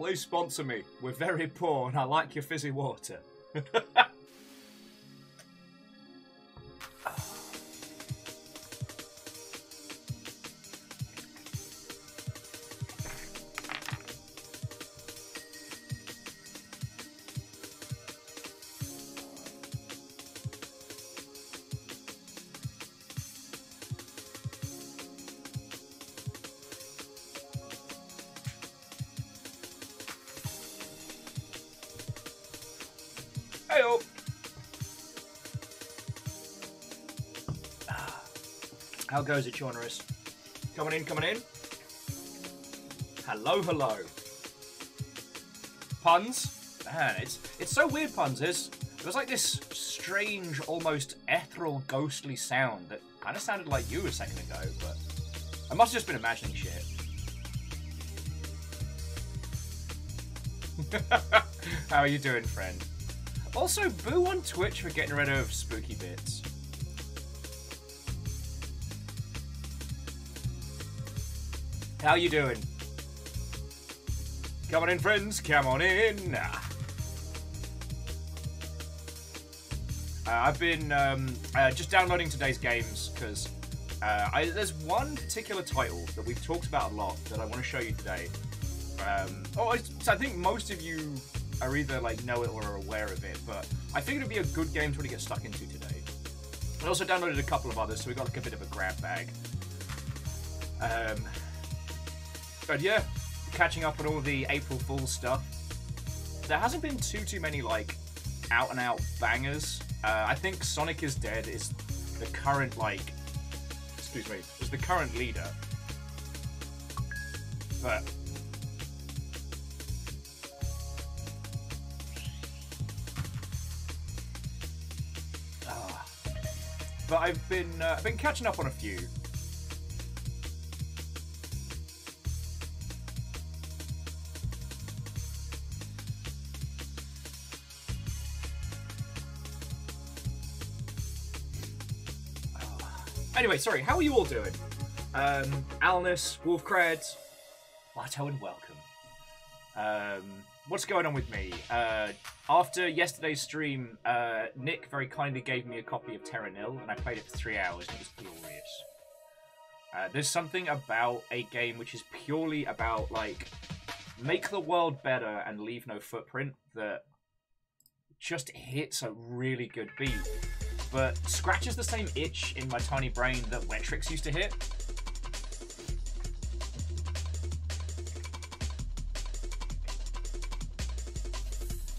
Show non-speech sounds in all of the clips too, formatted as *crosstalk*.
Please sponsor me. We're very poor and I like your fizzy water. *laughs* Goes it, Chaunerus? Coming in, coming in. Hello, hello. Puns? Man, it's it's so weird, puns. Is it was like this strange, almost ethereal, ghostly sound that kind of sounded like you a second ago, but I must have just been imagining shit. *laughs* How are you doing, friend? Also, boo on Twitch for getting rid of spooky bits. How you doing? Come on in, friends. Come on in. Uh, I've been um, uh, just downloading today's games because uh, there's one particular title that we've talked about a lot that I want to show you today. Um, oh, I, so I think most of you are either like know it or are aware of it, but I figured it'd be a good game to really get stuck into today. I also downloaded a couple of others, so we got like a bit of a grab bag. Um, but yeah, catching up on all the April Fool's stuff. There hasn't been too too many like out and out bangers. Uh, I think Sonic is Dead is the current like, excuse me, is the current leader. But Ah. but I've been uh, I've been catching up on a few. Anyway, sorry, how are you all doing? Um, Alnus, Wolfcred, and welcome. Um, what's going on with me? Uh, after yesterday's stream, uh, Nick very kindly gave me a copy of Terra Nil, and I played it for three hours, and it was glorious. Uh, there's something about a game which is purely about, like, make the world better and leave no footprint that just hits a really good beat, but scratches the same itch in my tiny brain that Wetrix used to hit.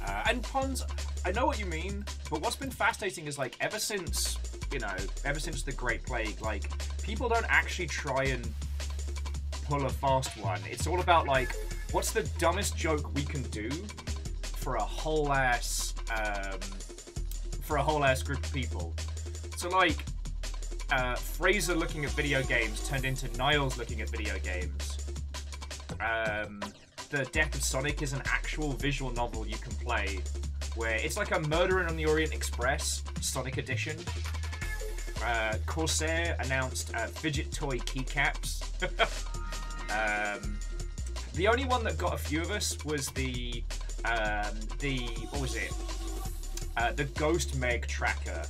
Uh, and puns, I know what you mean, but what's been fascinating is like ever since you know, ever since the Great Plague, like people don't actually try and pull a fast one. It's all about like, what's the dumbest joke we can do for a whole ass, um, for a whole ass group of people. So like, uh, Fraser looking at video games turned into Niles looking at video games. Um, the Death of Sonic is an actual visual novel you can play, where it's like a Murder on the Orient Express Sonic edition. Uh, Corsair announced uh, fidget toy keycaps. *laughs* um, the only one that got a few of us was the um, the what was it? Uh, the Ghost Meg tracker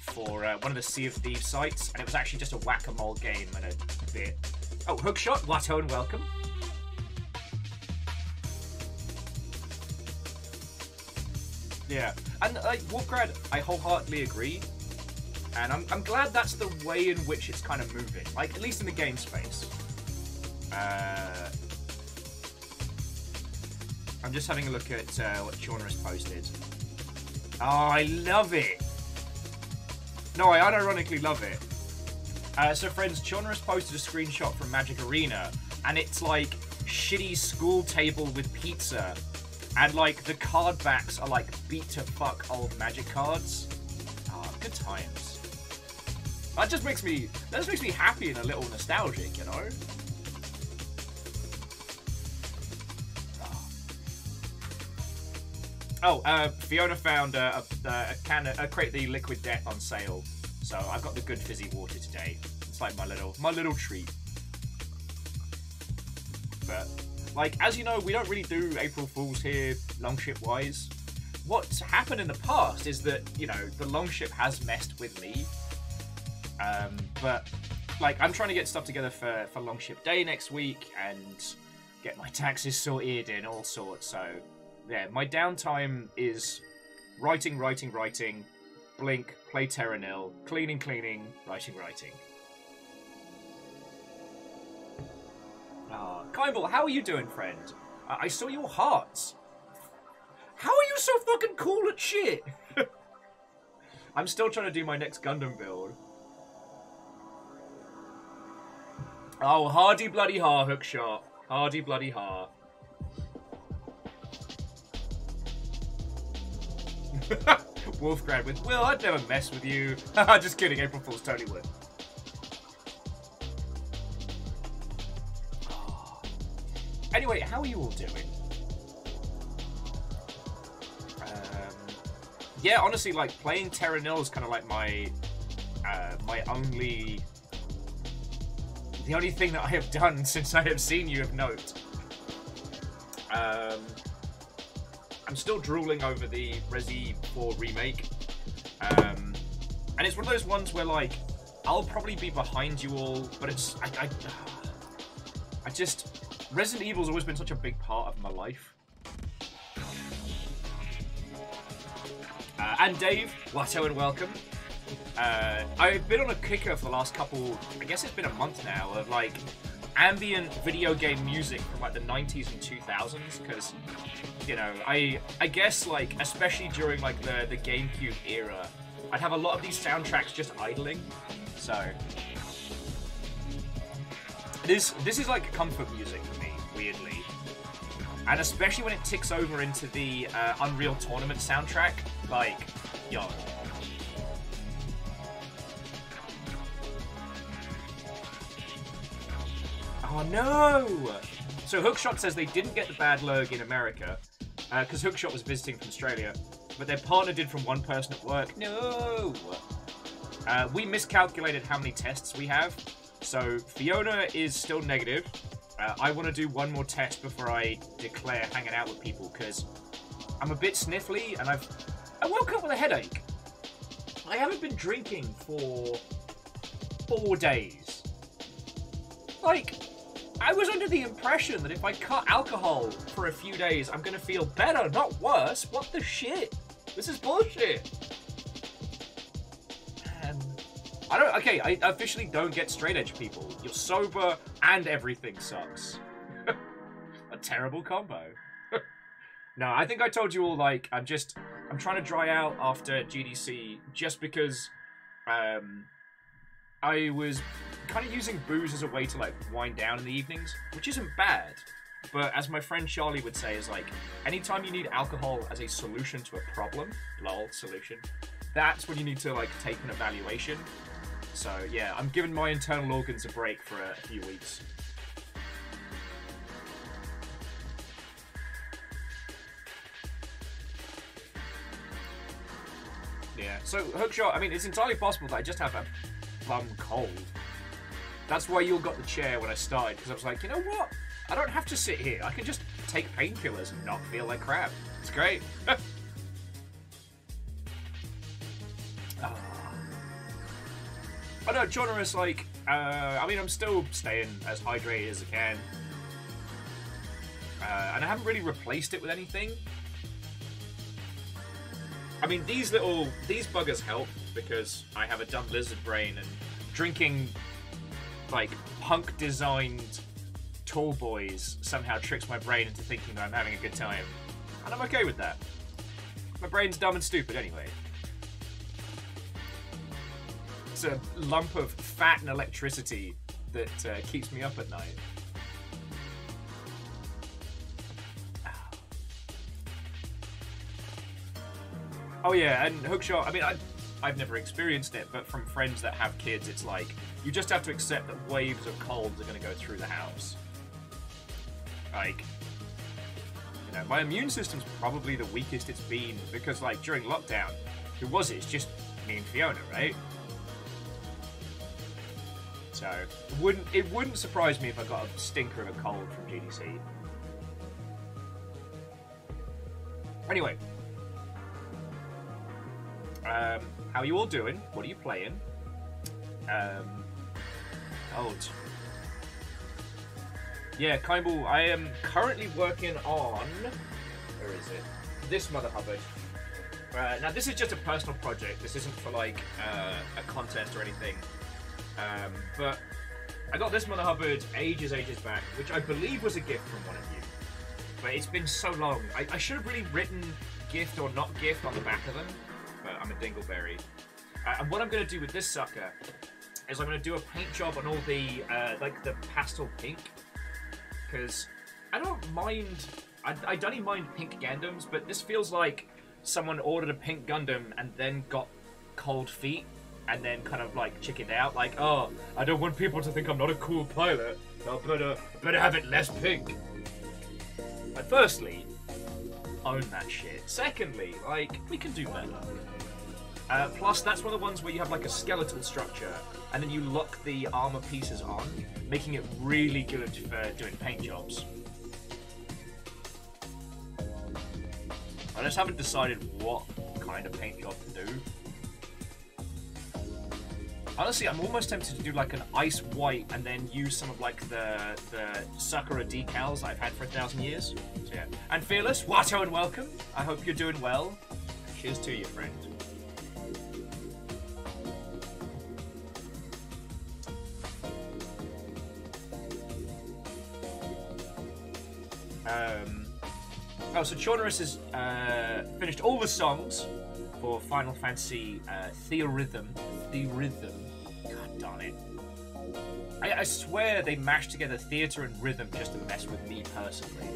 for uh, one of the Sea of Thieves sites, and it was actually just a whack-a-mole game and a bit. Oh, Hookshot, Watto, and welcome. Yeah, and like I wholeheartedly agree, and I'm, I'm glad that's the way in which it's kind of moving, like at least in the game space. Uh, I'm just having a look at uh, what has posted. Oh, I love it. No, I unironically love it. Uh, so, friends, Chona has posted a screenshot from Magic Arena, and it's like shitty school table with pizza, and like the card backs are like beat to fuck old Magic cards. Ah, good times. That just makes me that just makes me happy and a little nostalgic, you know. Oh, uh, Fiona found uh, a, a can, a crate the liquid death on sale, so I've got the good fizzy water today. It's like my little, my little treat. But Like, as you know, we don't really do April Fools here, longship wise. What's happened in the past is that, you know, the longship has messed with me. Um, but, like, I'm trying to get stuff together for, for Longship Day next week and get my *laughs* taxes sorted and all sorts. So, yeah, my downtime is writing, writing, writing, blink, play Terra Nil, cleaning, cleaning, writing, writing. Ah, Kimball, how are you doing, friend? Uh, I saw your hearts. How are you so fucking cool at shit? *laughs* I'm still trying to do my next Gundam build. Oh, hardy bloody har, hookshot. Hardy bloody har. *laughs* Wolfgrad with Will, I'd never mess with you. *laughs* Just kidding, April Fool's totally would. Anyway, how are you all doing? Um, yeah, honestly, like playing Terra Nil is kind of like my uh, my only the only thing that I have done *laughs* since I have seen you of note. Um, I'm still drooling over the Resi 4 remake. Um, and it's one of those ones where, like, I'll probably be behind you all, but it's. I, I, I just. Resident Evil's always been such a big part of my life. Uh, and Dave, Watto and welcome. Uh, I've been on a kicker for the last couple, I guess it's been a month now, of like ambient video game music from like the 90s and 2000s because you know i i guess like especially during like the the gamecube era i'd have a lot of these soundtracks just idling so. This this is like comfort music for me weirdly. And especially when it ticks over into the uh, unreal tournament soundtrack like yo Oh no! So Hookshot says they didn't get the bad lurg in America because uh, Hookshot was visiting from Australia, but their partner did from one person at work. No! Uh, we miscalculated how many tests we have, so Fiona is still negative. Uh, I want to do one more test before I declare hanging out with people because I'm a bit sniffly and I've I woke up with a headache. I haven't been drinking for four days. Like, I was under the impression that if I cut alcohol for a few days, I'm gonna feel better, not worse. What the shit? This is bullshit. Man. I don't. Okay, I officially don't get straight edge people. You're sober and everything sucks. *laughs* a terrible combo. *laughs* no, I think I told you all, like, I'm just. I'm trying to dry out after GDC just because. Um, I was kind of using booze as a way to like wind down in the evenings, which isn't bad. But as my friend Charlie would say, is like anytime you need alcohol as a solution to a problem, lol, solution, that's when you need to like take an evaluation. So yeah, I'm giving my internal organs a break for a few weeks. Yeah, so hookshot, I mean, it's entirely possible that I just have a plum cold. That's why you got the chair when I started, because I was like, you know what? I don't have to sit here. I can just take painkillers and not feel like crap. It's great. *laughs* oh. oh no, Johnner is like, uh, I mean, I'm still staying as hydrated as I can. Uh, and I haven't really replaced it with anything. I mean, these little, these buggers help because I have a dumb lizard brain and drinking like punk designed tall boys somehow tricks my brain into thinking that I'm having a good time. And I'm okay with that. My brain's dumb and stupid anyway. It's a lump of fat and electricity that uh, keeps me up at night. Oh yeah, and hookshot. I mean, I, I've never experienced it, but from friends that have kids, it's like you just have to accept that waves of colds are going to go through the house. Like, you know, my immune system's probably the weakest it's been because, like, during lockdown, who was it? It's just me and Fiona, right? So, it wouldn't it wouldn't surprise me if I got a stinker of a cold from GDC. Anyway. Um, how are you all doing? What are you playing? Um, oh, yeah, Kaimble, I am currently working on. Where is it? This Mother Hubbard. Uh, now, this is just a personal project. This isn't for like uh, a contest or anything. Um, but I got this Mother Hubbard ages, ages back, which I believe was a gift from one of you. But it's been so long. I, I should have really written gift or not gift on the back of them, I'm a dingleberry. Uh, and what I'm going to do with this sucker is I'm going to do a paint job on all the uh, like the pastel pink because I don't mind. I, I don't even mind pink Gundams, but this feels like someone ordered a pink Gundam and then got cold feet and then kind of like chickened out. Like, oh, I don't want people to think I'm not a cool pilot. I better, better have it less pink. But firstly, own that shit. Secondly, like, we can do better. Uh, plus, that's one of the ones where you have like a skeletal structure, and then you lock the armor pieces on, making it really good for doing paint jobs. I just haven't decided what kind of paint job to do. Honestly, I'm almost tempted to do like an ice white and then use some of like the the Sakura decals I've had for a thousand years. So yeah. And Fearless, Watto and welcome. I hope you're doing well. Cheers to you, friend. Um, oh, so Chornerus has uh, finished all the songs for Final Fantasy uh, Theatrhythm. Theatrhythm. God darn it. I, I swear they mashed together theatre and rhythm just to mess with me personally.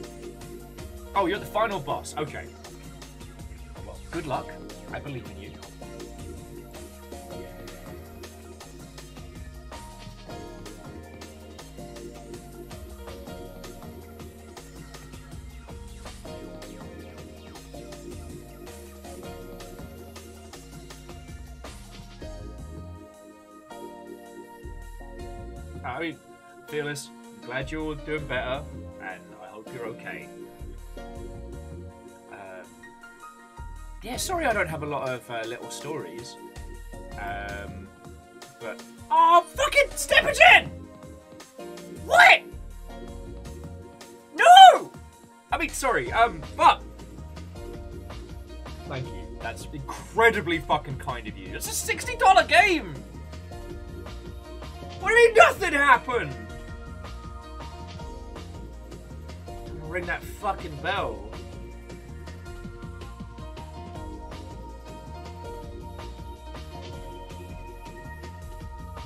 Oh, you're the final boss. Okay. Well, good luck. I believe in you. I mean, Fearless, glad you're doing better, and I hope you're okay. Um, yeah, sorry I don't have a lot of uh, little stories. Um, but. Oh, fucking step! What? No! I mean, sorry, um, but. Thank you. That's incredibly fucking kind of you. It's a $60 game! Mean nothing happened? Ring that fucking bell.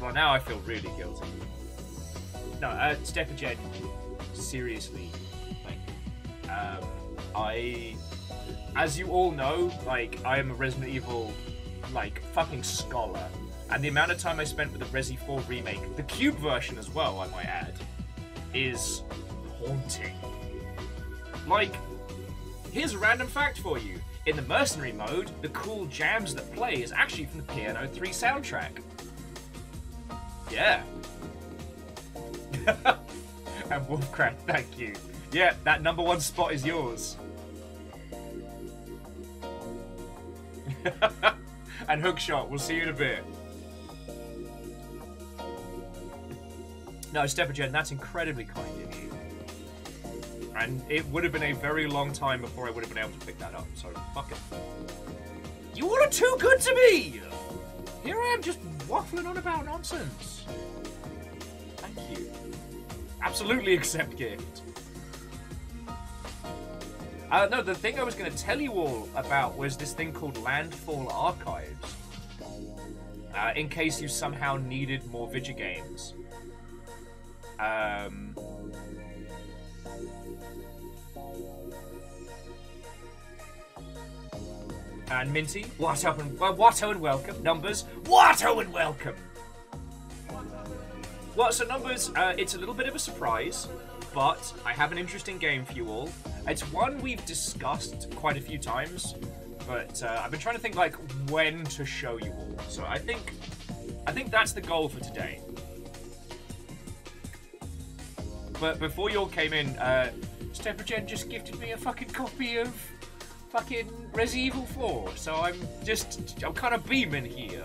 Well, now I feel really guilty. No, uh, Stephen Jen, seriously, like, um, I, as you all know, like, I am a Resident Evil, like, fucking scholar. And the amount of time I spent with the Resi 4 remake, the Cube version as well, I might add, is haunting. Like, here's a random fact for you. In the Mercenary mode, the cool jams that play is actually from the Piano 3 soundtrack. Yeah. *laughs* and Wolfcraft, thank you. Yeah, that number one spot is yours. *laughs* and Hookshot, we'll see you in a bit. No, Stepagen, that's incredibly kind of you. And it would have been a very long time before I would have been able to pick that up, so fuck it. You all are too good to me! Here I am just waffling on about nonsense. Thank you. Absolutely accept gift. Uh, no, the thing I was going to tell you all about was this thing called Landfall Archives. Uh, in case you somehow needed more Vidya games. Um, and Minty, Watto and well, Watto and welcome. Numbers, Watto and welcome. Well, so numbers, uh, it's a little bit of a surprise, but I have an interesting game for you all. It's one we've discussed quite a few times, but uh, I've been trying to think like when to show you all. So I think, I think that's the goal for today. But before you all came in, uh, Stepagen just gifted me a fucking copy of fucking Resident Evil 4, so I'm just I'm kind of beaming here.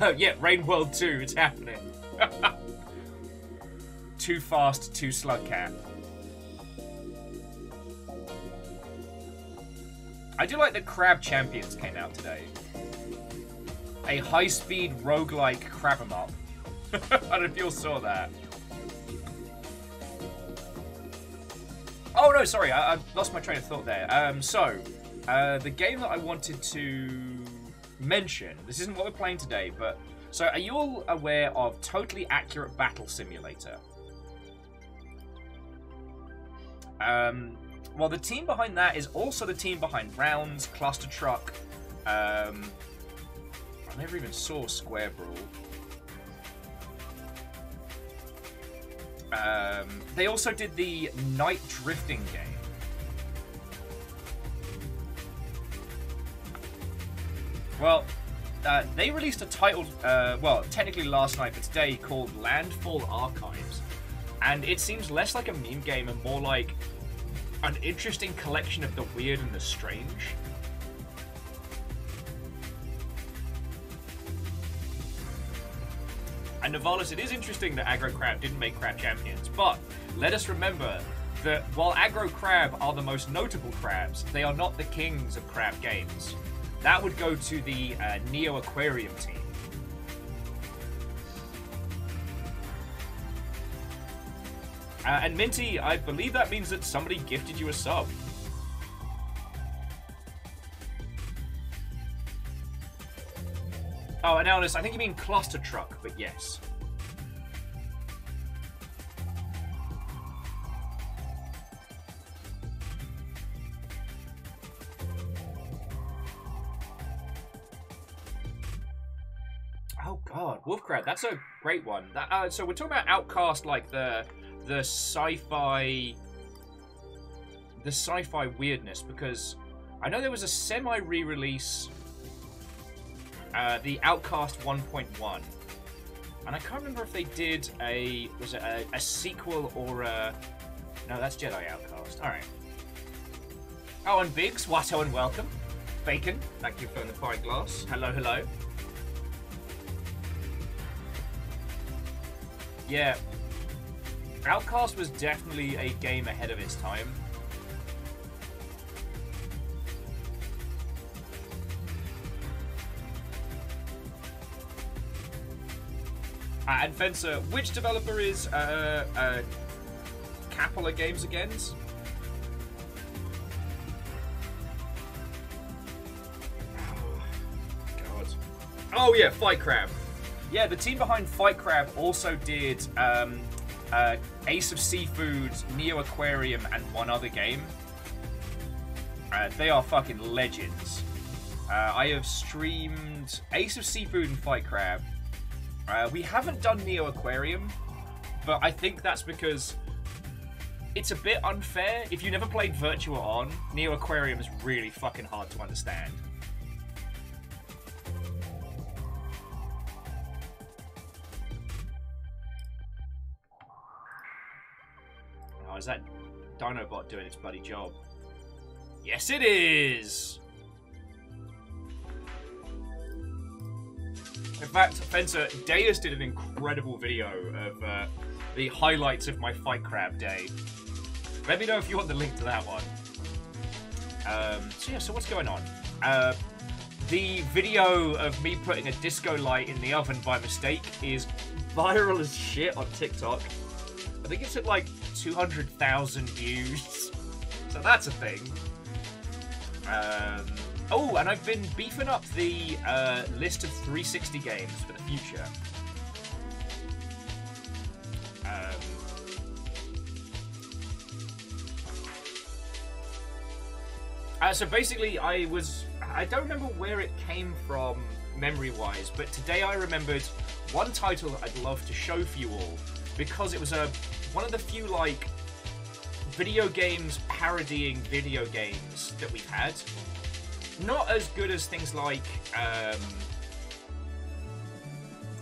Oh *laughs* yeah, Rain World 2, it's happening. *laughs* too fast, too slugcat. I do like that Crab Champions came out today. A high-speed roguelike crab em up. *laughs* I don't know if you all saw that. Oh no, sorry, I, I lost my train of thought there. Um, so, uh, the game that I wanted to mention, this isn't what we're playing today, but so are you all aware of Totally Accurate Battle Simulator? Um, well, the team behind that is also the team behind Rounds, Cluster Truck. Um, I never even saw Square Brawl. Um, they also did the Night Drifting game. Well, uh, they released a title, uh, well, technically last night, but today, called Landfall Archives. And it seems less like a meme game and more like an interesting collection of the weird and the strange. And Navalis, it is interesting that Aggro Crab didn't make Crab Champions, but let us remember that while Aggro Crab are the most notable crabs, they are not the kings of crab games. That would go to the uh, Neo Aquarium team. Uh, and Minty, I believe that means that somebody gifted you a sub. Oh, and Alice, I think you mean cluster truck, but yes. Oh god, Wolfcrab, that's a great one. That, uh, so we're talking about Outcast, like the the sci-fi the sci-fi weirdness because I know there was a semi re-release uh, the Outcast 1.1 and I can't remember if they did a was it a, a sequel or a no that's Jedi Outcast. All right. Oh and Biggs Watto and welcome. Bacon thank you for the fine glass. Hello hello. Yeah Outcast was definitely a game ahead of its time. Uh, and Fencer, which developer is uh, uh, Calappa Games against? God. Oh yeah, Fight Crab. Yeah, the team behind Fight Crab also did um, uh, Ace of Seafood, Neo Aquarium, and one other game. Uh, they are fucking legends. Uh, I have streamed Ace of Seafood and Fight Crab. Uh, we haven't done Neo Aquarium, but I think that's because it's a bit unfair. If you never played Virtua On, Neo Aquarium is really fucking hard to understand. Oh, is that Dinobot doing its bloody job? Yes, it is! In fact, Fencer, Deus did an incredible video of uh, the highlights of my Fight Crab day. Let me know if you want the link to that one. Um, so yeah, so what's going on? Uh, the video of me putting a disco light in the oven by mistake is *laughs* viral as shit on TikTok. I think it's at like 200,000 views. So that's a thing. Um, oh, and I've been beefing up the uh, list of 360 games for the future. Um, uh, so basically, I was. I don't remember where it came from memory wise, but today I remembered one title that I'd love to show for you all because it was a one of the few like video games parodying video games that we've had. not as good as things like um,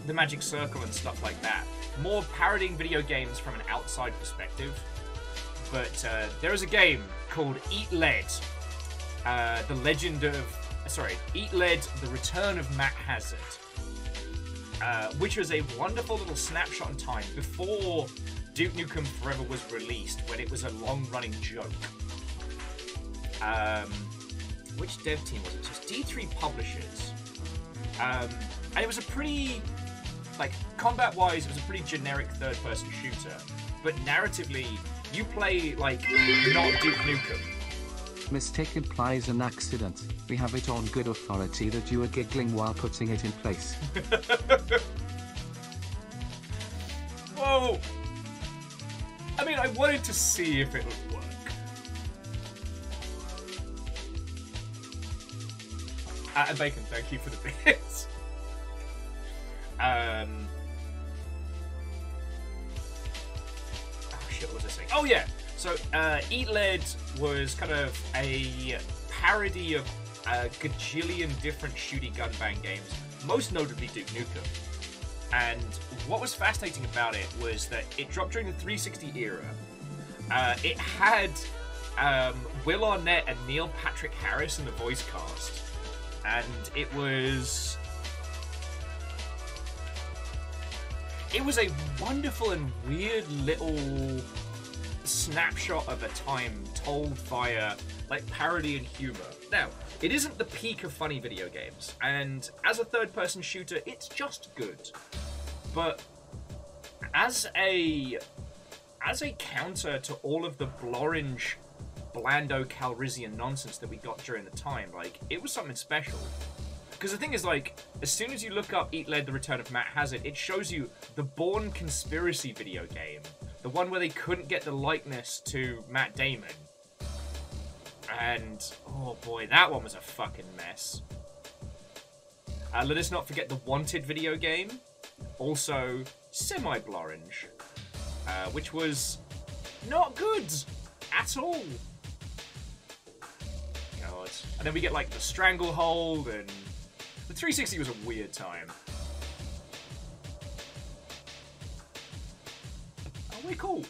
the Magic Circle and stuff like that. More parodying video games from an outside perspective. But uh, there is a game called Eat Lead, uh, the Legend of sorry, Eat Lead: The Return of Matt Hazard, uh, which was a wonderful little snapshot in time before Duke Nukem Forever was released, when it was a long-running joke. Um, which dev team was it? It was D3 Publishers. Um, and it was a pretty, like, combat wise, it was a pretty generic third person shooter. But narratively, you play, like, not Duke Nukem. Mistake implies an accident. We have it on good authority that you were giggling while putting it in place. *laughs* Whoa! I mean, I wanted to see if it would work. Uh, and Bacon, thank you for the *laughs* bits. um. Oh shit, what was I saying? Oh yeah. So, uh, Eat Lead was kind of a parody of a gajillion different shooty gun bang games, most notably Duke Nukem. And what was fascinating about it was that it dropped during the 360 era. Uh, it had um, Will Arnett and Neil Patrick Harris in the voice cast, and it was it was a wonderful and weird little snapshot of a time told via like parody and humor. Now, it isn't the peak of funny video games, and as a third person shooter, it's just good. But as a as a counter to all of the Blorange Blando Calrissian nonsense that we got during the time, like it was something special. Because the thing is, like, as soon as you look up Eat Lead: The Return of Matt Hazard, it shows you the Bourne Conspiracy video game, the one where they couldn't get the likeness to Matt Damon. And oh boy, that one was a fucking mess. Uh, let us not forget the Wanted video game, also semi Blorange, uh, which was not good at all. God. And then we get like the Stranglehold, and the 360 was a weird time. We're cool.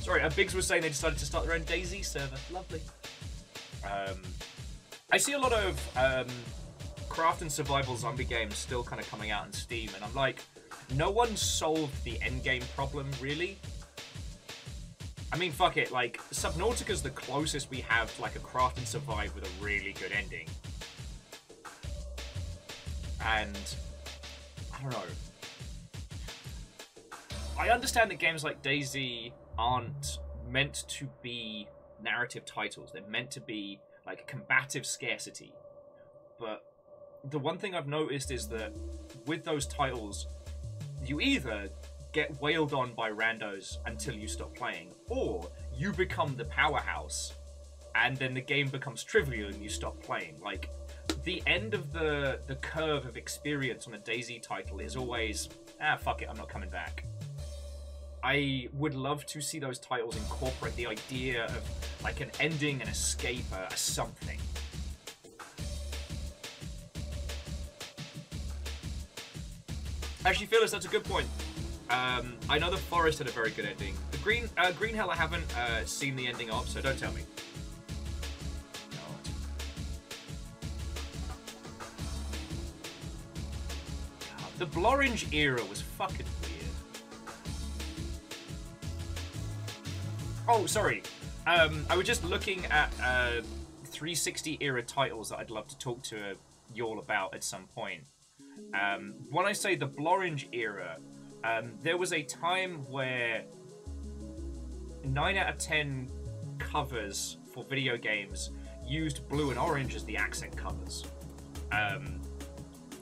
Sorry, uh, Biggs was saying they decided to start their own DayZ server. Lovely. Um, I see a lot of um, craft and survival zombie games still kind of coming out on Steam, and I'm like, no one solved the endgame problem, really. I mean, fuck it, like, Subnautica's the closest we have to, like, a craft and survive with a really good ending. And, I don't know. I understand that games like DayZ aren't meant to be narrative titles. They're meant to be, like, combative scarcity. But the one thing I've noticed is that with those titles, you either get wailed on by randos until you stop playing, or you become the powerhouse, and then the game becomes trivial and you stop playing. Like the end of the the curve of experience on a DayZ title is always ah fuck it, I'm not coming back. I would love to see those titles incorporate the idea of like an ending, an escape, a, something. Actually, Phyllis, that's a good point. Um, I know the Forest had a very good ending. The Green uh, Green Hell I haven't uh, seen the ending of, so don't tell me. The Blorange era was fucking Oh, sorry. Um, I was just looking at uh, 360 era titles that I'd love to talk to you all about at some point. Um, when I say the Blorange era, um, there was a time where 9 out of 10 covers for video games used blue and orange as the accent covers. Um,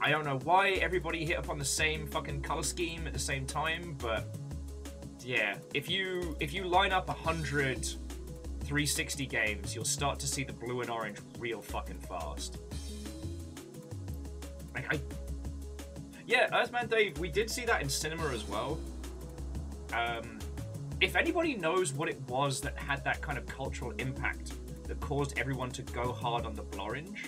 I don't know why everybody hit upon the same fucking color scheme at the same time, but yeah, if you if you line up a hundred 360 games, you'll start to see the blue and orange real fucking fast. Like I yeah, Earthman Dave, we did see that in cinema as well. Um, if anybody knows what it was that had that kind of cultural impact that caused everyone to go hard on the Blorange,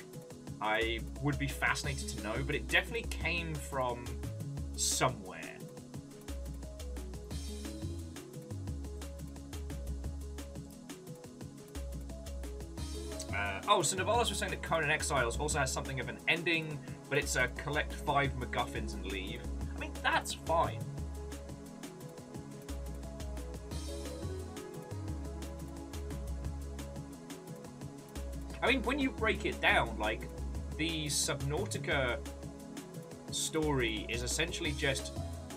I would be fascinated to know, but it definitely came from somewhere. Oh, so Navalis was saying that Conan Exiles also has something of an ending, but it's a collect five MacGuffins and leave. I mean, that's fine. I mean, when you break it down, like, the Subnautica story is essentially just,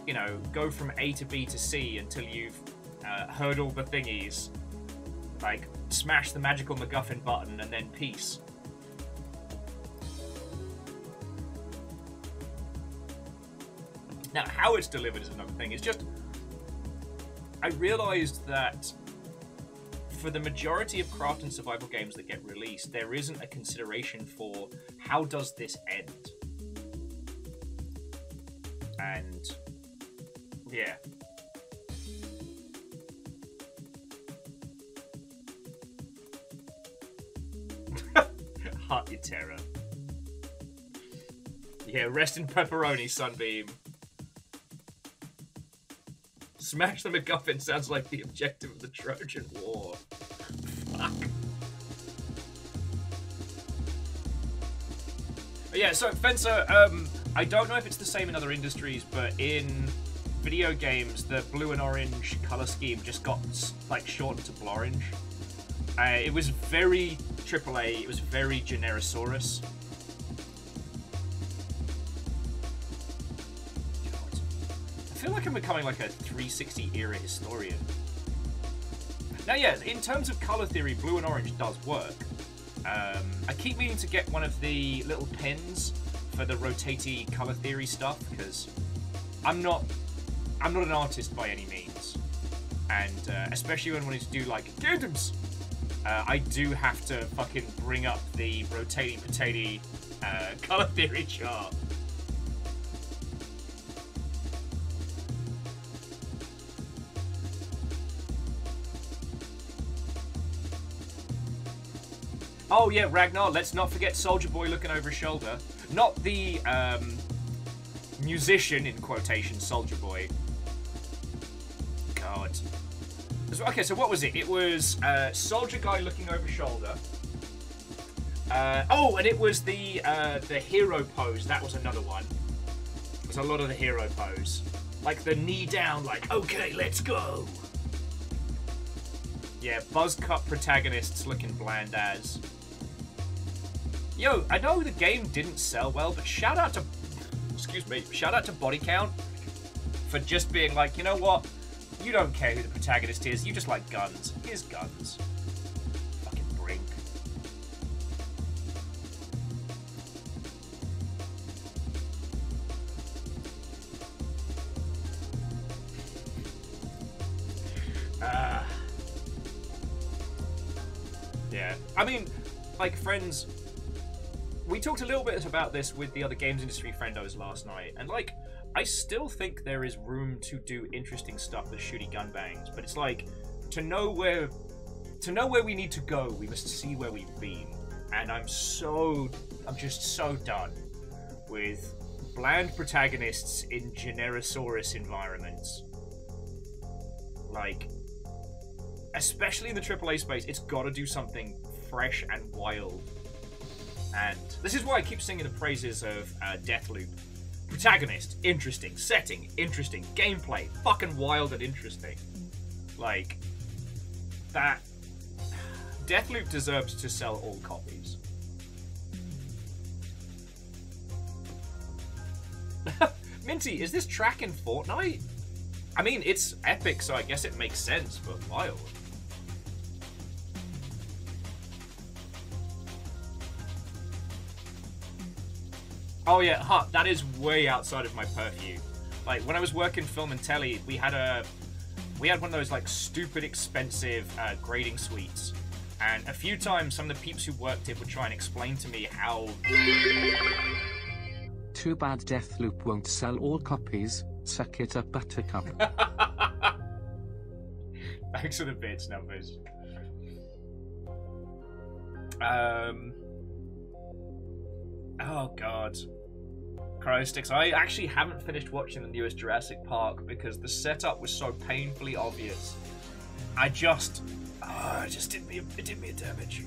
you know, go from A to B to C until you've uh, heard all the thingies, like, smash the magical MacGuffin button, and then peace. Now, how it's delivered is another thing. It's just. I realized that for the majority of craft and survival games that get released, there isn't a consideration for how does this end? And. Yeah. Heart your terror. Yeah, rest in pepperoni, Sunbeam. Smash the MacGuffin sounds like the objective of the Trojan War. Fuck. But yeah, so Fencer, um, I don't know if it's the same in other industries, but in video games, the blue and orange color scheme just got like shortened to blorange. Uh, it was very AAA. It was very Generosaurus. I feel like I'm becoming like a 360 era historian. Now, yeah, in terms of color theory, blue and orange does work. Um, I keep meaning to get one of the little pins for the rotatey color theory stuff because I'm not I'm not an artist by any means, and uh, especially when I want to do like games, uh, I do have to fucking bring up the rotating potato uh, *laughs* color theory chart. Oh yeah, Ragnar. Let's not forget Soldier Boy looking over his shoulder. Not the um, musician in quotation, Soldier Boy. God. Okay, so what was it? It was uh, Soldier Guy looking over shoulder. Uh, oh, and it was the uh, the hero pose. That was another one. There's a lot of the hero pose, like the knee down, like okay, let's go. Yeah, buzz cut protagonists looking bland as. Yo, I know the game didn't sell well, but shout out to, excuse me, shout out to Body Count for just being like, you know what? You don't care who the protagonist is. You just like guns. Here's guns. Fucking brink. Ah. yeah. I mean, like, friends, we talked a little bit about this with the other games industry friendos last night, and like, I still think there is room to do interesting stuff with shooty gun bangs, but it's like to know where to know where we need to go, we must see where we've been. And I'm so I'm just so done with bland protagonists in Generosaurus environments. Like especially in the AAA space, it's got to do something fresh and wild. And this is why I keep singing the praises of uh, Deathloop Protagonist, interesting. Setting, interesting. Gameplay, fucking wild and interesting. Like, that. *sighs* Deathloop deserves to sell all copies. *laughs* Minty, is this track in Fortnite? I mean, it's epic, so I guess it makes sense, but wild. Oh yeah, huh, that is way outside of my purview. Like when I was working film and telly, we had a we had one of those like stupid expensive uh, grading suites, and a few times some of the peeps who worked it would try and explain to me how. Too bad Deathloop won't sell all copies. Suck it up, Buttercup. *laughs* Thanks for the bits numbers. Um. Oh god. Cryosticks. I actually haven't finished watching the newest Jurassic Park because the setup was so painfully obvious. I just, oh, it just did me, it did me a damage.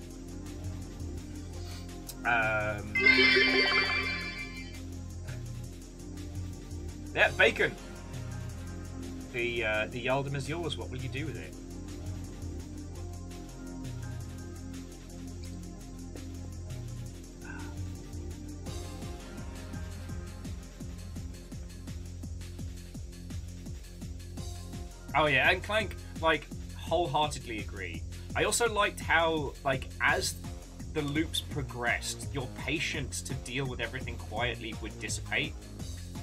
Um, yeah, bacon. The uh, the Yaldum is yours. What will you do with it? Oh yeah, and Clank, like, wholeheartedly agree. I also liked how, like, as the loops progressed, your patience to deal with everything quietly would dissipate.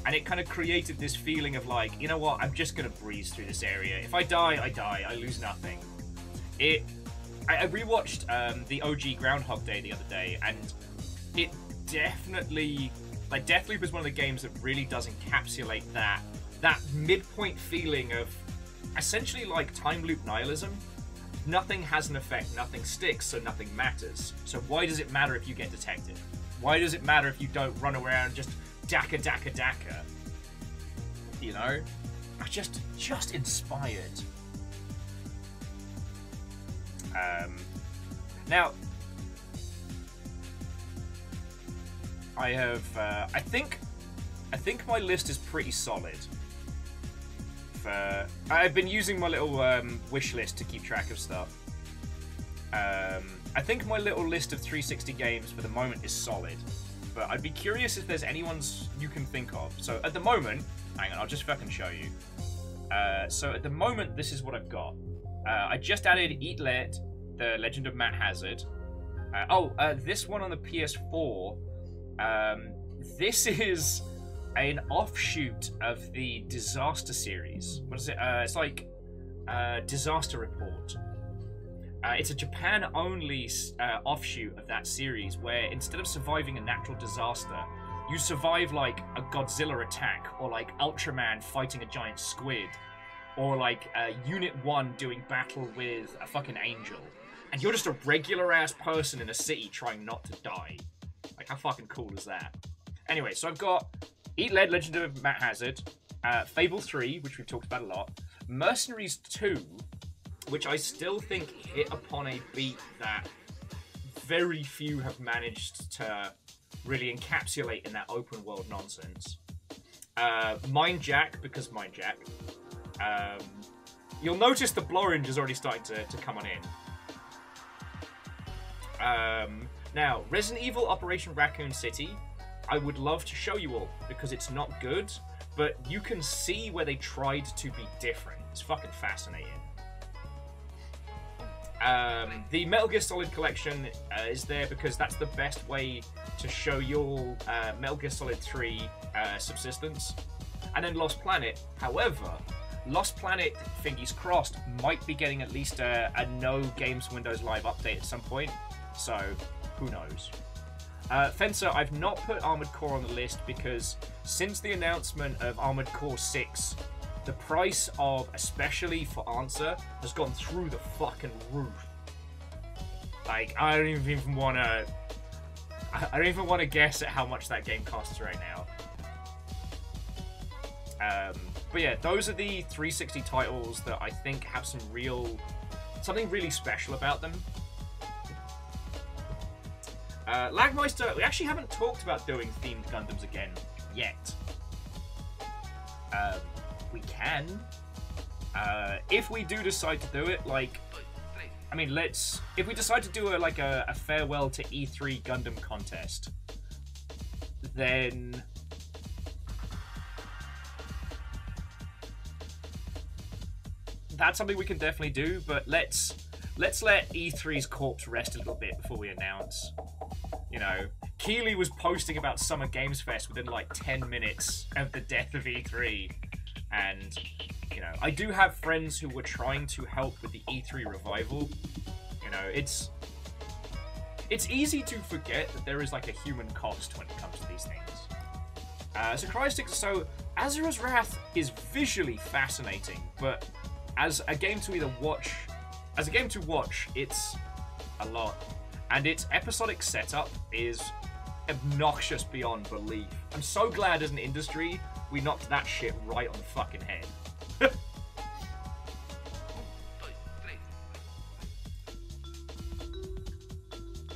And it kind of created this feeling of like, you know what, I'm just gonna breeze through this area. If I die, I die. I lose nothing. It I, I rewatched um, the OG Groundhog Day the other day, and it definitely like Deathloop is one of the games that really does encapsulate that that midpoint feeling of essentially like time loop nihilism. Nothing has an effect, nothing sticks, so nothing matters. So why does it matter if you get detected? Why does it matter if you don't run around just daka daka daka? You know? I just just inspired. Um now I have uh, I think I think my list is pretty solid uh, I've been using my little um, wish list to keep track of stuff. Um, I think my little list of 360 games for the moment is solid, but I'd be curious if there's anyone's you can think of. So at the moment, hang on, I'll just fucking show you. Uh, so at the moment, this is what I've got. Uh, I just added Eat Lead, The Legend of Matt Hazard. Uh, oh, uh, this one on the PS4. Um, this *laughs* is an offshoot of the Disaster series. What is it? Uh, it's like uh, Disaster Report. Uh, it's a Japan only uh, offshoot of that series where instead of surviving a natural disaster, you survive like a Godzilla attack or like Ultraman fighting a giant squid or like uh, Unit 1 doing battle with a fucking angel. And you're just a regular ass person in a city trying not to die. Like, how fucking cool is that? Anyway, so I've got Eat Lead, Legend of Matt Hazard, uh, Fable 3, which we've talked about a lot, Mercenaries 2, which I still think hit upon a beat that very few have managed to really encapsulate in that open world nonsense. Uh, Mind Jack, because Mind Jack. Um, you'll notice the Blorange is already starting to, to come on in. Um, now, Resident Evil Operation Raccoon City I would love to show you all because it's not good, but you can see where they tried to be different. It's fucking fascinating. Um, the Metal Gear Solid collection uh, is there because that's the best way to show your uh, Metal Gear Solid 3 uh, subsistence. And then Lost Planet, however, Lost Planet, fingers crossed, might be getting at least a, a no Games Windows Live update at some point. So, who knows? Uh, Fencer, I've not put Armored Core on the list because since the announcement of Armored Core 6, the price of, especially for Answer, has gone through the fucking roof. Like, I don't even want to. I don't even want to guess at how much that game costs right now. Um, but yeah, those are the 360 titles that I think have some real. something really special about them. Uh, Lagmeister, we actually haven't talked about doing themed Gundams again yet. Um, we can. Uh, if we do decide to do it, like, I mean, let's. If we decide to do a like a, a farewell to E3 Gundam contest, then that's something we can definitely do. But let's let's let E3's corpse rest a little bit before we announce you know, Keighley was posting about Summer Games Fest within like 10 minutes of the death of E3. And, you know, I do have friends who were trying to help with the E3 revival. You know, it's. It's easy to forget that there is like a human cost when it comes to these things. Uh, so so Asura's Wrath is visually fascinating, but as a game to either watch, as a game to watch, it's a lot and its episodic setup is obnoxious beyond belief. I'm so glad as an industry we knocked that shit right on the fucking head. *laughs*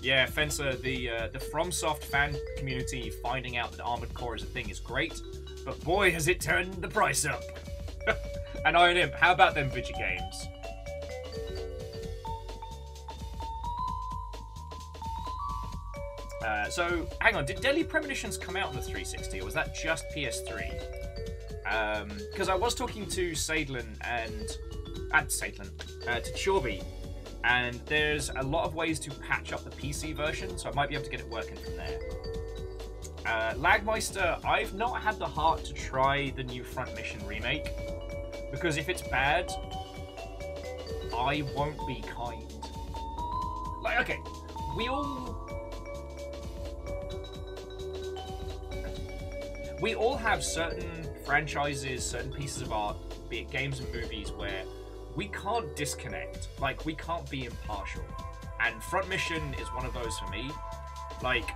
yeah, Fencer, the uh, the FromSoft fan community finding out that Armored Core is a thing is great, but boy has it turned the price up. *laughs* and Iron Imp, how about them video games? Uh, so, hang on, did Deadly Premonitions come out on the 360, or was that just PS3? Because um, I was talking to Sadlin and... and Sadlin, uh, to Chorby, and there's a lot of ways to patch up the PC version, so I might be able to get it working from there. Uh, Lagmeister, I've not had the heart to try the new Front Mission remake, because if it's bad, I won't be kind. Like, okay, we all we all have certain franchises, certain pieces of art, be it games and movies, where we can't disconnect. Like, we can't be impartial. And Front Mission is one of those for me. Like,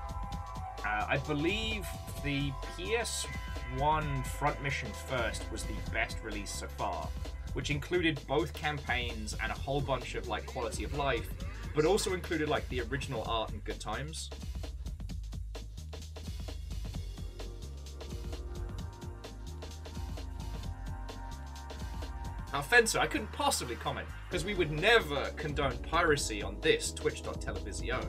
uh, I believe the PS1 Front Mission First was the best release so far, which included both campaigns and a whole bunch of, like, quality of life, but also included, like, the original art and good times. Now, Fencer, I couldn't possibly comment, because we would never condone piracy on this Twitch.television.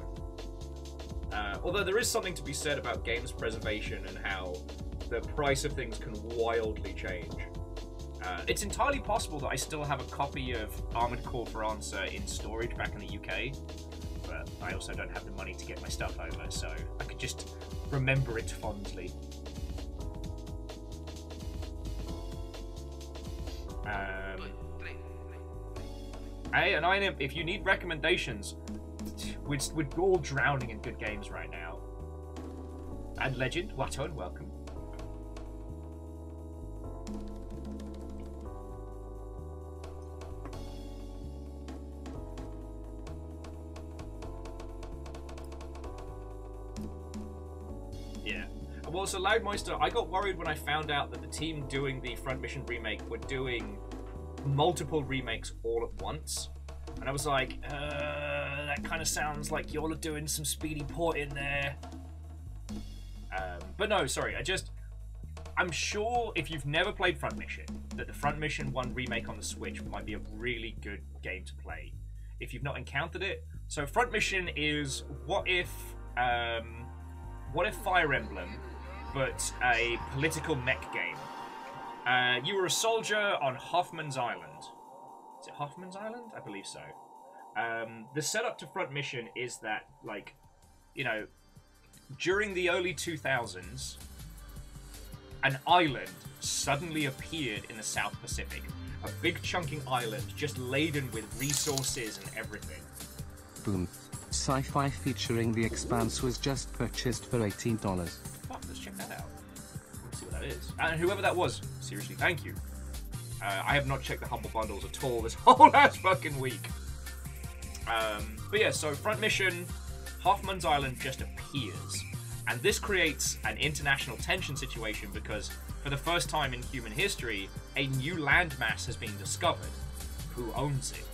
Uh, although there is something to be said about games preservation and how the price of things can wildly change. Uh, it's entirely possible that I still have a copy of Armored Core for Answer in storage back in the UK, but I also don't have the money to get my stuff over, so I could just remember it fondly. Hey, and I if you need recommendations, we're, we're all drowning in good games right now. And Legend, Waton, welcome. Yeah. Well, so Loudmeister, I got worried when I found out that the team doing the Front Mission remake were doing multiple remakes all at once. And I was like, uh, that kind of sounds like y'all are doing some speedy port in there. Um, but no, sorry, I just. I'm sure if you've never played Front Mission, that the Front Mission 1 remake on the Switch might be a really good game to play. If you've not encountered it. So, Front Mission is what if. Um, what if Fire Emblem, but a political mech game? Uh, you were a soldier on Hoffman's Island. Is it Hoffman's Island? I believe so. Um, the setup to Front Mission is that, like, you know, during the early 2000s, an island suddenly appeared in the South Pacific. A big chunking island just laden with resources and everything. Boom. Sci-fi featuring The Expanse was just purchased for $18. Fuck, let's check that out. Is. And whoever that was, seriously, thank you. Uh, I have not checked the Humble Bundles at all this *laughs* whole last fucking week. Um, but yeah, so Front Mission, Hoffman's Island just appears. And this creates an international tension situation because, for the first time in human history, a new landmass has been discovered. Who owns it?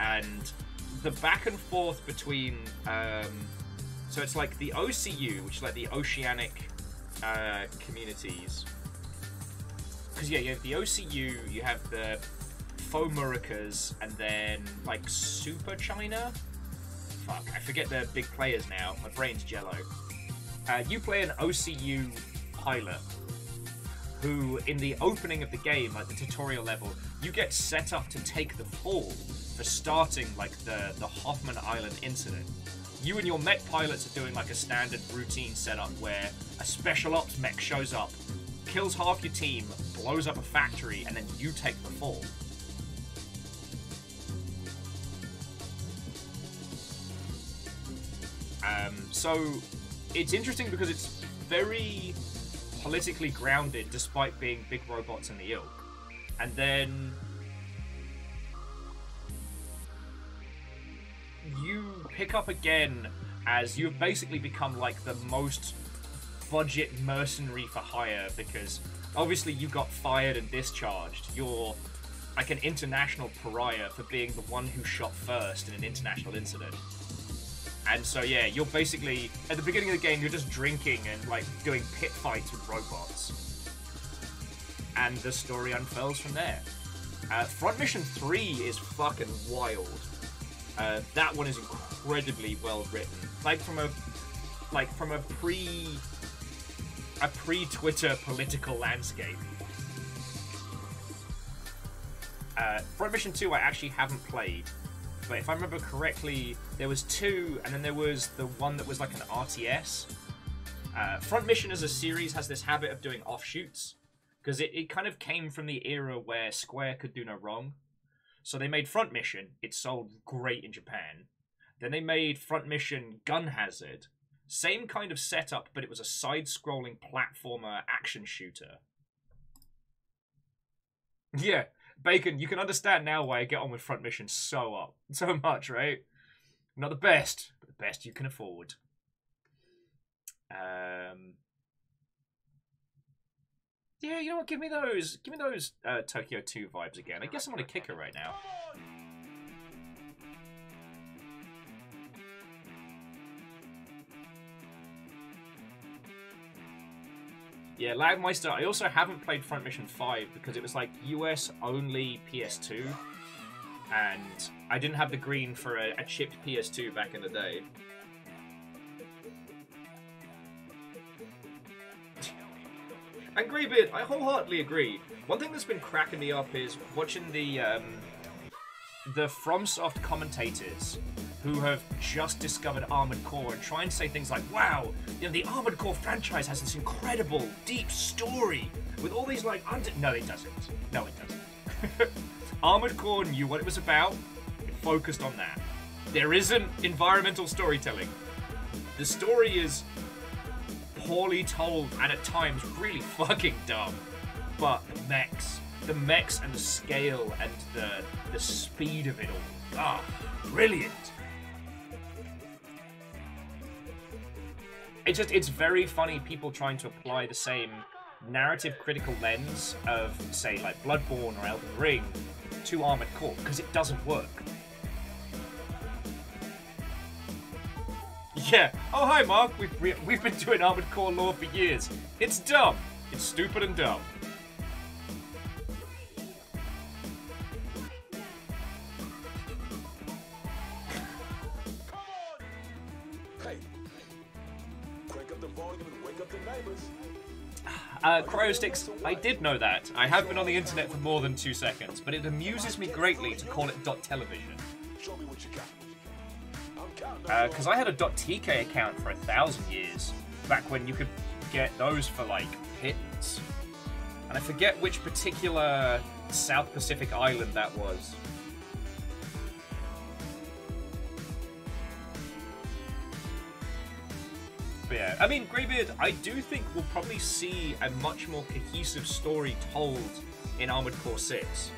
And the back and forth between. Um, so it's like the OCU, which is like the oceanic uh, communities. Because, yeah, you have the OCU, you have the Fomuricas, and then like Super China. Fuck, I forget the big players now. My brain's jello. Uh, you play an OCU pilot who, in the opening of the game, like the tutorial level, you get set up to take the fall for starting like the the Hoffman Island incident. You and your mech pilots are doing like a standard routine setup where a special ops mech shows up, kills half your team, blows up a factory, and then you take the fall. Um, so it's interesting because it's very politically grounded despite being big robots in the ilk. And then you pick up again as you've basically become like the most budget mercenary for hire because obviously you got fired and discharged. You're like an international pariah for being the one who shot first in an international incident. And so yeah, you're basically at the beginning of the game you're just drinking and like doing pit fights with robots. And the story unfurls from there. Uh, Front Mission 3 is fucking wild. Uh, that one is incredibly well written. Like from a like from a pre a pre-Twitter political landscape. Uh, Front Mission 2 I actually haven't played, but if I remember correctly, there was two, and then there was the one that was like an RTS. Uh, Front Mission as a series has this habit of doing offshoots, because it, it kind of came from the era where Square could do no wrong. So they made Front Mission, it sold great in Japan. Then they made Front Mission Gun Hazard, same kind of setup, but it was a side-scrolling platformer action shooter. Yeah, Bacon, you can understand now why I get on with Front Mission so up, *laughs* so much, right? Not the best, but the best you can afford. Um, yeah, you know what? Give me those. Give me those uh, Tokyo 2 vibes again. I guess I'm on a kicker right now. Yeah, Lagmeister, I also haven't played Front Mission 5 because it was like US only PS2. And I didn't have the green for a, a chipped PS2 back in the day. And Greybeard, I wholeheartedly agree. One thing that's been cracking me up is watching the um, the FromSoft commentators who have just discovered Armored Core and try and say things like, "Wow, you know, the Armored Core franchise has this incredible, deep story with all these like under." No, it doesn't. No, it doesn't. *laughs* Armored Core knew what it was about. It focused on that. There isn't environmental storytelling. The story is poorly told and at times really *laughs* fucking dumb. But the mechs, the mechs and the scale and the the speed of it all, ah, brilliant. It's just it's very funny people trying to apply the same narrative critical lens of say like Bloodborne or Elden Ring to Armored Core because it doesn't work. *laughs* Yeah. Oh, hi, Mark. We've, we, have we have been doing Armored Core lore for years. It's dumb. It's stupid and dumb. Uh, Cryosticks, I did know that. I have been on the internet for more than two seconds, but it amuses me greatly to call it dot television. Show me what you got. Because I had a .tk account for a thousand years, back when you could get those for like pittance. And I forget which particular South Pacific island that was. But yeah, I mean, Greybeard, I do think we'll probably see a much more cohesive story told in Armored Core 6.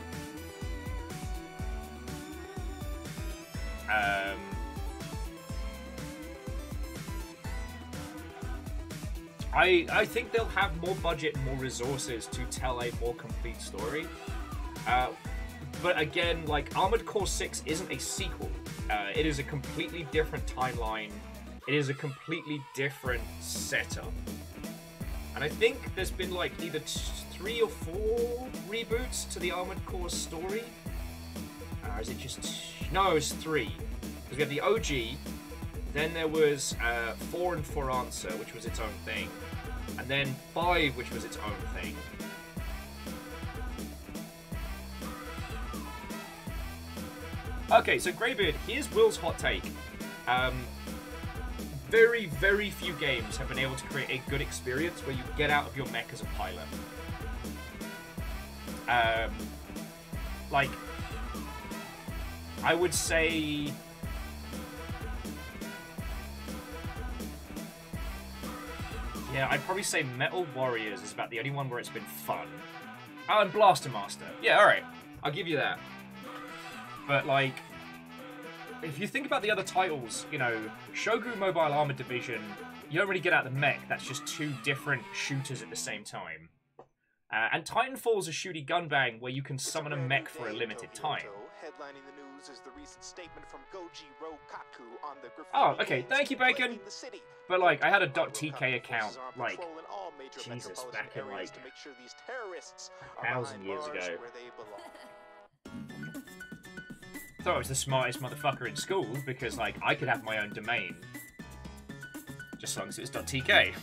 Um, I I think they'll have more budget more resources to tell a more complete story. Uh, but again, like Armored Core 6 isn't a sequel. Uh, it is a completely different timeline. It is a completely different setup. And I think there's been like either three or four reboots to the Armored Core story. Or is it just no? It's three. Because we have the OG, then there was uh, four and four answer, which was its own thing, and then five, which was its own thing. Okay, so Greybeard, here's Will's hot take. Um, very, very few games have been able to create a good experience where you get out of your mech as a pilot. Um, like, I would say. Yeah, I'd probably say Metal Warriors is about the only one where it's been fun. Oh, and Blaster Master. Yeah, alright. I'll give you that. But, like. if you think about the other titles, you know, Shogo Mobile Armored Division, you don't really get out the mech. That's just two different shooters at the same time. Uh, and Titanfall's a shooty gunbang where you can summon a mech for a limited time. Headlining the news is the recent statement from Goji Rokaku on the Oh, okay, thank you, Bacon. plaguing the city. But like, I had a .tk account forces are on like patrol in all major Jesus, back in, areas like, to sure these thousand years ago. where they belong. *laughs* thought I was the smartest motherfucker in school because like I could have my own domain. Just as long as it's .tk.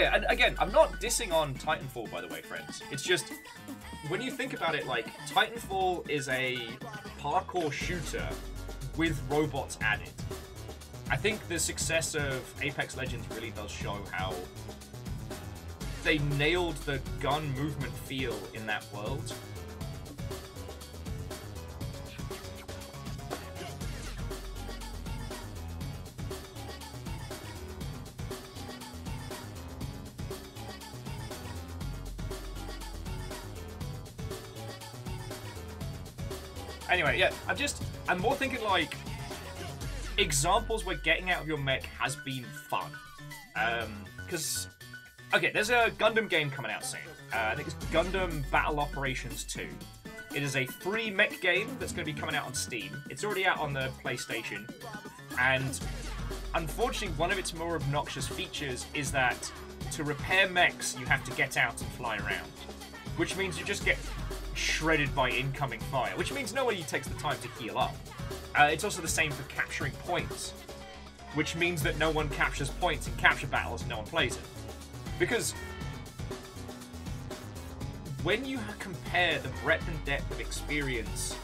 yeah, and again, I'm not dissing on Titanfall by the way, friends. It's just when you think about it, like Titanfall is a parkour shooter with robots added. I think the success of Apex Legends really does show how they nailed the gun movement feel in that world. Yeah, I'm just, I'm more thinking like examples where getting out of your mech has been fun. Um, because, okay, there's a Gundam game coming out soon. Uh, I think it's Gundam Battle Operations 2. It is a free mech game that's going to be coming out on Steam. It's already out on the PlayStation. And unfortunately, one of its more obnoxious features is that to repair mechs, you have to get out and fly around. Which means you just get shredded by incoming fire, which means nobody takes the time to heal up. Uh, it's also the same for capturing points, which means that no one captures points in capture battles and no one plays it. Because when you compare the breadth and depth of experience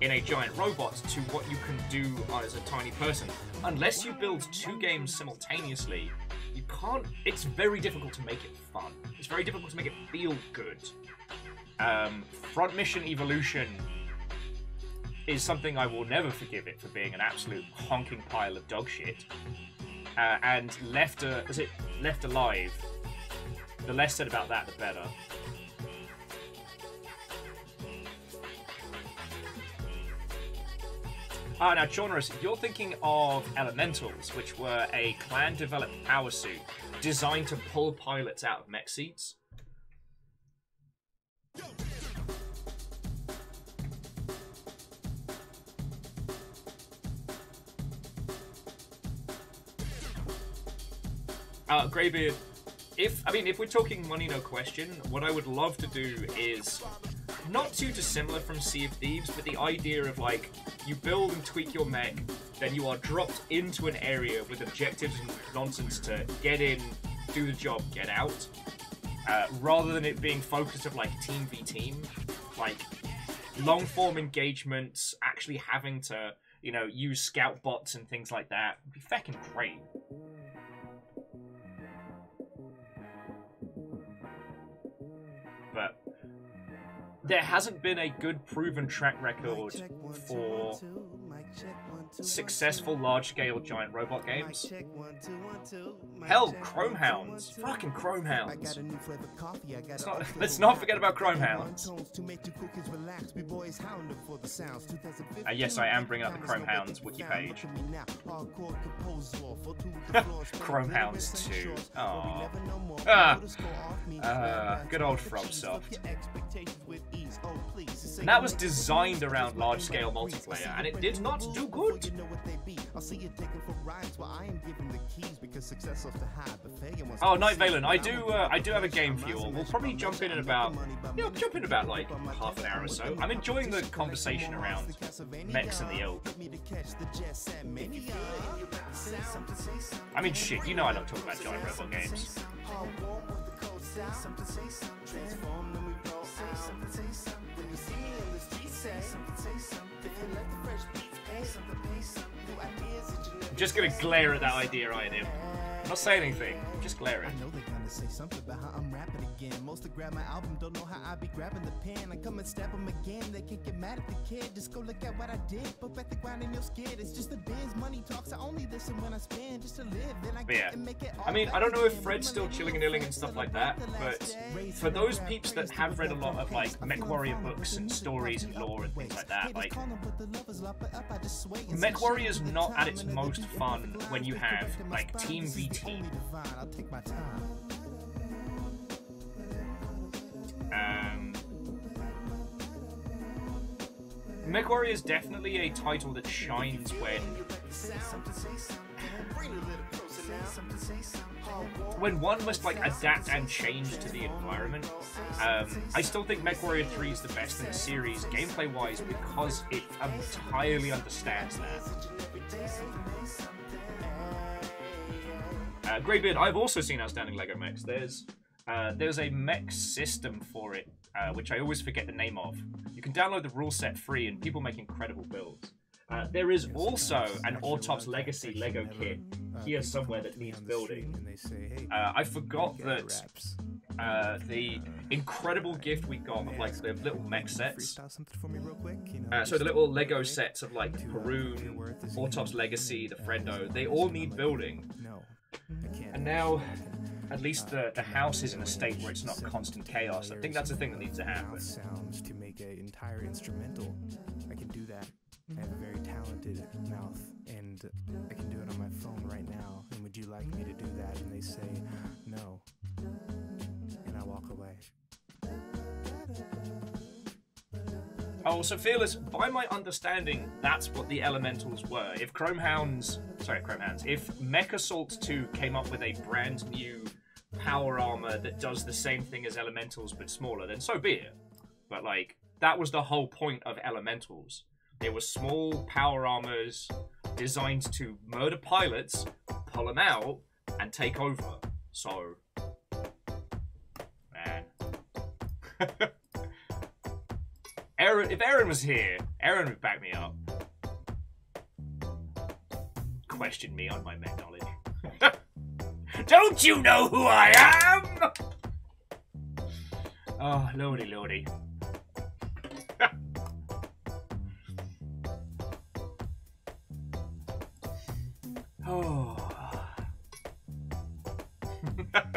in a giant robot to what you can do as a tiny person, unless you build two games simultaneously, you can't. It's very difficult to make it fun. It's very difficult to make it feel good. Um, Front Mission Evolution is something I will never forgive it for being an absolute honking pile of dog shit. Uh, and Left, uh, is it Left Alive? The less said about that, the better. Ah, now, Chaunerus, you're thinking of Elementals, which were a clan-developed power suit designed to pull pilots out of mech seats. Uh, Greybeard, if I mean, if we're talking money, no question. What I would love to do is not too dissimilar from Sea of Thieves, but the idea of like you build and tweak your mech, then you are dropped into an area with objectives and nonsense to get in, do the job, get out, uh, rather than it being focused of like team v team, like long form engagements, actually having to you know use scout bots and things like that would be fucking great. but there hasn't been a good proven track record for successful large-scale giant robot games. Hell, Chrome Hounds. Fucking Chrome Hounds. Let's not, *laughs* let's not forget about Chrome Hounds. Uh, yes, I am bringing up the Chrome Hounds wiki page. Chrome Hounds 2. Aww. Ah, uh, good old FromSoft. And that was designed around large-scale multiplayer, and it did not do good. Oh, Night Valen, I do, uh, I do have a game for you all. We'll probably jump in in about, you know, jump in about like half an hour or so. I'm enjoying the conversation around mechs and the Elk. I mean, shit, you know I don't talk about giant robot games. I'm just gonna glare at that idea, I am. Not say anything, just glare I it. know they're gonna say something about how I'm rapping again. Most to grab my album, don't know how I be grabbing the pen. I come and stab them again, they can't get mad at the kid. Just go look at what I did, but bet the grind in your skid. It's just the biz, money talks. I only listen when I spend just to live. Then I get yeah. and make it I mean, I don't know if. Fred's still chilling and illing and stuff like that, but for those peeps that have read a lot of like MechWarrior books and stories and lore and things like that, like MechWarrior's not at its most fun when you have like Team v Team. Um, MechWarrior is definitely a title that shines when when one must like adapt and change to the environment. Um, I still think MechWarrior 3 is the best in the series, gameplay wise, because it entirely understands that. Uh, Greybeard, I've also seen Outstanding Lego Mechs. There's uh, there's a mech system for it, uh, which I always forget the name of. You can download the rule set free, and people make incredible builds. Uh, there is also an Autops Legacy Lego kit here somewhere that needs building. Uh, I forgot that uh, the incredible gift we got of like the little mech sets. Uh, so the little Lego sets of like Perun, Autops Legacy, the Friendo, they all need building. And now, at least the, the house is in a state where it's not constant chaos. I think that's the thing that needs to happen. sounds to make an entire instrumental. I can do that. I have a very talented mouth, and I can do it on my phone right now. And would you like me to do that? And they say no, and I walk away. Oh, so Fearless, by my understanding, that's what the elementals were. If Chromehounds, sorry, Chromehounds, if Mech Assault 2 came up with a brand new power armor that does the same thing as elementals but smaller, then so be it. But, like, that was the whole point of elementals. They were small power armors designed to murder pilots, pull them out, and take over. So, man. *laughs* Aaron, if Aaron was here, Aaron would back me up. Question me on my mech knowledge. *laughs* Don't you know who I am? Oh, lordy, lordy. *laughs* oh. *laughs*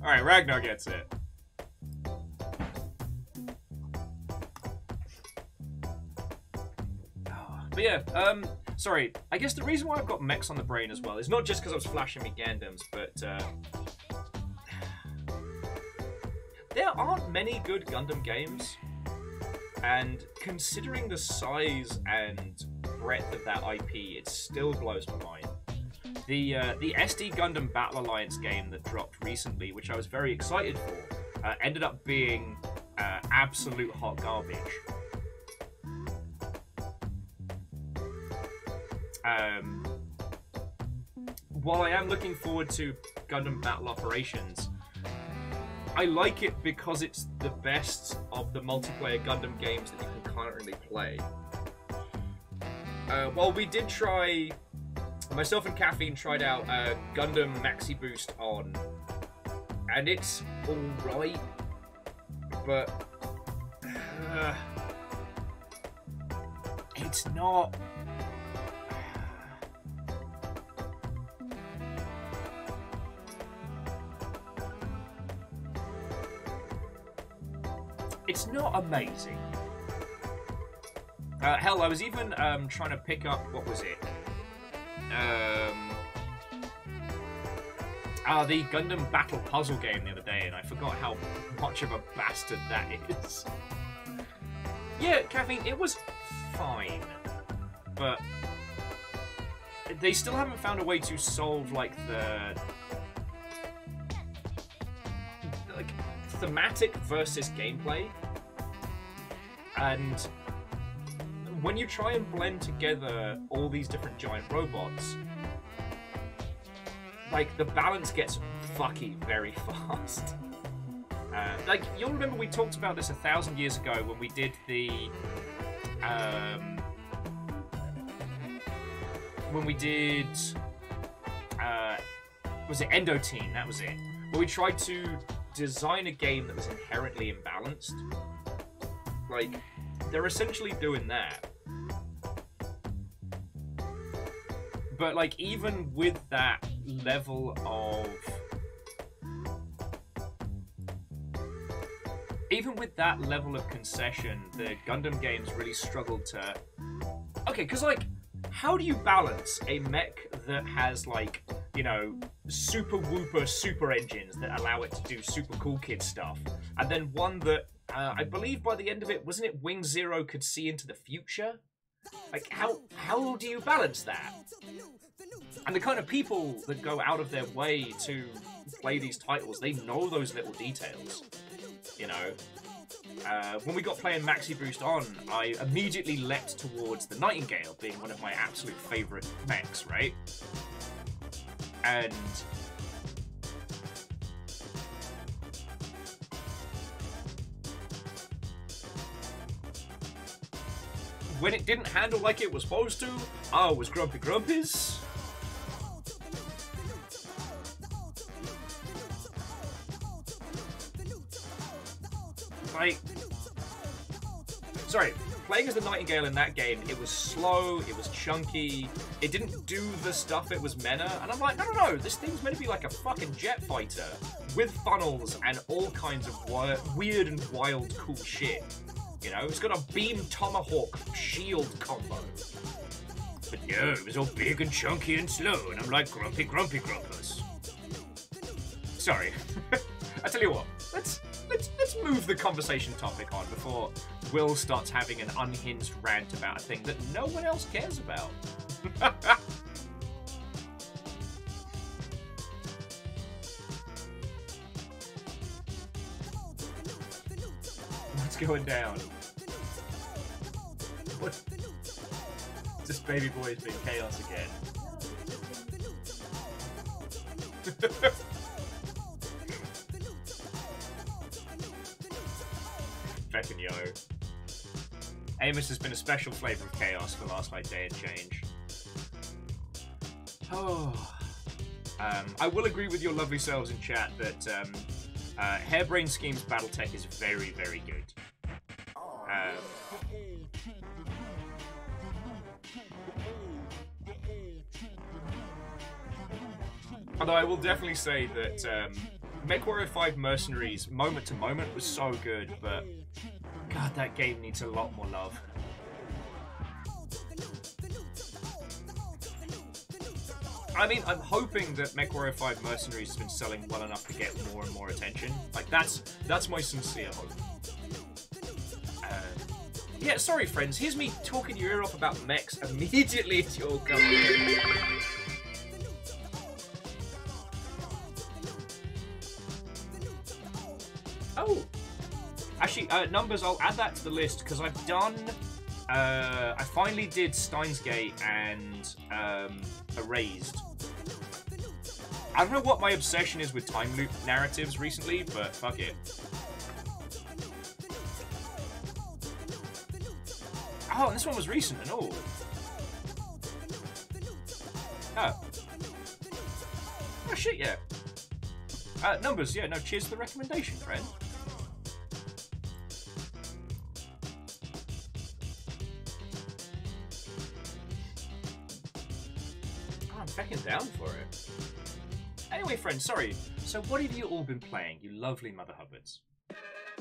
All right, Ragnar gets it. But yeah, um, sorry. I guess the reason why I've got mechs on the brain as well is not just because I was flashing me Gundams, but uh, there aren't many good Gundam games, and considering the size and breadth of that IP, it still blows my mind. The uh, the SD Gundam Battle Alliance game that dropped recently, which I was very excited for, uh, ended up being uh, absolute hot garbage. Um, while I am looking forward to Gundam Battle Operations, I like it because it's the best of the multiplayer Gundam games that you can currently play. Uh, while we did try, myself and Caffeine tried out uh, Gundam Maxi Boost on, and it's alright, but uh, *sighs* it's not. It's not amazing. Uh, hell, I was even um, trying to pick up what was it? Um, ah, the Gundam Battle Puzzle game the other day, and I forgot how much of a bastard that *laughs* is. Yeah, caffeine. It was fine, but they still haven't found a way to solve like the like thematic versus gameplay, and when you try and blend together all these different giant robots, like the balance gets fucky very *laughs* fast. Uh, like you'll remember we talked about this a thousand years ago when we did the um, when we did, uh, was it Endotine? That was it. Where we tried to design a game that was inherently imbalanced. Like, they're essentially doing that. But like, even with that level of even with that level of concession, the Gundam games really struggled to. Okay, because like, how do you balance a mech that has like, you know, super whooper super engines that allow it to do super cool kid stuff, and then one that uh, I believe by the end of it, wasn't it Wing Zero could see into the future? Like, how how do you balance that? And the kind of people that go out of their way to play these titles, they know those little details you know. Uh, when we got playing Maxi Boost on, I immediately leapt towards the Nightingale being one of my absolute favourite mechs, right? And when it didn't handle like it was supposed to, I was grumpy grumpies. Like, sorry, playing as the Nightingale in that game, it was slow, it was chunky, it didn't do the stuff it was meant to, and I'm like, no, no, no, this thing's meant to be like a fucking jet fighter with funnels and all kinds of weird and wild cool shit. You know, it's got a beam tomahawk shield combo. But no, it was all big and chunky and slow, and I'm like, grumpy, grumpy, grumpus. Sorry. *laughs* I tell you what, let's let's let's move the conversation topic on before Will starts having an unhinged rant about a thing that no one else cares about. *laughs* *laughs* going down? *laughs* What? This baby boy's been chaos again. *laughs* Feckin' yo. Amos has been a special flavor of chaos for last like day and change. Oh. *sighs* Um, I will agree with your lovely selves in chat that um, uh, Hairbrain Schemes Battletech is very, very good. Um, although I will definitely say that um, MechWarrior 5 Mercenaries, moment to moment, was so good, but God, that game needs a lot more love. I mean, I'm hoping that MechWarrior 5 Mercenaries has been selling well enough to get more and more attention. Like, that's that's my sincere hope. Yeah, sorry, friends. Here's me talking your ear off about mechs *laughs* immediately into your company. Oh, actually, uh, numbers. I'll add that to the list because I've done. Uh, I finally did Steins Gate and um, Erased. I don't know what my obsession is with time loop narratives recently, but fuck it. Oh, this one was recent and all. Oh. Oh shit, yeah. Uh, numbers, yeah, no, cheers for the recommendation, friend. Oh, I'm fucking down for it. Anyway, friends, sorry. So, what have you all been playing, you lovely Mother Hubbards?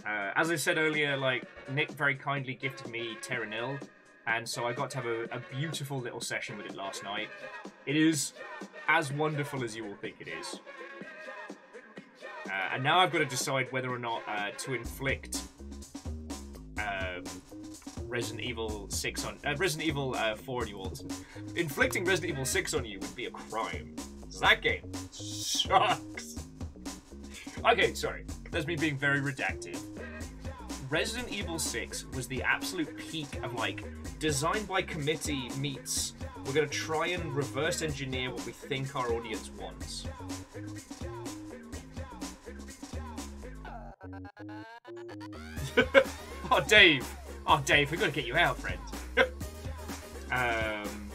Uh, as I said earlier, like Nick very kindly gifted me Terra Nil, and so I got to have a, a beautiful little session with it last night. It is as wonderful as you all think it is. Uh, and now I've got to decide whether or not uh, to inflict um, Resident Evil 6 on uh, Resident Evil uh, 4 on you all. Inflicting Resident Evil 6 on you would be a crime. That game sucks. Okay, sorry. That's me being very redacted. Resident Evil 6 was the absolute peak of like designed by committee meets we're going to try and reverse engineer what we think our audience wants. *laughs* oh, Dave. Oh, Dave, we've got to get you out, friend. *laughs* um,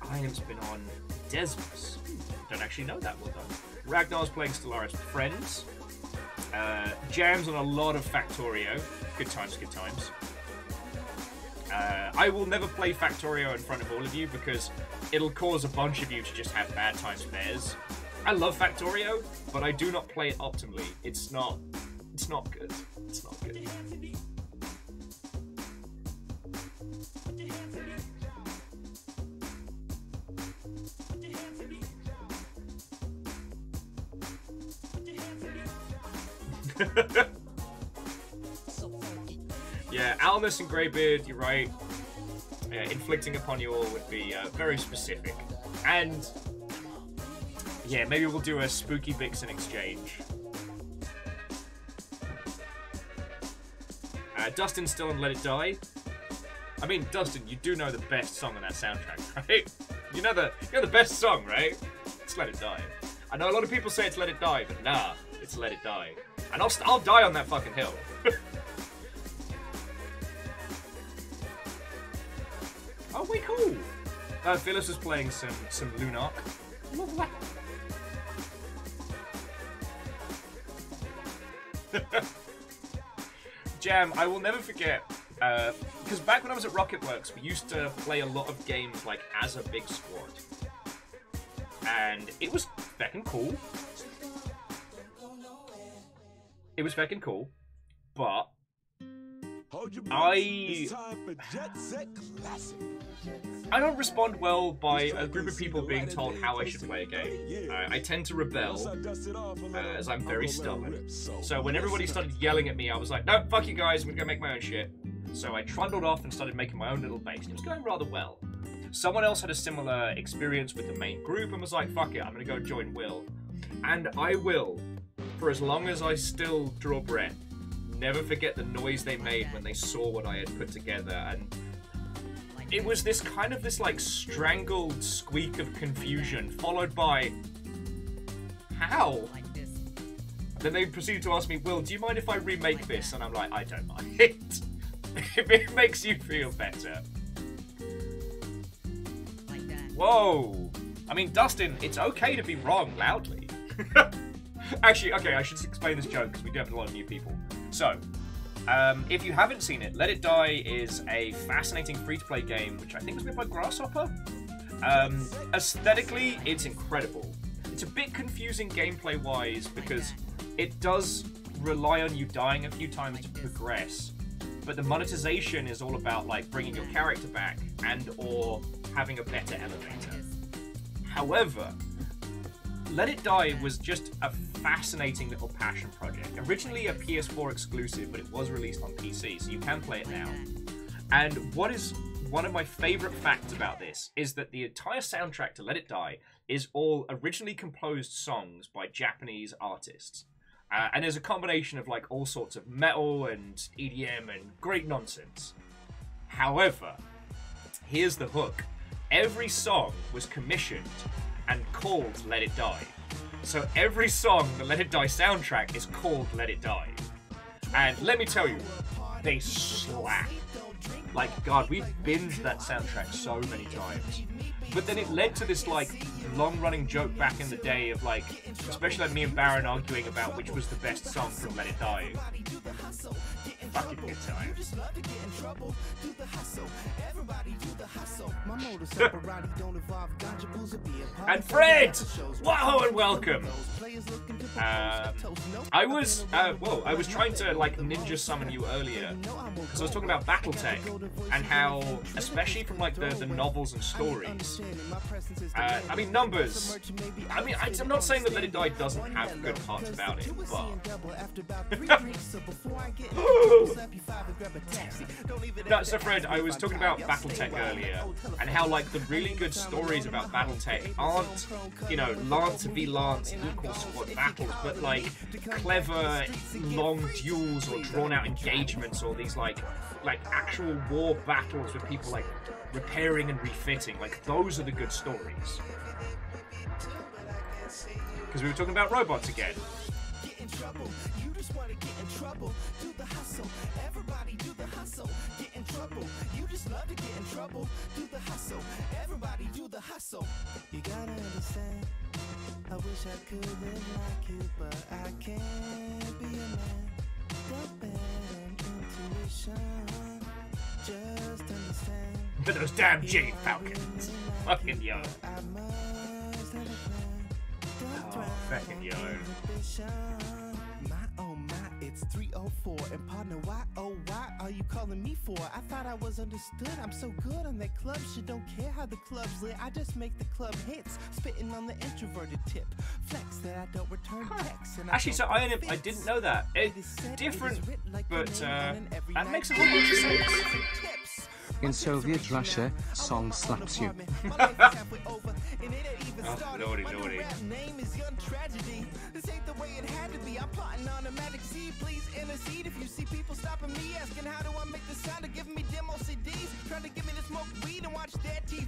I has been on Desmos. Don't actually know that. Well done. Ragnar's playing Stellaris with friends. Uh, jams on a lot of Factorio. Good times, good times. Uh, I will never play Factorio in front of all of you because it'll cause a bunch of you to just have bad times bears. I love Factorio, but I do not play it optimally. It's not. It's not good. It's not good. *laughs* yeah, Almus and Greybeard, you're right. Yeah, inflicting upon you all would be uh, very specific. And yeah, maybe we'll do a spooky Vixen exchange. Uh, Dustin's still on Let It Die. I mean, Dustin, you do know the best song on that soundtrack, *laughs* right? You know the you know the best song, right? It's Let It Die. I know a lot of people say it's Let It Die, but nah, it's Let It Die. And I'll, st- I'll die on that fucking hill. *laughs* oh, we cool. Uh, Phyllis is playing some some Lunark. *laughs* Jam, I will never forget. Because back when I was at Rocketwerkz, we used to play a lot of games like as a big squad. And it was fucking cool. It was fucking cool. But I- It's time for Jet Set Classic. I don't respond well by a group of people being told how I should play a game. Uh, I tend to rebel, uh, as I'm very stubborn. So when everybody started yelling at me, I was like, no, fuck you guys, I'm gonna go make my own shit. So I trundled off and started making my own little base. And it was going rather well. Someone else had a similar experience with the main group and was like, fuck it, I'm gonna go join Will. And I will, for as long as I still draw breath, never forget the noise they made when they saw what I had put together. And it was this kind of this like strangled squeak of confusion, followed by, how? Then they proceeded to ask me, Will, do you mind if I remake this? And I'm like, I don't mind. *laughs* if it makes you feel better. Whoa! I mean, Dustin, it's okay to be wrong loudly. *laughs* Actually, okay, I should explain this joke because we do have a lot of new people. So, um, if you haven't seen it, Let It Die is a fascinating free to play game which I think was made by Grasshopper. Um, aesthetically, it's incredible. It's a bit confusing gameplay wise because it does rely on you dying a few times to progress, but the monetization is all about like bringing your character back and or having a better elevator. However, Let It Die was just a fascinating little passion project. Originally a PS4 exclusive, but it was released on PC, so you can play it now. And what is one of my favorite facts about this is that the entire soundtrack to Let It Die is all originally composed songs by Japanese artists. Uh, and there's a combination of like all sorts of metal and EDM and great nonsense. However, here's the hook every song was commissioned and called Let It Die. So every song, the Let It Die soundtrack, is called Let It Die. And let me tell you, they slap. Like, God, We've binged that soundtrack so many times. But then it led to this, like, long running joke back in the day of, like, especially like me and Baron arguing about which was the best song from Let It Die. Fucking good times. *laughs* And Fred! Whoa, and welcome! Um, I was, uh, whoa, I was trying to, like, ninja summon you earlier, because I was talking about Battletech, and how, especially from, like, the, the novels and stories, uh, I mean, numbers, I mean, I, I'm not saying that Let It Die doesn't have good parts about it, but... No, so Fred, I was talking about BattleTech earlier, and how like the really good stories about BattleTech aren't, you know, Lance v Lance equal squad battles, but like clever long duels or drawn out engagements or these like like actual war battles with people like repairing and refitting. Like those are the good stories. Because we were talking about robots again. trouble. Do the hustle. Everybody do the hustle. You gotta understand. I wish I could live like you, but I can't be a man. Intuition. Just understand. For those damn Jade Falcons. Fucking yo. Oh, thrive fucking on yo. inhibition. My oh my, it's 304. And partner, why oh why are you calling me for? I thought I was understood. I'm so good on that club shit. Don't care how the club's lit. I just make the club hits. Spitting on the introverted tip. Flex that I don't return texts. And Actually, so I didn't, I didn't know that. It, It is said, different, but uh, on an every that makes a whole bunch of sense. Tips. In Soviet Russia, song slaps you. Oh, lordy, lordy. Name is Young Tragedy. This ain't the way it had to be. I'm plotting on a magic seed. Please intercede if you see people stopping me, asking how do I make this sound or giving me demo CDs, trying to get me to smoke weed and watch their TVs.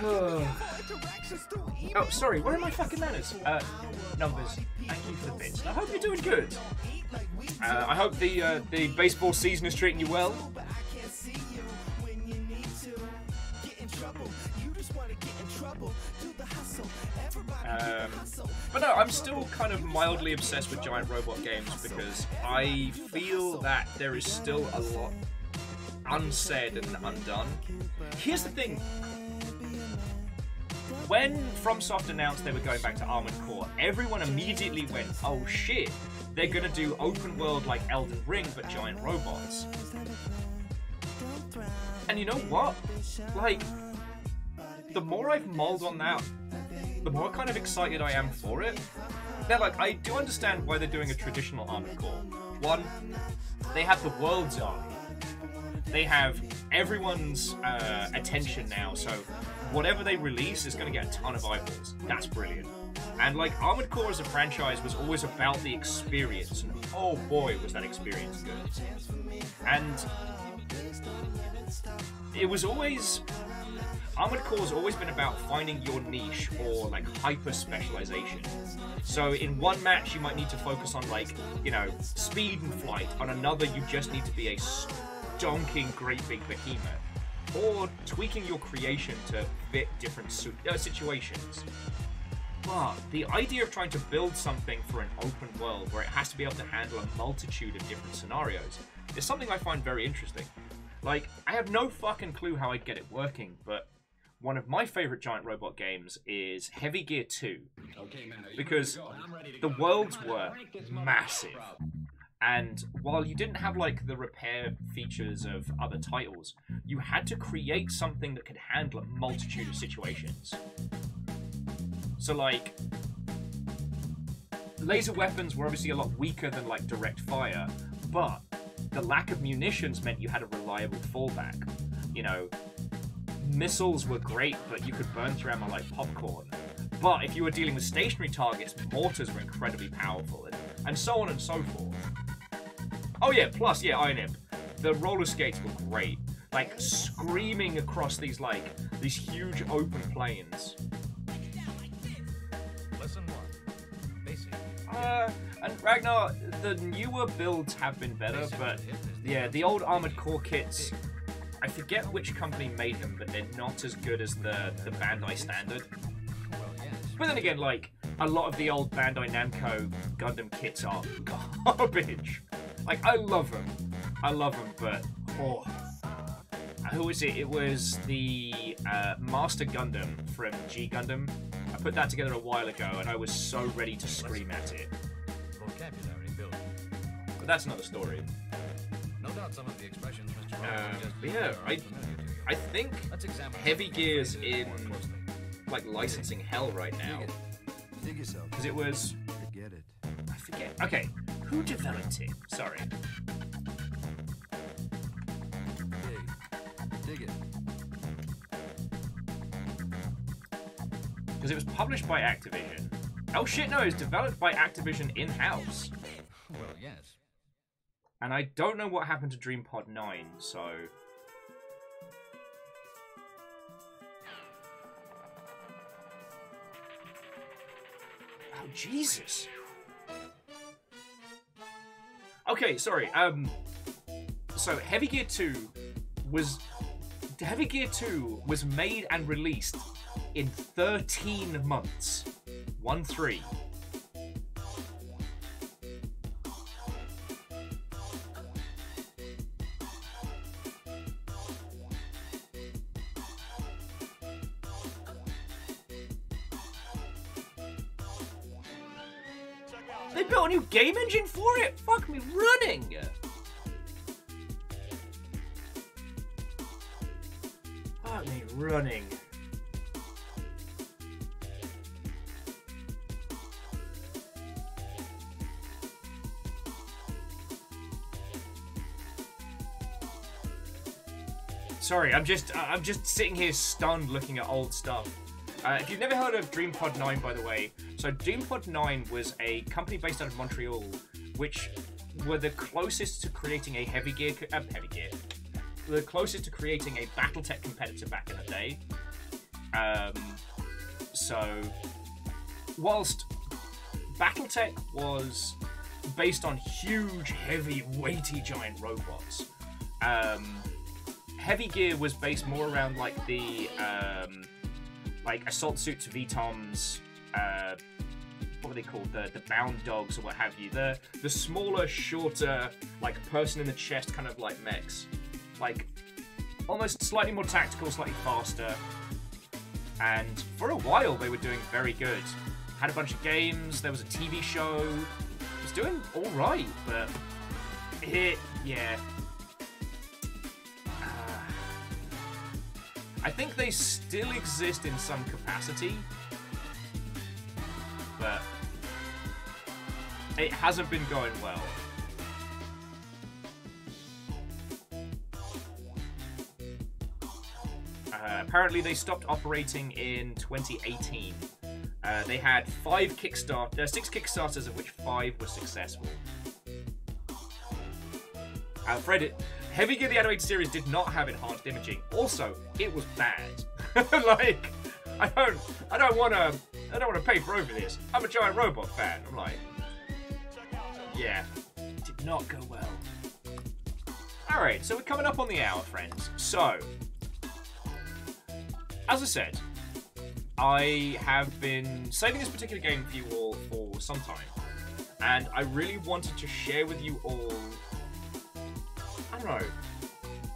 Give me helpful interactions through email. *sighs* Oh, sorry, where are my fucking manners? Uh, numbers. Thank you for the bits. I hope you're doing good. Uh, I hope the uh, the baseball season is treating you well. Um. But no, I'm still kind of mildly obsessed with giant robot games because I feel that there is still a lot unsaid and undone. Here's the thing. When FromSoft announced they were going back to Armored Core, everyone immediately went, "Oh shit, they're gonna do open world like Elden Ring but giant robots." And you know what? Like, the more I've mulled on that, the more kind of excited I am for it. Now, like, I do understand why they're doing a traditional Armored Core. One, they have the world's eye. They have everyone's uh, attention now, so whatever they release is going to get a ton of eyeballs. That's brilliant. And like Armored Core as a franchise was always about the experience, and oh boy, was that experience good. And it was always Armored Core has always been about finding your niche or like hyper specialization. So in one match you might need to focus on like, you know, speed and flight. On another you just need to be a stonking great big behemoth. Or tweaking your creation to fit different uh, situations. But the idea of trying to build something for an open world where it has to be able to handle a multitude of different scenarios is something I find very interesting. Like, I have no fucking clue how I'd get it working, but one of my favorite giant robot games is Heavy Gear 2. Because the worlds were massive. And while you didn't have like the repair features of other titles, you had to create something that could handle a multitude of situations. So like laser weapons were obviously a lot weaker than like direct fire, but the lack of munitions meant you had a reliable fallback. You know, missiles were great, but you could burn through ammo like popcorn. But if you were dealing with stationary targets, mortars were incredibly powerful, and, and so on and so forth. Oh yeah, plus yeah, Iron Imp. The roller skates were great, like screaming across these like these huge open plains. Lesson one. Basic. Uh, and Ragnar, the newer builds have been better, but yeah, the old Armored Core kits. I forget which company made them, but they're not as good as the the Bandai standard. But then again, like a lot of the old Bandai Namco Gundam kits are *laughs* garbage. Like I love them, I love them, but oh, who was it? It was the uh, Master Gundam from G Gundam. I put that together a while ago, and I was so ready to scream at it. Vocabulary building. But that's another story. No doubt some of the expressions. Um, but yeah, I- unfamiliar to you. I think Heavy Gear's in like licensing hell right now because it was Forget it. I forget. Okay, who developed it? Sorry. Dig. Dig it. Because it was published by Activision. Oh shit, no, it was developed by Activision in house. Well, yes. And I don't know what happened to DreamPod 9, so. Oh, Jesus. Okay, sorry. Um, so Heavy Gear 2 was Heavy Gear 2 was made and released in 13 months. 1 built a new game engine for it? Fuck me running! Fuck me running. Sorry, I'm just I'm just sitting here stunned looking at old stuff. Uh, if you've never heard of DreamPod 9, by the way, so DreamPod 9 was a company based out of Montreal, which were the closest to creating a heavy gear, uh, heavy gear, the closest to creating a BattleTech competitor back in the day. Um, so, whilst BattleTech was based on huge, heavy, weighty, giant robots, um, Heavy Gear was based more around like the um, like assault suits, VOTOMs, uh, what were they called? The the bound dogs or what have you. The the smaller, shorter, like person in the chest kind of like mechs, like almost slightly more tactical, slightly faster. And for a while, they were doing very good. Had a bunch of games. There was a TV show. It was doing all right, but it, yeah. Uh, I think they still exist in some capacity, it hasn't been going well. Uh, apparently, they stopped operating in 2018. Uh, they had five Kickstarter, six Kickstarters, of which five were successful. Uh, Fred, it- Heavy Gear the animated series did not have enhanced imaging. Also, it was bad. *laughs* like, I don't, I don't want to, I don't want to pay for over this. I'm a giant robot fan. I'm like, yeah, did not go well. All right, so we're coming up on the hour, friends. So, as I said, I have been saving this particular game for you all for some time, and I really wanted to share with you all. I don't know.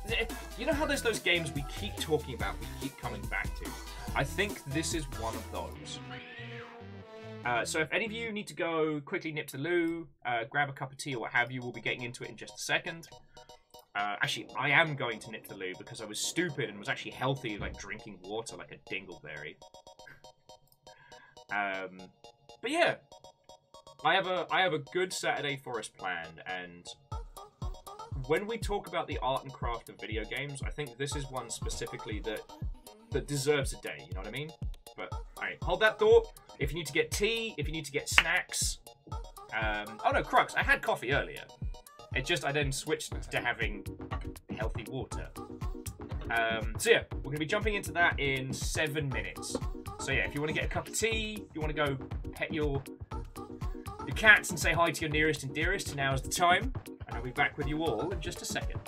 Eh, You know how there's those games we keep talking about, we keep coming back to. I think this is one of those. Uh, so if any of you need to go quickly nip to the loo, uh, grab a cup of tea or what have you, we'll be getting into it in just a second. Uh, actually, I am going to nip to the loo because I was stupid and was actually healthy, like drinking water like a dingleberry. Um, but yeah, I have a I have a good Saturday for us planned, and when we talk about the art and craft of video games, I think this is one specifically that that deserves a day. You know what I mean? But alright, hold that thought. If you need to get tea, if you need to get snacks, um, oh no, Crux, I had coffee earlier. It just I then switched to having healthy water. Um, so yeah, we're gonna be jumping into that in seven minutes. So yeah, if you want to get a cup of tea, you want to go pet your your cats and say hi to your nearest and dearest, now is the time. And I'll be back with you all in just a second.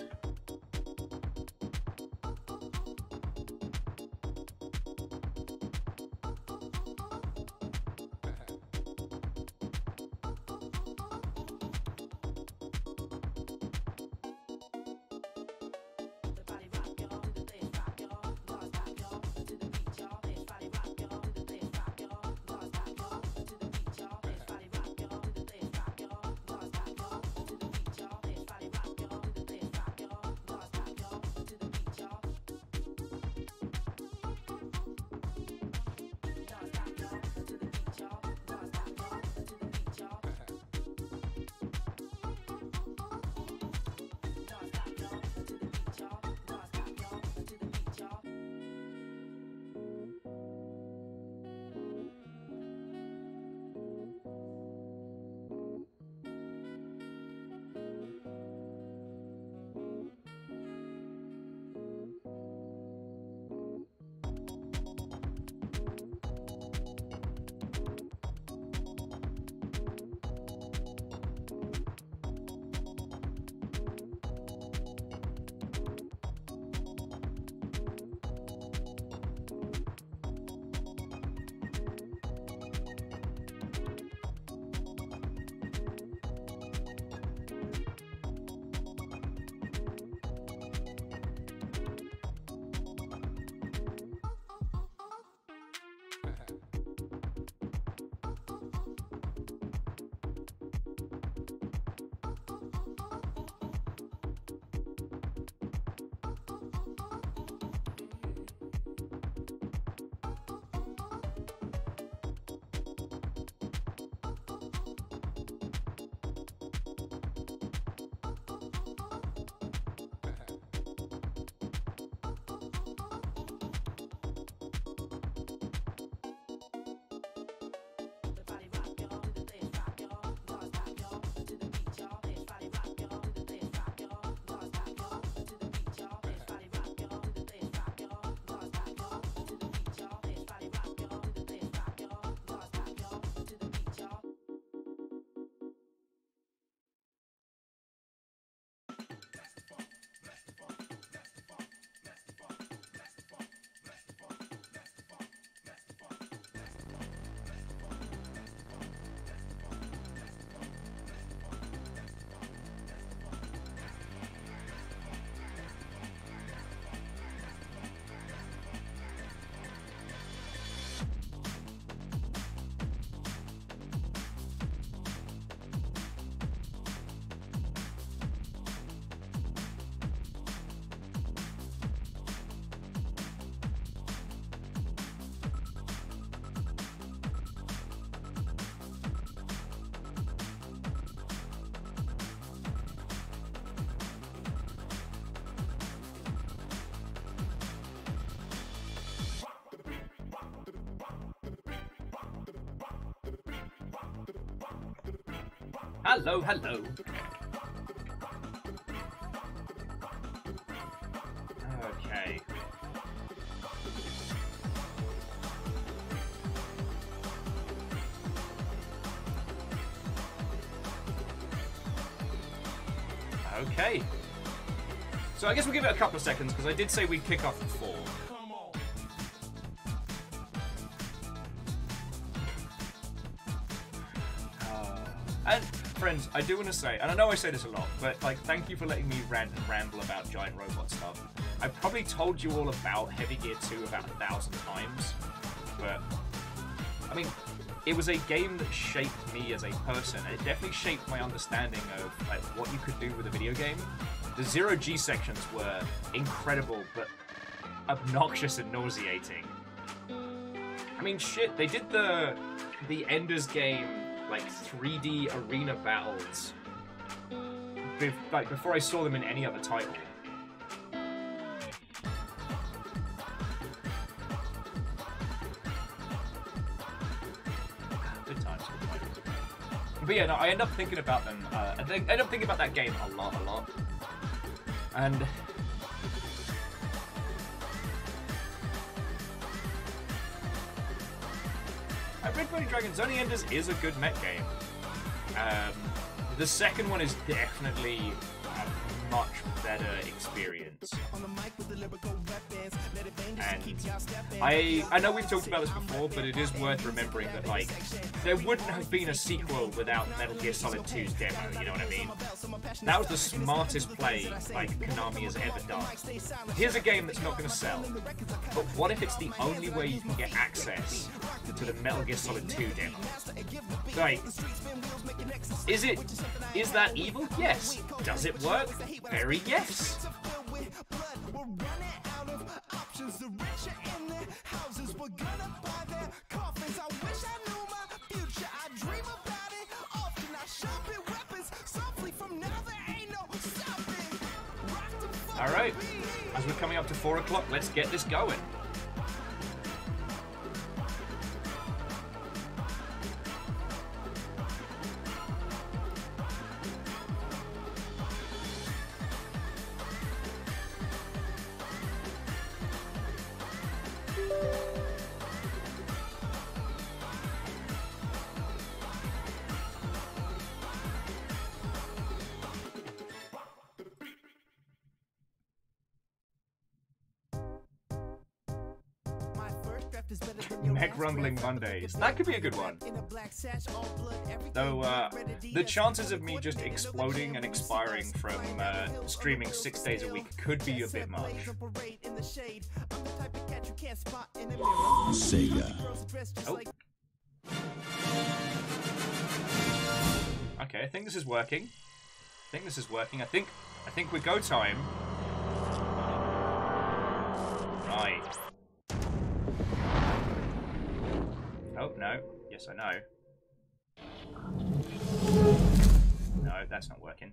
Hello, hello. Okay. Okay. So I guess we'll give it a couple of seconds, because I did say we'd kick off at 4. I do want to say, and I know I say this a lot, but like, thank you for letting me rant and ramble about giant robot stuff. I probably told you all about Heavy Gear 2 about a thousand times, but I mean, it was a game that shaped me as a person. It definitely shaped my understanding of like what you could do with a video game. The zero G sections were incredible, but obnoxious and nauseating. I mean, shit, they did the the Ender's Game like 3D arena battles, like before I saw them in any other title. Good times, good times. But yeah, no, I end up thinking about them. Uh, I think- I end up thinking about that game a lot, a lot. And Uh, Red Bunny Dragon Zony Enders is a good mech game. Um, the second one is definitely a much better experience. And I I know we've talked about this before, but it is worth remembering that like there wouldn't have been a sequel without Metal Gear Solid 2's demo. You know what I mean? That was the smartest play like Konami has ever done. Here's a game that's not going to sell, but what if it's the only way you can get access to the Metal Gear Solid 2 demo? Like, is it is that evil? Yes. Does it work? Very yes. All right. As we're coming up to four o'clock, let's get this going. Mondays. That could be a good one. Though, uh, the chances of me just exploding and expiring from uh, streaming six days a week could be a bit much. Sega. Oh. Okay, I think this is working. I think this is working. I think I think we're go time. No. Yes, I know. No, that's not working.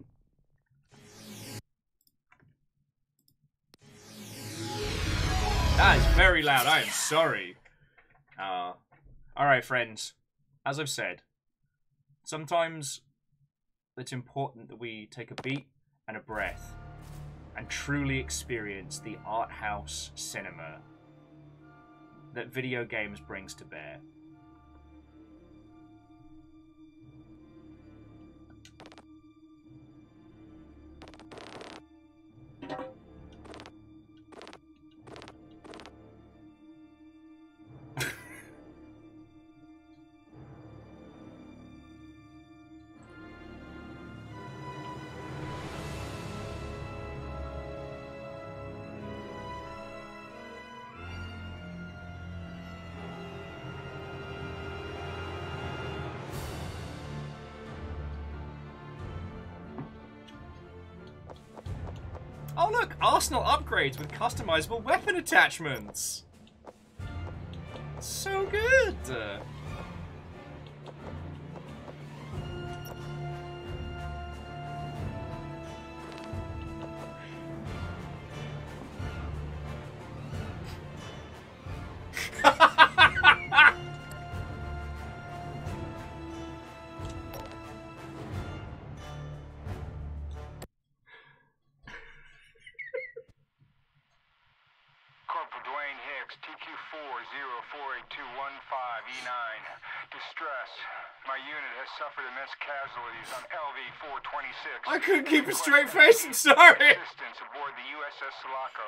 That is very loud. I am sorry. Uh, all right, friends. As I've said, sometimes it's important that we take a beat and a breath and truly experience the art house cinema that video games brings to bear. Oh Arsenal upgrades with customizable weapon attachments. So good. Couldn't keep a straight face. I'm sorry. Assistance aboard the USS Sulaco.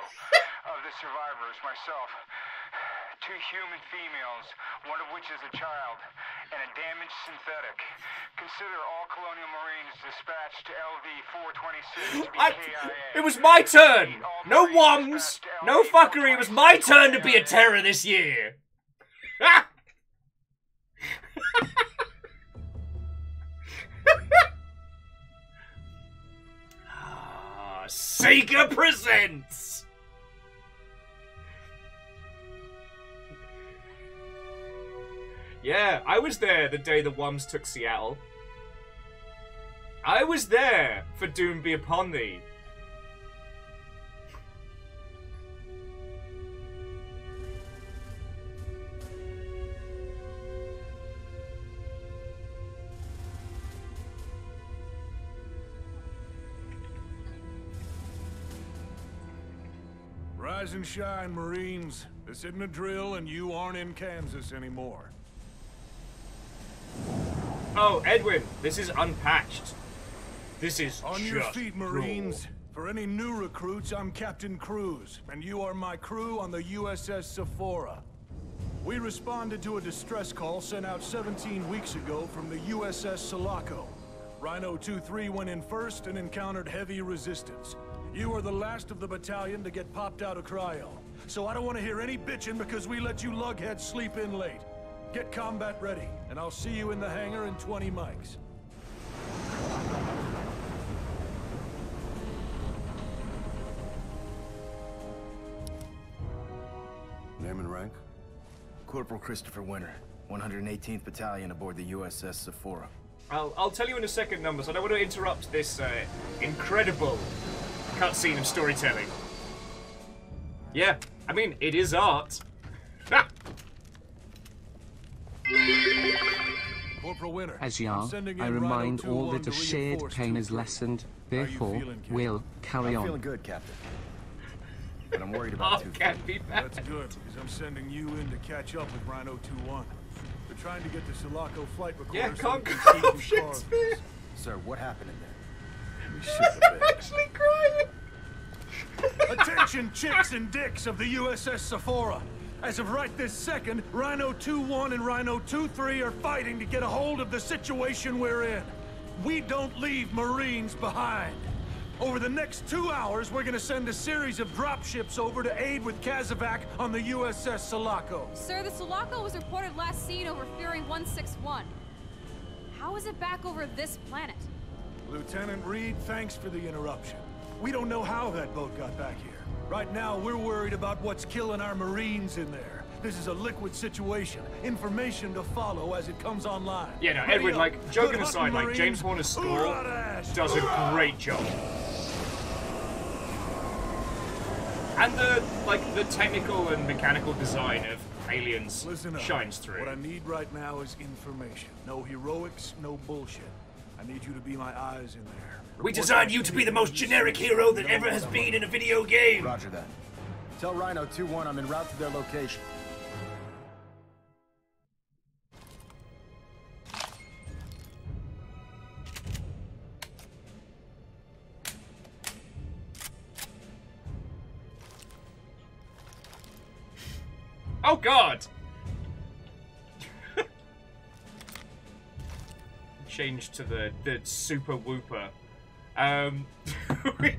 of the survivors, myself, two human females, one of which is a child, and a damaged synthetic. Consider all Colonial Marines dispatched to LV-426 to be I, KIA. it was my turn. No wums. No fuckery. It was my turn to be a terror this year. *laughs* Sega presents. Yeah, I was there the day the Wums took Seattle. I was there for Doom Be Upon Thee. And shine, Marines. This isn't a drill, and you aren't in Kansas anymore. Oh, Edwin, this is unpatched. This is On your feet. Marines. For any new recruits, I'm Captain Cruz, and you are my crew on the USS Sephora. We responded to a distress call sent out 17 weeks ago from the USS Sulaco. Rhino 2-3 went in first and encountered heavy resistance. You are the last of the battalion to get popped out of cryo. So I don't want to hear any bitching because we let you lugheads sleep in late. Get combat ready, and I'll see you in the hangar in 20 mics. Name and rank? Corporal Christopher Winter, 118th Battalion aboard the USS Sephora. I'll, I'll tell you in a second, numbers. I don't want to interrupt this uh, incredible cutscene of storytelling. Yeah, I mean, it is art. Corporal Winter. As I'm Yar, I remind all that to a shared pain is lessened, therefore, feeling, kid? will carry I'm on. feeling good, Captain. But I'm worried *laughs* Oh, about two can't be bad. That's good, because I'm sending you in to catch up with Rhino 2-1. They're trying to get the Sulaco flight recorder Yeah, so can't we can *laughs* go Shakespeare. Sir, what happened in there? We shit the I'm actually crying. Attention, chicks and dicks of the USS Sephora. As of right this second, Rhino 2-1 and Rhino 2-3 are fighting to get a hold of the situation we're in. We don't leave Marines behind. Over the next two hours, we're gonna send a series of dropships over to aid with casevac on the USS Sulaco. Sir, the Sulaco was reported last seen over Fury 161. How is it back over this planet? Lieutenant Reed, thanks for the interruption. We don't know how that boat got back here. Right now, we're worried about what's killing our Marines in there. This is a liquid situation. Information to follow as it comes online. Yeah, no, Ready Edward, up. like, joking Good aside, like, Marines. James Horner's score does a great job. And the, like, the technical and mechanical design of Aliens Listen up. shines through. What I need right now is information. No heroics, no bullshit. I need you to be my eyes in there. We Report designed you to be the most generic hero that ever has been in a video game. Roger that. Tell Rhino 2-1 I'm en route to their location. Oh God! Change to the the super whooper. Um, *laughs* we,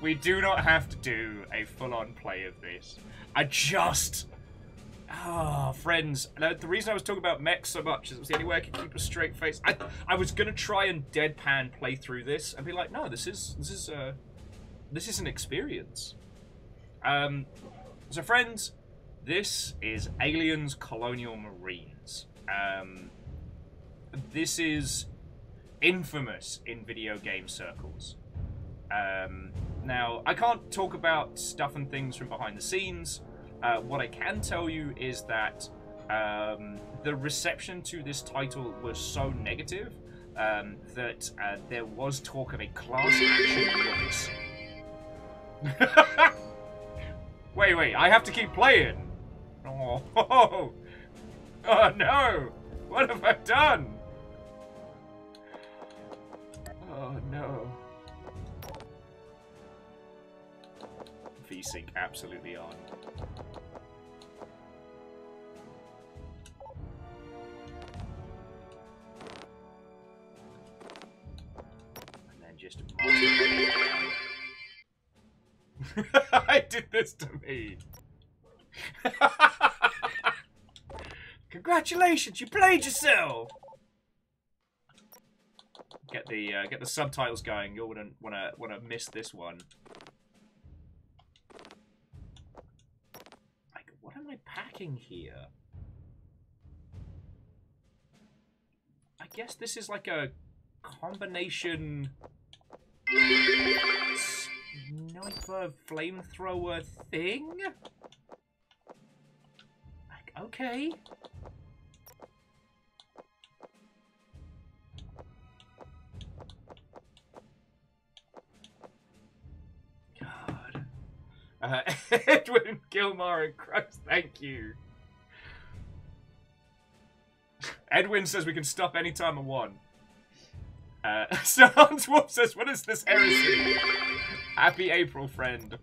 we do not have to do a full-on play of this. I just. Ah, friends. Now, the reason I was talking about mech so much is it was the only way I could keep a straight face. I, I was gonna try and deadpan play through this and be like, no, this is this is uh, this is an experience. Um, so friends, this is Aliens Colonial Marines. Um, this is infamous in video game circles. Um, now, I can't talk about stuff and things from behind the scenes. Uh, what I can tell you is that um, the reception to this title was so negative um, that uh, there was talk of a class action lawsuit. *laughs* Wait, wait, I have to keep playing. *laughs* Oh, oh, *laughs* oh no! What have I done? Oh no. VSync absolutely on. And then just *laughs* I did this to me. *laughs* Congratulations, you played yourself. Get the uh, get the subtitles going. You'll wanna wanna wanna miss this one. Like, what am I packing here? I guess this is like a combination sniper flamethrower thing. Like, okay. Uh, *laughs* Edwin Gilmore and Crux, thank you. Edwin says we can stop anytime I want. Uh, *laughs* so Hans Wolf says, what is this heresy? Happy April, friend.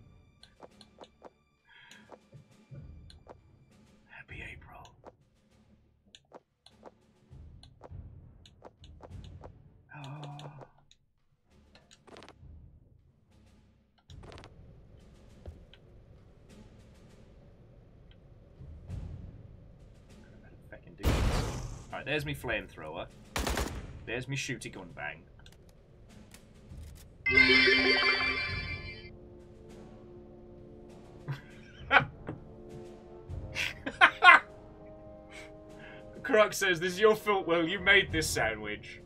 Alright, there's me flamethrower. There's me shooty gun bang. Crux says, This is your fault, Will. You made this sandwich.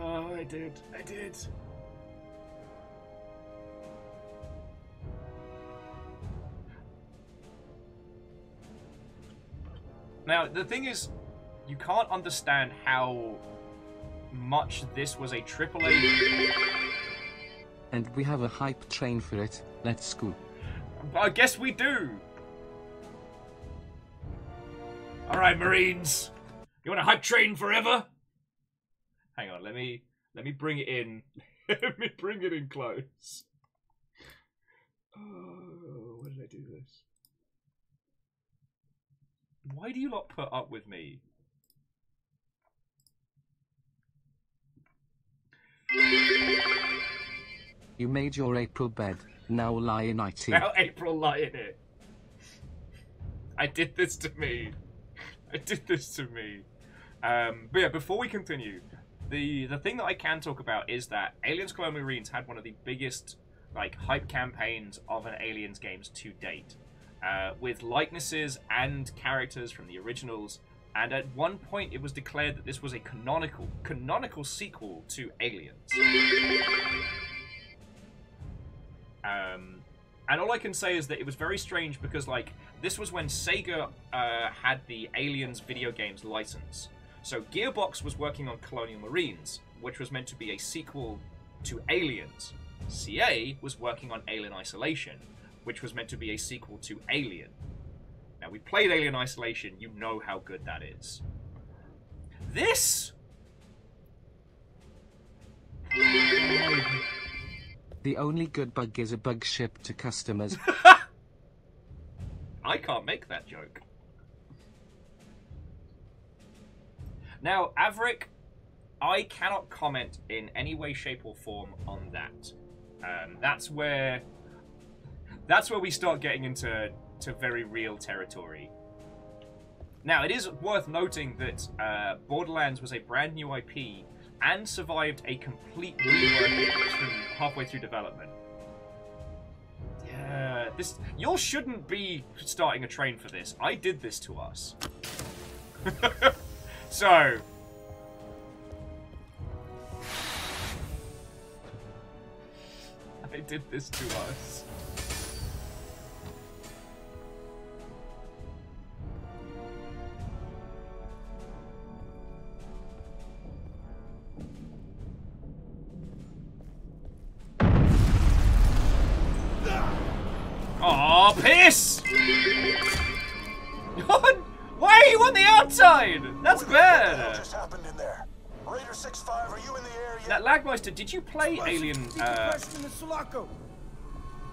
Oh, I did. I did. Now, the thing is, you can't understand how much this was a AAA. And we have a hype train for it. Let's go. I guess we do. All right, Marines. You want a hype train forever? Hang on, let me let me bring it in. *laughs* let me bring it in close. Oh, why did I do this? Why do you not put up with me? You made your April bed. Now lie in IT. Now April lie in it. I did this to me. I did this to me. Um, but yeah, before we continue, the the thing that I can talk about is that Aliens Colonial Marines had one of the biggest like hype campaigns of an Aliens games to date, uh, with likenesses and characters from the originals. And at one point, it was declared that this was a canonical canonical sequel to Aliens. Um, and all I can say is that it was very strange because, like, this was when Sega uh, had the Aliens video games license. So Gearbox was working on Colonial Marines, which was meant to be a sequel to Aliens. CA was working on Alien Isolation, which was meant to be a sequel to Alien. Now, we played Alien Isolation, you know how good that is. This? The only good bug is a bug shipped to customers. *laughs* I can't make that joke. Now, Averick, I cannot comment in any way, shape, or form on that. Um, that's where that's where we start getting into to very real territory. Now, it is worth noting that uh, Borderlands was a brand new IP and survived a complete from halfway through development. Yeah, this you shouldn't be starting a train for this. I did this to us. *laughs* so *laughs* I did this to us. Piss! Why are you on the outside? That's bad. just happened in there? Raider 6-5, are you in the area? Now, Lagmeister, did you play Alien? Uh,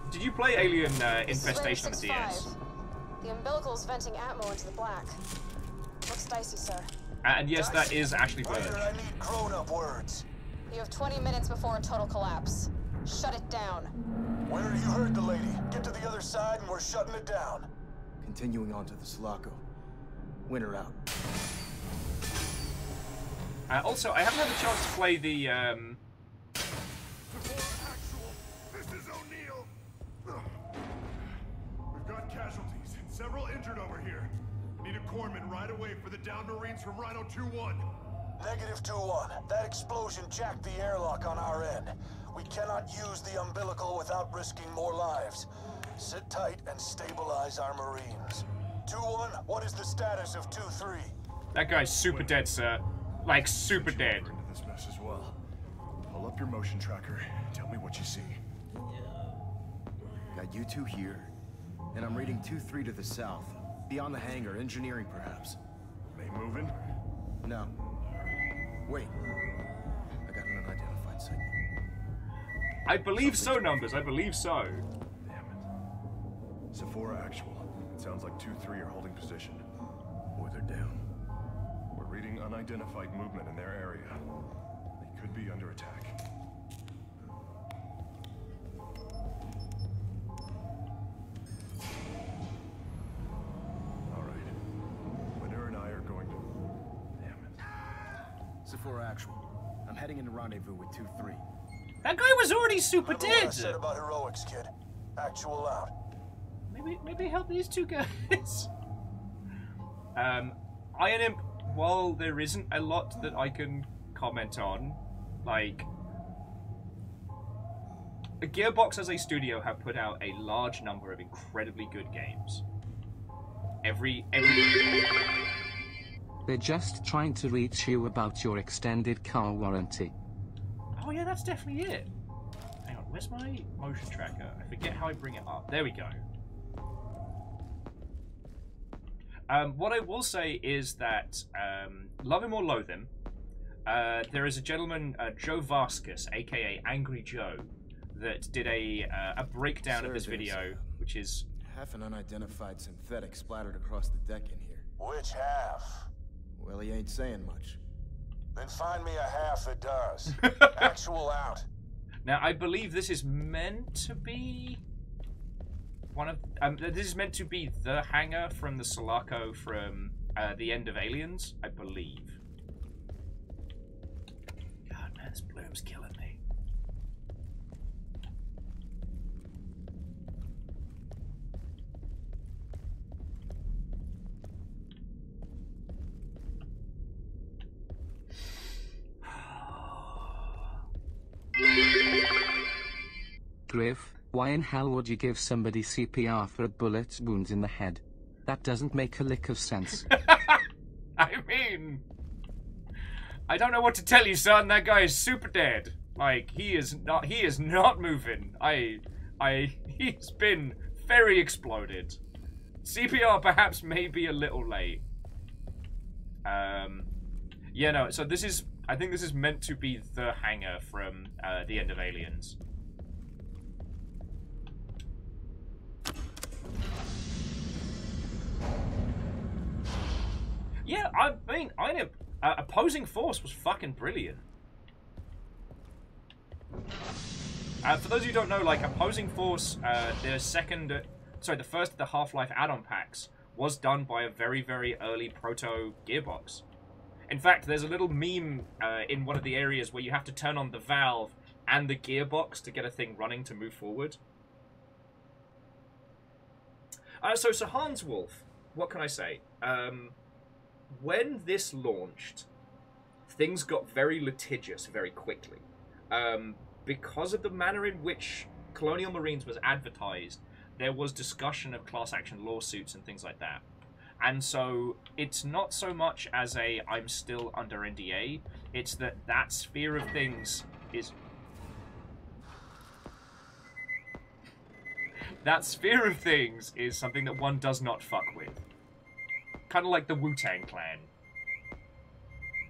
did you play Alien uh, Infestation on the DS? The umbilical's venting Atmo into the black. Looks dicey, sir. And yes, that is Ashly Burch. I need grown-up words. You have 20 minutes before a total collapse. Shut it down. Where you heard the lady. Get to the other side and we're shutting it down. Continuing on to the Sulaco. Winter out. Uh, also, I haven't had a chance to play the. Um... This is O'Neill. We've got casualties several injured over here. Need a corpsman right away for the downed Marines from Rhino 2-1. Negative 2-1. That explosion jacked the airlock on our end. We cannot use the umbilical without risking more lives. Sit tight and stabilize our Marines. 2-1, what is the status of 2-3? That guy's super dead, sir. Like, super dead. Into This mess as well. Pull up your motion tracker. Tell me what you see. Got you two here, and I'm reading 2-3 to the south. Beyond the hangar, engineering perhaps. They moving? No. Wait. I got an unidentified signal. I believe so, numbers. I believe so. Damn it. Sephora actual. It sounds like 2-3 are holding position. Boy, they're down. We're reading unidentified movement in their area. They could be under attack. Alright. Winter and I are going to... Damn it. Sephora actual. I'm heading into rendezvous with 2-3. That guy was already super Remember what I said about heroics, kid. Actual out. Maybe, maybe help these two guys. *laughs* um, Iron Imp. While there isn't a lot that I can comment on, like Gearbox as a studio have put out a large number of incredibly good games. Every every They're just trying to reach you about your extended car warranty. Oh yeah, that's definitely it. Hang on, where's my motion tracker? I forget how I bring it up. There we go. Um, what I will say is that, um, love him or loathe him, uh, there is a gentleman, uh, Joe Vasquez, aka Angry Joe, that did a uh, a breakdown of this video, which is Half an unidentified synthetic splattered across the deck in here. Which half? Well, he ain't saying much. Then find me a half that does. *laughs* Actual out. now I believe this is meant to be one of um, this is meant to be the hangar from the Sulaco from uh, the end of Aliens, I believe. God, man, this bloom's killing me. Griff, why in hell would you give somebody CPR for a bullet wound in the head? That doesn't make a lick of sense. *laughs* I mean, I don't know what to tell you, son. That guy is super dead. Like he is not. He is not moving. I, I. *laughs* He's been very exploded. CPR perhaps may be a little late. Um, yeah, no. So this is. I think this is meant to be the hangar from uh, the end of Aliens. Yeah, I mean, I know uh, opposing force was fucking brilliant. Uh, for those of you who don't know, like opposing force, uh, the second, sorry, the first of the Half-Life add-on packs was done by a very, very early proto Gearbox. In fact, there's a little meme uh, in one of the areas where you have to turn on the valve and the gearbox to get a thing running to move forward. Uh, so, so Hans Wolf, what can I say? Um, when this launched, things got very litigious very quickly. Um, because of the manner in which Colonial Marines was advertised, there was discussion of class action lawsuits and things like that. And so it's not so much as a I'm still under NDA, it's that that sphere of things is that sphere of things is something that one does not fuck with. Kind of like the Wu Tang Clan.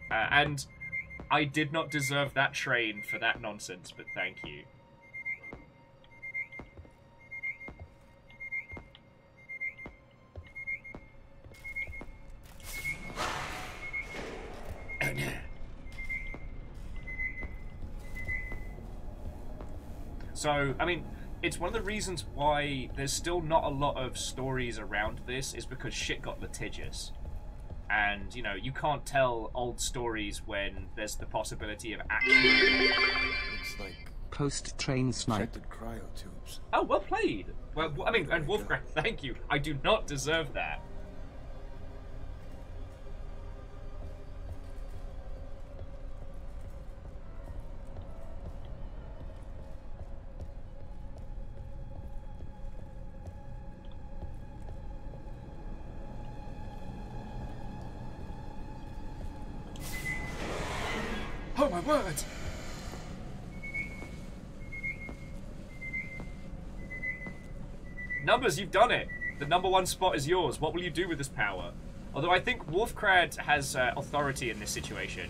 Uh, and I did not deserve that train for that nonsense, but thank you. So, I mean, it's one of the reasons why there's still not a lot of stories around this, is because shit got litigious. And, you know, you can't tell old stories when there's the possibility of action. Looks like Post train snipe. protected cryotubes. Oh, well played! Well, I mean, and Wolfcraft, *laughs* thank you. I do not deserve that. Numbers, you've done it. The number one spot is yours. What will you do with this power? Although I think Wolfcrad has uh, authority in this situation.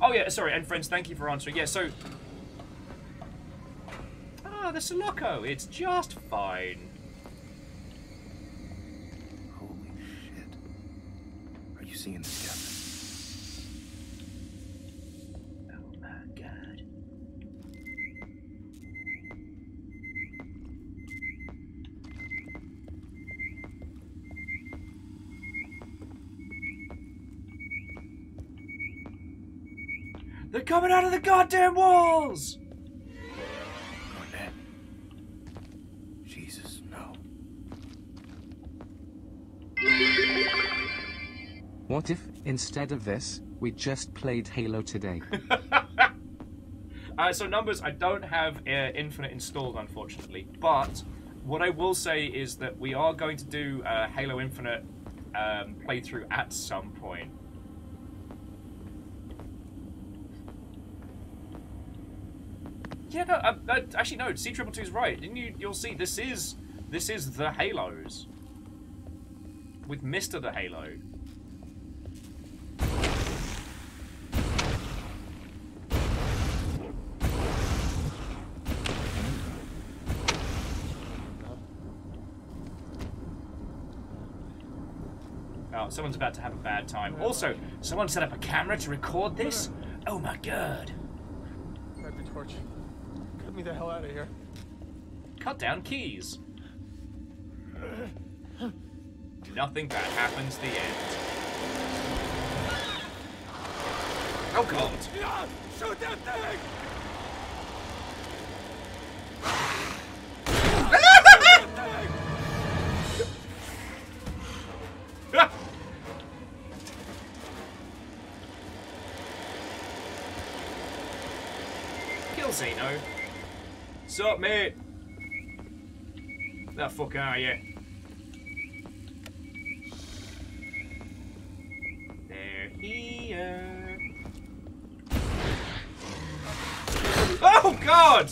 Oh yeah, sorry, and friends, thank you for answering. Yeah, so Ah, the Sulaco. It's just fine. Seeing this, Captain? They're coming out of the goddamn walls! What if, instead of this, we just played Halo today? *laughs* Uh, so numbers, I don't have uh, Infinite installed, unfortunately. But what I will say is that we are going to do a Halo Infinite um, playthrough at some point. Yeah, no, uh, uh, actually no. C triple two is right. Didn't you? You'll see. This is this is the Halos with Mister the Halo. Oh, someone's about to have a bad time. Also, someone set up a camera to record this? Oh my god. Grab your torch. Get me the hell out of here. Cut down keys. Nothing bad happens the end. Oh god. Yeah! Shoot that thing! Kill Zeno. Sup, mate? The fuck are you? They're here. Oh god!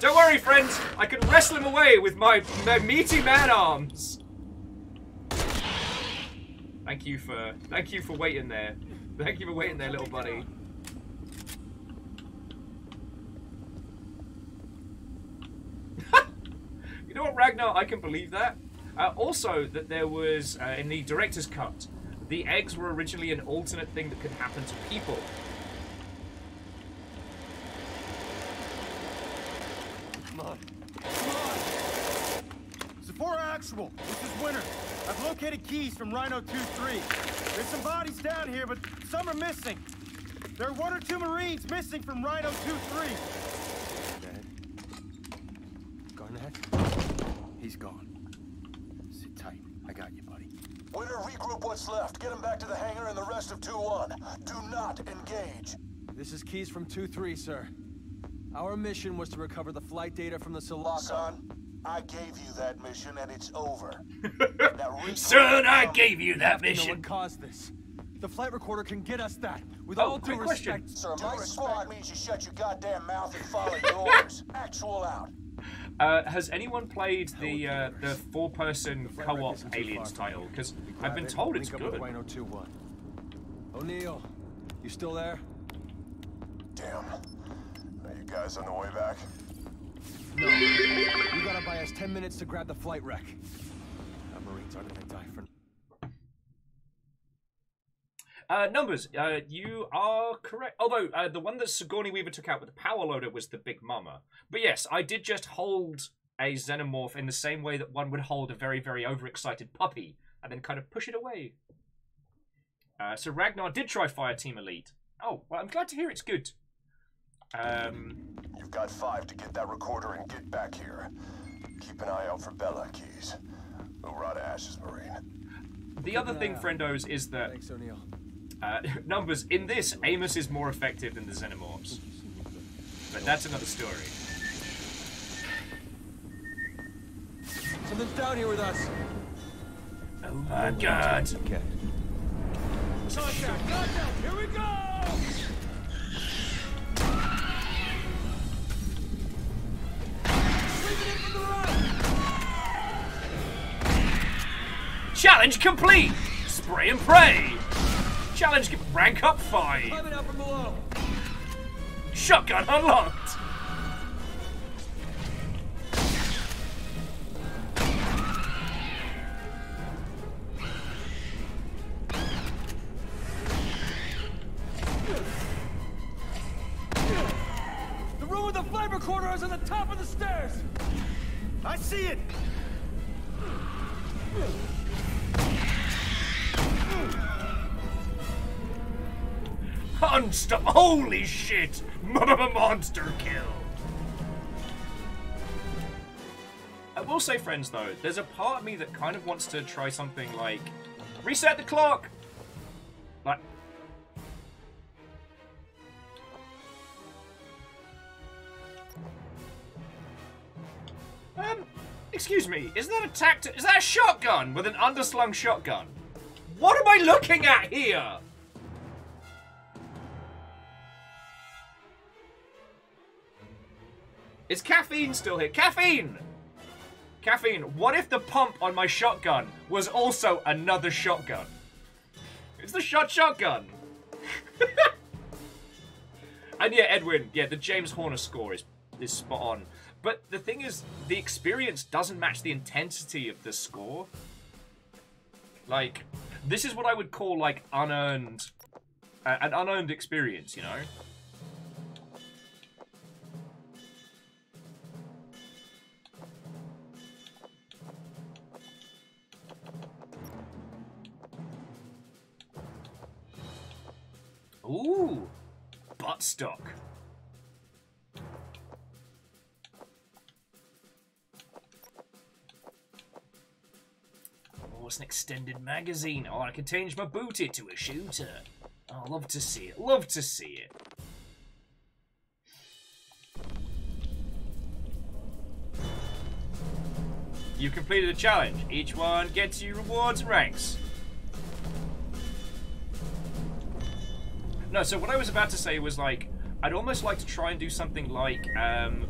Don't worry, friends. I can wrestle him away with my, my meaty man arms. Thank you for thank you for waiting there. Thank you for waiting there, little buddy. Ragnar? I can believe that. Uh, also, that there was, uh, in the director's cut, the eggs were originally an alternate thing that could happen to people. Come on. Come on. Sephora Actual, this is Winter. I've located Keyes from Rhino 2-3. There's some bodies down here, but some are missing. There are one or two Marines missing from Rhino 2-3. Garnett? He's gone. Sit tight. I got you, buddy. Winter, regroup what's left. Get him back to the hangar and the rest of 2-1. Do not engage. This is Keyes from 2-3, sir. Our mission was to recover the flight data from the Sulaco. Son, I gave you that mission and it's over. *laughs* now, Son, I gave you that mission. No mission. one caused this. The flight recorder can get us that. With Oh, all due quick question. respect, Sir, my squad means you shut your goddamn mouth and follow your orders. *laughs* Actual out. Uh, has anyone played the uh, the four-person co-op Aliens title? Because I've been told it's good. with Rhino 2-1. O'Neill, you still there? Damn. Are you guys on the way back? No. You gotta buy us 10 minutes to grab the flight wreck. Our Marines aren't gonna die for Uh, numbers, uh, you are correct. Although uh, the one that Sigourney Weaver took out with the power loader was the Big Mama. But yes, I did just hold a xenomorph in the same way that one would hold a very, very overexcited puppy and then kind of push it away. Uh, so Ragnar did try Fireteam Elite. Oh, well, I'm glad to hear it's good. Um, You've got five to get that recorder and get back here. Keep an eye out for Bella keys. Hoorah to Ash's Marine. the other thing, friendos, is that Thanks, O'Neill. Uh, *laughs* numbers in this, Amos is more effective than the xenomorphs. But that's another story. Something's down here with us. Oh my god. Okay. Contact! Contact! Here we go! Challenge complete! Spray and pray! Challenge com- rank up 5! Climbing out from below. Shotgun unlocked! The room with the flight recorder is on the top of the stairs. I see it! Unstop! Holy shit! *laughs* Monster kill! I will say, friends, though, there's a part of me that kind of wants to try something like reset the clock. Like, um, excuse me, is that a tact? Is that a shotgun with an underslung shotgun? What am I looking at here? Is caffeine still here? Caffeine! Caffeine, what if the pump on my shotgun was also another shotgun? It's the shot shotgun! *laughs* and yeah, Edwin, yeah, the James Horner score is, is spot on. But the thing is, the experience doesn't match the intensity of the score. Like, this is what I would call, like, unearned... Uh, an unearned experience, you know? Ooh, buttstock. Oh, it's an extended magazine. Oh, I can change my booty to a shooter. Oh, love to see it. Love to see it. You've completed a challenge. Each one gets you rewards and ranks. No, so what I was about to say was like, I'd almost like to try and do something like, um,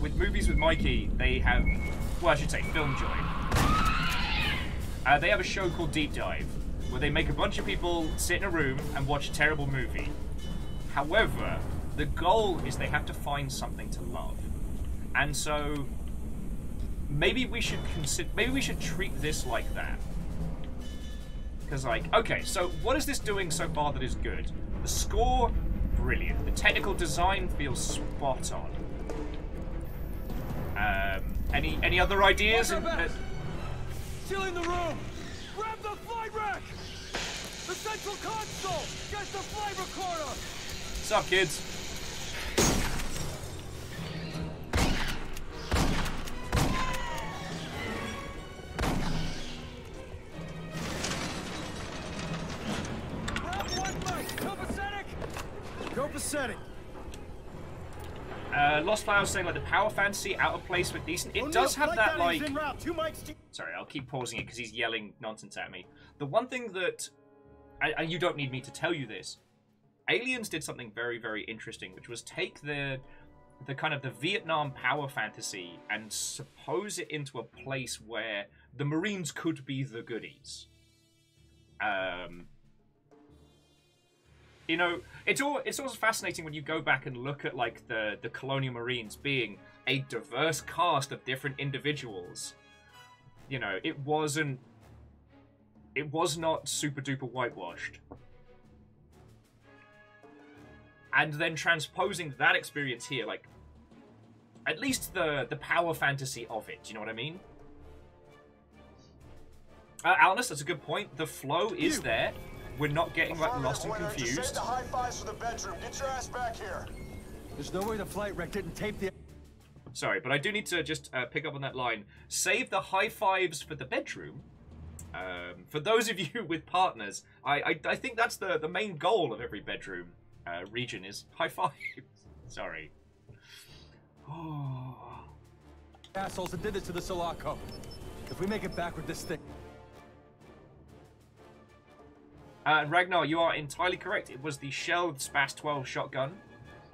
with movies with Mikey, they have, well, I should say, FilmJoy. Uh, they have a show called Deep Dive, where they make a bunch of people sit in a room and watch a terrible movie. However, the goal is they have to find something to love. And so, maybe we should consider, maybe we should treat this like that. Because, like, okay, so what is this doing so far that is good? The score, brilliant. The technical design feels spot on. Um, any any other ideas? And- back. Still in the room. Grab the flight rack. The central console. Get the flight recorder. What's up, kids? Grab one. Copacetic. Copacetic. Uh, Lost Flowers saying like the power fantasy out of place with decent. It does have that like. Two mics. to- Sorry, I'll keep pausing it because he's yelling nonsense at me. The one thing that, and you don't need me to tell you this, Aliens did something very, very interesting, which was take the, the kind of the Vietnam power fantasy and suppose it into a place where the Marines could be the goodies. Um, you know, it's all it's also fascinating when you go back and look at like the the colonial marines being a diverse cast of different individuals. You know, it wasn't it was not super duper whitewashed. And then transposing that experience here, like at least the the power fantasy of it, do you know what I mean? Uh, Alnus, that's a good point. The flow is there. We're not getting like lost and Winner, save confused. the high fives for the bedroom. Get your ass back here. There's no way the flight wreck didn't tape the. Sorry, but I do need to just uh, pick up on that line. Save the high fives for the bedroom. Um, for those of *laughs* you with partners, I, I, I think that's the, the main goal of every bedroom uh, region is high *laughs* fives. Sorry. Oh. *sighs* Assholes that did this to the Sulaco. If we make it back with this thing. Uh, Ragnar, you are entirely correct. It was the Shell Spas 12 shotgun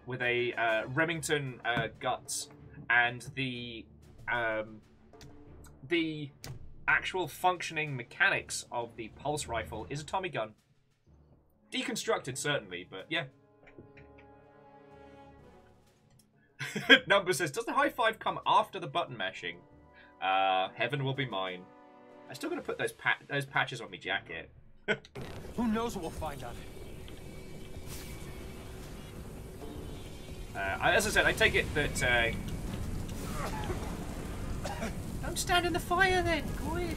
with a uh, Remington uh, guts and the um, the actual functioning mechanics of the pulse rifle is a Tommy gun. Deconstructed, certainly, but yeah. *laughs* Number says, does the high five come after the button mashing? Uh, heaven will be mine. I'm still gonna put those pa- those patches on my jacket. *laughs* Who knows what we'll find out? Uh, as I said, I take it that. Uh... Don't stand in the fire then, good.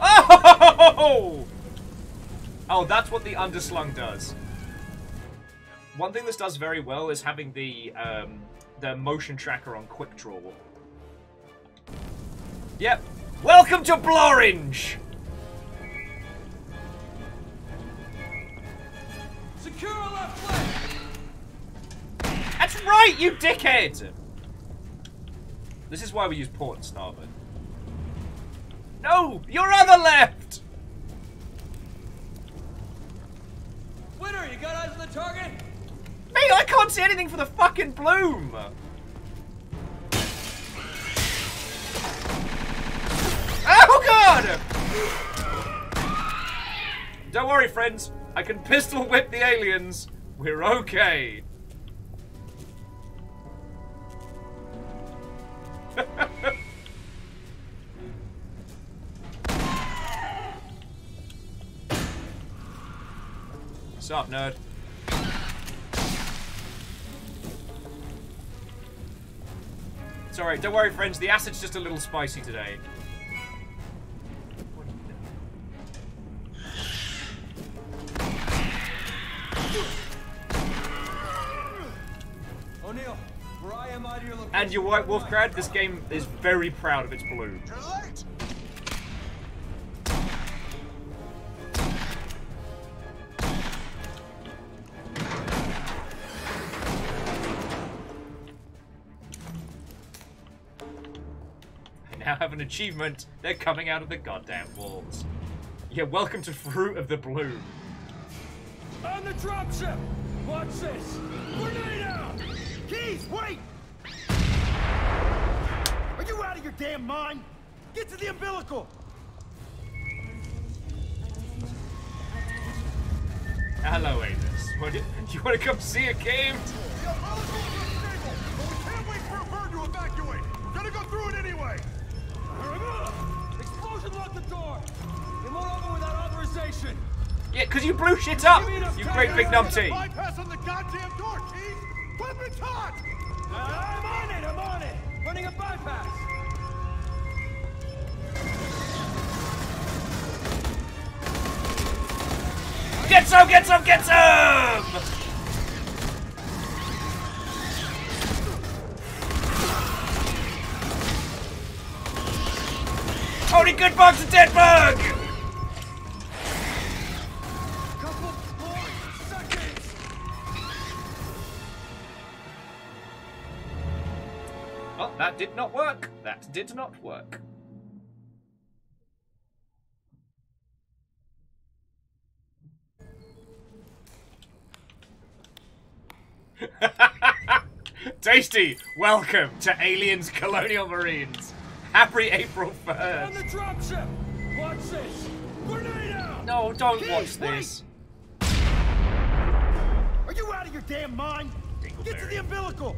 Oh! *laughs* Oh, that's what the underslung does. One thing this does very well is having the um, the motion tracker on quick draw. Yep. Welcome to Blorange! Secure left flank! That's right, you dickhead! This is why we use port and starboard. No! Your other left! Winner, you got eyes on the target? Me, I can't see anything for the fucking bloom! God! Don't worry, friends. I can pistol whip the aliens. We're okay. *laughs* What's up, nerd? Alright, don't worry, friends. The acid's just a little spicy today. And your White Wolf crowd, this game is very proud of its blue. I now have an achievement. They're coming out of the goddamn walls. Yeah, welcome to Fruit of the Bloom. On the dropship! Watch this! Grenade out! Keyes, wait! Are you out of your damn mine! Get to the umbilical! Hello, Amos. What, you, *laughs* you want to come see a game? Can't wait for a bird to evacuate! We're gonna go through it anyway! Explosion locked the door! It won't open without authorization! Yeah, because you blew shit up, Give me enough you time great to big get numpty. Bypass on the goddamn door, Keyes! Weapons hot! I'm on it, I'm on it! Running a bypass! Get some, get some, get some! Only good bug's a dead bug! Well, that did not work. That did not work. Tasty, welcome to Aliens Colonial Marines. Happy April 1st. On 1st. the dropship! Watch this! Grenade out! No, don't Keith, watch wait! this. Are you out of your damn mind? Get to the umbilical!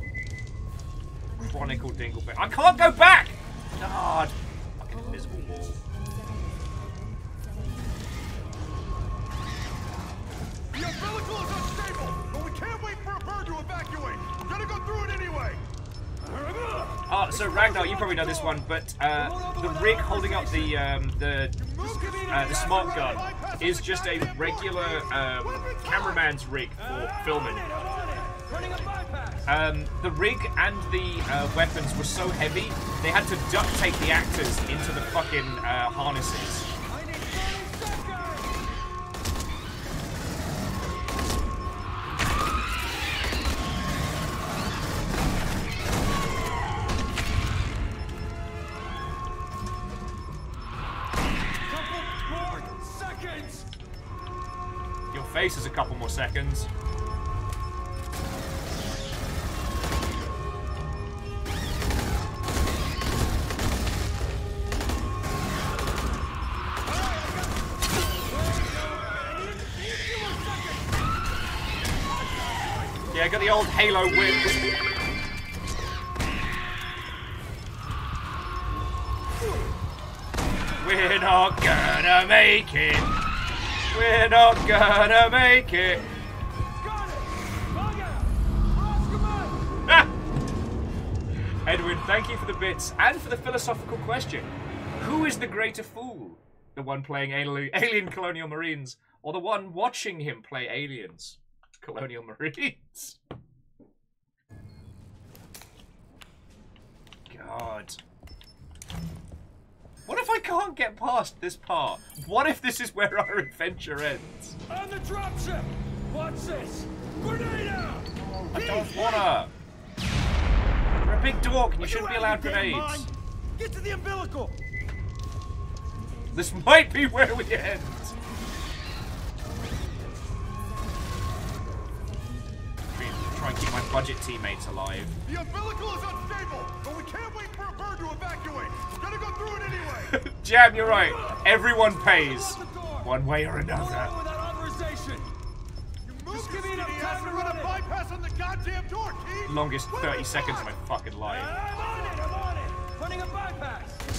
Chronicle Dingleberry. I can't go back! God. Fucking invisible wall. The umbilical is unstable, but we can't wait for a bird to evacuate. Gonna go through it anyway. Ah, so Ragnar, you probably know this one, but uh, the rig holding up the um, the uh, the smart gun is just a regular um, cameraman's rig for filming. Um, the rig and the uh, weapons were so heavy they had to duct tape the actors into the fucking uh, harnesses. Seconds. Yeah, got the old Halo whip. We're not gonna make it. We're not gonna make it. Ah! Edwin, thank you for the bits and for the philosophical question. Who is the greater fool? The one playing Alien Colonial Marines or the one watching him play aliens? Colonial Marines. God. What if I can't get past this part? What if this is where our adventure ends? On the dropship. Watch this. Grenade out. I don't wanna. You're a big dork and you shouldn't be allowed grenades. Get to the umbilical! This might be where we end. Try and keep my budget teammates alive. The umbilical is unstable, but we can't wait for a bird to evacuate. We're gonna go through it anyway. *laughs* Jam, you're right. Everyone pays. One way or another. Just give me enough time to run a bypass on the goddamn door, Keith. Longest 30 seconds of my fucking life. I'm on it. I'm on it. Running a bypass.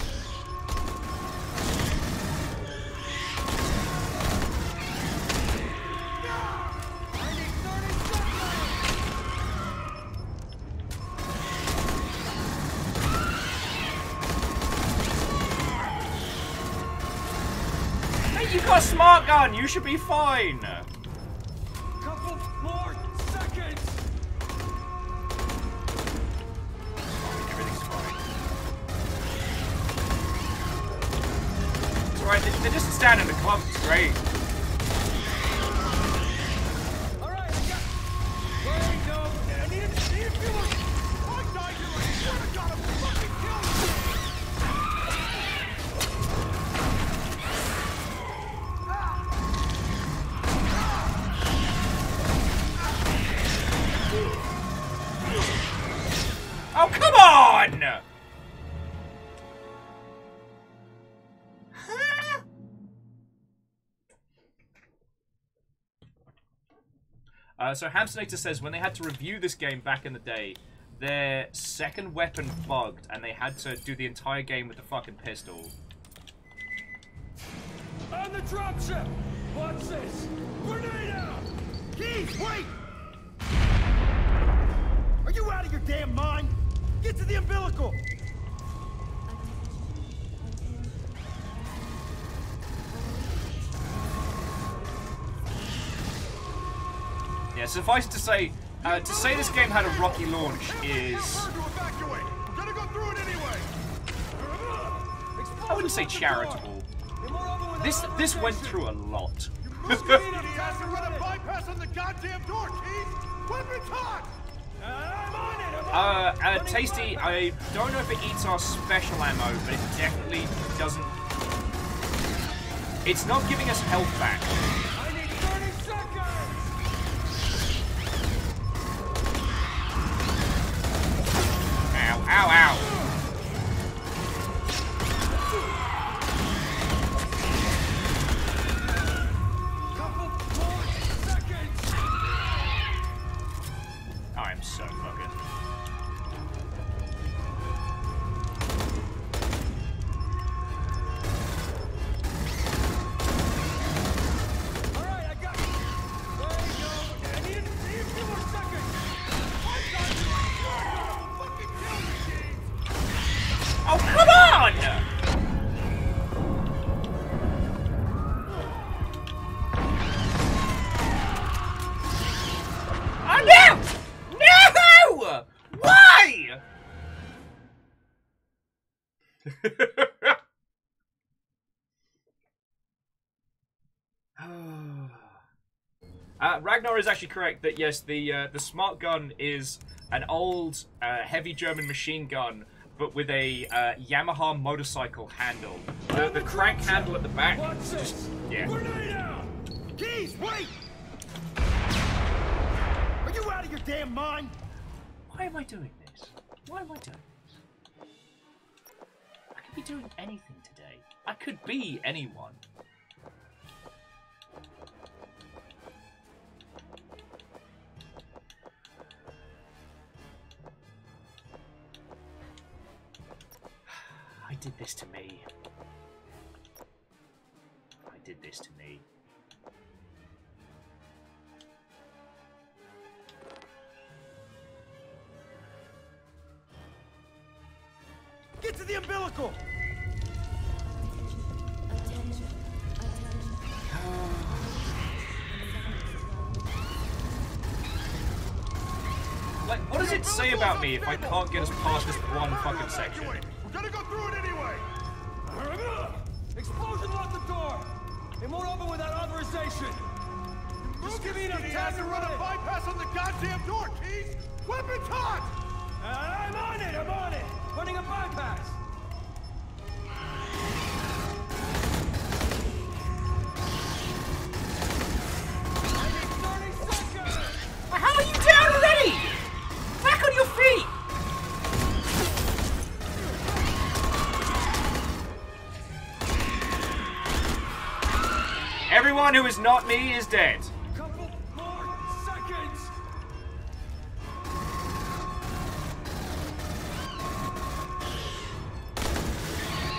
You got a smart gun. You should be fine. Couple more seconds. Everything's fine. It's alright. They, they just stand in the clubs. It's great. All right, I got. Wait, no. I need a, need a few more. Oh, come on! Uh, so Hamsonator says when they had to review this game back in the day, their second weapon bugged and they had to do the entire game with the fucking pistol. On the dropship. Watch this. Grenade out. Keith, wait! Are you out of your damn mind? Get to the umbilical! Yeah, suffice to say, uh, to say this game had a rocky launch is... Bird to evacuate. We're gonna go through it anyway. I wouldn't say charitable. This this went through a lot. Uh, uh, tasty. I don't know if it eats our special ammo, but it definitely doesn't. It's not giving us health back. I need 30 seconds! Ow! Ow! Ow! I'm so Uh, Ragnar is actually correct that yes, the uh, the smart gun is an old uh, heavy German machine gun, but with a uh, Yamaha motorcycle handle. The, the crank handle at the back just yeah. Keyes, wait! Are you out of your damn mind? Why am I doing this? Why am I doing this? I could be doing anything today. I could be anyone. Did this to me. I did this to me. Get to the umbilical! Like, what does it say about me if I can't get us past this one fucking section? We're gonna go through it anyway! Explosion locked the door! It won't open without authorization! Just give me enough time to run a bypass on the goddamn door, Keyes! Weapons hot! I'm on it, I'm on it! Running a bypass! Not me is dead. Couple more seconds!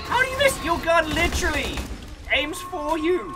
How do you miss? Your gun literally aims for you.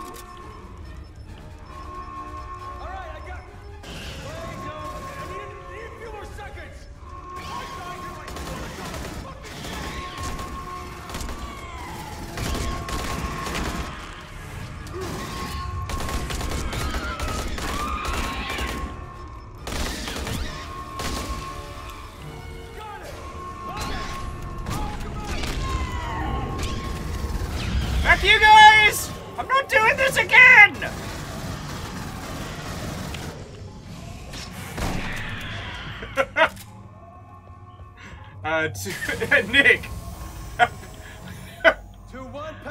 Uh, *laughs* to, Nick,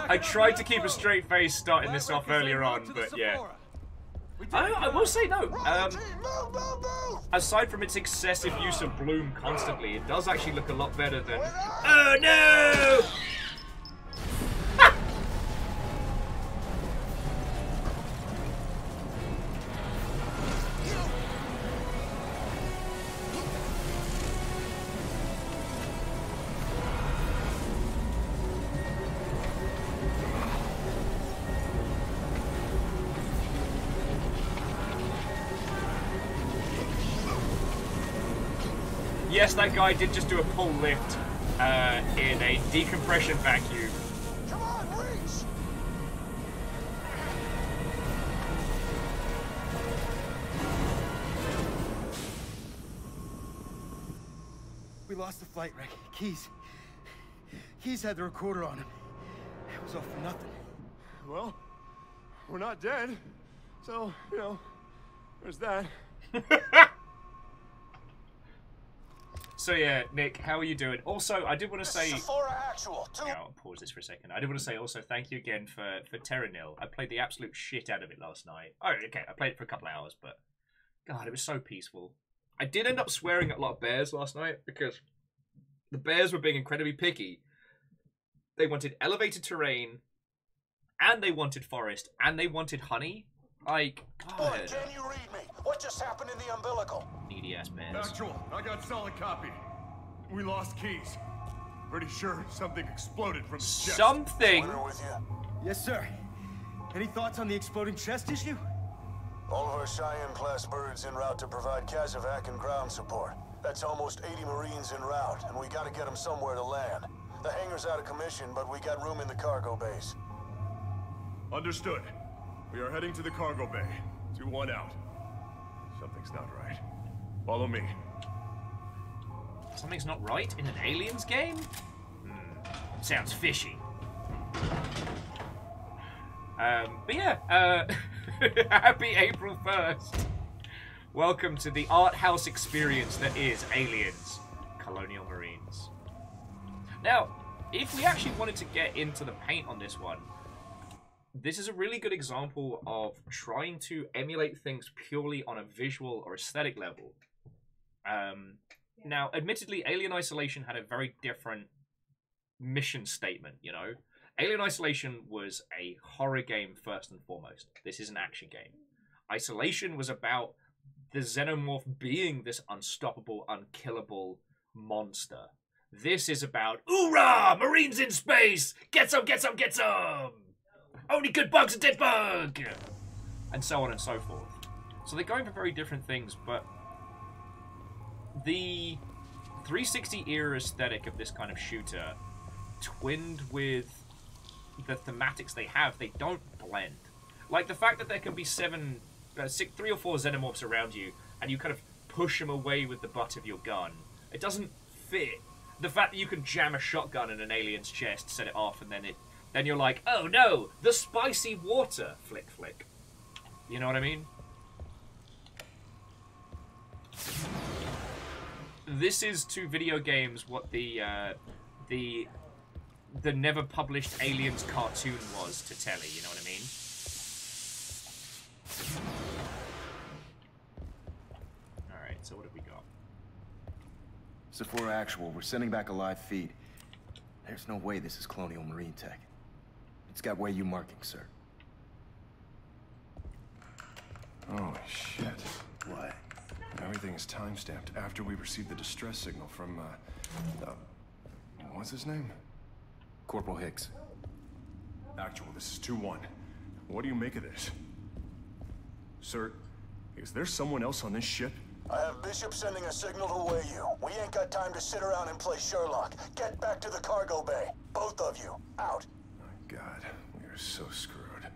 I tried to keep a straight face starting this off earlier on, but yeah. I, I will say no. Um, aside from its excessive use of bloom constantly, it does actually look a lot better than. Oh no! Guy did just do a pull lift uh, in a decompression vacuum. Come on, reach! We lost the flight, Rick. Keyes. Keyes had the recorder on him. It was all for nothing. Well, we're not dead. So, you know, there's that. *laughs* so yeah, Nick, how are you doing? Also, I did want to say. Sephora Actual. Yeah, I'll pause this for a second. I did want to say also thank you again for for Terra Nil. I played the absolute shit out of it last night. Oh, okay, I played it for a couple of hours, but God, it was so peaceful. I did end up swearing at a lot of bears last night because the bears were being incredibly picky. They wanted elevated terrain, and they wanted forest, and they wanted honey. Like, Boy, God, can you read me? What just happened in the umbilical? needy ass bears. Actual, I got solid copy. We lost Keyes. Pretty sure something exploded from the chest. Something. with you? Yes, sir. Any thoughts on the exploding chest issue? All of our Cheyenne-class birds en route to provide Casevac and ground support. That's almost 80 Marines en route, and we gotta get them somewhere to land. The hangar's out of commission, but we got room in the cargo base. Understood. We are heading to the cargo bay. Two one out. Something's not right. Follow me. Something's not right in an aliens game? Hmm, sounds fishy. Um, but yeah, uh, *laughs* happy April 1st. Welcome to the art house experience that is Aliens Colonial Marines. Now, if we actually wanted to get into the paint on this one, this is a really good example of trying to emulate things purely on a visual or aesthetic level. Um, now, admittedly, Alien Isolation had a very different mission statement, you know? Alien Isolation was a horror game first and foremost. This is an action game. Isolation was about the xenomorph being this unstoppable, unkillable monster. This is about, hoorah! Marines in space! Get some, get some, get some! Only good bugs a dead bug! And so on and so forth. So they're going for very different things, but the 360 era aesthetic of this kind of shooter, twinned with the thematics they have, they don't blend. Like the fact that there can be seven, uh, six, three or four xenomorphs around you, and you kind of push them away with the butt of your gun. It doesn't fit. The fact that you can jam a shotgun in an alien's chest, set it off, and then it, then you're like, oh no, the spicy water, flick flick. You know what I mean? This is to video games what the uh, the the never published Aliens cartoon was to Telly. You know what I mean? All right. So what have we got? Sephora Actual, we're sending back a live feed. There's no way this is Colonial Marine tech. It's got way you markings, sir. Oh, shit. What? Everything is time-stamped after we received the distress signal from, uh, uh, what's his name? Corporal Hicks. Actual, this is 2-1. What do you make of this? Sir, is there someone else on this ship? I have Bishop sending a signal to weigh you. We ain't got time to sit around and play Sherlock. Get back to the cargo bay. Both of you. Out. God, we are so screwed.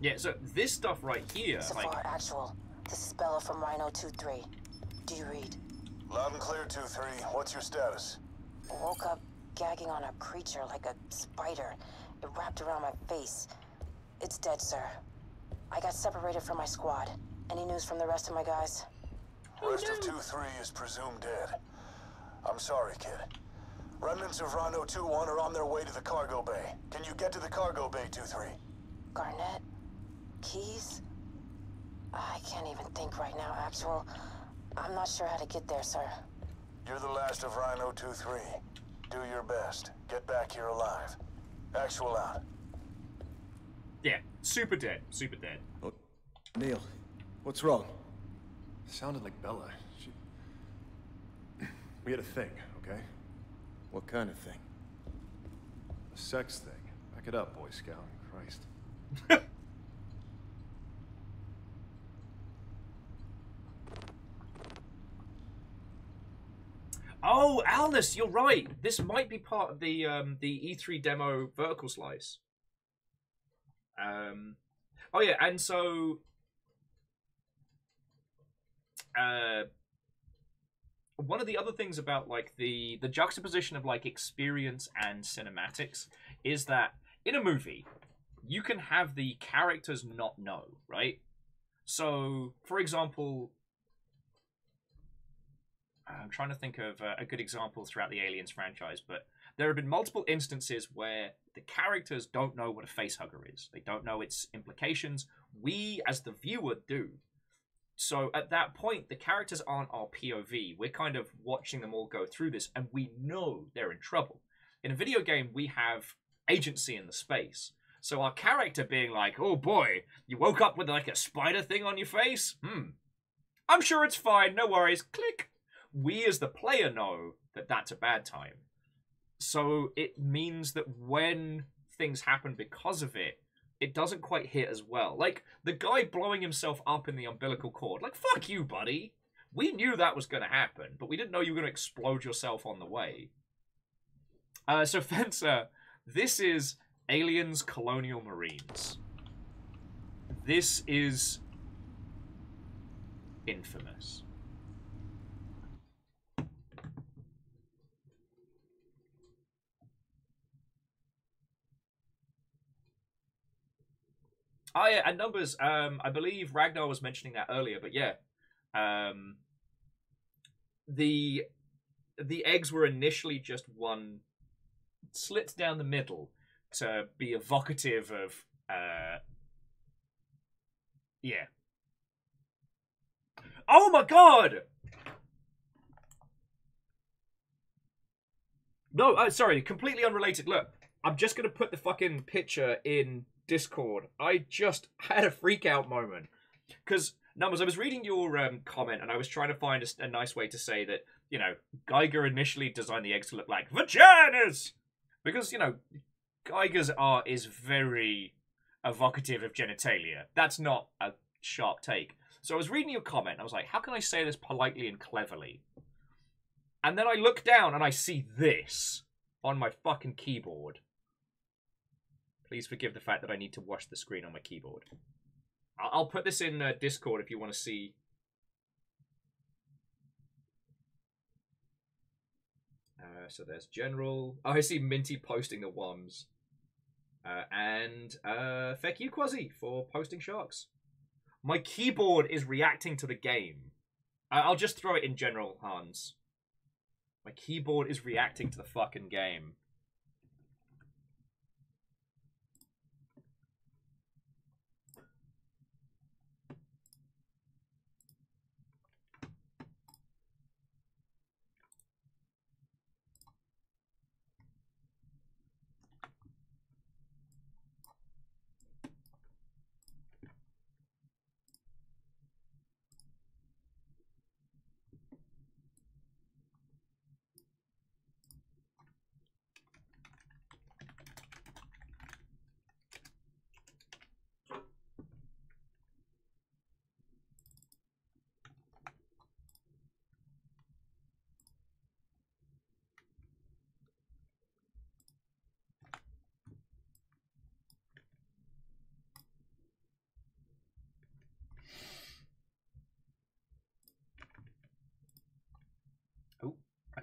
Yeah. So this stuff right here, like Sephora Actual. This is Bella from Rhino 2-3. Do you read? Loud and clear, 2-3. What's your status? Woke up gagging on a creature like a spider. It wrapped around my face. It's dead, sir. I got separated from my squad. Any news from the rest of my guys? Rest of 2-3 is presumed dead. I'm sorry, kid. Remnants of Rhino 2-1 are on their way to the cargo bay. Can you get to the cargo bay, 2-3? Garnett? Keyes? I can't even think right now, Actual. I'm not sure how to get there, sir. You're the last of Rhino 2-3. Do your best. Get back here alive. Actual out. yeah, super dead, super dead. Oh, Neil, what's wrong? Sounded like Bella. She... We had a thing, okay? What kind of thing? A sex thing. Back it up, Boy Scout. Christ. *laughs* Oh, Alnus, you're right. This might be part of the um, the E3 demo vertical slice. Um, oh yeah, and so uh, one of the other things about like the the juxtaposition of like experience and cinematics is that in a movie you can have the characters not know, right? So, for example, I'm trying to think of uh, a good example throughout the Aliens franchise, but there have been multiple instances where the characters don't know what a face hugger is. They don't know its implications. We, as the viewer, do. So at that point, the characters aren't our POV. We're kind of watching them all go through this, and we know they're in trouble. In a video game, we have agency in the space. So our character being like, oh boy, you woke up with like a spider thing on your face? Hmm. I'm sure it's fine, no worries. Click. We as the player know that that's a bad time. So it means that when things happen because of it, it doesn't quite hit as well. Like the guy blowing himself up in the umbilical cord. Like, fuck you, buddy. We knew that was going to happen, but we didn't know you were going to explode yourself on the way. Uh, so, *laughs* Fencer, this is Aliens Colonial Marines. This is infamous. Oh yeah, and numbers. Um, I believe Ragnar was mentioning that earlier, but yeah, um, the the eggs were initially just one slit down the middle to be evocative of uh, yeah. Oh my god! No, uh, sorry, completely unrelated. Look, I'm just gonna put the fucking picture in Discord. I just *laughs* had a freak out moment because numbers. I was reading your um, comment and I was trying to find a, a nice way to say that you know Giger initially designed the eggs to look like vaginas because you know Giger's art is very evocative of genitalia. That's not a sharp take. So I was reading your comment. I was like, how can I say this politely and cleverly? And then I look down and I see this on my fucking keyboard. Please forgive the fact that I need to wash the screen on my keyboard. I'll, put this in uh, Discord if you want to see. Uh, so there's General. Oh, I see Minty posting the ones. Uh, and uh, feck you, Quasi, for posting sharks. My keyboard is reacting to the game. I'll just throw it in general, Hans. My keyboard is reacting to the fucking game.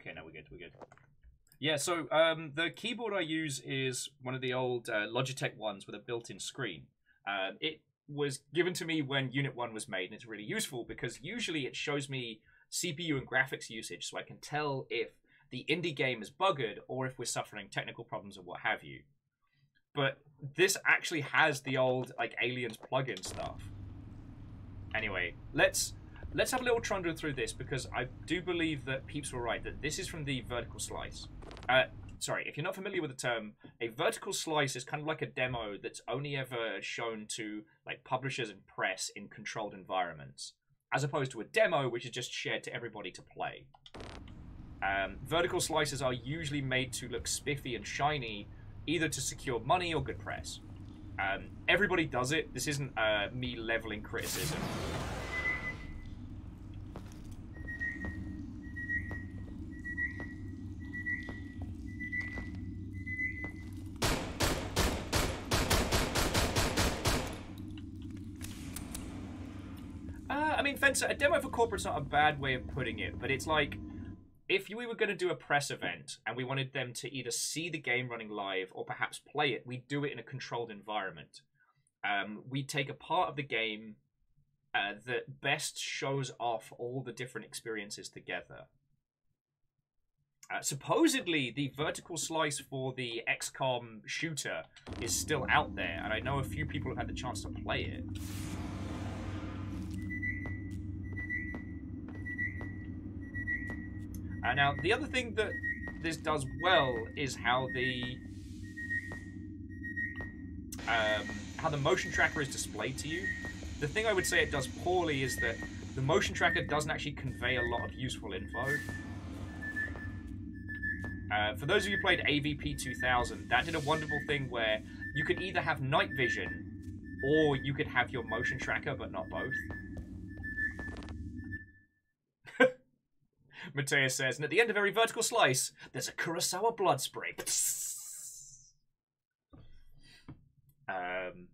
Okay, now we're good. Yeah, so um, the keyboard I use is one of the old uh, Logitech ones with a built-in screen. Um, it was given to me when Unit 1 was made, and it's really useful because usually it shows me CPU and graphics usage so I can tell if the indie game is buggered or if we're suffering technical problems or what have you. But this actually has the old like Aliens plugin stuff. Anyway, let's let's have a little trundle through this because I do believe that peeps were right that this is from the vertical slice. Uh, sorry, if you're not familiar with the term, a vertical slice is kind of like a demo that's only ever shown to like publishers and press in controlled environments, as opposed to a demo which is just shared to everybody to play. Um, vertical slices are usually made to look spiffy and shiny, either to secure money or good press. Um, everybody does it. This isn't uh, me leveling criticism. Fencer, a demo for corporate's not a bad way of putting it, but it's like if we were going to do a press event and we wanted them to either see the game running live or perhaps play it, we'd do it in a controlled environment. Um, we'd take a part of the game uh, that best shows off all the different experiences together. Uh, supposedly, the vertical slice for the XCOM shooter is still out there, and I know a few people have had the chance to play it. Now, the other thing that this does well is how the um, how the motion tracker is displayed to you. The thing I would say it does poorly is that the motion tracker doesn't actually convey a lot of useful info. Uh, for those of you who played AVP 2000, that did a wonderful thing where you could either have night vision or you could have your motion tracker, but not both. Mateus says, and at the end of every vertical slice, there's a Kurosawa blood spray. um,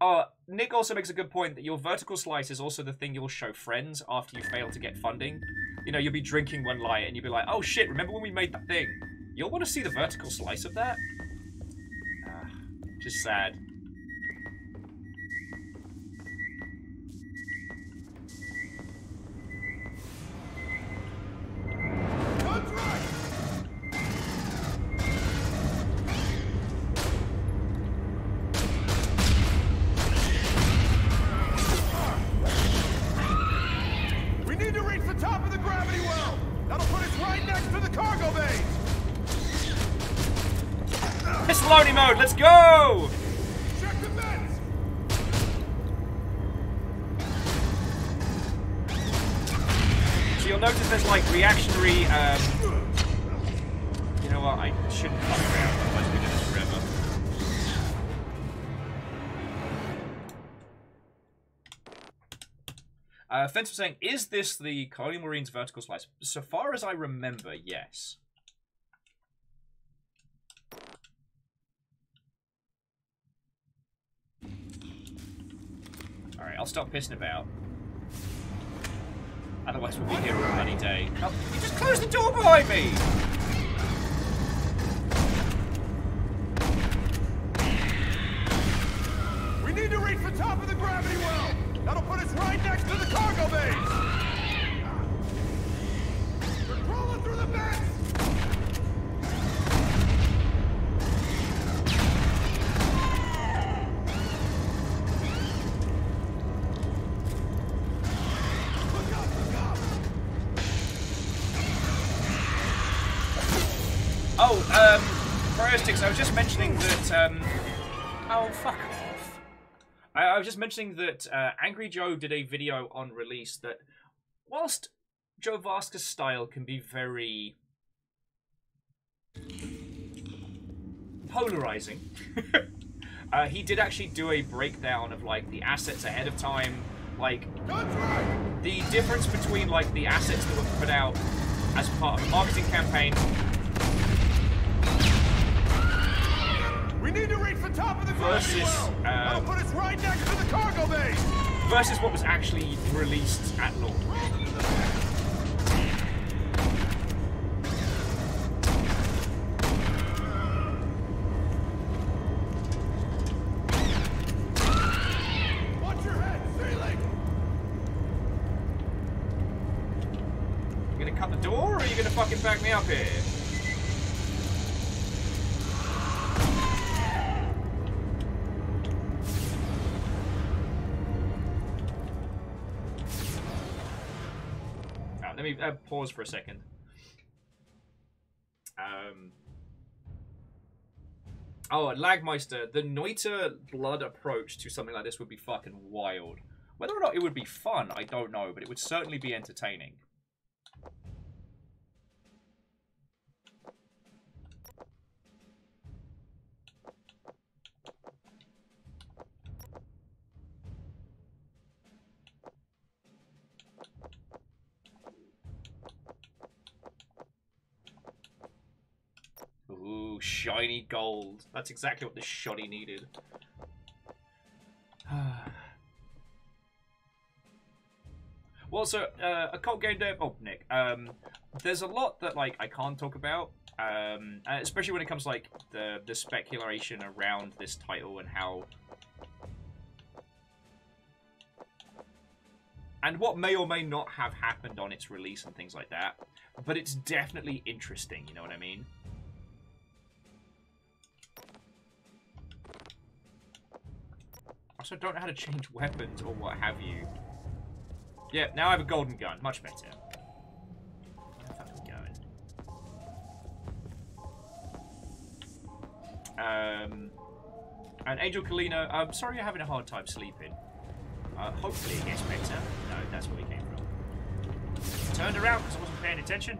oh, Nick also makes a good point that your vertical slice is also the thing you'll show friends after you fail to get funding. You know, you'll be drinking one light and you'll be like, oh shit, remember when we made that thing? You'll want to see the vertical slice of that? Uh, just sad. Uh, Fence was saying, is this the Colonial Marines vertical slice? So far as I remember, yes. Alright, I'll stop pissing about. Otherwise we'll be here all bloody day. Oh, you just closed the door behind me! We need to reach the top of the gravity well! That'll put us right next to the cargo bay! We're crawling through the vents! Oh, um, Cryostix, I was just mentioning that, um... Oh, fuck. I, I was just mentioning that uh, Angry Joe did a video on release that, whilst Joe Vasquez style can be very... polarizing, *laughs* uh, he did actually do a breakdown of, like, the assets ahead of time, like, the difference between, like, the assets that were put out as part of marketing campaign We need to reach the top of the versus well! That'll um, put us right next to the cargo bay! versus what was actually released at launch. Uh, pause for a second. Um. Oh, Lagmeister, the Noita blood approach to something like this would be fucking wild. Whether or not it would be fun, I don't know, but it would certainly be entertaining. Shiny gold. That's exactly what the shoddy needed. *sighs* well, so, uh, a cult game dev... Oh, Nick. Um, there's a lot that, like, I can't talk about. Um, uh, especially when it comes, like, the, the speculation around this title and how... and what may or may not have happened on its release and things like that. But it's definitely interesting, you know what I mean? Also, don't know how to change weapons or what have you. Yeah, now I have a golden gun. Much better. Where the fuck are we going? Um, and Angel Kalina, I'm sorry you're having a hard time sleeping. Uh, hopefully it gets better. No, that's where we came from. Turned around because I wasn't paying attention.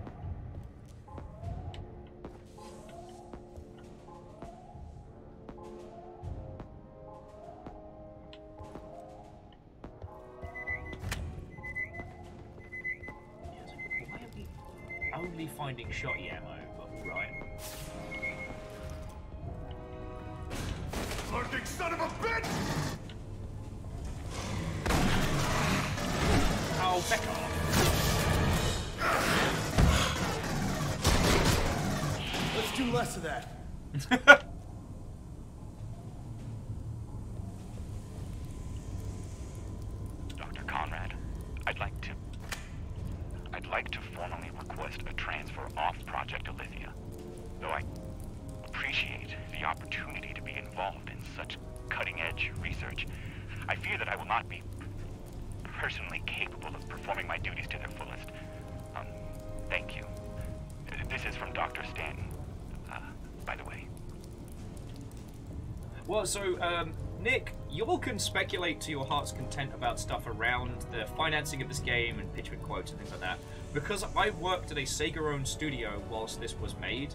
So, um, Nick, you all can speculate to your heart's content about stuff around the financing of this game and pitch quotes and things like that. Because I worked at a Sega-owned studio whilst this was made,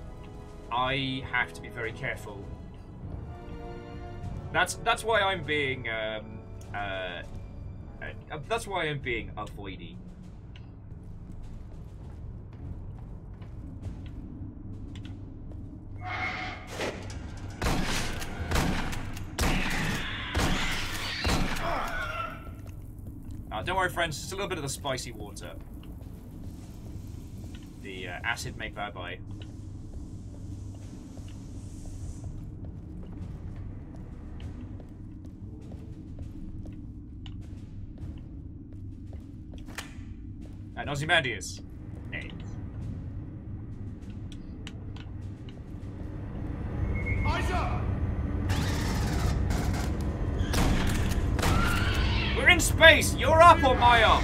I have to be very careful. That's that's why I'm being um, uh, uh, that's why I'm being avoidy. Friends. It's a little bit of the spicy water. The uh, acid made bye-bye. And Ozymandias. Hey. Eyes up! We're in space! You're up or my up?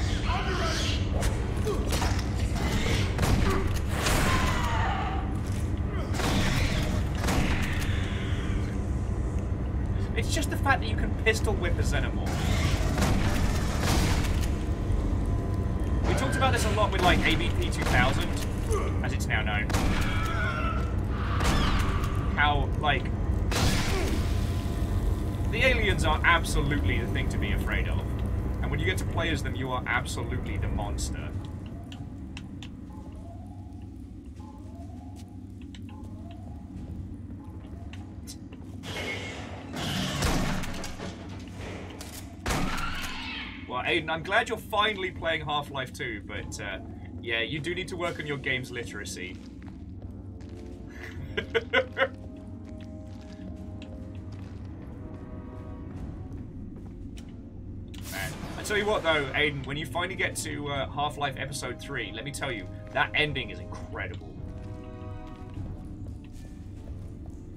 It's just the fact that you can pistol whip a xenomorph. We talked about this a lot with like AVP 2000, as it's now known. How, like, the aliens are absolutely the thing to be afraid of. When you get to play as them, you are absolutely the monster. Well, Aiden, I'm glad you're finally playing Half-Life 2, but uh, yeah, you do need to work on your game's literacy. *laughs* tell you what, though, Aiden, when you finally get to uh, Half-Life Episode 3, let me tell you, that ending is incredible.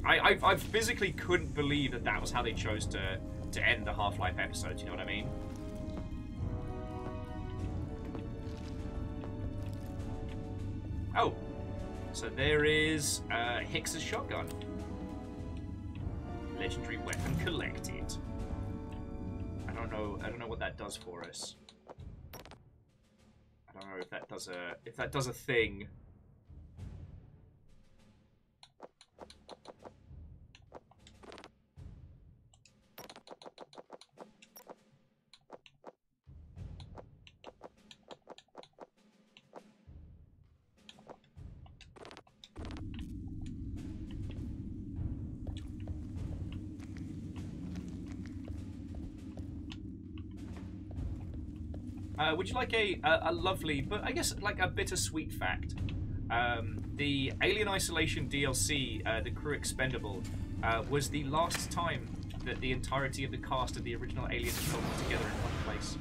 I, I, I physically couldn't believe that that was how they chose to, to end the Half-Life episodes, you know what I mean? Oh, so there is uh, Hicks's shotgun. Legendary weapon collected. I don't know. I don't know what that does for us. I don't know if that does a if that does a thing. Uh, would you like a, a, a, lovely, but I guess like a bittersweet fact? Um, the Alien Isolation DLC, uh, the Crew Expendable, uh, was the last time that the entirety of the cast of the original Alien film were together in one place.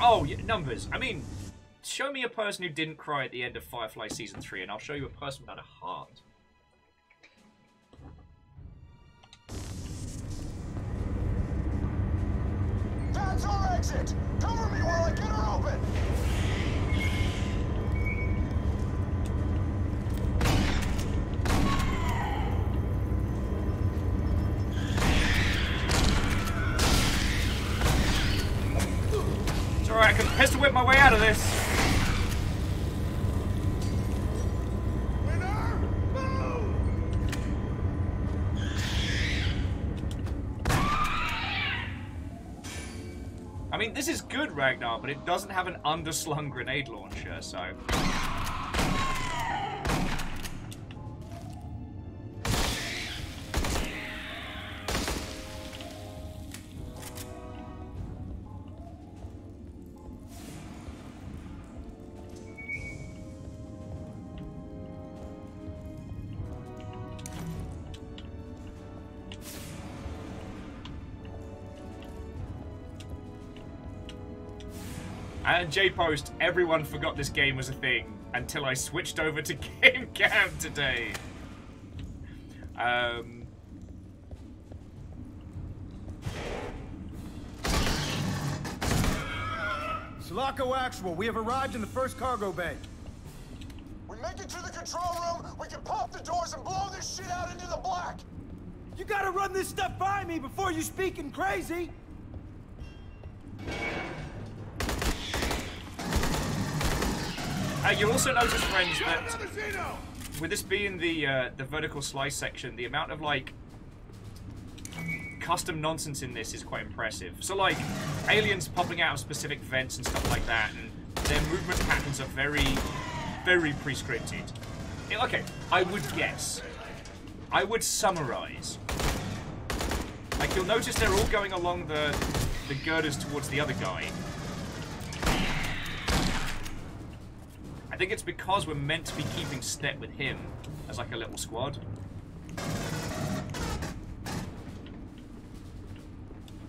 Oh, yeah, numbers. I mean, show me a person who didn't cry at the end of Firefly Season 3, and I'll show you a person without a Ragnar, but it doesn't have an underslung grenade launcher, so... J Post, everyone forgot this game was a thing until I switched over to *laughs* Game Cam today. Um, Sulaco Actual, we have arrived in the first cargo bay. We make it to the control room, we can pop the doors and blow this shit out into the black! You gotta run this stuff by me before you speaking crazy! You also notice, friends, that with this being the uh, the vertical slice section, the amount of like custom nonsense in this is quite impressive. So like aliens popping out of specific vents and stuff like that, and their movement patterns are very, very pre-scripted. Okay, I would guess. I would summarize. Like you'll notice they're all going along the the girders towards the other guy. Think it's because we're meant to be keeping step with him as like a little squad.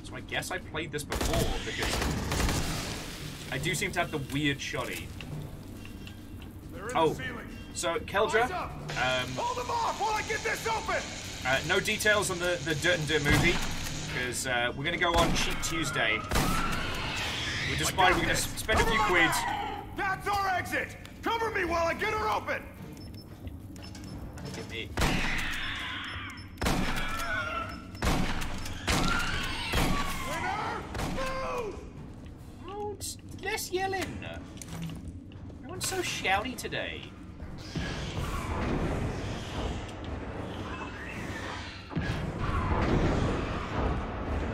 So I guess I played this before because I do seem to have the weird shoddy. Oh, so Keldra, um, Hold them off while I get this open! uh, no details on the, the Dirt and Dirt movie, because uh, we're going to go on Cheap Tuesday. We decided we're going to spend a few quid. That's our exit! Cover me while I get her open! Look at me. Oh, it's less yelling. Everyone's so shouty today.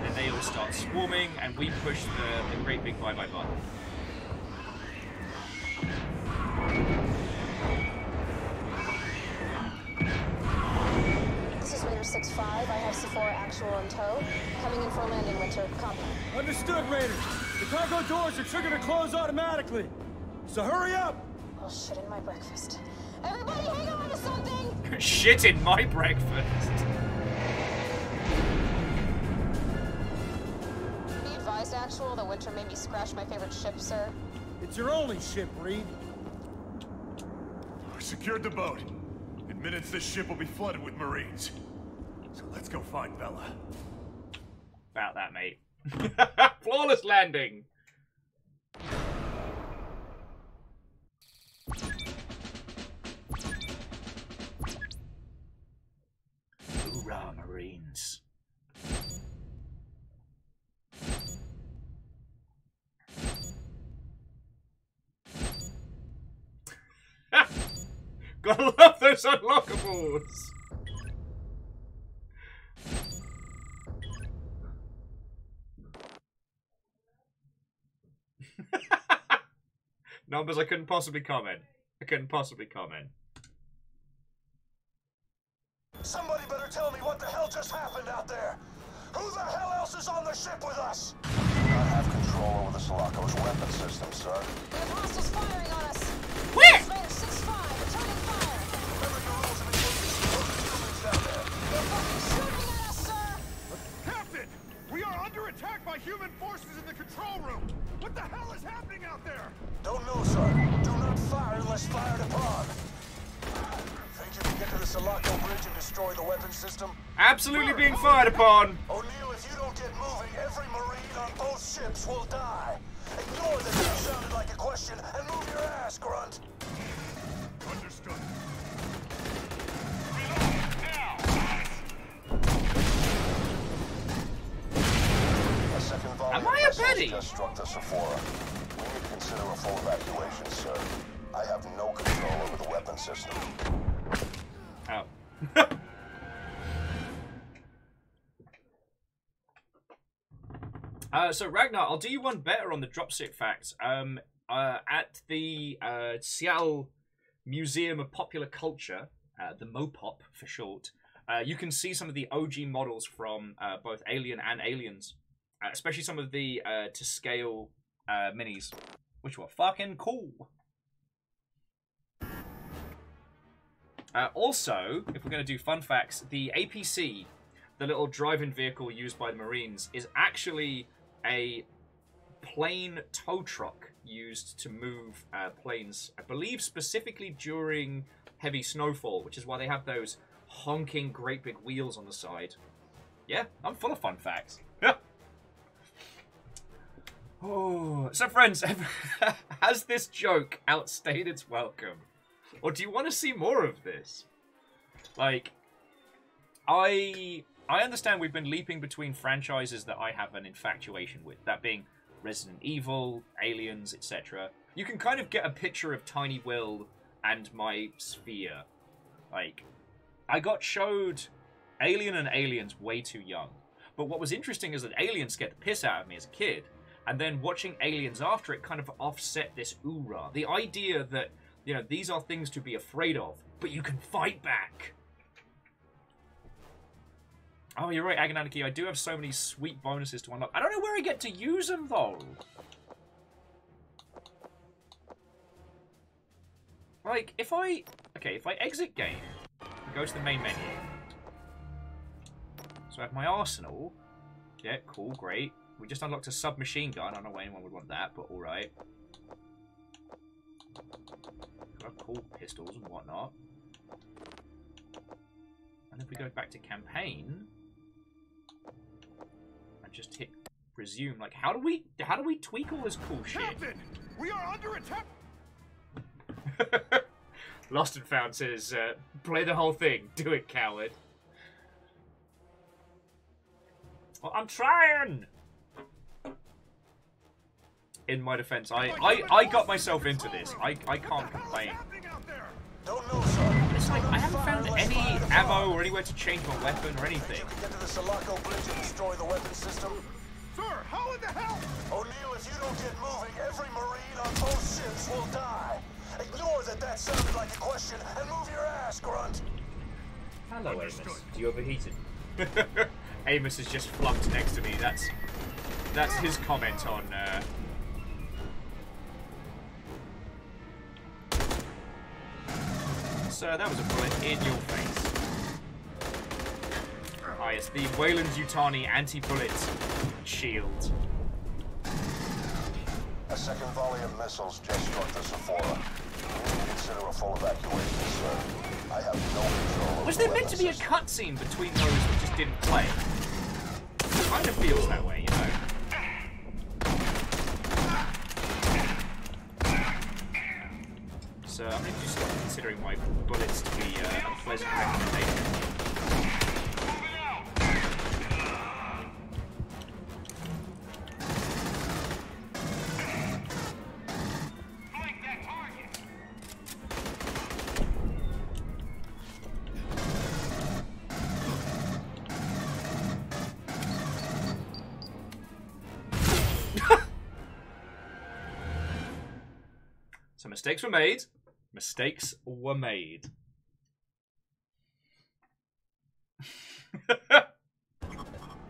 Then they all start swarming, and we push the, the great big bye-bye button. This is Raider 6-5. I have Sephora Actual in tow. Coming in for a landing, Winter. Copy. Understood, Raiders. The cargo doors are triggered to close automatically. So hurry up! I'll shit in my breakfast. Everybody hang on to something! *laughs* Shit in my breakfast. Be advised, Actual, the Winter made me scratch my favorite ship, sir. It's your only ship, Reed. Secured the boat. In minutes, this ship will be flooded with Marines. So let's go find Bella. About that, mate. *laughs* Flawless landing. Hoorah, Marines. Gotta love those unlockables. *laughs* Numbers I couldn't possibly comment. I couldn't possibly comment. Somebody better tell me what the hell just happened out there! Who the hell else is on the ship with us? I have control over the Sulaco's weapon system, sir. We have hostiles firing on us. Human forces in the control room! What the hell is happening? Out there? Don't know, sir. Do not fire unless fired upon. Think you can get to the Sulaco Bridge and destroy the weapon system? Absolutely being fired upon. O'Neill, if you don't get moving, every Marine on both ships will die. Ignore that that sounded like a question and move your ass, Grunt. Am I a just struck the Sephora. We need to consider a full evacuation, sir. I have no control over the weapon system. Oh. *laughs* uh, so Ragnar, I'll do you one better on the dropship facts. Um, uh, at the uh, Seattle Museum of Popular Culture, uh, the MOPOP for short, uh, you can see some of the OG models from uh, both Alien and Aliens, especially some of the uh, to scale uh, minis, which were fucking cool. Uh, also, if we're going to do fun facts, the APC, the little driving vehicle used by the Marines, is actually a plane tow truck used to move uh, planes, I believe specifically during heavy snowfall, which is why they have those honking great big wheels on the side. Yeah, I'm full of fun facts. *laughs* oh, so friends, *laughs* has this joke outstayed its welcome? Or do you want to see more of this? Like, I I understand we've been leaping between franchises that I have an infatuation with, that being Resident Evil, Aliens, etc. You can kind of get a picture of Tiny Will and my sphere. Like, I got showed Alien and Aliens way too young. But what was interesting is that Aliens scared the piss out of me as a kid. And then watching Aliens after it kind of offset this oorah. The idea that, you know, these are things to be afraid of, but you can fight back. Oh, you're right, Agonaniki. I do have so many sweet bonuses to unlock. I don't know where I get to use them, though. Like, if I... Okay, if I exit game go to the main menu. So I have my arsenal. Yeah, cool, great. We just unlocked a submachine gun. I don't know why anyone would want that, but alright. Got cool pistols and whatnot. And if we go back to campaign and just hit resume, like how do we how do we tweak all this cool shit? Captain, we are under attack. *laughs* Lost and Found says, uh, play the whole thing. Do it, coward. Well, I'm trying! In my defense, I, I, I got myself into this. I, I can't complain. Don't know, sir. It's like, I haven't found any ammo or anywhere to change my weapon or anything. Get to the Sulaco Bridge destroy the weapon system? Sir, how in the hell? O'Neill, if you don't get moving, every Marine on both ships will die. Ignore that that sounded like a question and move your ass, Grunt. Hello, Amos. Do you overheated? *laughs* Amos has just flunked next to me. That's that's his comment on. Uh... Sir, that was a bullet in your face. Ah, yes, the Weyland Yutani anti-bullet shield. A second volley of missiles just struck the Sephora. Consider a full evacuation, sir. I have no control Was there meant to be a cutscene between those that just didn't play? It Kind of feels that way, you know. So I'm going to just considering my bullets to be uh, a pleasant recommendation. *laughs* So mistakes were made. Mistakes were made.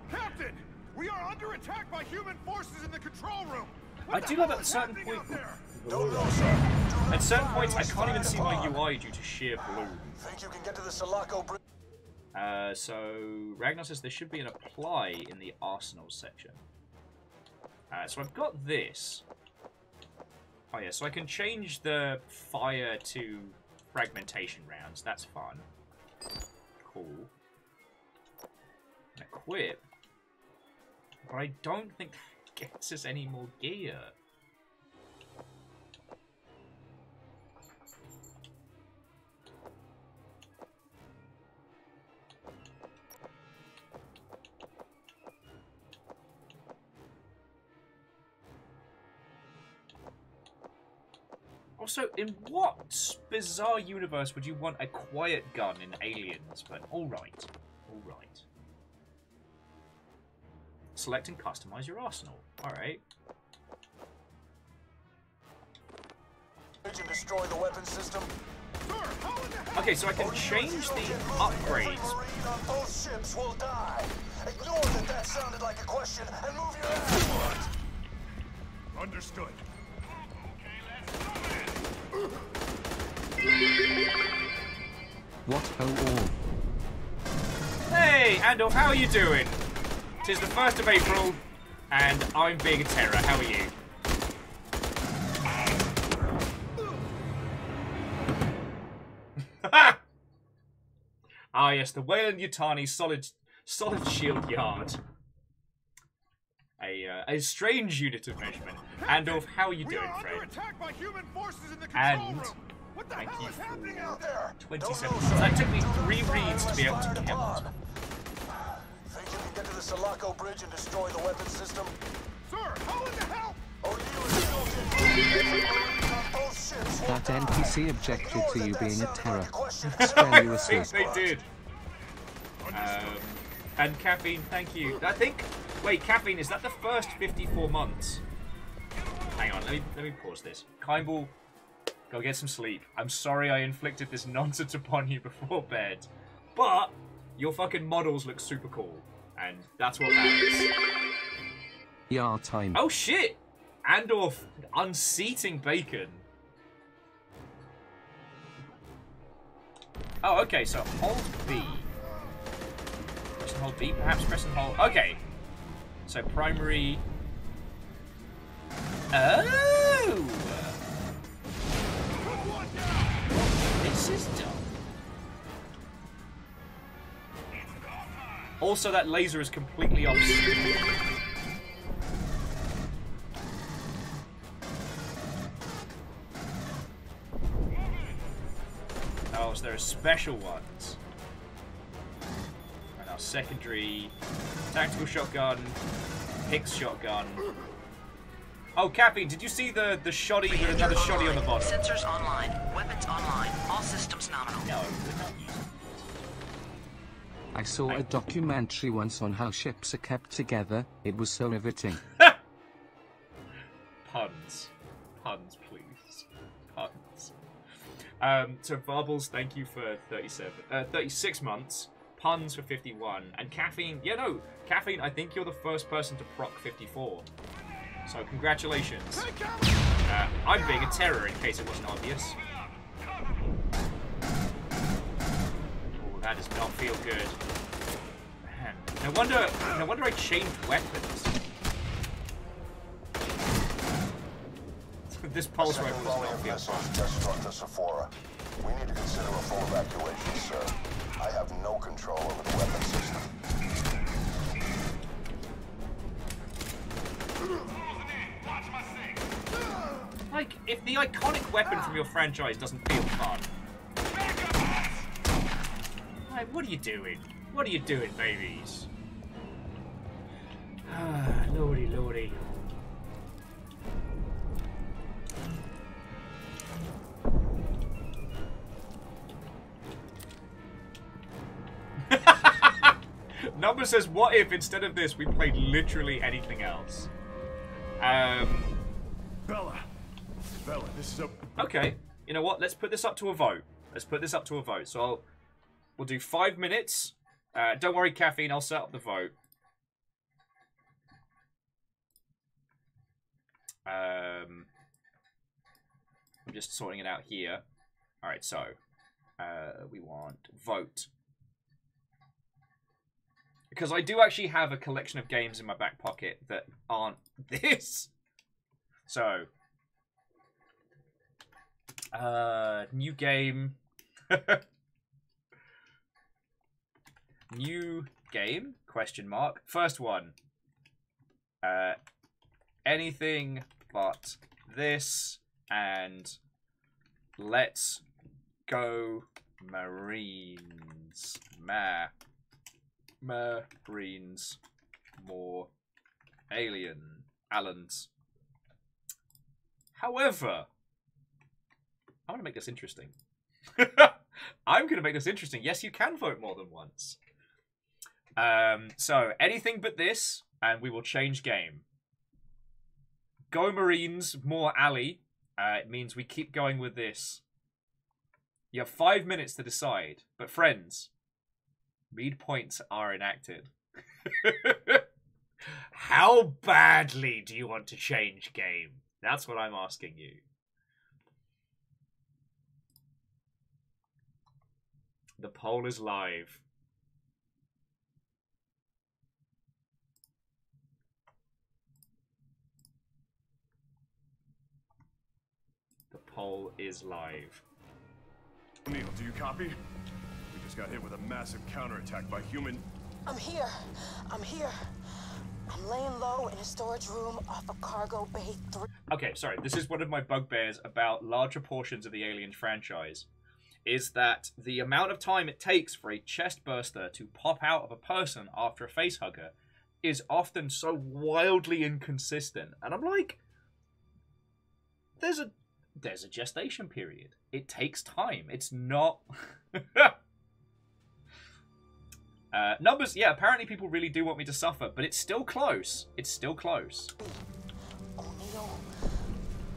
Captain, we are under attack by human forces in the control room. What I do hell love at is certain happening point. Don't know, sir. At certain points, I can't even see my UI due to sheer bloom. Think you can get to the Sulaco Bridge? Uh, so Ragnar says there should be an apply in the arsenal section. Uh, so I've got this. Oh yeah, so I can change the fire to fragmentation rounds. That's fun. Cool. Equip. But I don't think that gets us any more gear. Also, in what bizarre universe would you want a quiet gun in Aliens? But alright. Alright. Select and customize your arsenal. Alright. Destroy the weapon system. Okay, so I can change the upgrades. On both ships will die. Ignore that that sounded like a question and move your ass. Understood. What ho all? Hey, Andor, how are you doing? Tis the 1st of April, and I'm being a terror. How are you? ah, yes, the Weyland Yutani solid, solid shield yard. A, uh, a strange unit of measurement. Andorf, how are you We doing, are under friend? attack by human forces in the control And room. What the thank hell you is for happening out there? 27. So that took me three reads to be able to count. Think you can get to the Sulaco Bridge and destroy the weapon system? Sir, how in the hell? O'Neill is built in. on both ships will That NPC objected to you being a terror. I think *laughs* they did. Um, and caffeine, thank you. I think. Wait, caffeine is that the first 54 months? Hang on, let me let me pause this. Kimball, go get some sleep. I'm sorry I inflicted this *laughs* nonsense upon you before bed, but your fucking models look super cool, and that's what matters. Yar time. Oh shit! Andorf unseating bacon. Oh, okay, so hold B. Press and hold B, perhaps press and hold. Okay. So primary. Oh! This is dumb. Also, that laser is completely off. Oh, so there are special ones. And secondary tactical shotgun, Hicks shotgun. Oh, Cappy, did you see the the shoddy with another shoddy on the bottom? Sensors online. Weapons online. All systems nominal. No, we're not using I saw a documentary once on how ships are kept together. It was so riveting. *laughs* puns. Puns, please. Puns. Um, so Varbles, thank you for 37, uh, 36 months. Puns for 51. And Caffeine, yeah, no, Caffeine, I think you're the first person to proc 54. So congratulations. Uh, I'm being a terror in case it wasn't obvious. Oh, that does not feel good. Man, no wonder, no wonder I changed weapons. *laughs* this pulse rifle second does volley not of feel missiles fun. the Sephora. We need to consider a full evacuation, sir. I have no control over the weapon system. Like, if the iconic weapon from your franchise doesn't feel fun. Like, what are you doing? What are you doing, babies? Ah, *sighs* lordy, lordy. *laughs* Number says, what if instead of this we played literally anything else? Um, Bella. Bella, this is a. Okay. You know what? Let's put this up to a vote. Let's put this up to a vote. So I'll, we'll do five minutes. Uh, don't worry, caffeine. I'll set up the vote. Um, I'm just sorting it out here. All right. So uh, we want vote because I do actually have a collection of games in my back pocket that aren't *laughs* this. So Uh, new game. *laughs* new game? Question mark. First one. Uh, anything but this and let's go Marines. Ma. Marines. More alien. Allens. However, I want to make this interesting. *laughs* I'm going to make this interesting. Yes, you can vote more than once. Um, so anything but this, and we will change game. Go Marines, more alley. Uh, it means we keep going with this. You have five minutes to decide, but friends, read points are enacted. *laughs* How badly do you want to change game? That's what I'm asking you. The poll is live. The poll is live. Neil, do you copy? We just got hit with a massive counterattack by human. I'm here. I'm here. I'm laying low in a storage room off of Cargo Bay 3. Okay, sorry. This is one of my bugbears about larger portions of the Alien franchise. Is that the amount of time it takes for a chest burster to pop out of a person after a face hugger is often so wildly inconsistent. And I'm like, there's a there's a gestation period. It takes time. It's not *laughs* Uh, numbers, yeah, apparently people really do want me to suffer, but it's still close. It's still close.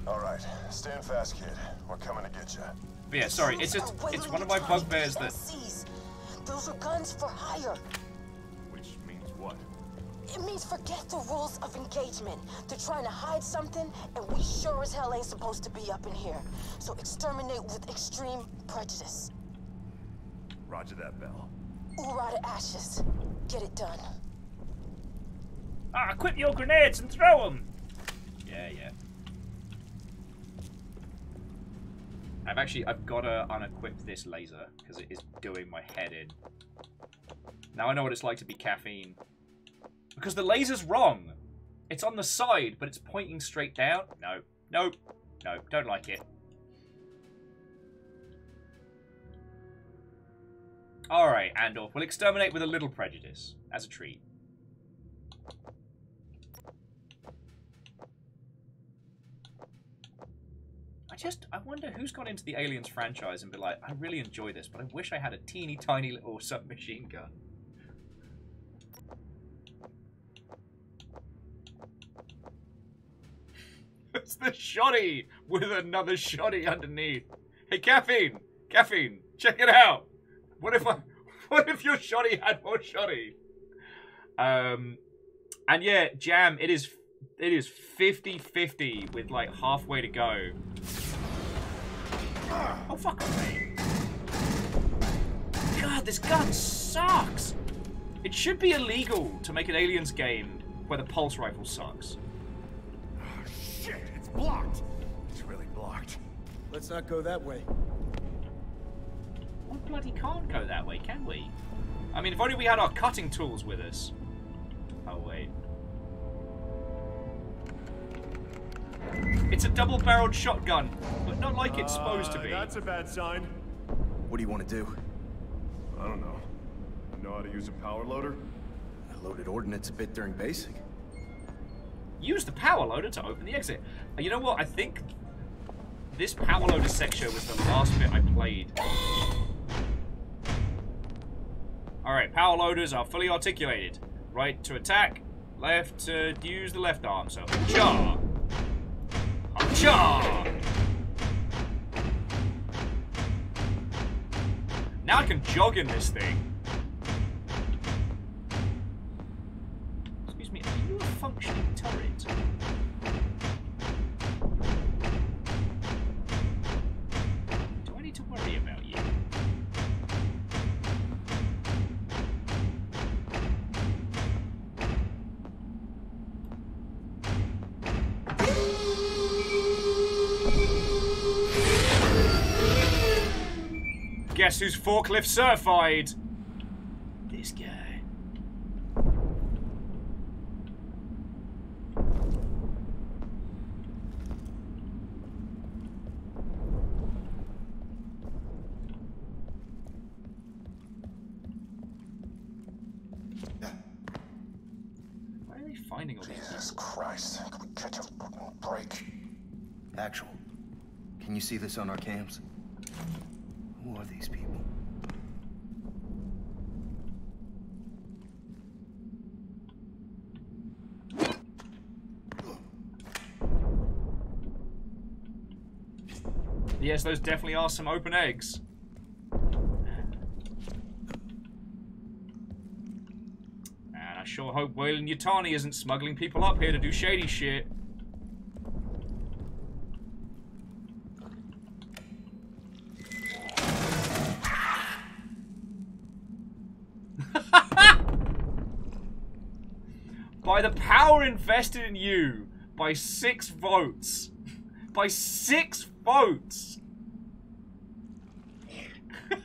All right, stand fast, kid. We're coming to get you. But yeah, sorry, it's just it's one of my bugbears that Those are guns for hire. Which means what? It means forget the rules of engagement. They're trying to hide something, and we sure as hell ain't supposed to be up in here. So exterminate with extreme prejudice. Roger that, Bell. Oorah to ashes. Get it done. ah, equip your grenades and throw them. Yeah, yeah. I've actually I've got to unequip this laser because it is doing my head in. Now I know what it's like to be caffeine. Because the laser's wrong. It's on the side, but it's pointing straight down. No, no, no, don't like it. Alright, Andor. We'll exterminate with a little prejudice. As a treat. I just, I wonder who's gone into the Aliens franchise and be like, I really enjoy this, but I wish I had a teeny tiny little *laughs* submachine gun. *laughs* it's the shoddy with another shoddy underneath. Hey, caffeine, caffeine, check it out. What if I, *laughs* what if your shoddy had more shoddy? Um, and yeah, Jam, it is, it is 50-50 with like halfway to go. Oh, fuck mate. God, this gun sucks. It should be illegal to make an Aliens game where the pulse rifle sucks. Oh shit, it's blocked. It's really blocked. Let's not go that way. We bloody can't go that way, can we? I mean, if only we had our cutting tools with us. Oh, wait. It's a double-barreled shotgun, but not like it's supposed to Uh, be. That's a bad sign. What do you want to do? I don't know. You know how to use a power loader? I loaded ordnance a bit during basic. Use the power loader to open the exit. You know what? I think this power loader section was the last bit I played. Alright, power loaders are fully articulated. Right to attack, left to use the left arm. So, cha! Cha! Now I can jog in this thing. Excuse me, are you a functioning turret? Guess who's forklift certified? This guy. Why are they finding all these? Jesus Christ. Can we catch a fucking break? Actual. Can you see this on our cams? Are these people? Yes, those definitely are some open eggs. And I sure hope Weyland Yutani isn't smuggling people up here to do shady shit. By the power invested in you, by six votes. By six votes! *laughs*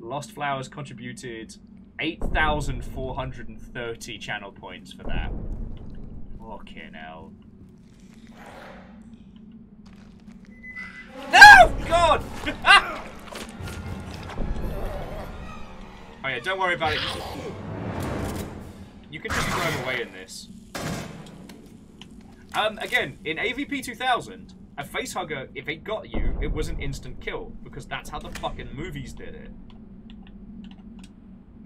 Lost Flowers contributed 8,430 channel points for that. Fucking hell. No! God! *laughs* oh yeah, don't worry about it. You can just throw away in this. Um, again, in AVP 2000, a facehugger, if it got you, it was an instant kill, because that's how the fucking movies did it.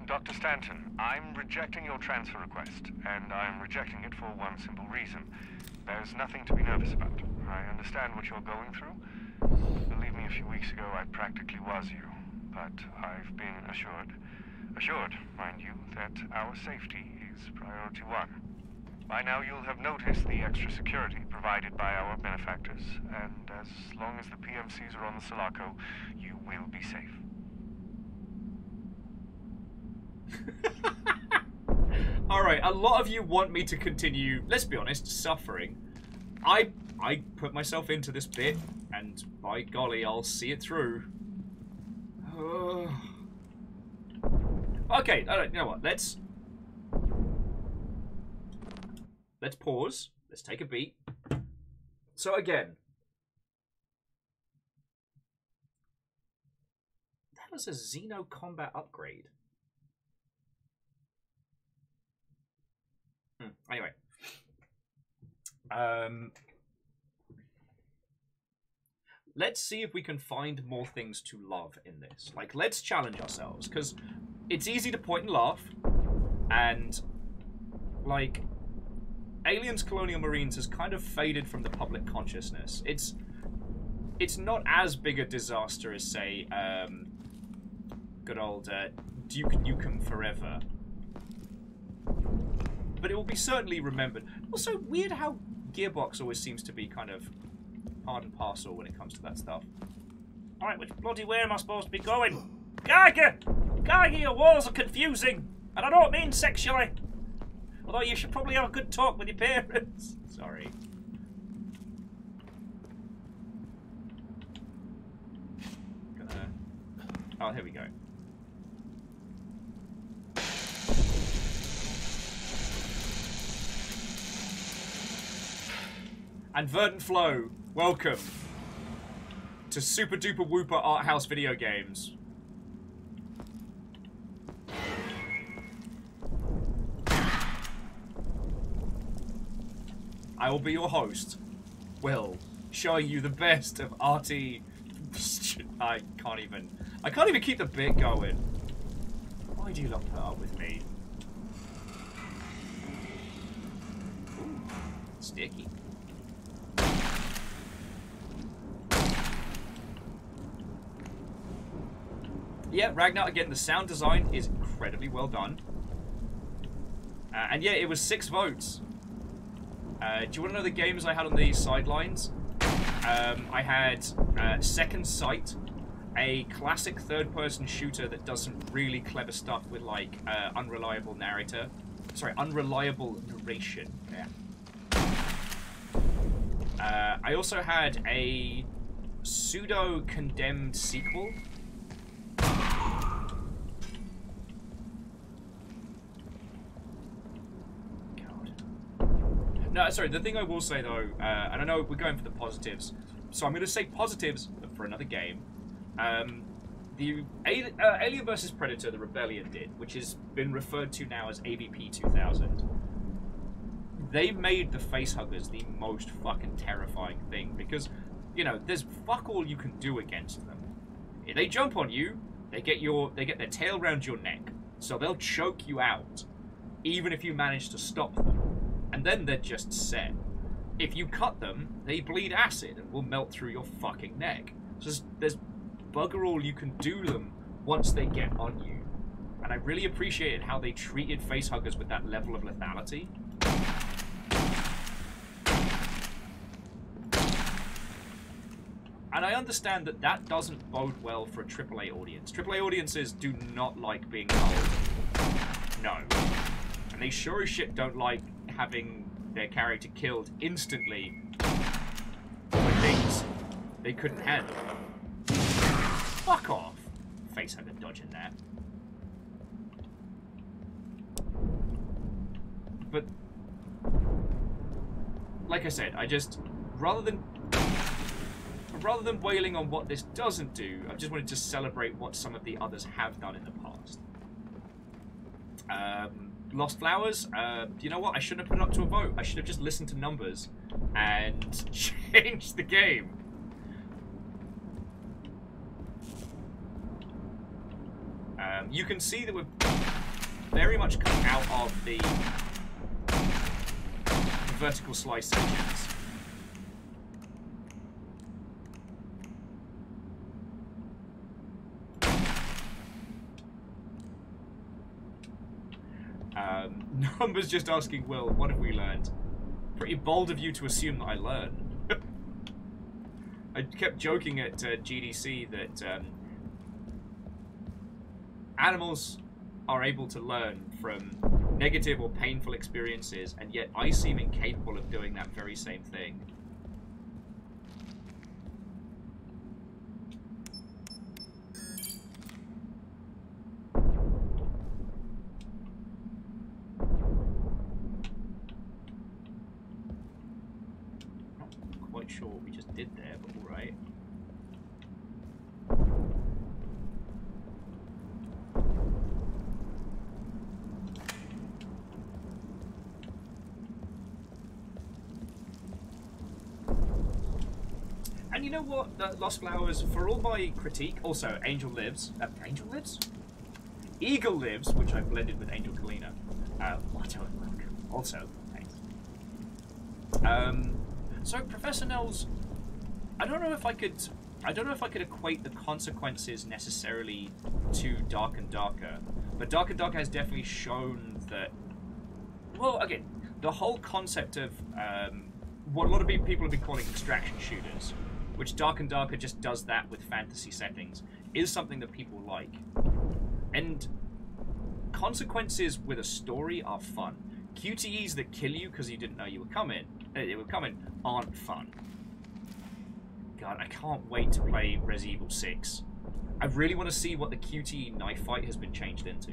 Dr. Stanton, I'm rejecting your transfer request, and I'm rejecting it for one simple reason. There's nothing to be nervous about. I understand what you're going through. Believe me, a few weeks ago I practically was you, but I've been assured, assured, mind you, that our safety is priority one. By now you'll have noticed the extra security provided by our benefactors, and as long as the PMCs are on the Sulaco, you will be safe. *laughs* Alright, a lot of you want me to continue, let's be honest, suffering. I I put myself into this bit, and by golly, I'll see it through. *sighs* okay, you know what, let's... Let's pause. Let's take a beat. So again... That was a Xeno combat upgrade. Hmm, Anyway. Um, let's see if we can find more things to love in this. Like, let's challenge ourselves, because it's easy to point and laugh, and, like, Aliens Colonial Marines has kind of faded from the public consciousness. It's it's not as big a disaster as, say, um, good old uh, Duke Nukem Forever. But it will be certainly remembered. Also, weird how Gearbox always seems to be kind of part and parcel when it comes to that stuff. Alright, which bloody way am I supposed to be going? Giger! Giger, your walls are confusing! And I don't mean sexually! Although you should probably have a good talk with your parents. *laughs* Sorry. Gonna... Oh, here we go. And Verdant Flow, welcome to Super Duper Whooper Art House video games. I will be your host, Will, showing you the best of RT. *laughs* I can't even. I can't even keep the bit going. Why do you not put up with me? Ooh, sticky. Yeah, Ragnar, again, the sound design is incredibly well done. Uh, and yeah, it was six votes. Uh, do you want to know the games I had on the sidelines? Um, I had uh, Second Sight, a classic third-person shooter that does some really clever stuff with like uh, unreliable narrator. Sorry, unreliable narration. Yeah. Uh, I also had a pseudo condemned sequel. No, sorry. The thing I will say though, uh, and I know we're going for the positives, so I'm going to say positives for another game. Um, the uh, Alien vs Predator: The Rebellion did, which has been referred to now as AVP 2000. They made the facehuggers the most fucking terrifying thing because, you know, there's fuck all you can do against them. If they jump on you, they get your they get their tail round your neck, so they'll choke you out, even if you manage to stop them and then they're just set. If you cut them, they bleed acid and will melt through your fucking neck. So there's, there's bugger all you can do them once they get on you. And I really appreciated how they treated facehuggers with that level of lethality. And I understand that that doesn't bode well for a AAA audience. AAA audiences do not like being told no. And they sure as shit don't like having their character killed instantly for things they couldn't handle. Fuck off! Face Facehugger dodging that. But, like I said, I just, rather than rather than wailing on what this doesn't do, I just wanted to celebrate what some of the others have done in the past. Um, Lost Flowers, uh, you know what? I shouldn't have put it up to a vote. I should have just listened to numbers and *laughs* changed the game. Um, you can see that we're very much come out of the vertical slice. Um, Numbers just asking Will, what have we learned? Pretty bold of you to assume that I learn. *laughs* I kept joking at uh, GDC that um, animals are able to learn from negative or painful experiences, and yet I seem incapable of doing that very same thing. Not quite sure what we just did there, but alright. And you know what, uh, Lost Flowers, for all my critique, also Angel Lives, uh, Angel Lives? Eagle Lives, which I blended with Angel Kalina. Uh, what a look. Also, thanks. Um, so Professor Nels, I don't know if I could, I don't know if I could equate the consequences necessarily to Dark and Darker, but Dark and Darker has definitely shown that. Well, again, the whole concept of um, what a lot of people have been calling extraction shooters, which Dark and Darker just does that with fantasy settings, is something that people like. And consequences with a story are fun. QTEs that kill you because you didn't know you were coming, uh, they were coming, aren't fun. God, I can't wait to play Res Evil 6. I really want to see what the QTE knife fight has been changed into.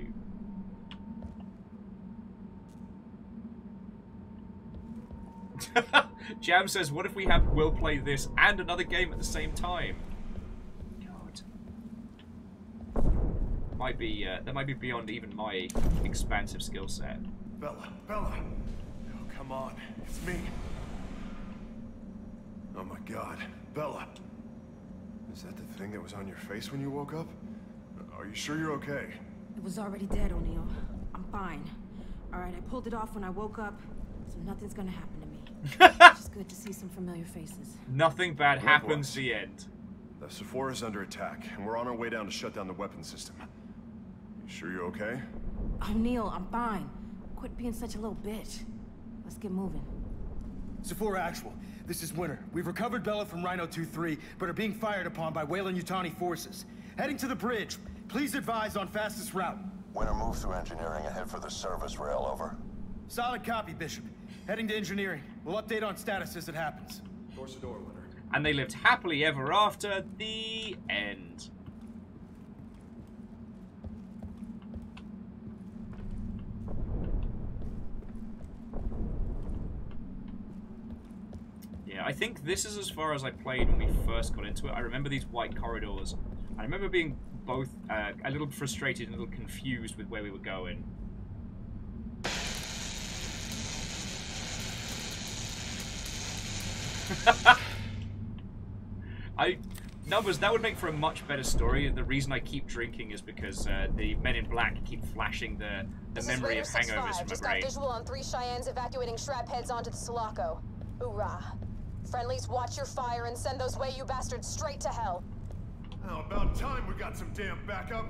*laughs* Jam says, what if we have Will play this and another game at the same time? God. Might be, uh, that might be beyond even my expansive skill set. Bella, Bella. Oh, come on. It's me. Oh my god. Bella. Is that the thing that was on your face when you woke up? Are you sure you're okay? It was already dead, O'Neill. I'm fine. Alright, I pulled it off when I woke up, so nothing's gonna happen to me. It's just good to see some familiar faces. Nothing bad Well, happens, boys. the end. The Sephora's under attack, and we're on our way down to shut down the weapon system. You sure you're okay? Oh, O'Neill, I'm fine. Quit being such a little bitch. Let's get moving. Sephora Actual, this is Winter. We've recovered Bella from Rhino 2-3, but are being fired upon by Weyland Yutani forces. Heading to the bridge. Please advise on fastest route. Winter, move through engineering and head for the service rail, over. Solid copy, Bishop. Heading to engineering. We'll update on status as it happens. Doors to door, Winter. and they lived happily ever after. The end. Yeah, I think this is as far as I played when we first got into it. I remember these white corridors. I remember being both uh, a little frustrated and a little confused with where we were going. *laughs* I numbers that would make for a much better story. The reason I keep drinking is because uh, the Men in Black keep flashing the the This memory is of Raider hangovers 6-5. from Just my got visual on three Cheyennes evacuating Shrap heads onto the Sulaco. Hoorah. Friendlies, watch your fire and send those way you bastards straight to hell. Oh, about time we got some damn backup.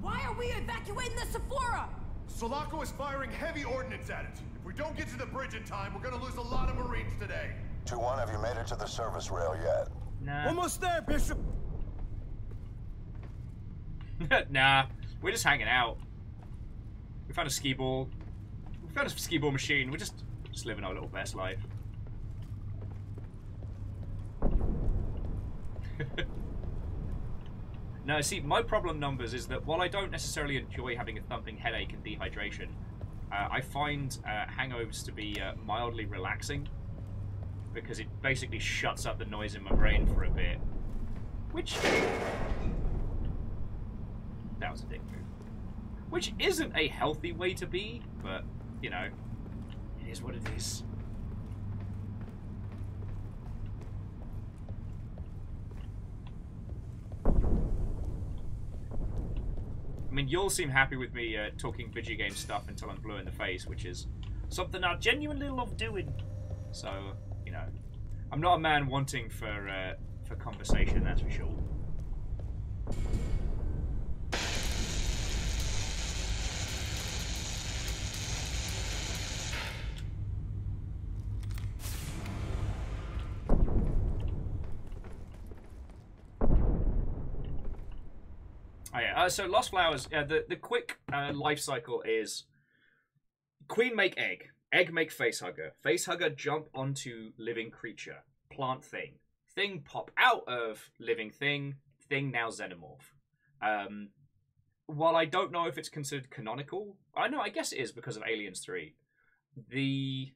Why are we evacuating the Sephora? Sulaco is firing heavy ordnance at it. If we don't get to the bridge in time, we're gonna lose a lot of Marines today. 2-1, have you made it to the service rail yet? Nah. Almost there, Bishop. *laughs* nah, we're just hanging out. We found a ski ball. We found a ski ball machine. We're just just living our little best life. *laughs* no, see, my problem numbers is that while I don't necessarily enjoy having a thumping headache and dehydration, uh, I find uh, hangovers to be uh, mildly relaxing because it basically shuts up the noise in my brain for a bit. Which that was a dick move. Which isn't a healthy way to be, but, you know, it is what it is. I mean, you'll seem happy with me uh, talking video game stuff until I'm blue in the face, which is something I genuinely love doing. So, know, I'm not a man wanting for uh, for conversation, that's for sure. Oh yeah. Uh, so Lost Flowers. Uh, the the quick uh, life cycle is Queen make egg, egg make facehugger, facehugger jump onto living creature, plant thing, thing pop out of living thing, thing now xenomorph. Um, while I don't know if it's considered canonical, I know I guess it is because of Aliens Three. The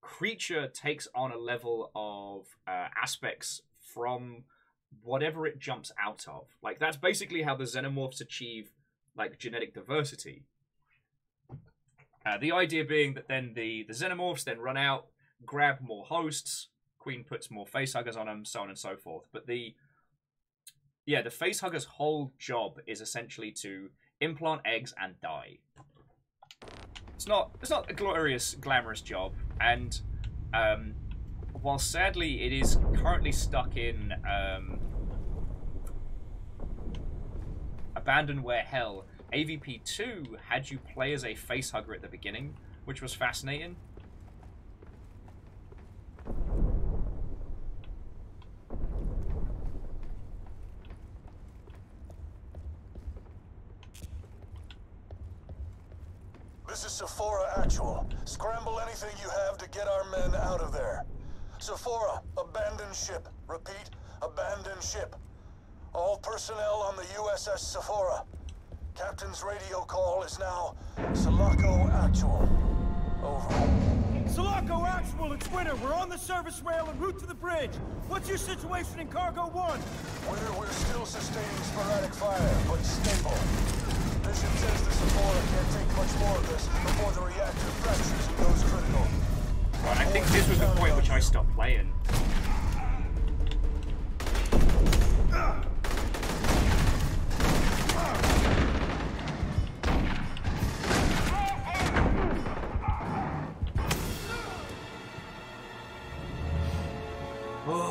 creature takes on a level of uh, aspects from whatever it jumps out of. Like that's basically how the xenomorphs achieve like genetic diversity. Uh, the idea being that then the the xenomorphs then run out, grab more hosts. Queen puts more facehuggers on them, so on and so forth. But the yeah, the facehugger's whole job is essentially to implant eggs and die. It's not it's not a glorious, glamorous job, and um, while sadly it is currently stuck in um, Abandonware Hell, AVP 2 had you play as a facehugger at the beginning, which was fascinating. This is Sephora Actual. Scramble anything you have to get our men out of there. Sephora, abandon ship. Repeat, abandon ship. All personnel on the USS Sephora. Captain's radio call is now Sulaco Actual. Over. Sulaco Actual, it's Winter. We're on the service rail en route to the bridge. What's your situation in Cargo 1? Winter, we're still sustaining sporadic fire, but stable. Bishop says the Sephora can't take much more of this before the reactor fractures and goes critical. Right, I think this was the point which I stopped playing. Ah.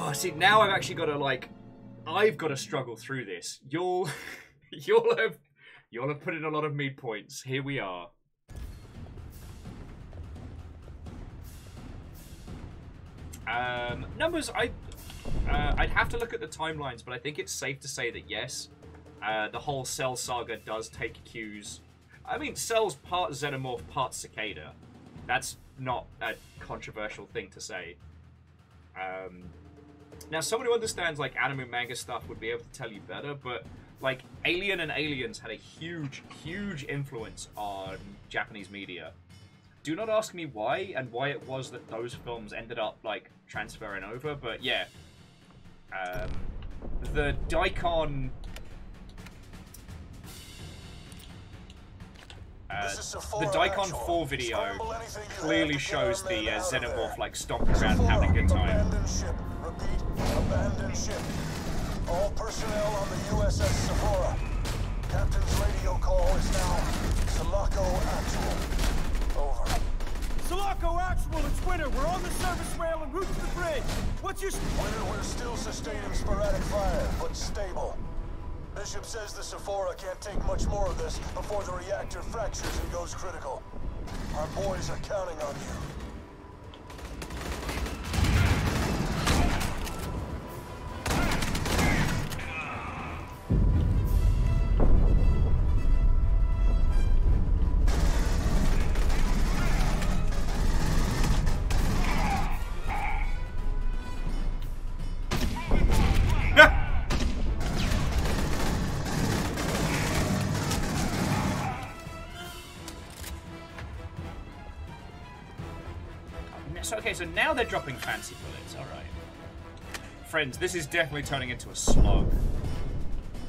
Oh, see, now I've actually got to like, I've got to struggle through this. You'll, *laughs* you'll have, you'll have put in a lot of mead points. Here we are. Um, numbers, I, uh, I'd have to look at the timelines, but I think it's safe to say that yes, uh, the whole Cell saga does take cues. I mean, Cell's part Xenomorph, part Cicada. That's not a controversial thing to say. Um, Now, someone who understands like anime and manga stuff would be able to tell you better, but like Alien and Aliens had a huge, huge influence on Japanese media. Do not ask me why and why it was that those films ended up like transferring over, but yeah. Um, the Daicon. Uh, the Daicon 4 video clearly shows the uh, Xenomorph like stomping around and having a good time. Abandoned ship. All personnel on the USS Sephora. Captain's radio call is now Sulaco Actual. Over. Sulaco Actual, it's Winter. We're on the service rail and route to the bridge. What's your... Winter, we're still sustaining sporadic fire, but stable. Bishop says the Sephora can't take much more of this before the reactor fractures and goes critical. Our boys are counting on you. So, now they're dropping fancy bullets. All right, friends, this is definitely turning into a slog.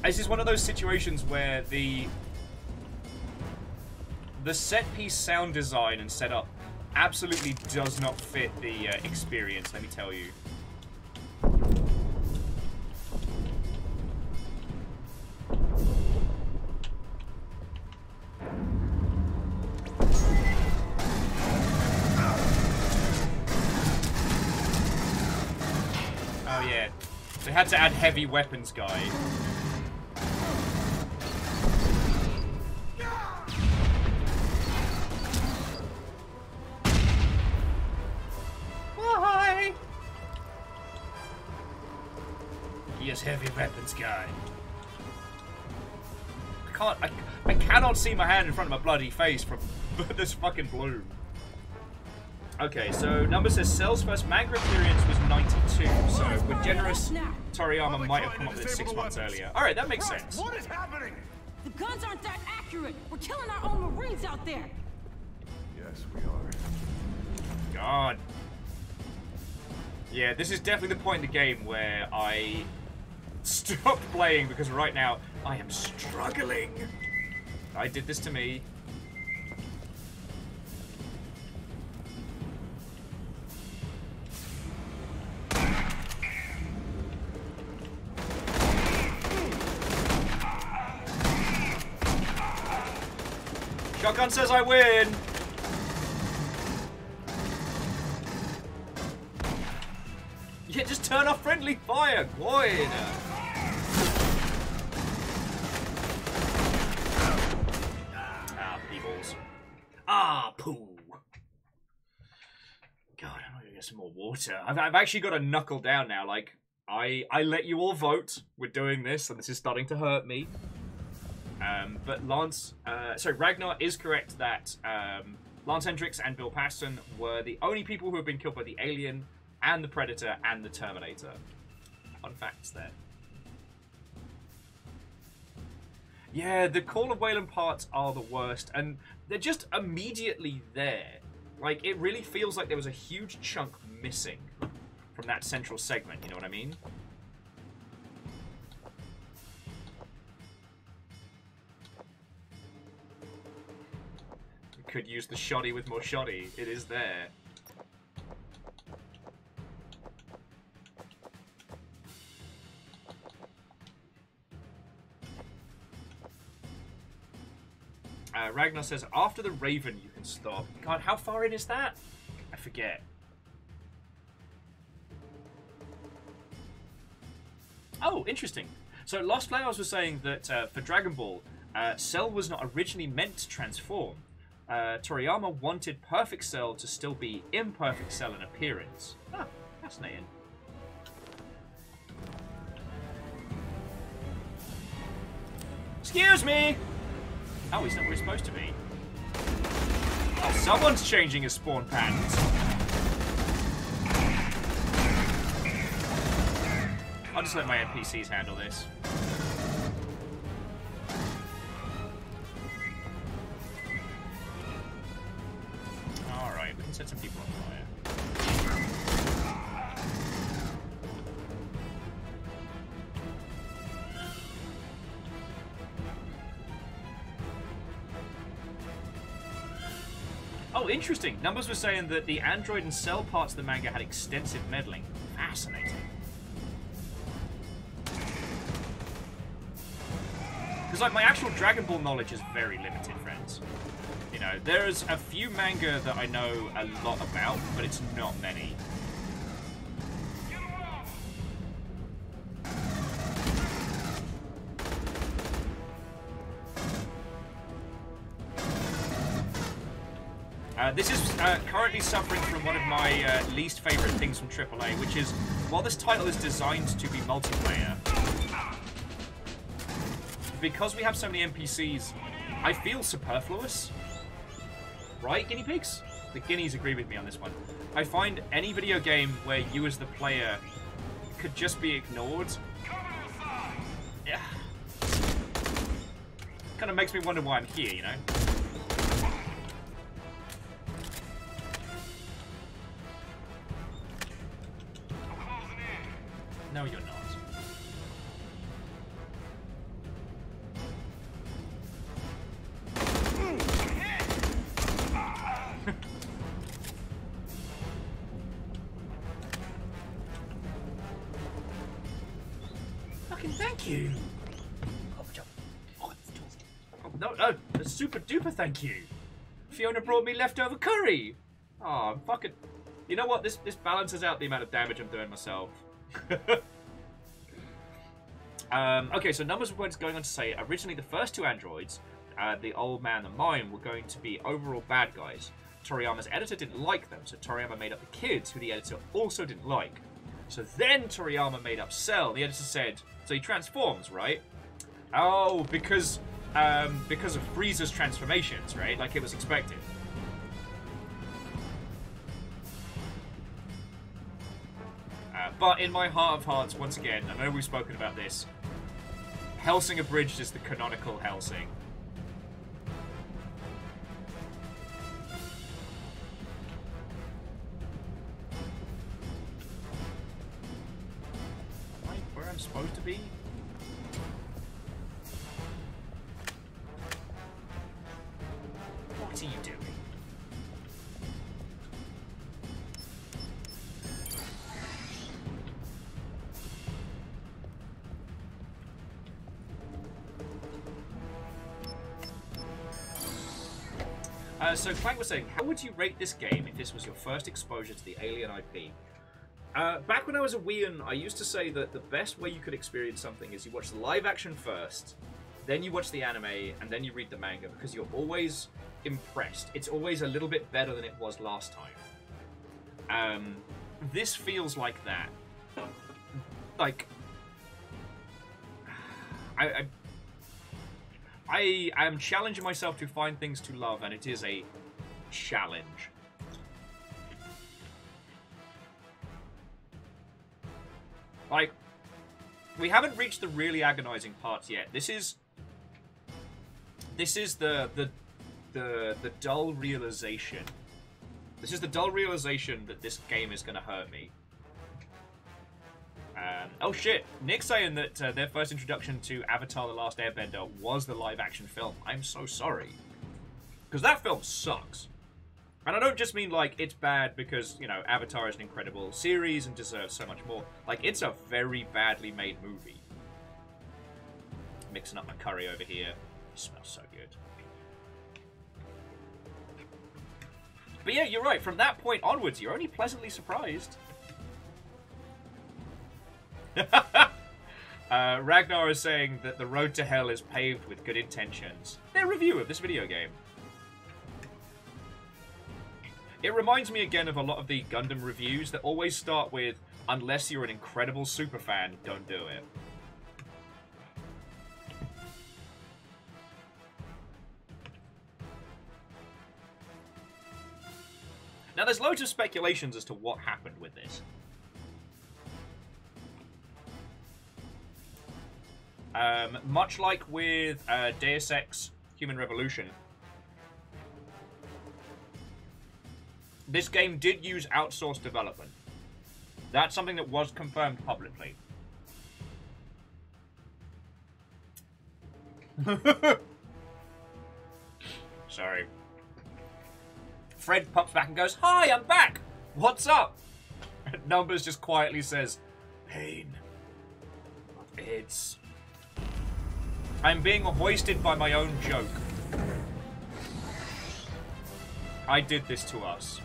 This is one of those situations where the the set piece sound design and setup absolutely does not fit the uh, experience. Let me tell you. Oh yeah, they had to add heavy weapons guy. Why? He is heavy weapons guy. I can't. I, I cannot see my hand in front of my bloody face from *laughs* this fucking bloom. Okay, so number says Cell's first manga appearance was 92, so with generous, Toriyama might have come up with it six months earlier. Alright, that makes sense. What is happening? The guns aren't that accurate. We're killing our own Marines out there. Yes, we are. God. Yeah, this is definitely the point in the game where I stop *laughs* playing because right now I am struggling. I did this to me. Shotgun says I win. Yeah, just turn off friendly fire. Good. Ah, peoples. Ah, poo. Some more water. I've, I've actually got to knuckle down now. Like, I I let you all vote. We're doing this, and this is starting to hurt me. Um, but Lance, uh, sorry, Ragnar is correct that um, Lance Henriksen and Bill Paxton were the only people who have been killed by the Alien and the Predator and the Terminator. Fun facts there. Yeah, the Call of Wayland parts are the worst, and they're just immediately there. Like, it really feels like there was a huge chunk missing from that central segment, you know what I mean? Could use the shoddy with more shoddy. It is there. Uh, Ragnar says, after the Raven, you can stop. God, how far in is that? I forget. Oh, interesting. So Lost Flowers was saying that uh, for Dragon Ball, uh, Cell was not originally meant to transform. Uh, Toriyama wanted Perfect Cell to still be Imperfect Cell in appearance. Ah, fascinating. Excuse me! Oh, he's not where he's supposed to be. Oh, someone's changing his spawn patterns. I'll just let my NPCs handle this. Alright, we can set some people on fire. Interesting. Numbers were saying that the android and cell parts of the manga had extensive meddling. Fascinating. Because, like, my actual Dragon Ball knowledge is very limited, friends. You know, there's a few manga that I know a lot about, but it's not many. Uh, this is uh, currently suffering from one of my uh, least favorite things from AAA, which is, while this title is designed to be multiplayer, because we have so many NPCs, I feel superfluous. Right, guinea pigs? The guineas agree with me on this one. I find any video game where you as the player could just be ignored. Yeah. Kind of makes me wonder why I'm here, you know? No, you're not. Fucking thank you. Oh, no, no, a super duper thank you. Fiona brought me leftover curry. Oh, I'm fucking. You know what? This this balances out the amount of damage I'm doing myself. *laughs* um, okay, so numbers were going on to say originally the first two androids, uh, the old man and mine, were going to be overall bad guys. Toriyama's editor didn't like them, so Toriyama made up the kids, who the editor also didn't like. So then Toriyama made up Cell. The editor said, "So he transforms, right?" Oh, because um, because of Frieza's transformations, right? Like it was expected. But in my heart of hearts, once again, I know we've spoken about this. Hellsing Abridged is the canonical Hellsing. So Clank was saying, how would you rate this game if this was your first exposure to the Alien IP? Uh, back when I was a Wian, I used to say that the best way you could experience something is you watch the live action first, then you watch the anime, and then you read the manga because you're always impressed. It's always a little bit better than it was last time. Um, this feels like that. Like, *sighs* I, I I am challenging myself to find things to love, and it is a challenge. Like, we haven't reached the really agonizing parts yet. This is this is the the the the dull realization. This is the dull realization that this game is going to hurt me. Um, oh shit! Nick's saying that uh, their first introduction to Avatar: The Last Airbender was the live-action film. I'm so sorry, because that film sucks. And I don't just mean like it's bad because you know Avatar is an incredible series and deserves so much more. Like it's a very badly made movie. Mixing up my curry over here. It smells so good. But yeah, you're right. From that point onwards, you're only pleasantly surprised. *laughs* uh, Ragnar is saying that the road to hell is paved with good intentions. Their review of this video game. It reminds me again of a lot of the Gundam reviews that always start with, unless you're an incredible superfan, don't do it. Now, there's loads of speculations as to what happened with this. Um, much like with uh, Deus Ex Human Revolution, this game did use outsourced development. That's something that was confirmed publicly. *laughs* Sorry. Fred pops back and goes, Hi, I'm back! What's up? *laughs* Numbers just quietly says, Pain. It's. I'm being hoisted by my own joke. I did this to us.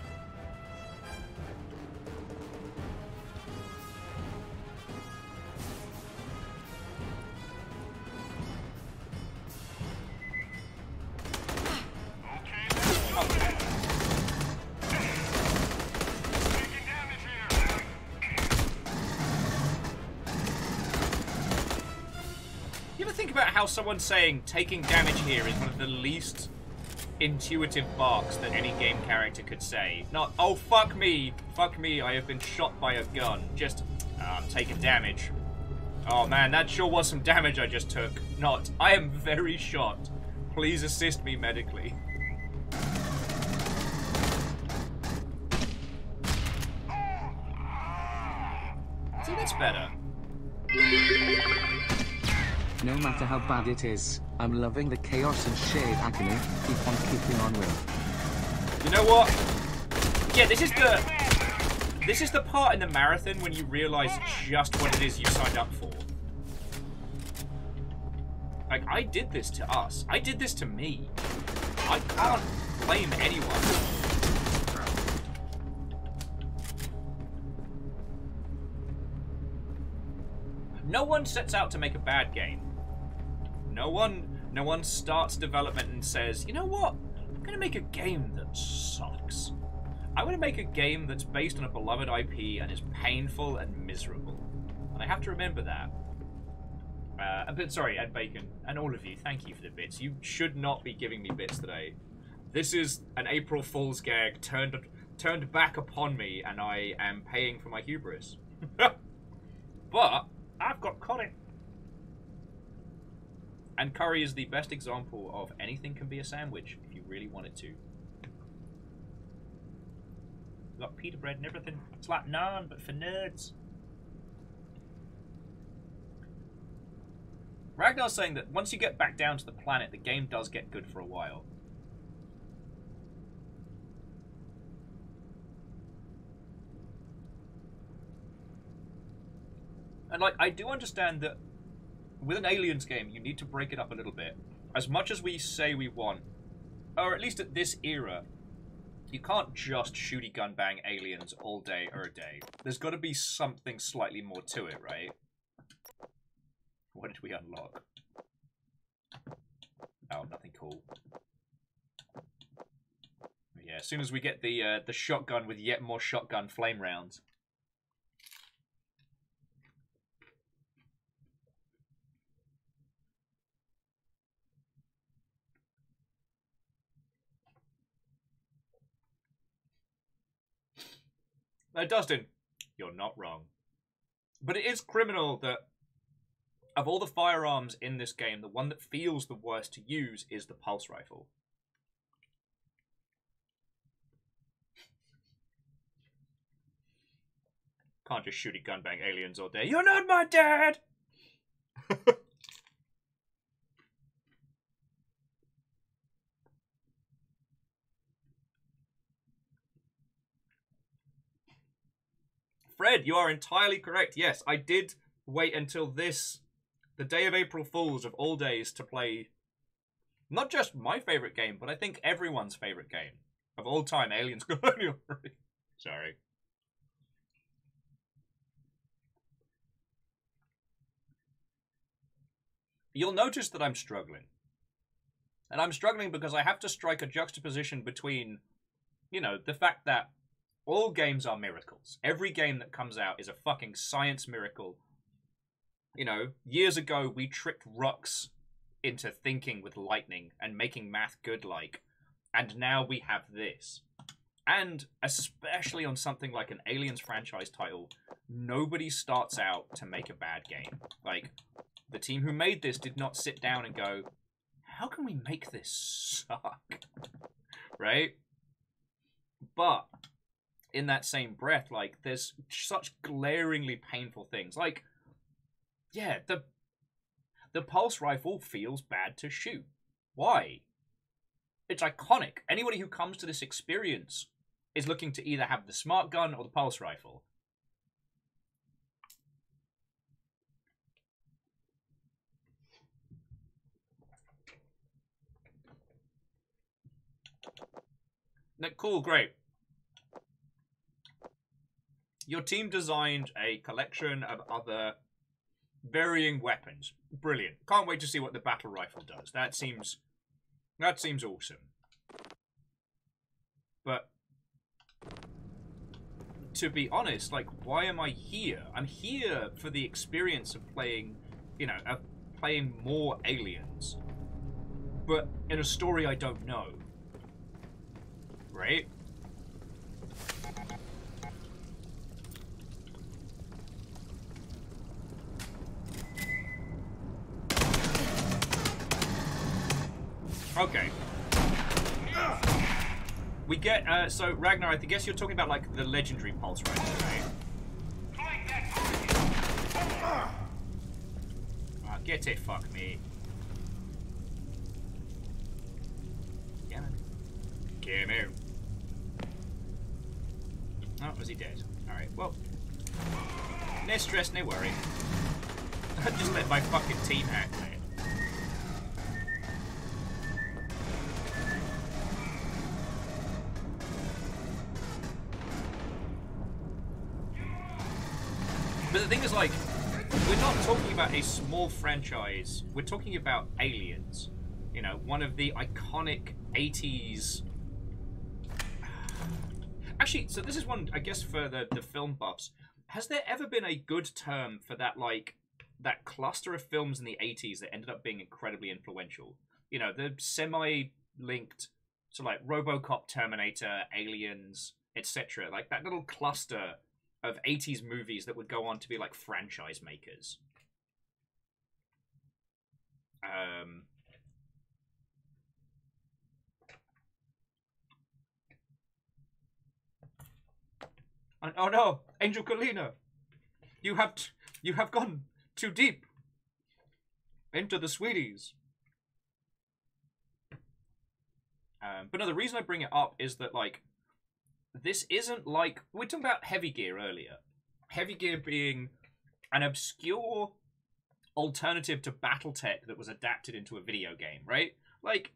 Someone saying taking damage here is one of the least intuitive barks that any game character could say? Not, oh fuck me, fuck me, I have been shot by a gun. Just, "Ah, I'm taking damage. Oh man, that sure was some damage I just took. Not, I am very shot. Please assist me medically. See, that's better. No matter how bad it is, I'm loving the chaos and shade agony. Keep on keeping on with. You know what? Yeah, this is the this is the part in the marathon when you realize just what it is you signed up for. Like, I did this to us. I did this to me. I can't blame anyone. No one sets out to make a bad game. No one no one starts development and says, you know what? I'm gonna make a game that sucks. I want to make a game that's based on a beloved IP and is painful and miserable. And I have to remember that. Uh, but sorry, Ed Bacon, and all of you, thank you for the bits. You should not be giving me bits today. This is an April Fool's gag turned turned back upon me, and I am paying for my hubris. *laughs* but I've got curry. And curry is the best example of anything can be a sandwich if you really want it to. Got pita bread and everything. It's like naan, but for nerds. Ragnar's saying that once you get back down to the planet, the game does get good for a while. And like, I do understand that with an Aliens game, you need to break it up a little bit. As much as we say we want, or at least at this era, you can't just shooty gun bang aliens all day or a day. There's got to be something slightly more to it, right? What did we unlock? Oh, nothing cool. Yeah, as soon as we get the uh, the shotgun with yet more shotgun flame rounds. Dustin, you're not wrong. But it is criminal that of all the firearms in this game, the one that feels the worst to use is the pulse rifle. Can't just shoot a gun bang aliens all day. You're not my dad! *laughs* Fred, you are entirely correct. Yes, I did wait until this, the day of April Fools of all days, to play not just my favorite game, but I think everyone's favorite game of all time, Aliens *laughs* Colonial. Sorry. You'll notice that I'm struggling. And I'm struggling because I have to strike a juxtaposition between, you know, the fact that all games are miracles. Every game that comes out is a fucking science miracle. You know, years ago we tricked Rux into thinking with lightning and making math good like, and now we have this. And especially on something like an Aliens franchise title, nobody starts out to make a bad game. Like, The team who made this did not sit down and go, how can we make this suck? *laughs* right? But in that same breath, like there's such glaringly painful things. Like, yeah, the the pulse rifle feels bad to shoot. Why? It's iconic. Anybody who comes to this experience is looking to either have the smart gun or the pulse rifle. Cool, great. Your team designed a collection of other varying weapons. Brilliant. Can't wait to see what the battle rifle does. That seems that seems awesome. But to be honest, like why am I here? I'm here for the experience of playing, you know, of playing more aliens. But in a story I don't know. Right? Okay. We get, uh, so Ragnar, I guess you're talking about like the legendary pulse rifle, right? Ah, get it, fuck me. Damn it. Damn it. Oh, was he dead? Alright, well. No stress, no worry. *laughs* I just let my fucking team hack it. About a small franchise. We're talking about Aliens. You know, one of the iconic 80s. Actually, so this is one, I guess, for the, the film buffs. Has there ever been a good term for that, like, that cluster of films in the 80s that ended up being incredibly influential? You know, the semi linked, so like Robocop, Terminator, Aliens, etc. Like that little cluster of 80s movies that would go on to be like franchise makers. Um, and, oh no, Angel Kalina, you have t- you have gone too deep into the sweeties. Um, but no, the reason I bring it up is that like this isn't like we were talking about heavy gear earlier. Heavy gear being an obscure alternative to BattleTech that was adapted into a video game, right? Like,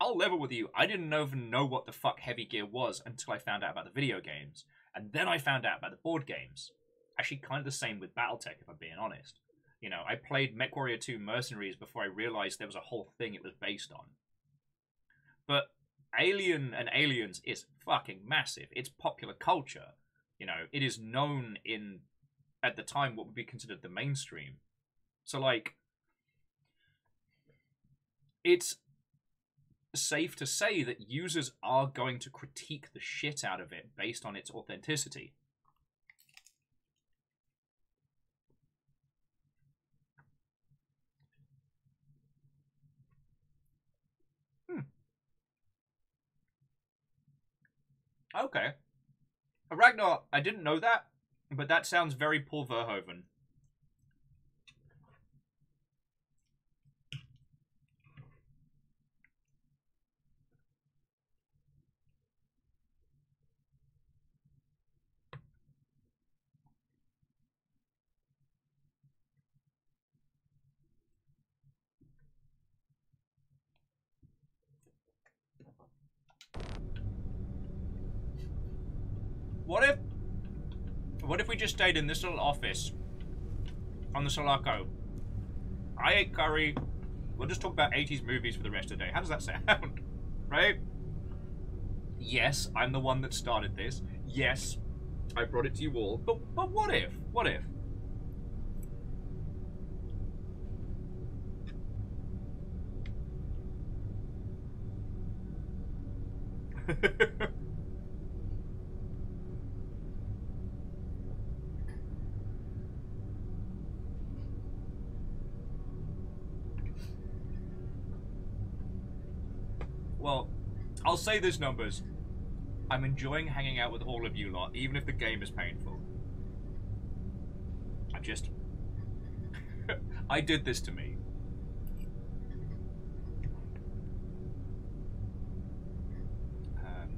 I'll level with you. I didn't even know what the fuck heavy gear was until I found out about the video games, and then I found out about the board games. Actually, kind of the same with BattleTech, if I'm being honest. You know, I played MechWarrior 2 Mercenaries before I realized there was a whole thing it was based on. But Alien and Aliens is fucking massive. It's popular culture. You know, it is known in at the time what would be considered the mainstream. So like it's safe to say that users are going to critique the shit out of it based on its authenticity. Hmm. Okay. Ragnar, I didn't know that, but that sounds very Paul Verhoeven. Stayed in this little office on the Sulaco? I ate curry. We'll just talk about 80s movies for the rest of the day. How does that sound? *laughs* right? Yes, I'm the one that started this. Yes, I brought it to you all. But, but what if? What if? *laughs* Well, I'll say this numbers. I'm enjoying hanging out with all of you lot, even if the game is painful. I just. *laughs* I did this to me. Um,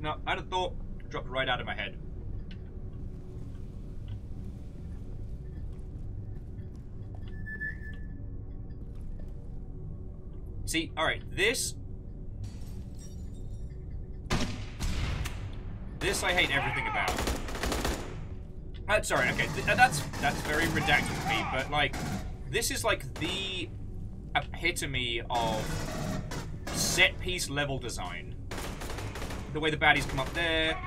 no, I had a thought dropped right out of my head. See, alright, this... This I hate everything about. Uh, sorry, okay, th that's that's very redacted of me, but, like, this is, like, the epitome of set-piece level design. The way the baddies come up there,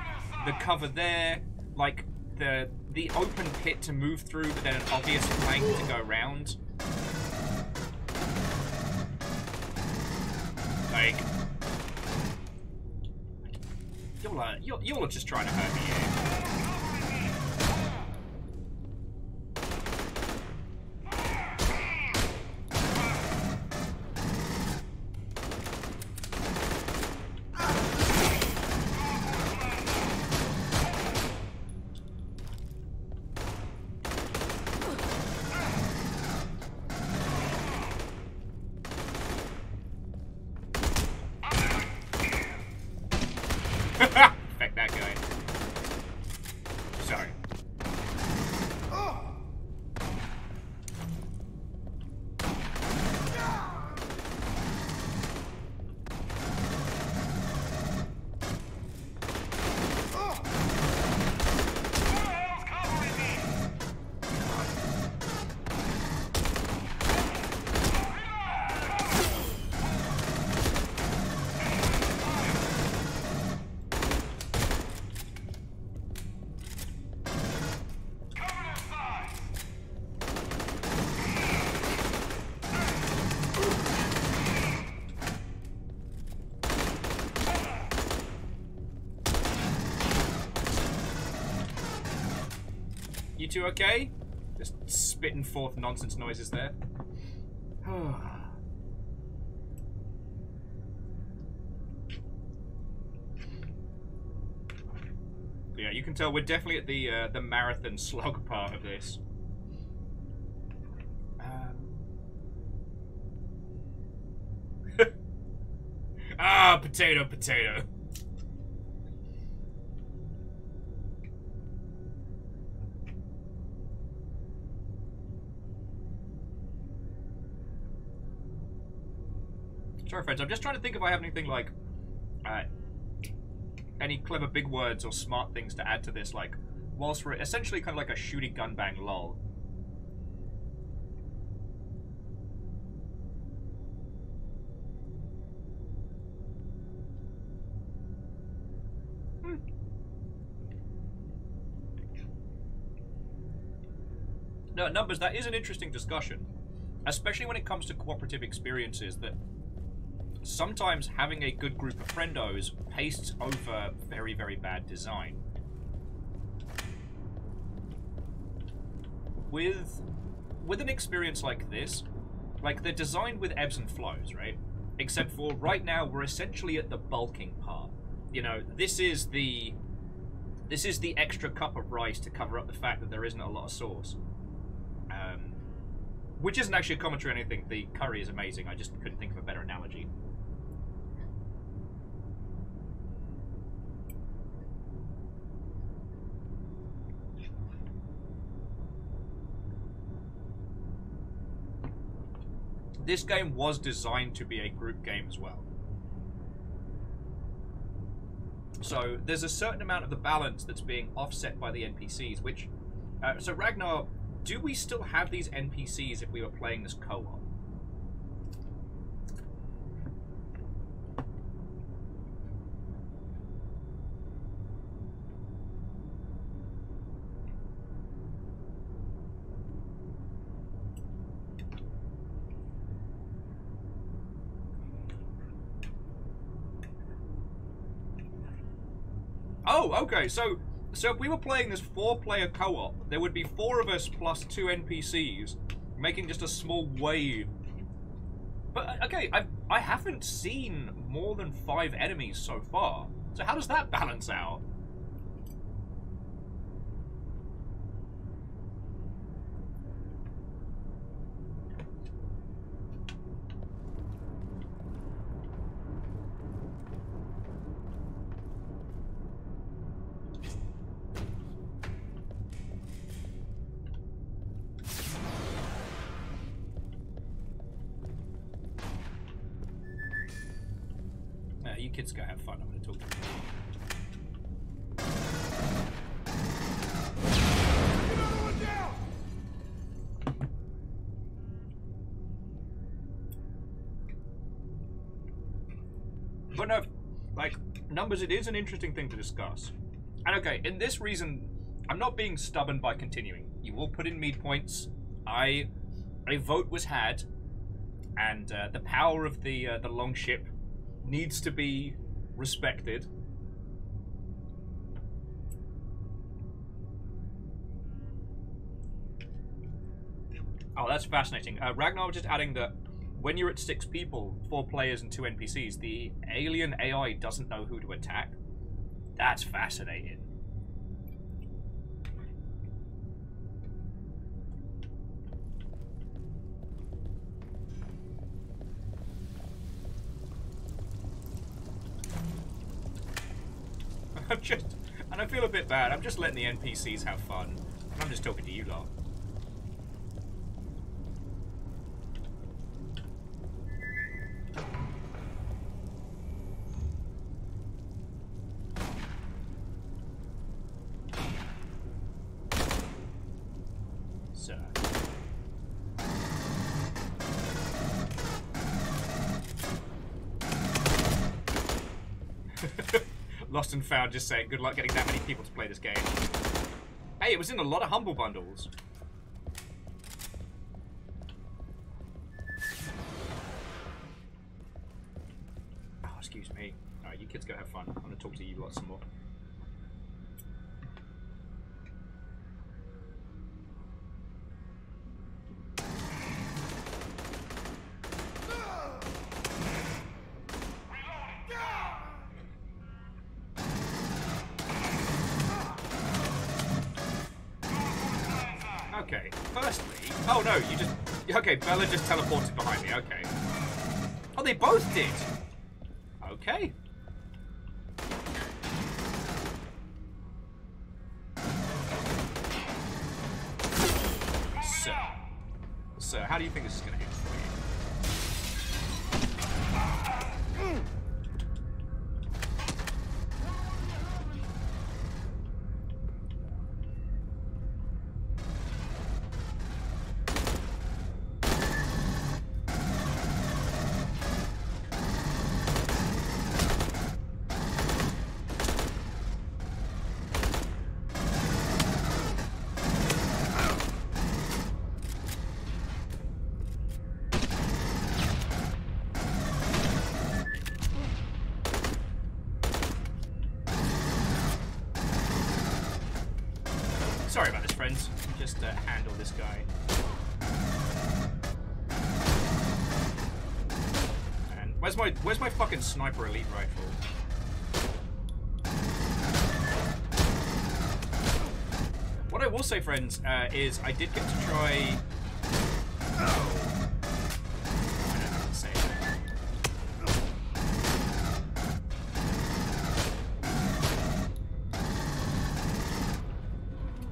the cover there, like, the the open pit to move through, but then an obvious plank to go around. Like, y'all are, y'all, y'all are just trying to hurt me here. You two okay? Just spitting forth nonsense noises there. *sighs* yeah, you can tell we're definitely at the uh, the marathon *laughs* slog part of this. Um. *laughs* ah, potato, potato. Friends. I'm just trying to think if I have anything like, uh, any clever big words or smart things to add to this. Like, whilst we're essentially kind of like a shooty gun bang lull. Hmm. No, numbers. That is an interesting discussion, especially when it comes to cooperative experiences. That sometimes having a good group of friendos pastes over very, very bad design. With with an experience like this, like they're designed with ebbs and flows, right? Except for right now we're essentially at the bulking part. You know, this is the this is the extra cup of rice to cover up the fact that there isn't a lot of sauce. Um, which isn't actually a commentary on anything. The curry is amazing. I just couldn't think of a better analogy. This game was designed to be a group game as well. So there's a certain amount of the balance that's being offset by the NPCs, which... Uh, so Ragnar, do we still have these NPCs if we were playing this co-op? Oh, okay. So, so if we were playing this four-player co-op, there would be four of us plus two NPCs, making just a small wave But uh, okay, I I haven't seen more than five enemies so far. So how does that balance out? Numbers, it is an interesting thing to discuss. And okay, in this reason, I'm not being stubborn by continuing. You all put in mead points. I, a vote was had, and uh, the power of the uh, the long ship needs to be respected. Oh, that's fascinating. Uh, Ragnar was just adding that when you're at six people, four players and two NPCs, the alien AI doesn't know who to attack. That's fascinating. *laughs* I'm just, and I feel a bit bad. I'm just letting the NPCs have fun. I'm just talking to you lot. And just saying good luck getting that many people to play this game. Hey, it was in a lot of humble bundles. Bella just teleported behind me, okay. Oh, they both did! Okay. Friends, uh, is I did get to try. Oh. I don't know to say.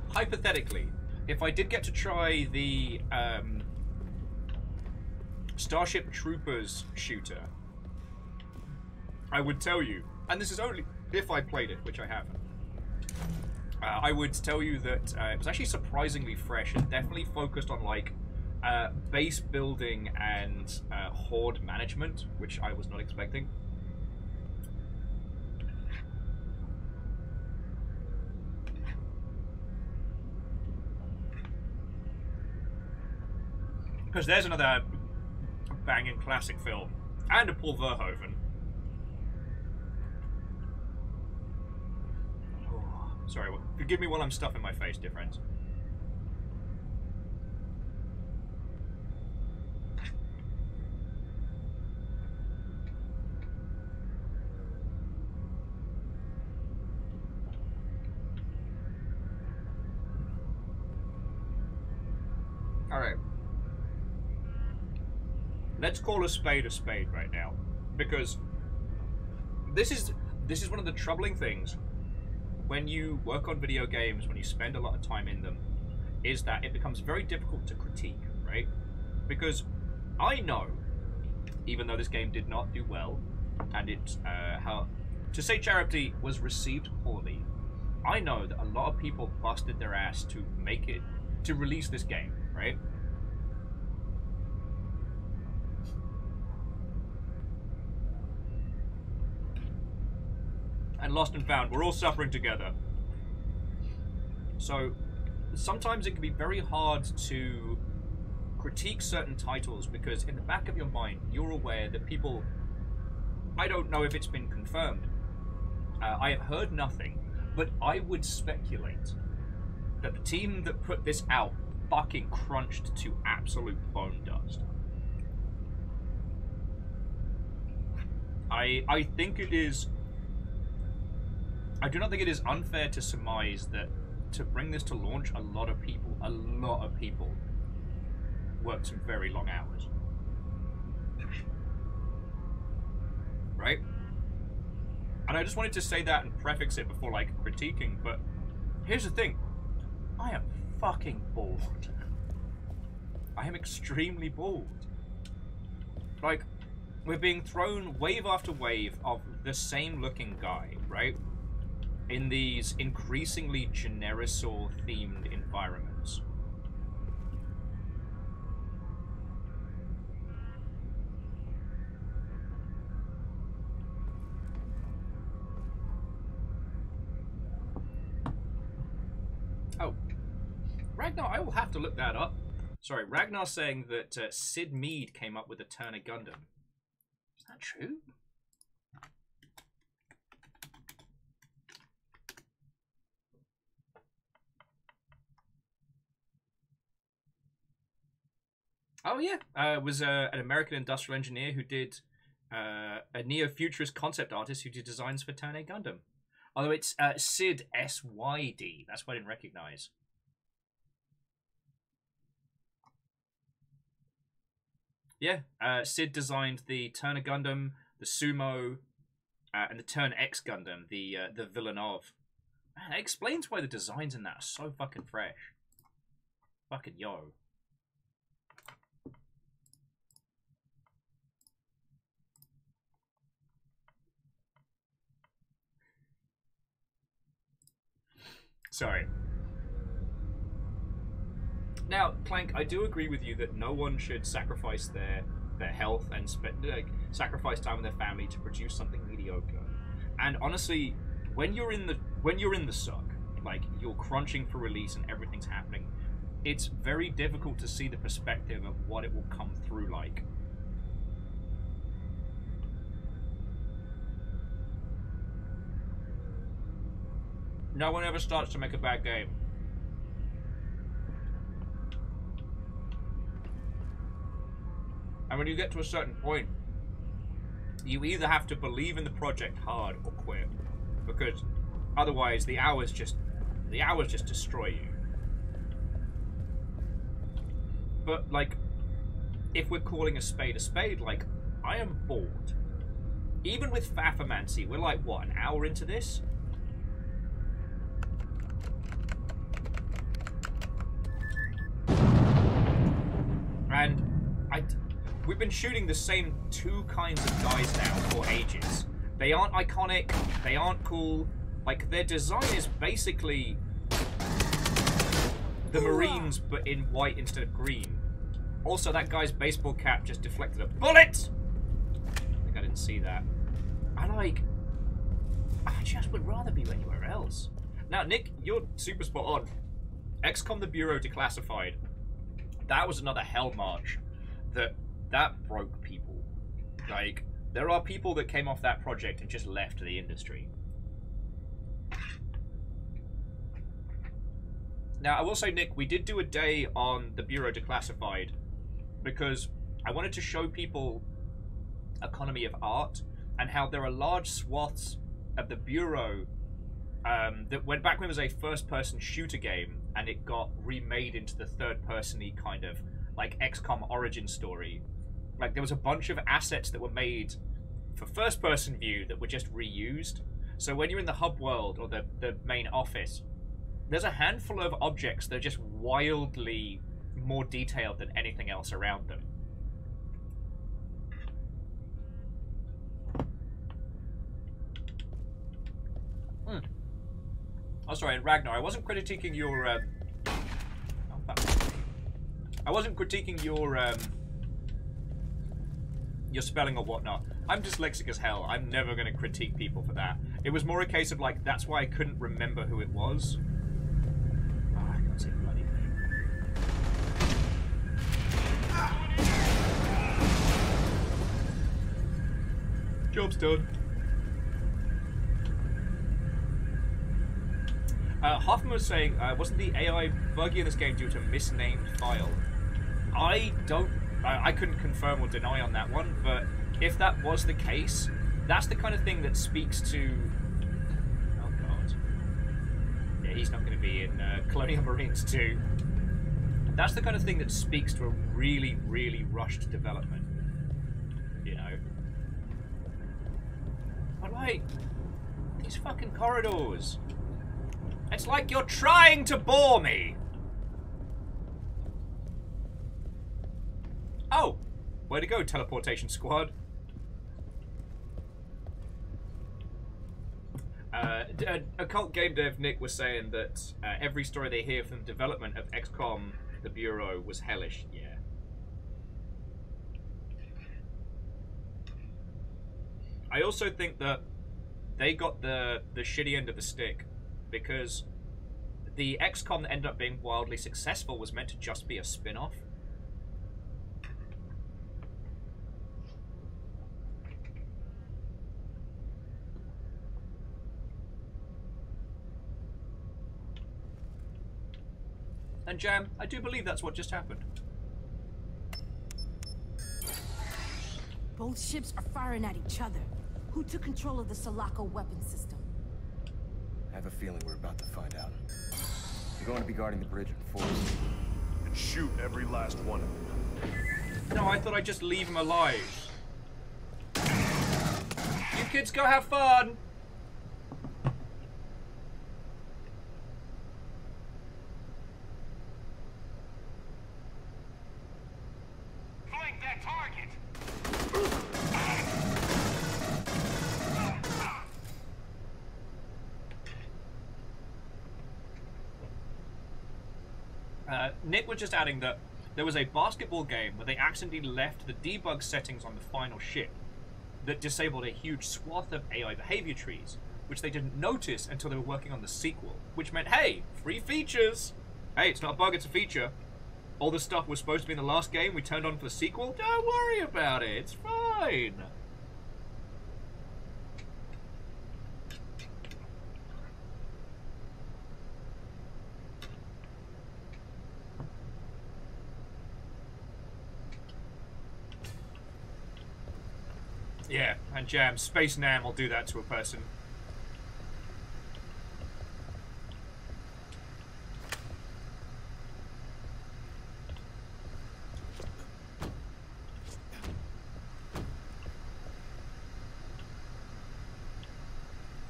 hypothetically, if I did get to try the um, Starship Troopers shooter, I would tell you, and this is only if I played it, which I haven't. I would tell you that uh, it was actually surprisingly fresh and definitely focused on like uh, base building and uh, horde management, which I was not expecting. Because there's another banging classic film. And a Paul Verhoeven. Sorry, forgive me while I'm stuffing my face, dear friends. Alright. Let's call a spade a spade right now. Because this is this is one of the troubling things when you work on video games, when you spend a lot of time in them, is that it becomes very difficult to critique, right? Because I know, even though this game did not do well, and it uh, how to say charity was received poorly, I know that a lot of people busted their ass to make it to release this game, right? And Lost and Found, we're all suffering together. So sometimes it can be very hard to critique certain titles because in the back of your mind you're aware that people I don't know if it's been confirmed. Uh, I have heard nothing, but I would speculate that the team that put this out fucking crunched to absolute bone dust. I I think it is I do not think it is unfair to surmise that to bring this to launch, a lot of people, a lot of people worked some very long hours. Right? And I just wanted to say that and prefix it before like critiquing, but here's the thing. I am fucking bored. I am extremely bored. Like, we're being thrown wave after wave of the same looking guy, right? In these increasingly generisaur themed environments. Oh, Ragnar, I will have to look that up. Sorry, Ragnar saying that uh, Syd Mead came up with the Turn A Gundam. Is that true? Oh yeah, uh, was uh, an American industrial engineer who did uh, a neo-futurist concept artist who did designs for Turn A Gundam. Although it's uh, Syd S Y D. That's what I didn't recognize. Yeah, uh, Syd designed the Turn A Gundam, the Sumo, uh, and the Turn X Gundam, the uh, the Villanov. Man, it explains why the designs in that are so fucking fresh. Fucking yo. Sorry. Now, Clank, I do agree with you that no one should sacrifice their their health and spend like, sacrifice time with their family to produce something mediocre. And honestly, when you're in the when you're in the suck, like you're crunching for release and everything's happening, it's very difficult to see the perspective of what it will come through like. No one ever starts to make a bad game. And when you get to a certain point, you either have to believe in the project hard or quit. Because otherwise the hours just the hours just destroy you. But like if we're calling a spade a spade, like I am bored. Even with Fafamancy, we're like what, an hour into this? And I, we've been shooting the same two kinds of guys now for ages. They aren't iconic, they aren't cool. Like, their design is basically the Marines, but in white instead of green. Also, that guy's baseball cap just deflected a bullet! I think I didn't see that. I like... I just would rather be anywhere else. Now, Nick, you're super spot on. XCOM the Bureau declassified that was another hell march that that broke people. Like there are people that came off that project and just left the industry. Now I will say, Nick, we did do a day on the Bureau Declassified because I wanted to show people economy of art and how there are large swaths of the Bureau um, that went back when it was a first-person shooter game and it got remade into the third-person-y kind of like XCOM origin story. Like there was a bunch of assets that were made for first-person view that were just reused. So when you're in the hub world or the the main office, there's a handful of objects that are just wildly more detailed than anything else around them. Hmm. Oh, sorry, Ragnar, I wasn't critiquing your. Um... Oh. I wasn't critiquing your um, your spelling or whatnot. I'm dyslexic as hell. I'm never going to critique people for that. It was more a case of like that's why I couldn't remember who it was. Name. Job's done. Uh, Hoffman was saying, uh, wasn't the AI buggy in this game due to a misnamed file? I don't, I, couldn't confirm or deny on that one, but if that was the case, that's the kind of thing that speaks to. Oh god. Yeah, he's not going to be in uh, *laughs* Colonial Marines 2. That's the kind of thing that speaks to a really, really rushed development. You know? But like, these fucking corridors. It's like you're trying to bore me. Oh, way to go, teleportation squad. Uh, uh, occult game dev Nick was saying that uh, every story they hear from the development of XCOM, the Bureau, was hellish. Yeah. I also think that they got the the shitty end of the stick because the XCOM that ended up being wildly successful was meant to just be a spin-off. And Jam, I do believe that's what just happened. Both ships are firing at each other. Who took control of the Sulaco weapon system? I have a feeling we're about to find out. You're going to be guarding the bridge at force. And shoot every last one of them. No, I thought I'd just leave him alive. You kids go have fun! Flank that target! Uh, Nick was just adding that there was a basketball game where they accidentally left the debug settings on the final ship that disabled a huge swath of AI behavior trees, which they didn't notice until they were working on the sequel, which meant, hey, free features! Hey, it's not a bug, it's a feature. All the stuff was supposed to be in the last game we turned on for the sequel? Don't worry about it, it's fine! Yeah, and Jam, Space Nam will do that to a person.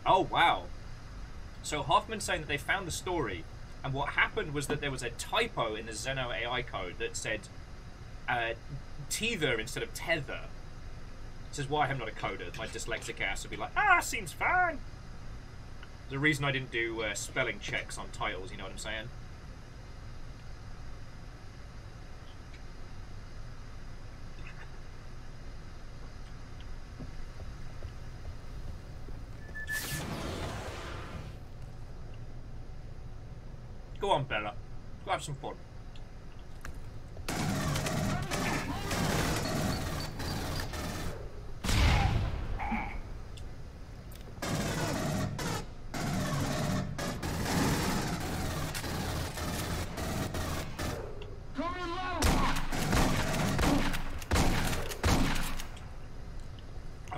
Oh, wow. So Hoffman's saying that they found the story, and what happened was that there was a typo in the Xeno AI code that said uh, tether instead of tether. This is why I'm not a coder. My dyslexic ass would be like, ah, seems fine. A reason I didn't do uh, spelling checks on titles, you know what I'm saying? Go on, Bella. Go have some fun.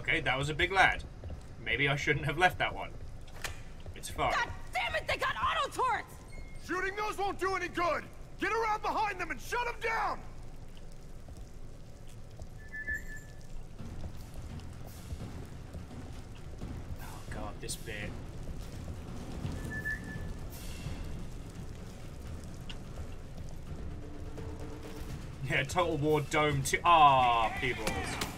Okay, that was a big lad. Maybe I shouldn't have left that one. It's fine. God damn it, they got auto turrets! Shooting those won't do any good! Get around behind them and shut them down! Oh god, this bit. Yeah, Total War Rome 2. Ah, peoples.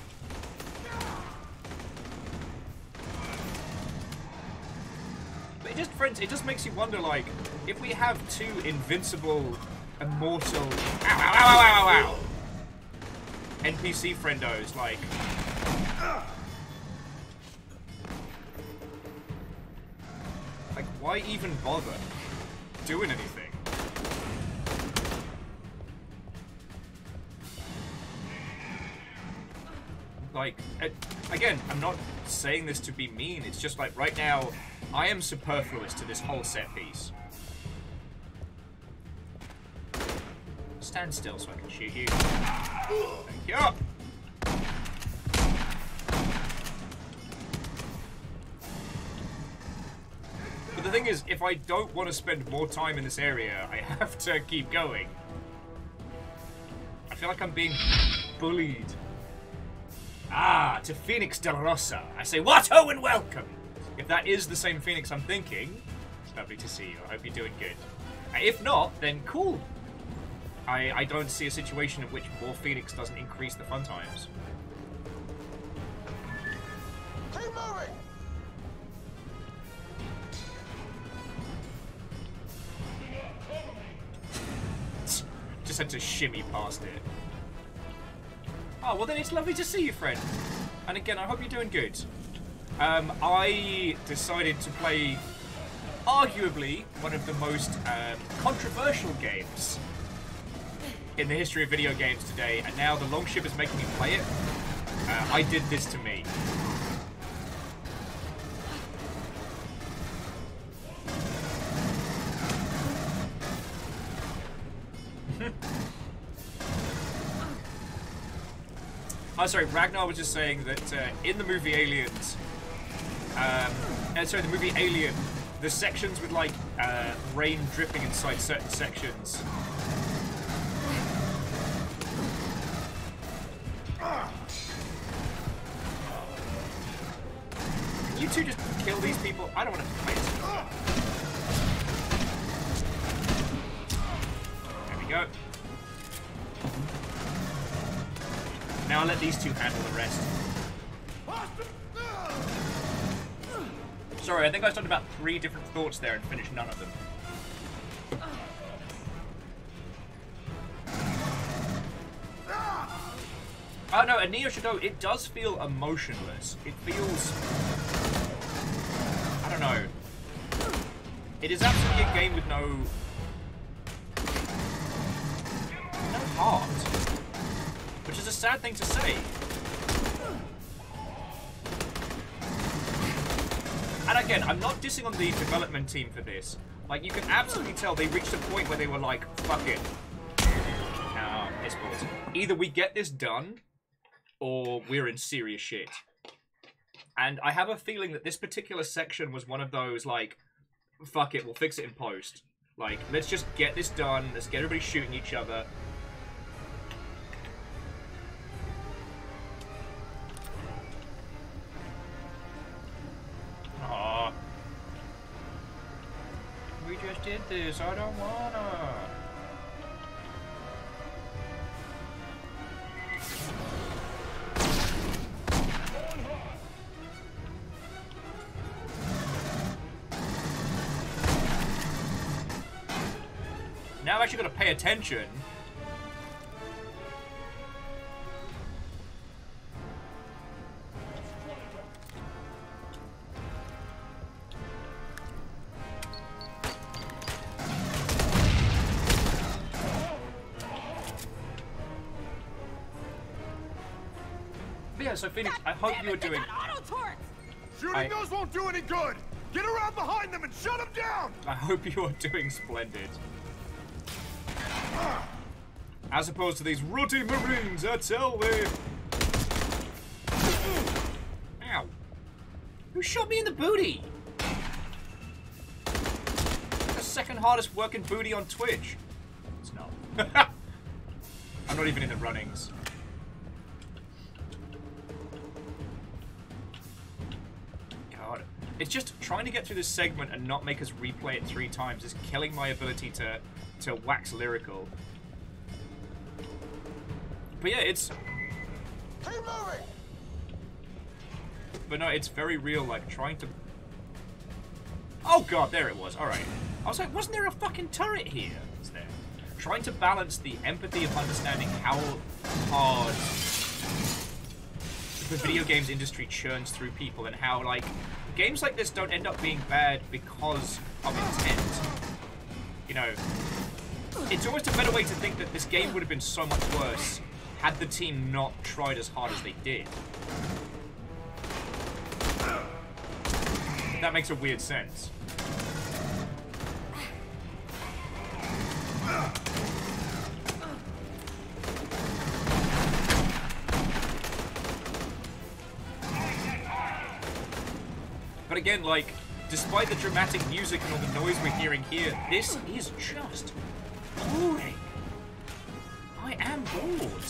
But it just, makes you wonder, like, if we have two invincible, immortal, ow, ow, ow, NPC friendos, like, like, why even bother doing anything? like again i'm not saying this to be mean it's just like right now i am superfluous to this whole set piece. Stand still so i can shoot you. Thank you. But the thing is if i don't want to spend more time in this area i have to keep going. I feel like i'm being bullied. Ah, to Phoenix Del Rosa. I say, what? Oh and welcome! If that is the same Phoenix I'm thinking, it's lovely to see you. I hope you're doing good. Uh, If not, then cool. I, I don't see a situation in which more Phoenix doesn't increase the fun times. Keep moving! *laughs* Just had to shimmy past it. Oh, well then it's lovely to see you, friend. And again, I hope you're doing good. Um, I decided to play arguably one of the most um, controversial games in the history of video games today, and now the Longship is making me play it. Uh, I did this to me. *laughs* Oh, sorry, Ragnar was just saying that uh, in the movie Aliens, um, uh, sorry, the movie Alien, the sections with like uh, rain dripping inside certain sections. Can you two just kill these people? I don't want to fight. There we go. Now I'll let these two handle the rest. Sorry, I think I started about three different thoughts there and finished none of them. Oh no, a Neo Shadow, it does feel emotionless. It feels... I don't know. It is absolutely a game with no... No heart. Which is a sad thing to say. And again, I'm not dissing on the development team for this. Like, you can absolutely tell they reached a point where they were like, fuck it. Either we get this done, or we're in serious shit. And I have a feeling that this particular section was one of those, like, fuck it, we'll fix it in post. Like, let's just get this done, let's get everybody shooting each other. Aw. We just did this, I don't wanna. Now I'm actually gonna pay attention. So Phoenix, I hope you are doing. Shooting I- those won't do any good! Get around behind them and shut them down! I hope you are doing splendid. As opposed to these ruddy marines, I uh, tell thee. Ow. Who shot me in the booty? The second hardest working booty on Twitch. It's not. *laughs* I'm not even in the runnings. It's just trying to get through this segment and not make us replay it three times is killing my ability to to wax lyrical. But yeah, it's Keep moving! but no, it's very real, like trying to Oh god, there it was. Alright. I was like, wasn't there a fucking turret here? There. Trying to balance the empathy of understanding how hard the video games industry churns through people and how like games like this don't end up being bad because of intent. You know, it's almost a better way to think that this game would have been so much worse had the team not tried as hard as they did. That makes a weird sense. Again, like, despite the dramatic music and all the noise we're hearing here, this is just boring. I am bored.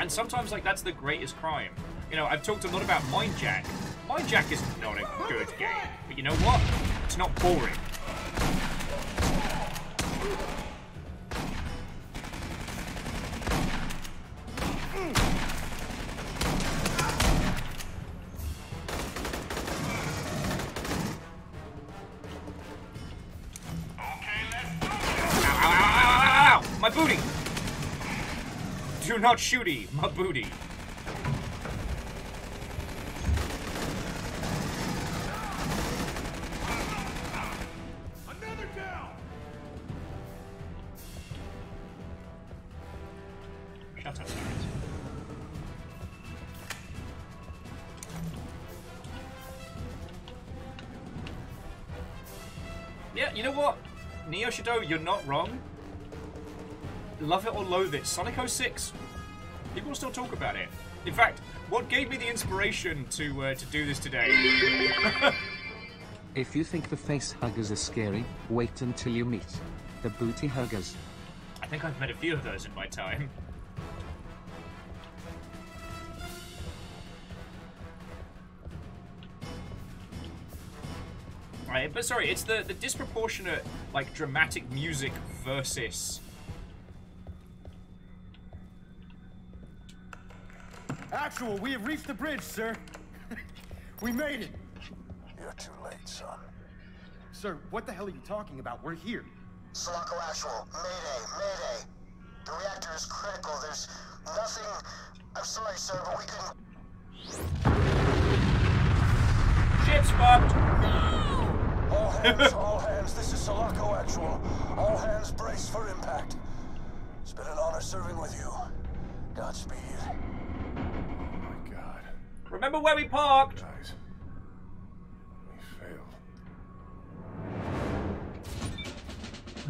And sometimes, like, that's the greatest crime. You know, I've talked a lot about Mindjack. Mindjack is not a good game. But you know what? It's not boring. Not shooty, my booty. Another down! Shut up, Yeah, you know what? Neo Shadow, you're not wrong. Love it or loathe it, Sonic 06, people still talk about it. In fact, what gave me the inspiration to uh, to do this today? If you think the face huggers are scary, wait until you meet the booty huggers. I think I've met a few of those in my time. Right, but sorry, it's the, the disproportionate, like, dramatic music versus... Actual, we have reached the bridge, sir. *laughs* we made it. You're too late, son. Sir, what the hell are you talking about? We're here. Sulaco Actual, Mayday, Mayday. The reactor is critical. There's nothing... I'm sorry, sir, but we couldn't... Ship's fucked! All *laughs* hands, all hands, this is Sulaco Actual. All hands brace for impact. It's been an honor serving with you. Godspeed. Remember where we parked? Guys, we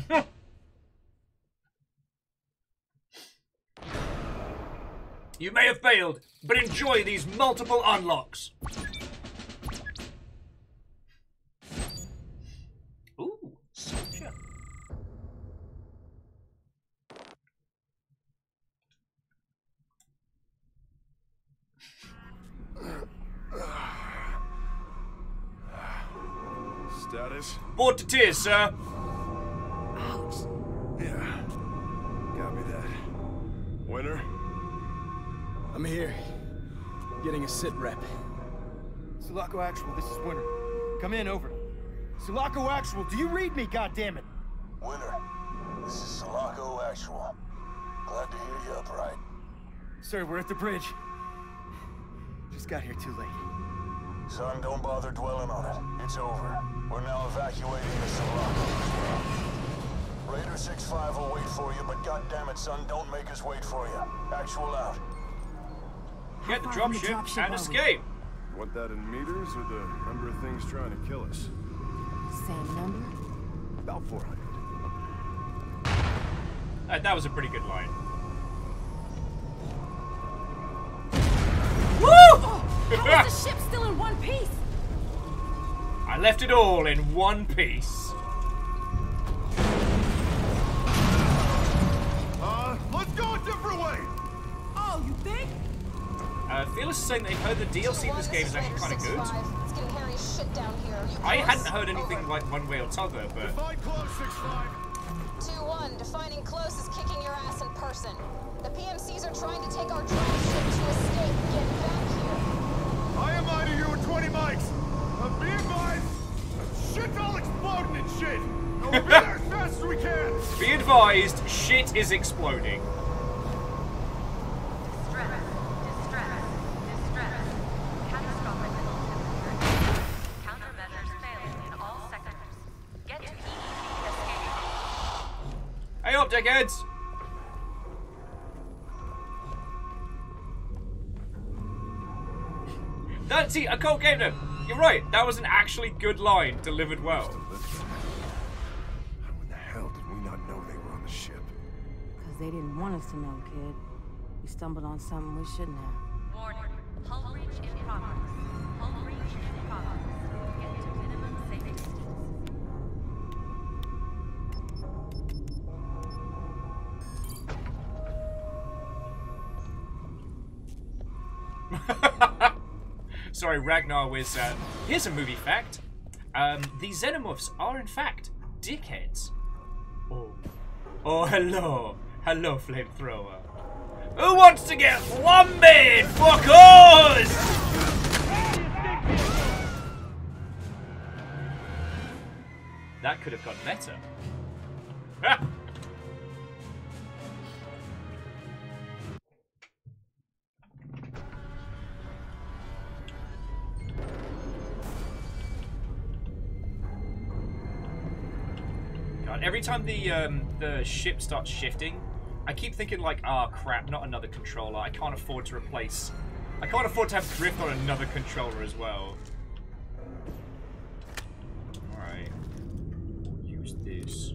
failed. *laughs* You may have failed, but enjoy these multiple unlocks. Status? Bored to tears, sir. Yeah. Copy that. Winter? I'm here. Getting a sit rep. Sulaco Actual, this is Winter. Come in, over. Sulaco Actual, do you read me, goddammit? Winter, this is Sulaco Actual. Glad to hear you upright. Sir, we're at the bridge. Just got here too late. Son, don't bother dwelling on it. It's over. We're now evacuating the Sulaco. Raider 6-5 will wait for you, but goddammit, son, don't make us wait for you. Actual out. Get the far from the dropship dropship and are we? escape. Want that in meters or the number of things trying to kill us? Same number? About 400. Uh, that was a pretty good line. Woo! *laughs* How is the ship still in one piece? I left it all in one piece. Uh, let's go a different way. Oh, you think? Uh, Fearless is saying they've heard the DLC of this game is actually kind of good. It's getting hairy as shit down here. I hadn't heard anything like one way or t'other, but close, 6-5. 2-1, defining close is kicking your ass in person. The PMCs are trying to take our draft ship to escape. Get back here. I am out of here with 20 mics. Be advised, shit's all exploding and shit. *laughs* Now we'll be there as fast as we can. be advised, shit is exploding. Distress, distress, distress. Catastrophic temperature. Countermeasures failing in all sectors. Get to EEV escape. Hey up, dickheads! That's it, a cold game then. You're right, that was an actually good line, delivered well. When the hell did we not know they were on the ship? Because they didn't want us to know, kid. We stumbled on something we shouldn't have. Warning. Hull breach in progress. Hull breach in progress. Get to minimum safety distance. *laughs* Sorry, Ragnar was. Uh, here's a movie fact. Um, the Xenomorphs are in fact dickheads. Oh, oh, hello, hello, flamethrower. Who wants to get flumbied for cause? That could have gone better. God, every time the um, the ship starts shifting, I keep thinking like, ah, crap, not another controller. I can't afford to replace. I can't afford to have drift on another controller as well. All right, use this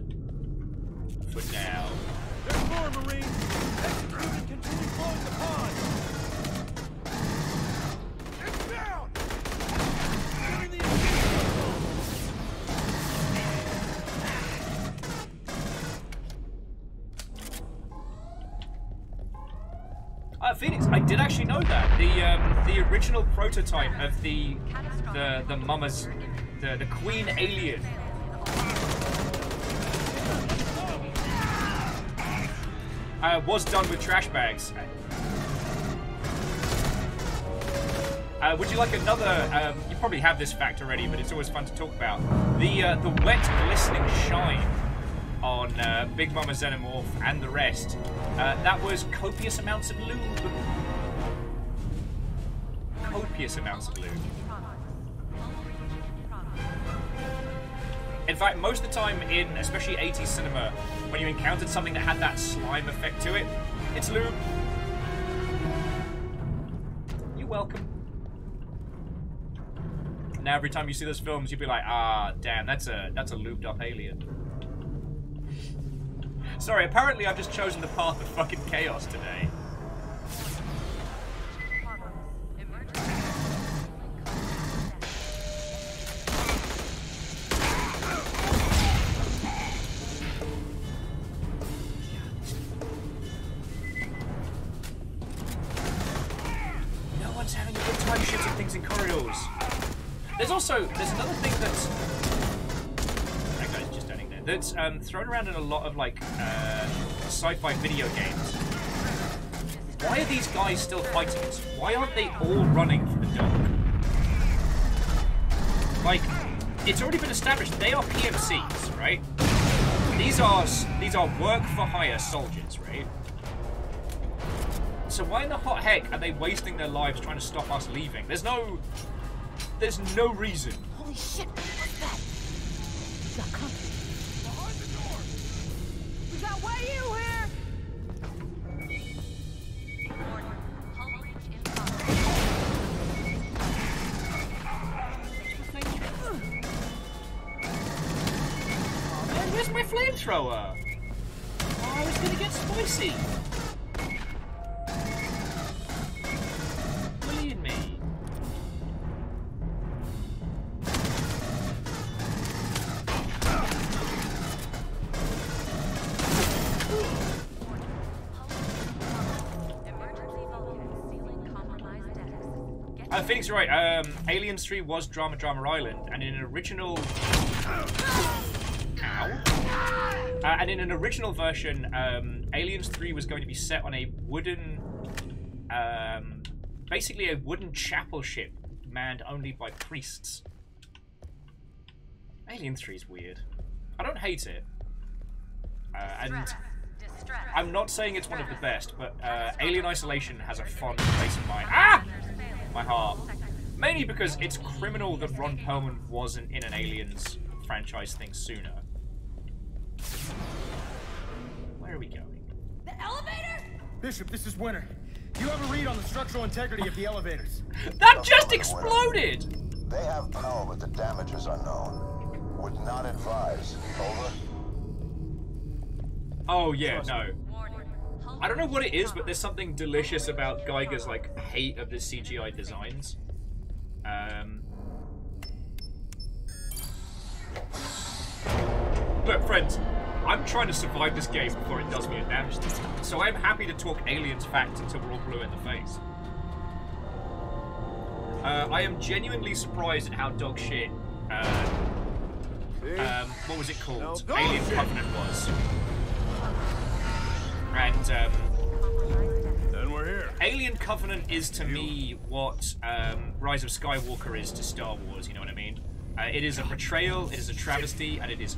for now. There's more, Marines. Execute and continue blowing the. Phoenix, I did actually know that the um, the original prototype of the the the mama's the the queen alien. Uh, was done with trash bags. Uh, would you like another? Um, you probably have this fact already, but it's always fun to talk about. The uh, the wet glistening shine on uh, Big Mama Xenomorph and the rest. Uh, that was copious amounts of lube. Copious amounts of lube. In fact, most of the time in especially 80s cinema, when you encountered something that had that slime effect to it, it's lube. You're welcome. Now every time you see those films, you'll be like, ah, damn, that's a that's a lubed up alien. Sorry, apparently I've just chosen the path of fucking chaos today. That's um, thrown around in a lot of like uh, sci-fi video games. Why are these guys still fighting us? Why aren't they all running for the dock? Like, it's already been established they are PMCs, right? These are these are work for hire soldiers, right? So why in the hot heck are they wasting their lives trying to stop us leaving? There's no there's no reason. Holy shit, what's that? flamethrower. Oh, it's gonna get spicy. Bullying me. Uh, Phoenix, right. Um, Aliens 3 was Drama Drama Island, and in an original... Ow. Uh, and in an original version, um, Aliens 3 was going to be set on a wooden. Um, basically, a wooden chapel ship manned only by priests. Alien 3 is weird. I don't hate it. Uh, and I'm not saying it's one of the best, but uh, Alien Isolation has a fond place in my ah, my heart. Mainly because it's criminal that Ron Perlman wasn't in an Aliens franchise thing sooner. Where are we going? The elevator? Bishop, this is Winter. Do you have a read on the structural integrity of the elevators? *laughs* That just exploded! They have power, but the damage is unknown. Would not advise. Over. Oh yeah, no. I don't know what it is, but there's something delicious about Giger's like hate of the CGI designs. Um, look, friends, I'm trying to survive this game before it does me a damage to so I'm happy to talk aliens facts until we're all blue in the face. Uh, I am genuinely surprised at how dog shit. Uh, um, what was it called? Alien Covenant was. And um, then we're here. Alien Covenant is to me what um, Rise of Skywalker is to Star Wars. You know what I mean? Uh, it is a betrayal, it is a travesty, and it is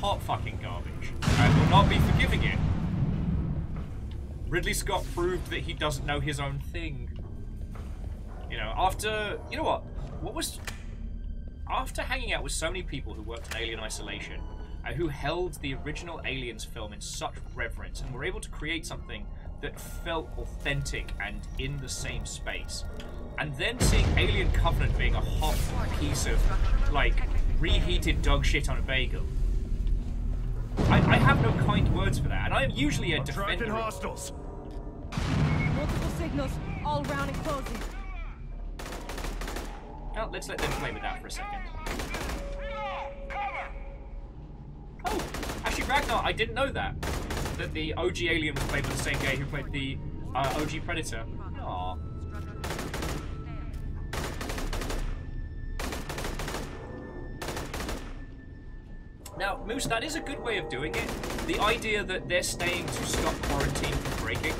hot fucking garbage. I will not be forgiving it. Ridley Scott proved that he doesn't know his own thing. You know, after you know what? What was after hanging out with so many people who worked in Alien Isolation, uh, who held the original Aliens film in such reverence and were able to create something that felt authentic and in the same space. And then seeing Alien Covenant being a hot piece of, like, reheated dog shit on a bagel. I, I have no kind words for that, and I am usually a Attracting defender. of- hostiles. Multiple signals, all round and closing. Well, let's let them play with that for a second. Oh, actually, Ragnar, I didn't know that. That the OG Alien was played by the same guy who played the uh, OG Predator. Aww. Now, Moose, that is a good way of doing it. The idea that they're staying to stop quarantine from breaking.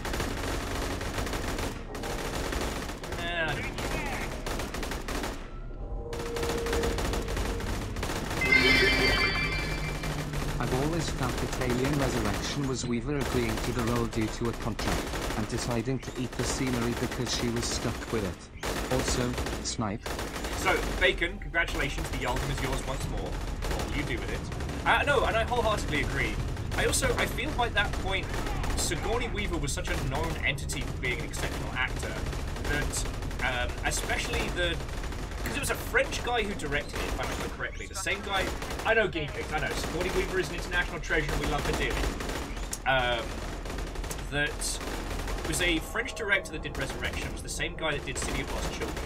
Nah, I've always felt that Alien Resurrection was Weaver agreeing to the role due to a contract, and deciding to eat the scenery because she was stuck with it. Also, Snipe. So, Bacon, congratulations, the Yalgam is yours once more. What will you do with it? Uh, no, and I wholeheartedly agree. I also, I feel by that point, Sigourney Weaver was such a known entity for being an exceptional actor that, um, especially the, because it was a French guy who directed it, if I remember correctly. The same guy, I know Guinea Pigs, I know, Sigourney Weaver is an international treasure and we love her dearly. Um, that was a French director that did Resurrection, was the same guy that did City of Lost Children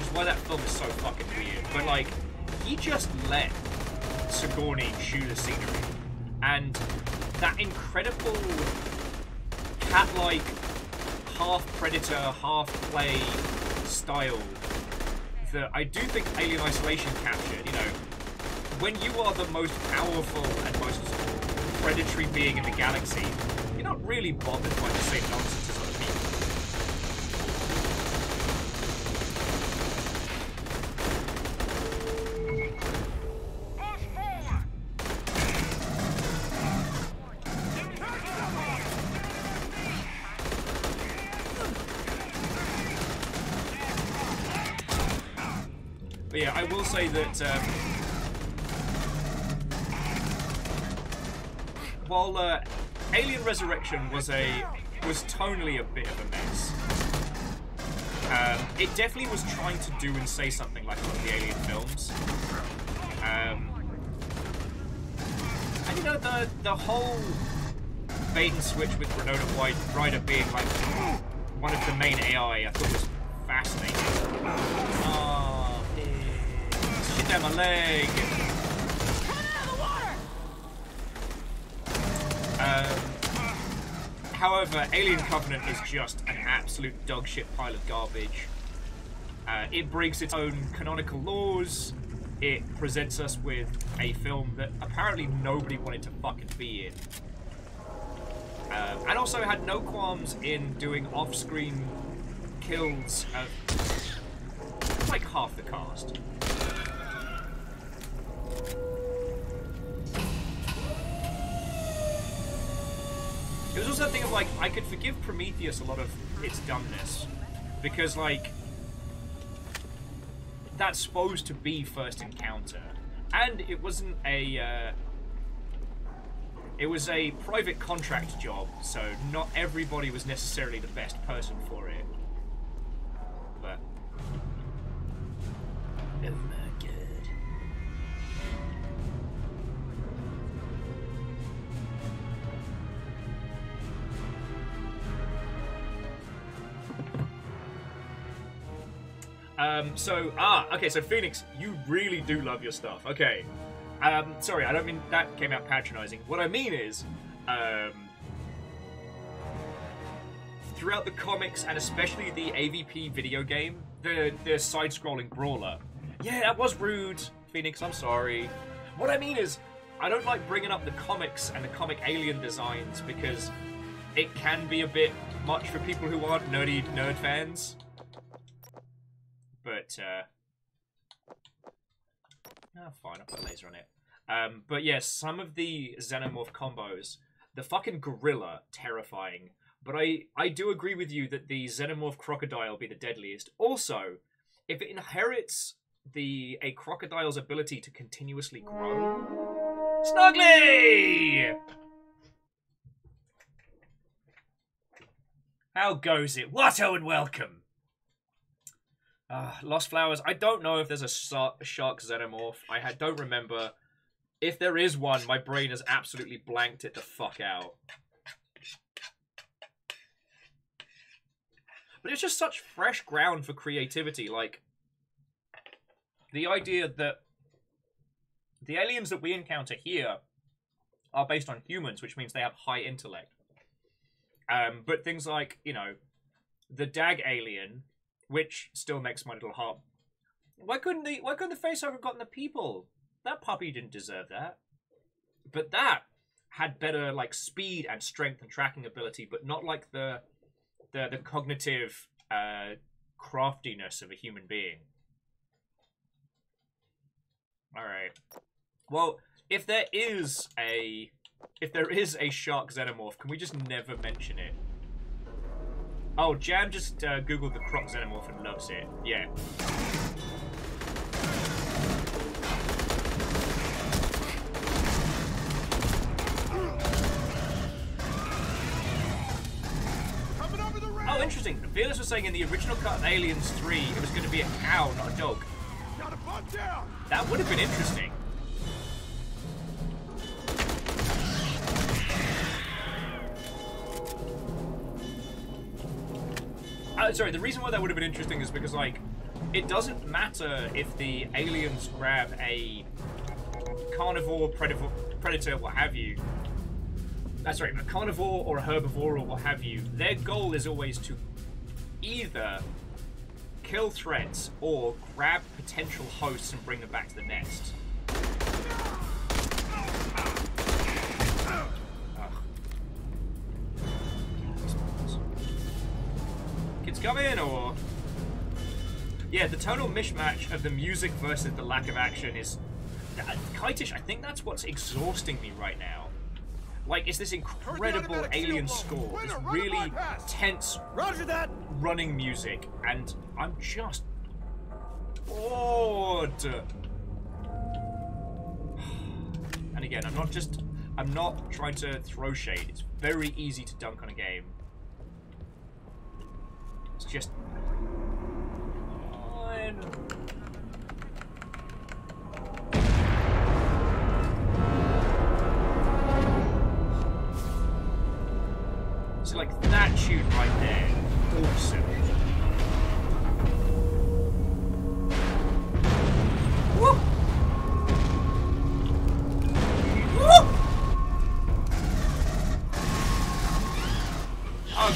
which is why that film is so fucking weird. But like, he just let Sigourney the scenery, and that incredible cat-like half predator, half play style that I do think Alien Isolation captured. You know, when you are the most powerful and most predatory being in the galaxy, you're not really bothered by the same nonsense say that um, while uh, Alien Resurrection was a was tonally a bit of a mess, um, it definitely was trying to do and say something like of the Alien films. Um, and you know the the whole bait and switch with Winona White Ryder being like one of the main AI, I thought was fascinating. Leg. Um, however, Alien Covenant is just an absolute dogshit pile of garbage. Uh, it breaks its own canonical laws. It presents us with a film that apparently nobody wanted to fucking be in. Um, and also had no qualms in doing off-screen kills of like half the cast. It was also a thing of like I could forgive Prometheus a lot of its dumbness because like that's supposed to be first encounter, and it wasn't a. Uh, it was a private contract job, so not everybody was necessarily the best person for it. Um, so, ah, okay, so Phoenix, you really do love your stuff. Okay. Um, sorry, I don't mean that came out patronizing. What I mean is, um, throughout the comics and especially the AVP video game, the, the side-scrolling brawler. Yeah, that was rude, Phoenix, I'm sorry. What I mean is, I don't like bringing up the comics and the comic alien designs because it can be a bit much for people who aren't nerdy nerd fans. But, uh... Oh, fine, I'll put a laser on it. Um, but yes, some of the Xenomorph combos, the fucking gorilla, terrifying. But I, I do agree with you that the Xenomorph crocodile be the deadliest. Also, if it inherits the a crocodile's ability to continuously grow... Snuggly! How goes it? Watto and welcome! Uh, Lost Flowers. I don't know if there's a shark, xenomorph. I don't remember. If there is one, my brain has absolutely blanked it the fuck out. But it's just such fresh ground for creativity. Like, the idea that the aliens that we encounter here are based on humans, which means they have high intellect. Um, but things like, you know, the Dag alien which still makes my little heart. Why couldn't the Why couldn't the facehugger have gotten the people? That puppy didn't deserve that. But that had better like speed and strength and tracking ability, but not like the the the cognitive uh, craftiness of a human being. All right. Well, if there is a if there is a shark xenomorph, can we just never mention it? Oh, Jam just uh, googled the croc xenomorph and loves it. Yeah. Oh, interesting. Fearless was saying in the original cut of Aliens 3, it was going to be a cow, not a dog. That would have been interesting. Uh, sorry, the reason why that would have been interesting is because, like, it doesn't matter if the aliens grab a carnivore, predator, predator, what have you. That's right, a carnivore or a herbivore or what have you. Their goal is always to either kill threats or grab potential hosts and bring them back to the nest. Kids coming, or... Yeah, the total mishmash of the music versus the lack of action is... Uh, Kitish, I think that's what's exhausting me right now. Like, it's this incredible alien score, this really tense running music, and I'm just bored. *sighs* And again, I'm not just, I'm not trying to throw shade. It's very easy to dunk on a game. It's just... So like that tune right there, awesome.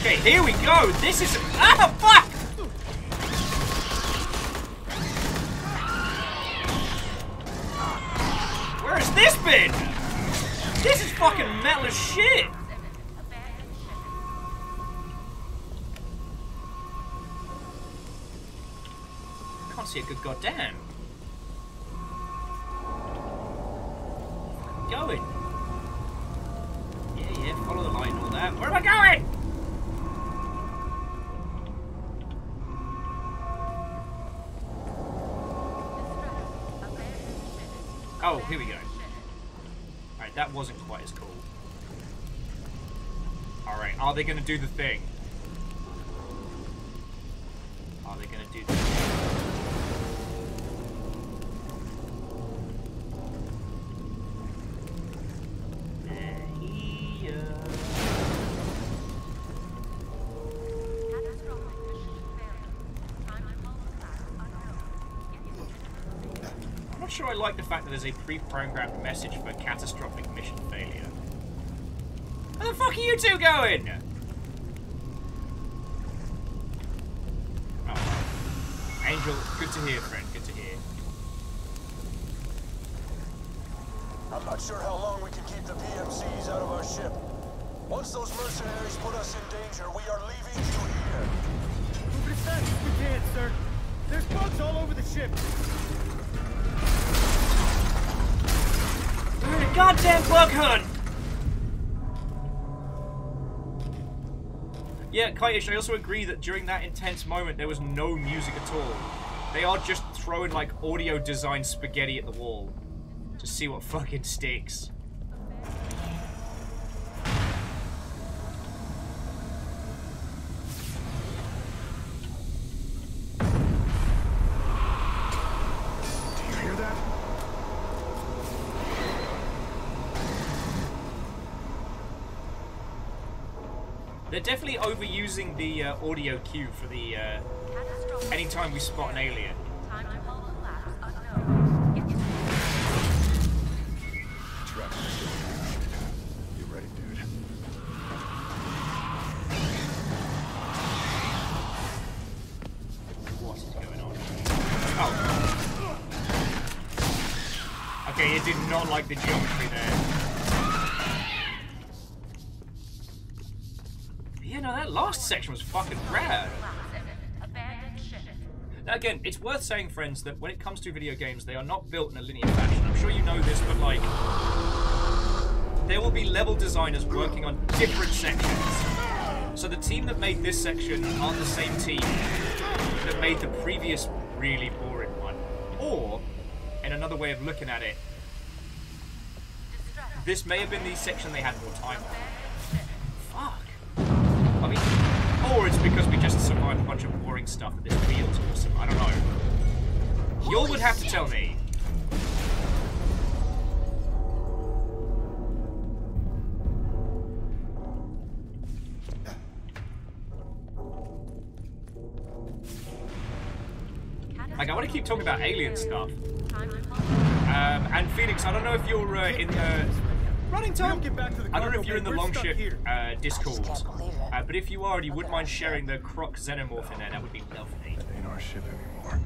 Okay, here we go. This is... Ah, fuck! Where has this been? This is fucking metal as shit. I can't see a good goddamn. Going. Yeah, yeah, follow the light and all that. Where am I going? That wasn't quite as cool. Alright, are they going to do the thing? Like the fact that there's a pre-programmed message for catastrophic mission failure. Where the fuck are you two going? Oh. Angel, good to hear, friend. Good to hear. I'm not sure how long we can keep the PMCs out of our ship. Once those mercenaries put us in danger, we are leaving you here. Move as fast as we can, sir. There's bugs all over the ship. We're a goddamn bug hunt! Yeah, Kaitish, I also agree that during that intense moment there was no music at all. They are just throwing like audio design spaghetti at the wall to see what fucking sticks. Do you hear that? They're definitely overusing the uh, audio cue for the uh, anytime we spot an alien. Again, it's worth saying, friends, that when it comes to video games, they are not built in a linear fashion. I'm sure you know this, but like, there will be level designers working on different sections. So the team that made this section aren't the same team that made the previous really boring one. Or, in another way of looking at it, this may have been the section they had more time on. Fuck. I mean, or it's because we just survived a bunch of boring stuff and this feels awesome. I don't know. You all would have to tell me. Like, I want to keep talking about alien stuff. Um, and Phoenix, I don't know if you're uh, in the running time. I don't know if you're in the Longship uh, Discord, uh, but if you are and you wouldn't mind sharing the Croc Xenomorph in there, that would be lovely. Ain't our ship anymore.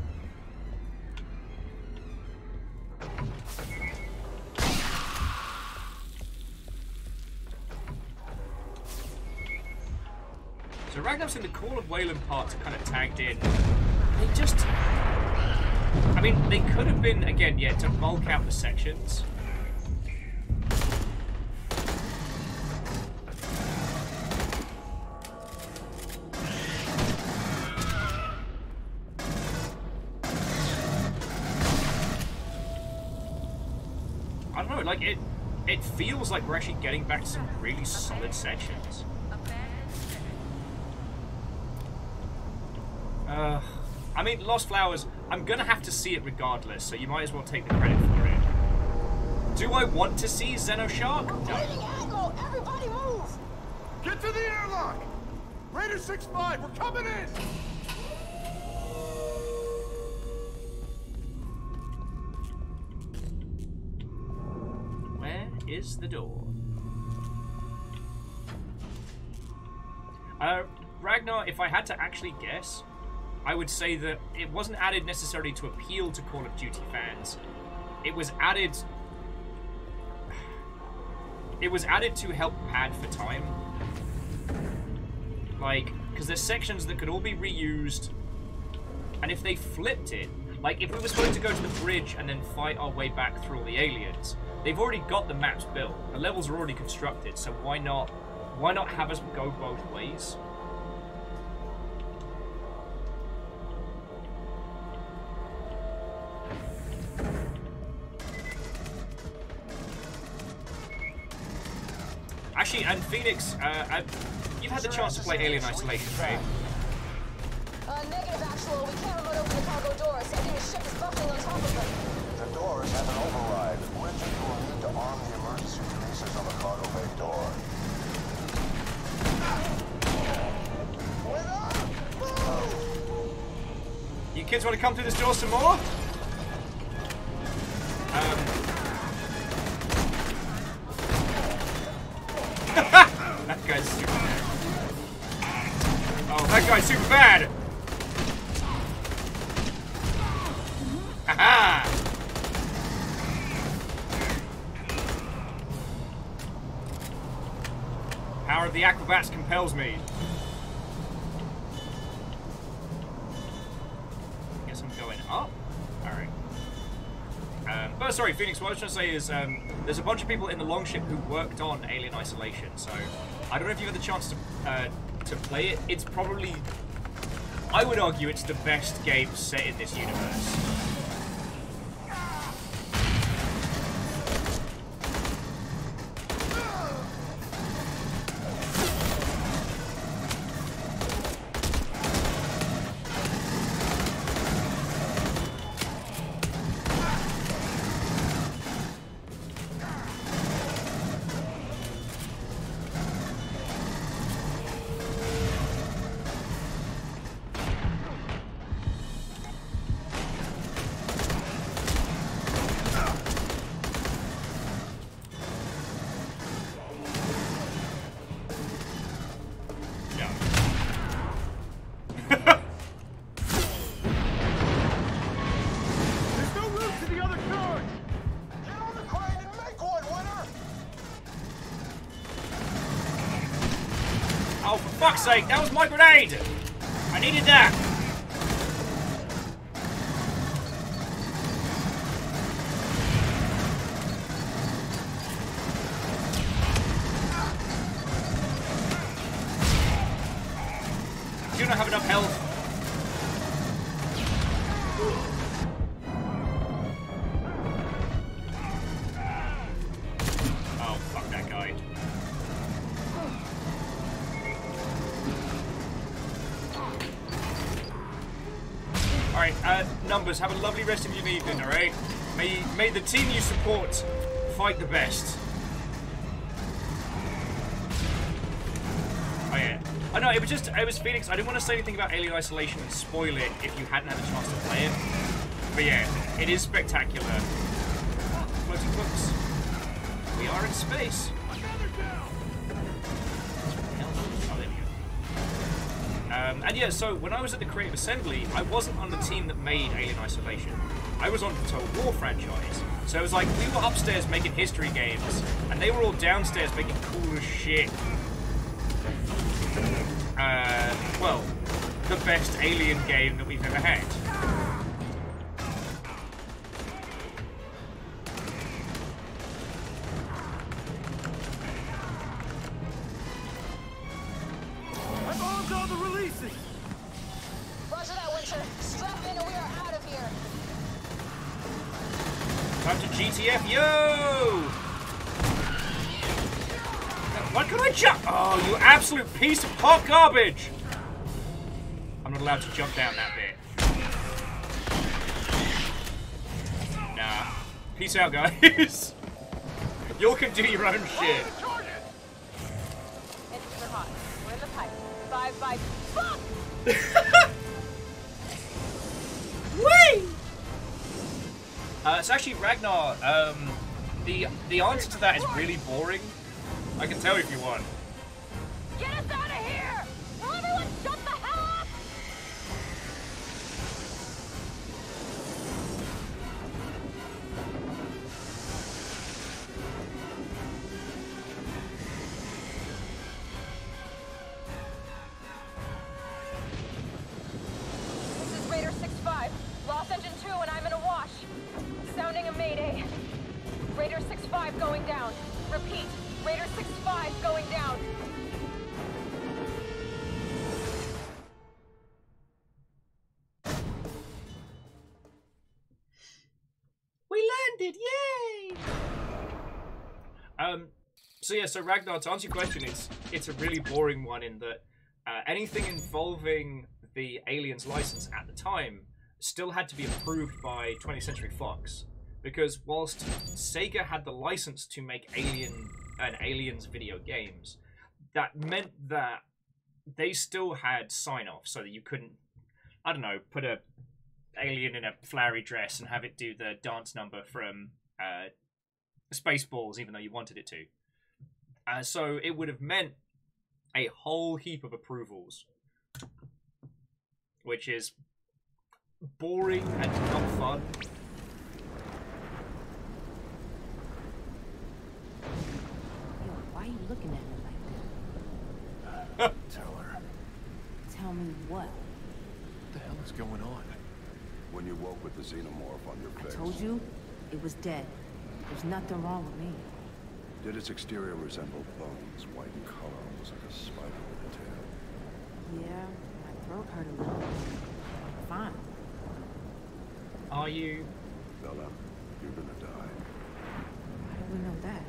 So Ragnar's in the Call of Wayland parts are kind of tagged in. They just... I mean, they could have been, again, yeah, to bulk out the sections. Like, it, it feels like we're actually getting back to some really solid sections. Uh, I mean, Lost Flowers, I'm gonna have to see it regardless, so you might as well take the credit for it. Do I want to see Xenoshark? No. Angle! Everybody move! Get to the airlock! Raider 6-5, we're coming in! Is the door? Uh, Ragnar, if I had to actually guess, I would say that it wasn't added necessarily to appeal to Call of Duty fans. It was added it was added to help pad for time. Like, because there's sections that could all be reused, and if they flipped it, like if we were supposed to go to the bridge and then fight our way back through all the aliens, they've already got the maps built. The levels are already constructed, so why not? Why not have us go both ways? Actually, and Phoenix, uh, I, you've had the chance to play Alien Isolation, right? Uh, negative actual. We can't remote open ship is buckling on top of them. The doors have an override. Richard, you will need to arm the emergency releases on the cargo bay door. You kids want to come through this door some more? Um. Say is um, there's a bunch of people in the longship who worked on Alien Isolation, so I don't know if you had the chance to, uh, to play it. It's probably, I would argue it's the best game set in this universe. Sake, that was the team you support fight the best. Oh yeah. I know, it was just, it was Phoenix, I didn't want to say anything about Alien Isolation and spoil it if you hadn't had a chance to play it. But yeah, it is spectacular. Floating books. We are in space. Um, and yeah, so when I was at the Creative Assembly, I wasn't on the team that made Alien Isolation. I was on the Total War franchise. So it was like we were upstairs making history games, and they were all downstairs making cool as shit. Uh, well, the best Alien game that we've ever had. Garbage! I'm not allowed to jump down that bit. Nah. Peace out, guys. *laughs* you all can do your own shit. Whee! *laughs* Uh, it's actually Ragnar. Um, the the answer to that is really boring. I can tell if you want. So Ragnar, to answer your question, it's it's a really boring one in that uh, anything involving the Aliens license at the time still had to be approved by 20th Century Fox, because whilst Sega had the license to make Alien and Aliens video games, that meant that they still had sign off so that you couldn't, I don't know, put a alien in a flowery dress and have it do the dance number from uh, Spaceballs, even though you wanted it to. Uh, so it would have meant a whole heap of approvals, which is boring and not fun. Yo, why are you looking at me like that? *laughs* Tell her. Tell me what? What the hell is going on? When you woke with the xenomorph on your I told you it was dead. There's nothing wrong with me. Did its exterior resemble bones, white in color, almost like a spider with a tail? Yeah, my throat hurt a little. Fine. Are you? Bella, you're gonna die. How do we know that?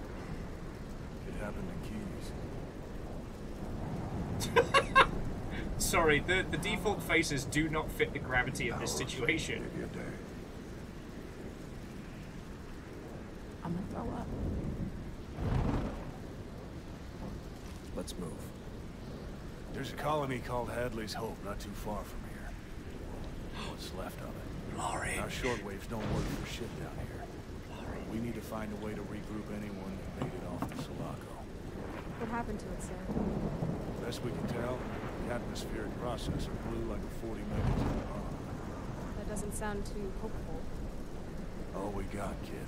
It happened in Keyes. *laughs* Sorry, the, the default faces do not fit the gravity of this situation. Maybe a day. I'm gonna throw up. Let's move. There's a colony called Hadley's Hope not too far from here. What's left of it? Glory. Our shortwaves don't work for shit down here. We need to find a way to regroup anyone that made it off the Sulaco. What happened to it, sir? Best we can tell, the atmospheric processor blew like a 40 megaton bomb. That doesn't sound too hopeful. All we got, kid.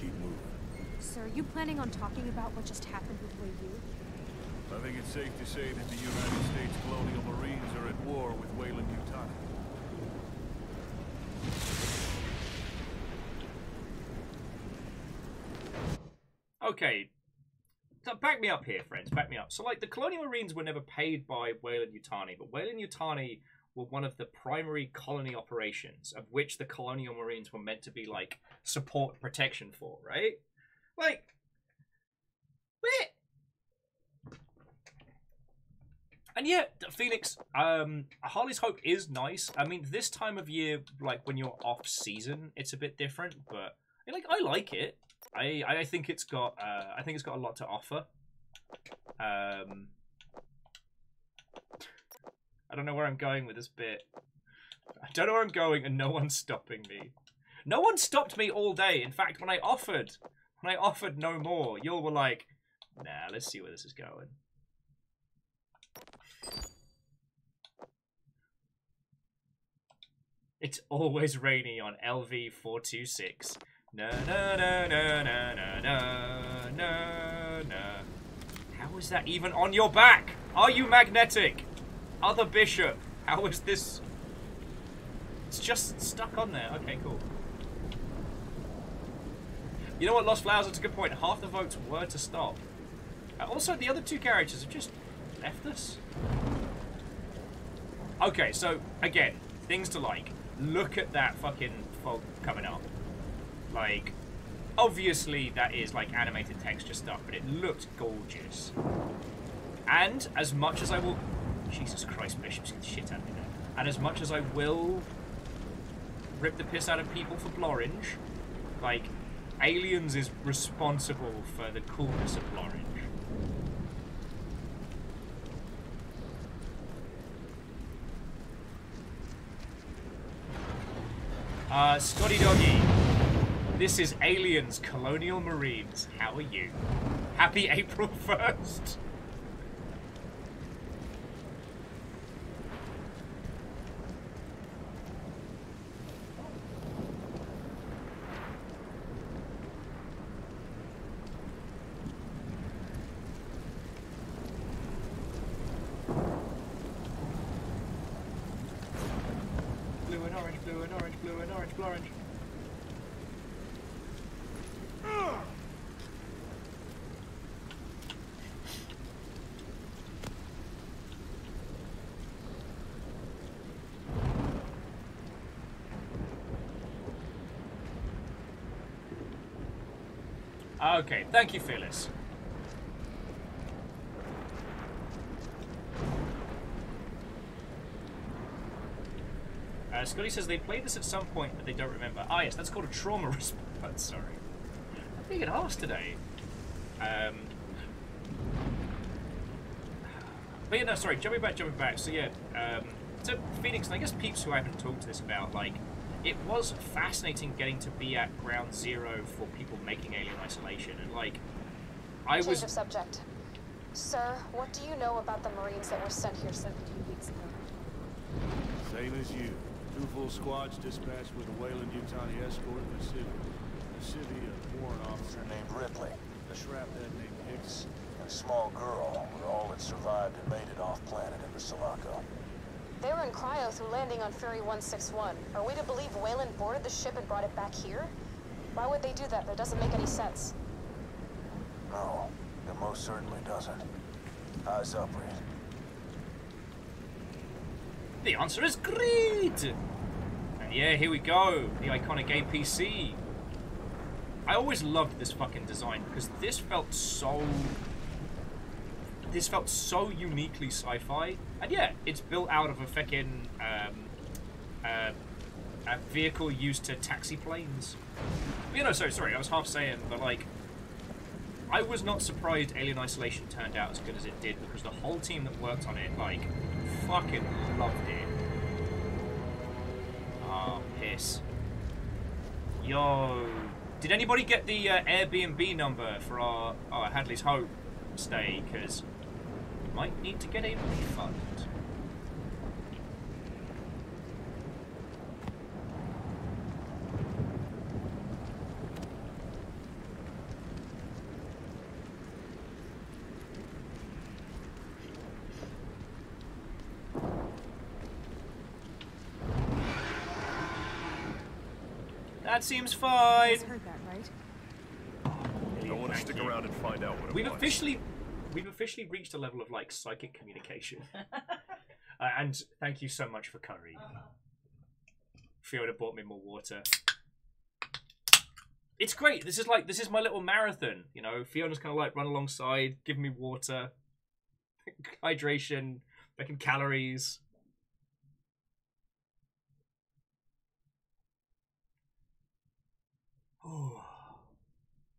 Keep moving. Sir, are you planning on talking about what just happened with Wei Yu? I think it's safe to say that the United States Colonial Marines are at war with Weyland Yutani. Okay. So back me up here, friends. Back me up. So, like, the Colonial Marines were never paid by Weyland Yutani, but Weyland Yutani were one of the primary colony operations of which the Colonial Marines were meant to be, like, support protection for, right? Like, where? And yeah, Phoenix, um, Hadley's Hope is nice. I mean, this time of year, like when you're off season, it's a bit different, but like I like it. I I think it's got uh, I think it's got a lot to offer. Um, I don't know where I'm going with this bit. I don't know where I'm going, and no one's stopping me. No one stopped me all day. In fact, when I offered, when I offered no more, you all were like, "Nah, let's see where this is going." It's always rainy on LV four two six. Na na na na na na na na na. How is that even on your back? Are you magnetic? Other bishop. How is this? It's just stuck on there. Okay, cool. You know what, Lost Flowers? That's a good point. Half the votes were to stop. Uh, also, the other two characters have just left us. Okay, so again, things to like. Look at that fucking fog coming up. Like, obviously that is like animated texture stuff, but it looked gorgeous. And as much as I will, Jesus Christ, Bishop's get the shit out of me. And as much as I will rip the piss out of people for Blorange, like, Aliens is responsible for the coolness of Blorange. Uh, Scotty Doggy. This is Aliens Colonial Marines. How are you? Happy *laughs* April 1st. Blue and orange, blue and orange, blue and orange, blue orange. Okay, thank you, Phyllis. Uh, Scotty says they played this at some point, but they don't remember. Ah, yes, that's called a trauma *laughs* response. Sorry. I'm being arse today. Um, but yeah, no, sorry, jumping back, jumping back. So yeah, um, so Phoenix, and I guess peeps who I haven't talked to this about, like, it was fascinating getting to be at ground zero for people making Alien Isolation, and like, I Change was of subject. Sir, what do you know about the Marines that were sent here 17 weeks ago? Same as you. Two full squads dispatched with a Weyland Yutani escort in the city. The city, a warrant officer named Ripley. a shrap head named Hicks. and A small girl were all that survived and made it off planet into Sulaco. They were in cryo through landing on Fury 161. Are we to believe Weyland boarded the ship and brought it back here? Why would they do that? That doesn't make any sense. No, it most certainly doesn't. Eyes up, Reed. The answer is greed! And yeah, here we go. The iconic APC. I always loved this fucking design because this felt so... This felt so uniquely sci-fi. And yeah, it's built out of a fucking um, uh, a vehicle used to taxi planes. You know, sorry, sorry, I was half saying, but like, I was not surprised Alien Isolation turned out as good as it did because the whole team that worked on it, like, fucking loved it. Oh, piss. Yo. Did anybody get the uh, Airbnb number for our, our Hadley's Hope stay? Because might need to get a refund. That seems fine. heard that, right? I want to stick around and find out what it We've was. officially, we've officially reached a level of like psychic communication. *laughs* uh, and thank you so much for curry. Fiona bought me more water. It's great. This is like this is my little marathon. You know, Fiona's kind of like run alongside, give me water, *laughs* hydration, making calories. *sighs*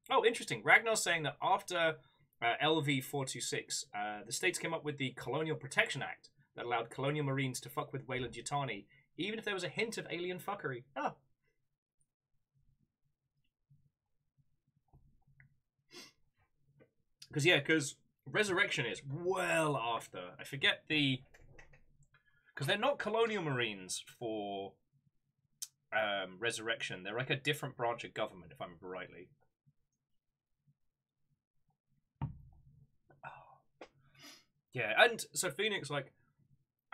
Oh, interesting. Ragnar's saying that after uh, LV 426, uh, the states came up with the Colonial Protection Act that allowed colonial marines to fuck with Weyland Yutani, even if there was a hint of alien fuckery. Oh. Because, yeah, because Resurrection is well after. I forget the. Because they're not colonial marines for um, Resurrection. They're like a different branch of government, if I remember rightly. Yeah, and so Phoenix, like, *sighs*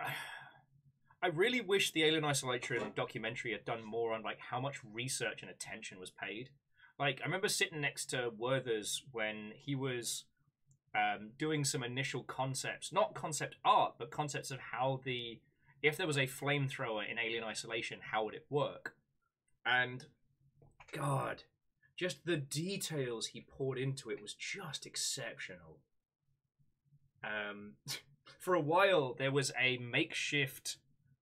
I really wish the Alien Isolation documentary had done more on like how much research and attention was paid. Like, I remember sitting next to Werther's when he was um, doing some initial concepts, not concept art, but concepts of how the if there was a flamethrower in Alien Isolation, how would it work? And God, just the details he poured into it was just exceptional. Um, for a while, there was a makeshift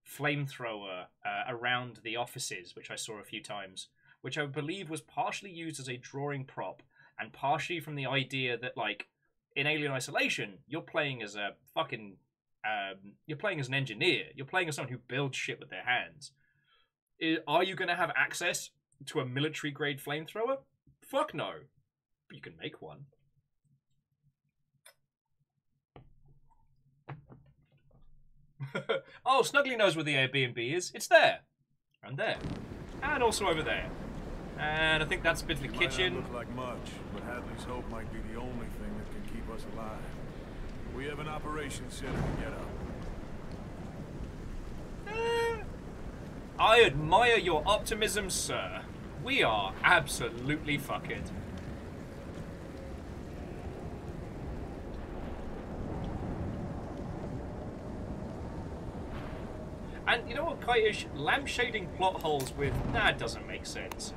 flamethrower uh, around the offices, which I saw a few times, which I believe was partially used as a drawing prop and partially from the idea that, like, in Alien Isolation, you're playing as a fucking. Um, you're playing as an engineer. You're playing as someone who builds shit with their hands. Are you going to have access to a military grade flamethrower? Fuck no. But you can make one. *laughs* oh, Snuggly knows where the Airbnb is. It's there. And there. And also over there. And I think that's a bit of the Might not kitchen. look like much, but Hadley's Hope might be the only thing that can keep us alive. We have an operations center to get up. Uh, I admire your optimism, sir. We are absolutely fucked. And you know what, Kaiish? Lampshading plot holes with that doesn't make sense.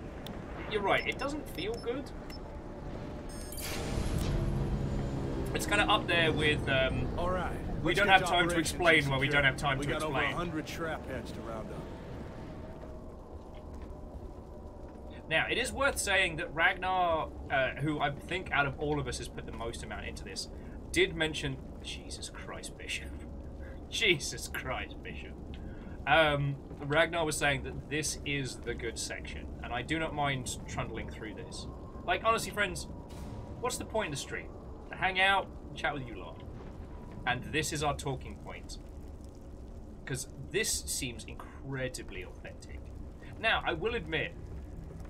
You're right, it doesn't feel good. It's kind of up there with. Um, All right. We don't have time to explain where we don't have time we to got over explain. a hundred trap heads to round up. Now, it is worth saying that Ragnar, uh, who I think out of all of us has put the most amount into this, did mention. Jesus Christ, Bishop. *laughs* Jesus Christ, Bishop. Um, Ragnar was saying that this is the good section, and I do not mind trundling through this. Like, honestly, friends, what's the point of the stream? To hang out, chat with you lot. And this is our talking point. Because this seems incredibly authentic. Now, I will admit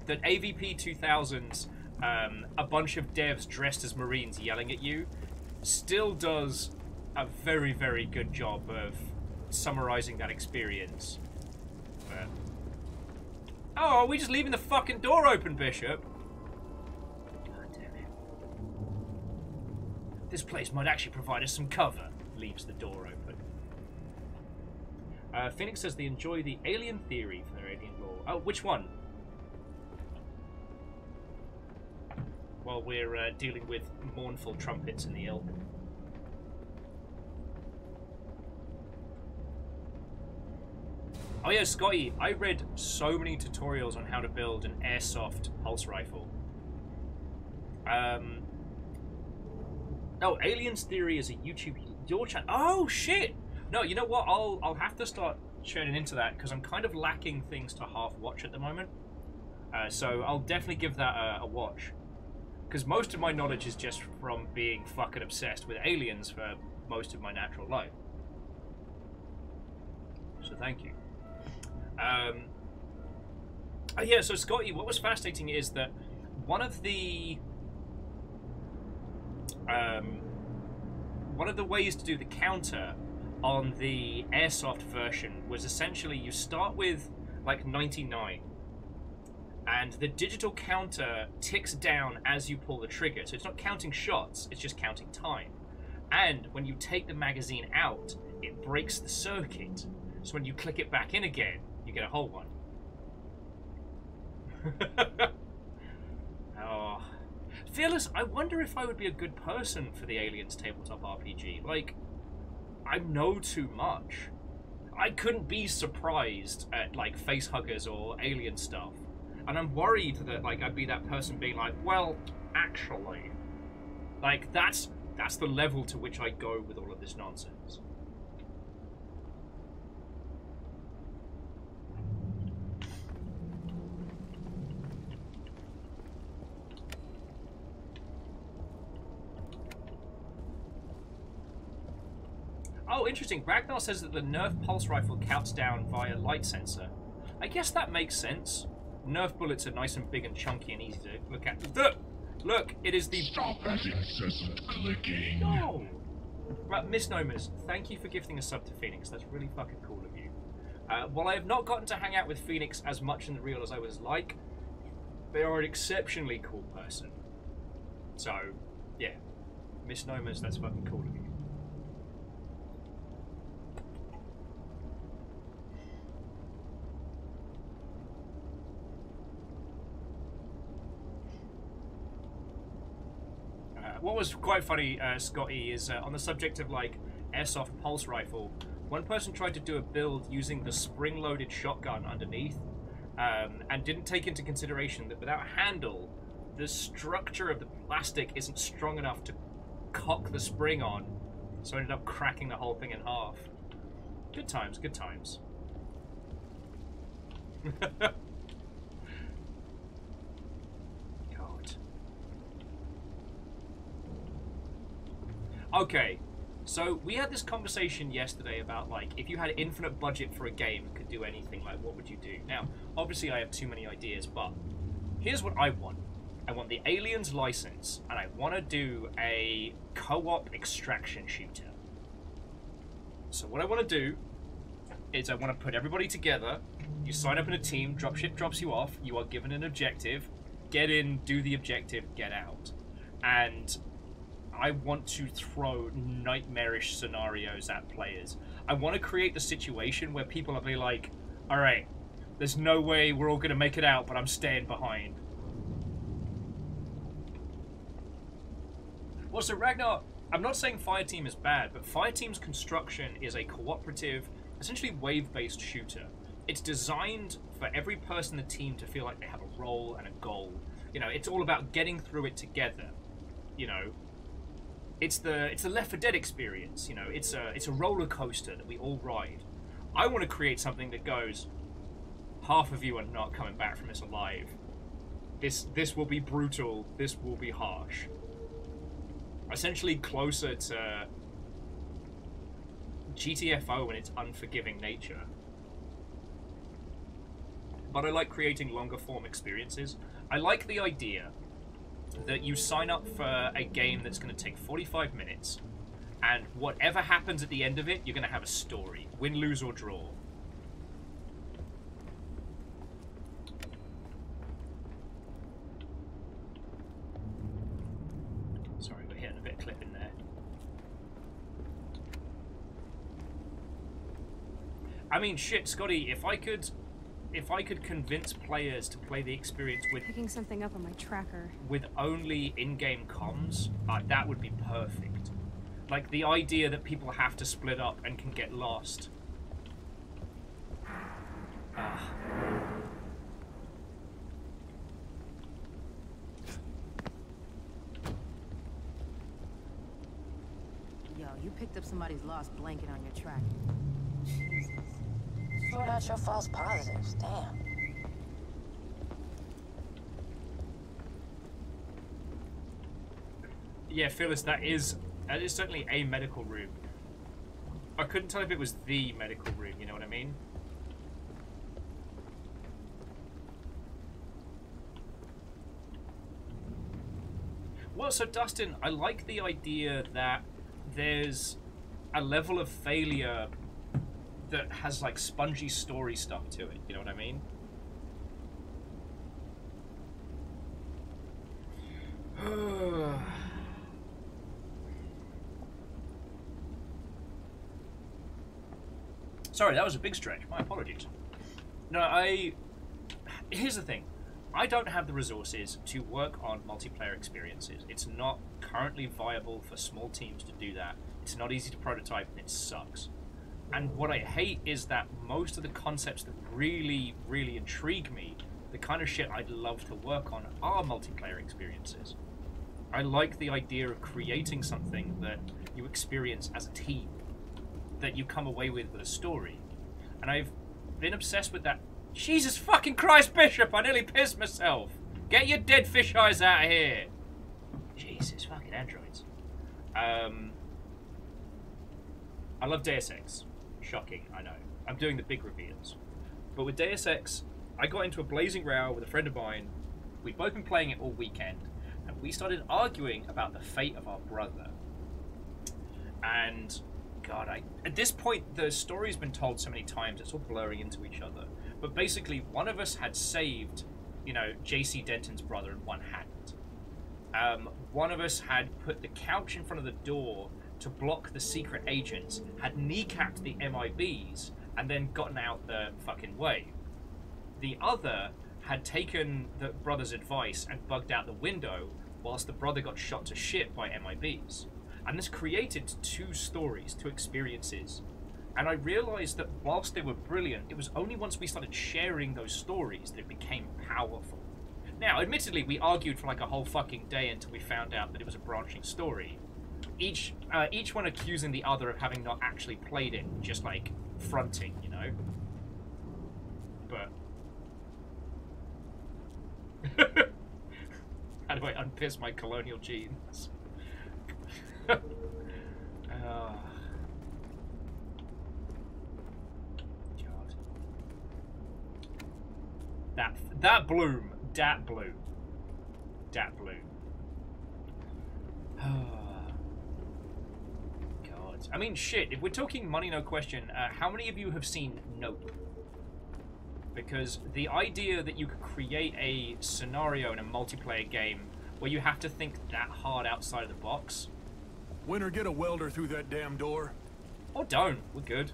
that AVP 2000's um, a bunch of devs dressed as Marines yelling at you still does a very, very good job of summarizing that experience. But... Oh, are we just leaving the fucking door open, Bishop? God damn it. This place might actually provide us some cover. Leaves the door open. Uh, Phoenix says they enjoy the alien theory for their alien lore. Oh, which one? While we're uh, dealing with mournful trumpets in the ill. Oh yeah, Scotty, I read so many tutorials on how to build an airsoft pulse rifle. Um, oh, Aliens Theory is a YouTube your channel. Oh shit! No, you know what? I'll I'll have to start churning into that because I'm kind of lacking things to half watch at the moment. Uh, so I'll definitely give that a, a watch. Because most of my knowledge is just from being fucking obsessed with aliens for most of my natural life. So thank you. Um, oh yeah, so Scotty, what was fascinating is that one of the um, one of the ways to do the counter on the airsoft version was essentially you start with like 99 and the digital counter ticks down as you pull the trigger. So it's not counting shots it's just counting time. And when you take the magazine out it breaks the circuit. So when you click it back in again you get a whole one. *laughs* Oh. Fearless i wonder if i would be a good person for the aliens tabletop rpg like i know too much. I couldn't be surprised at like face huggers or alien stuff. And i'm worried that like i'd be that person being like well actually like that's that's the level to which i go with all of this nonsense Oh, interesting. Ragnar says that the Nerf pulse rifle counts down via light sensor. I guess that makes sense. Nerf bullets are nice and big and chunky and easy to look at. Look! Look, it is the... Stop incessant clicking. No! Right, Misnomers, thank you for gifting a sub to Phoenix. That's really fucking cool of you. Uh, while I have not gotten to hang out with Phoenix as much in the real as I was like, they are an exceptionally cool person. So, yeah. Misnomers, that's fucking cool of you. What was quite funny, uh, Scotty, is uh, on the subject of like airsoft pulse rifle. One person tried to do a build using the spring-loaded shotgun underneath, um, and didn't take into consideration that without handle, the structure of the plastic isn't strong enough to cock the spring on, so ended up cracking the whole thing in half. Good times, good times. *laughs* God. Okay, so we had this conversation yesterday about like if you had infinite budget for a game could do anything, like what would you do? Now, obviously, I have too many ideas, but here's what I want. I want the Aliens license, and I want to do a co-op extraction shooter. So what I want to do is I want to put everybody together. You sign up in a team. Dropship drops you off. You are given an objective. Get in, do the objective, get out, and I want to throw nightmarish scenarios at players. I want to create the situation where people be like, all right, there's no way we're all going to make it out, but I'm staying behind. Well, so Ragnar, I'm not saying Fireteam is bad, but Fireteam's construction is a cooperative, essentially wave-based shooter. It's designed for every person in the team to feel like they have a role and a goal. You know, it's all about getting through it together. You know, it's the it's the Left 4 Dead experience. You know, it's a it's a roller coaster that we all ride. I want to create something that goes. Half of you are not coming back from this alive. This this will be brutal. This will be harsh. Essentially, closer to GTFO and its unforgiving nature. But I like creating longer form experiences. I like the idea that you sign up for a game that's going to take 45 minutes, and whatever happens at the end of it, you're going to have a story win, lose, or draw. Sorry, we're hitting a bit clip in there. I mean, shit, Scotty, if I could. If I could convince players to play the experience with Picking something up on my tracker. with only in-game comms, uh, that would be perfect. Like the idea that people have to split up and can get lost. Ah. Yo, you picked up somebody's lost blanket on your track. Sort out your false positives. Damn. Yeah, Phyllis, that is that is certainly a medical room. I couldn't tell if it was the medical room. You know what I mean? Well, so Dustin, I like the idea that there's a level of failure that has like spongy story stuff to it. You know what I mean? *sighs* Sorry, that was a big stretch. My apologies. No, I. Here's the thing. I don't have the resources to work on multiplayer experiences. It's not currently viable for small teams to do that. It's not easy to prototype and it sucks. And what I hate is that most of the concepts that really, really intrigue me, the kind of shit I'd love to work on, are multiplayer experiences. I like the idea of creating something that you experience as a team, that you come away with with a story. And I've been obsessed with that. Jesus fucking Christ, Bishop! I nearly pissed myself! Get your dead fish eyes out of here! Jesus fucking androids. Um, I love Deus Ex. Shocking, I know. I'm doing the big reveals. But with Deus Ex, I got into a blazing row with a friend of mine. We'd both been playing it all weekend, and we started arguing about the fate of our brother. And God, I at this point the story's been told so many times it's all blurring into each other. But basically, one of us had saved, you know, J.C. Denton's brother, and one hadn't. Um, one of us had put the couch in front of the door to block the secret agents, had kneecapped the MIBs, and then gotten out the fucking way. The other had taken the brother's advice and bugged out the window, whilst the brother got shot to shit by MIBs. And this created two stories, two experiences. And I realized that whilst they were brilliant, it was only once we started sharing those stories that it became powerful. Now, admittedly, we argued for like a whole fucking day until we found out that it was a branching story. Each, uh, each one accusing the other of having not actually played it, just like fronting, you know. But *laughs* how do I unpiss my colonial genes? *laughs* Ah. God. That that bloom, dat bloom, dat bloom. *sighs* I mean, shit. If we're talking money, no question. Uh, how many of you have seen Nope? Because the idea that you could create a scenario in a multiplayer game where you have to think that hard outside of the box. Winter, get a welder through that damn door. Or don't. We're good.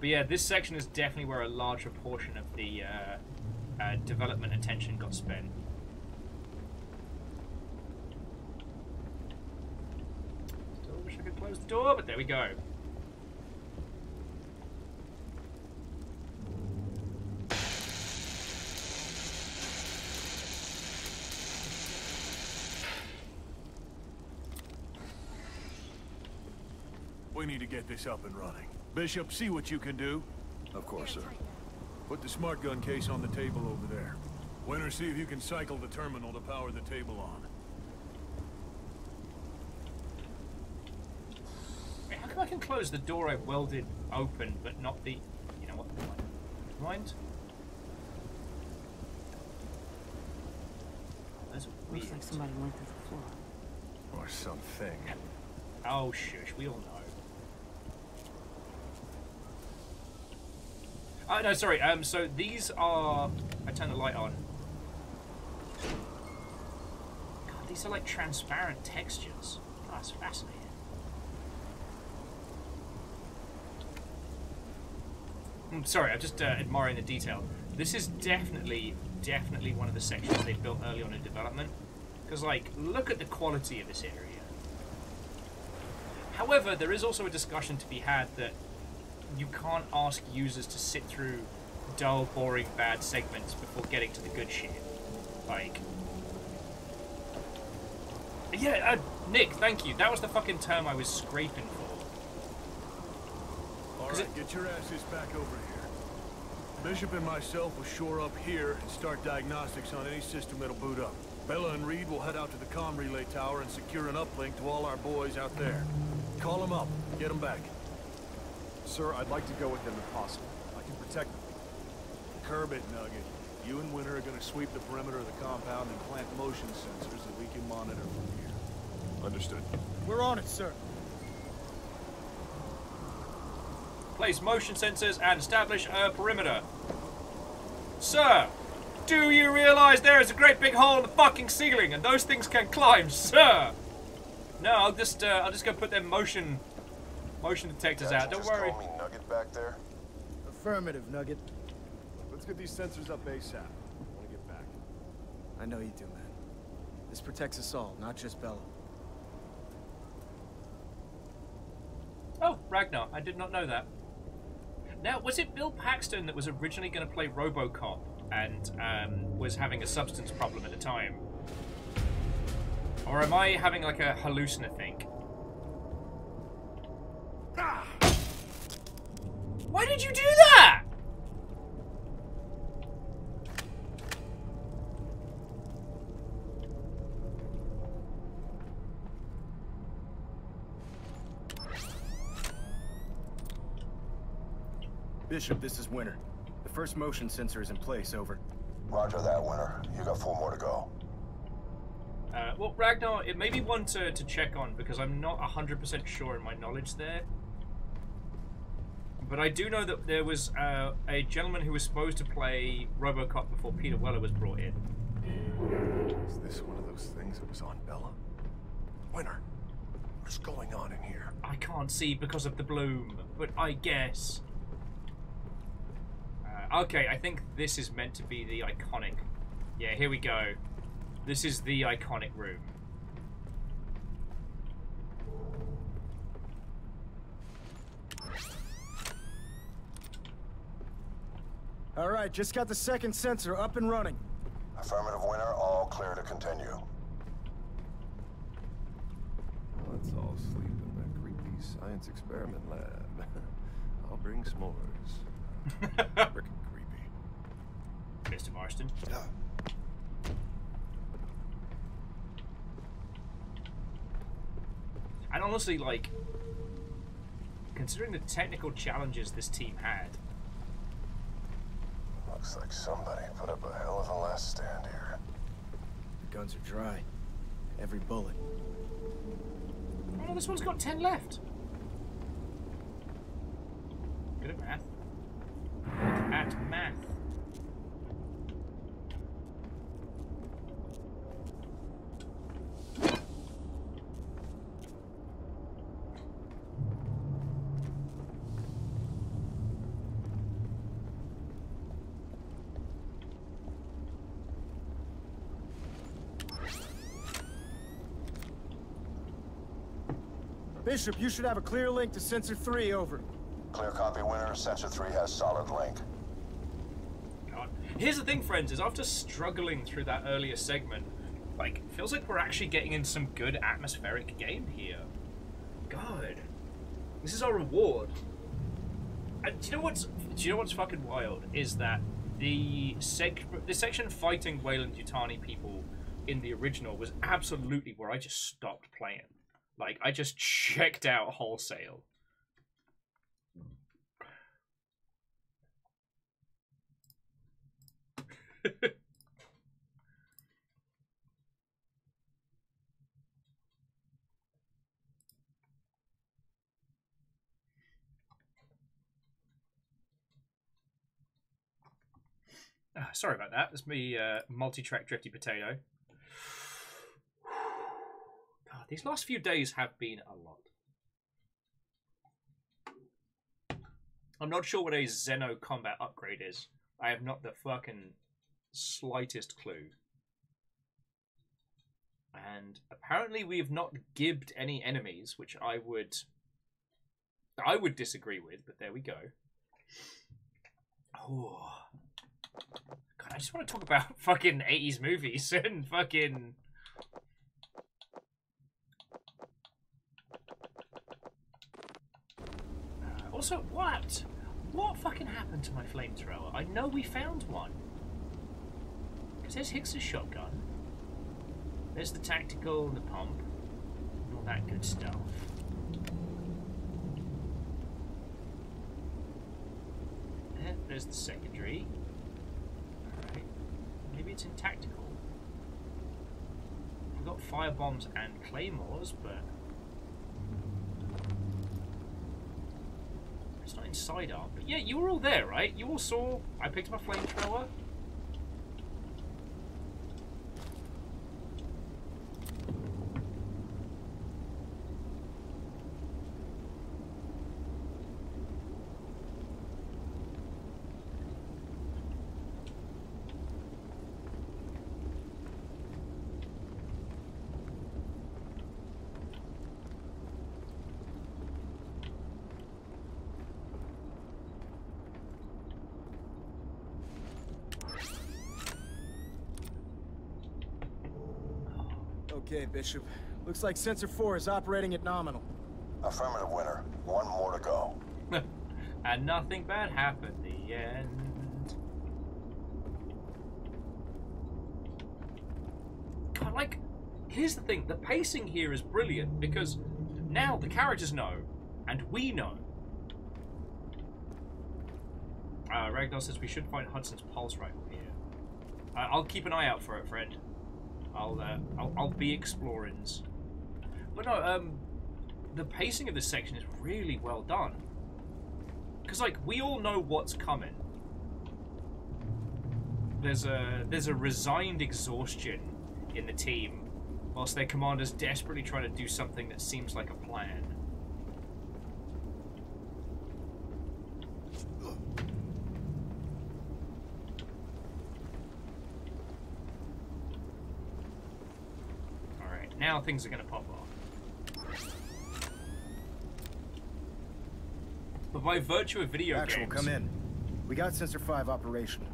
But yeah, this section is definitely where a larger portion of the uh, uh, development attention got spent. Close the door, but there we go. We need to get this up and running. Bishop, see what you can do. Of course, sir. Put the smart gun case on the table over there. Winter, see if you can cycle the terminal to power the table on. How come I can close the door I welded open, but not the... You know what? Mind. Mind? That's weird. Looks like somebody went through the floor. Or something. Oh, shush. We all know. Oh, no, sorry. Um, so these are... I turn the light on. God, these are like transparent textures. Oh, that's fascinating. Mm, sorry, I'm just uh, admiring the detail. This is definitely, definitely one of the sections they built early on in development. Because, like, look at the quality of this area. However, there is also a discussion to be had that you can't ask users to sit through dull, boring, bad segments before getting to the good shit. Like, yeah, uh, Nick, thank you. That was the fucking term I was scraping for. All right, get your asses back over here. Bishop and myself will shore up here and start diagnostics on any system that'll boot up. Bella and Reed will head out to the comm relay tower and secure an uplink to all our boys out there. Call them up. Get them back. Sir, I'd like to go with them if possible. I can protect them. Curb it, Nugget. You and Winter are gonna sweep the perimeter of the compound and plant motion sensors that we can monitor from here. Understood. We're on it, sir. Place motion sensors and establish a perimeter. Sir, do you realize there is a great big hole in the fucking ceiling and those things can climb, sir? No, I'll just uh, I'll just go put them motion motion detectors Dad, out. Don't just worry. call me Nugget back there? Affirmative, Nugget. Let's get these sensors up ASAP. I want to get back. I know you do, man. This protects us all, not just Bella. Oh, Ragnar, I did not know that. Now, was it Bill Paxton that was originally going to play RoboCop and um, was having a substance problem at the time? Or am I having like a hallucina think? Why did you do that? Bishop, this is Winter. The first motion sensor is in place, over. Roger that, Winter. You got four more to go. Uh, well, Ragnar, it may be one to, to check on because I'm not 100% sure in my knowledge there. But I do know that there was uh, a gentleman who was supposed to play Robocop before Peter Weller was brought in. Is this one of those things that was on Bella? Winter, what's going on in here? I can't see because of the bloom, but I guess. Okay, I think this is meant to be the iconic. Yeah, here we go. This is the iconic room. All right, just got the second sensor up and running. Affirmative, Winter, All clear to continue. Let's all sleep in that creepy science experiment lab. *laughs* I'll bring s'mores. *laughs* Frickin' creepy. Mr. Marston. Yeah. And honestly, like, considering the technical challenges this team had, Looks like somebody put up a hell of a last stand here. The guns are dry. Every bullet. oh, this one's got 10 left. Good at math. Good at math. Bishop, you should have a clear link to Sensor 3, over. Clear copy, Winter. Sensor 3 has solid link. God. Here's the thing, friends, is after struggling through that earlier segment, like, feels like we're actually getting in some good atmospheric game here. God. This is our reward. And do you know what's do you know what's fucking wild? Is that the seg the section fighting Weyland Yutani people in the original was absolutely where I just stopped playing. Like I just *laughs* checked out wholesale. *laughs* Ah, sorry about that. That's me, uh, multi-track drifty potato. God, these last few days have been a lot. I'm not sure what a Xeno combat upgrade is. I have not the fucking slightest clue. And apparently we have not gibbed any enemies, which I would I would disagree with, but there we go. Oh. *sighs* God, I just want to talk about *laughs* fucking 80s movies *laughs* and fucking. Uh, also, what? What fucking happened to my flamethrower? I know we found one. Because there's Hicks's shotgun. There's the tactical and the pump. And all that good stuff. There's the secondary. Alright. Maybe it's in tactical. We've got fire bombs and claymores, but it's not. But yeah, you were all there, right? You all saw I picked up a flamethrower. Okay, Bishop. Looks like Sensor 4 is operating at nominal. Affirmative, Winter. One more to go. *laughs* and nothing bad happened. The end. God, like, here's the thing: the pacing here is brilliant because now the characters know, and we know. Uh, Ragnar says we should find Hudson's pulse rifle here. Uh, I'll keep an eye out for it, friend. I'll, uh, I'll, I'll be explorings. But no, um, the pacing of this section is really well done. Because, like, we all know what's coming. There's a there's a resigned exhaustion in the team, whilst their commander's desperately trying to do something that seems like a plan. Alright, now things are gonna pop off. But by virtue of video Actual, games... come in. We got Sensor 5 operation.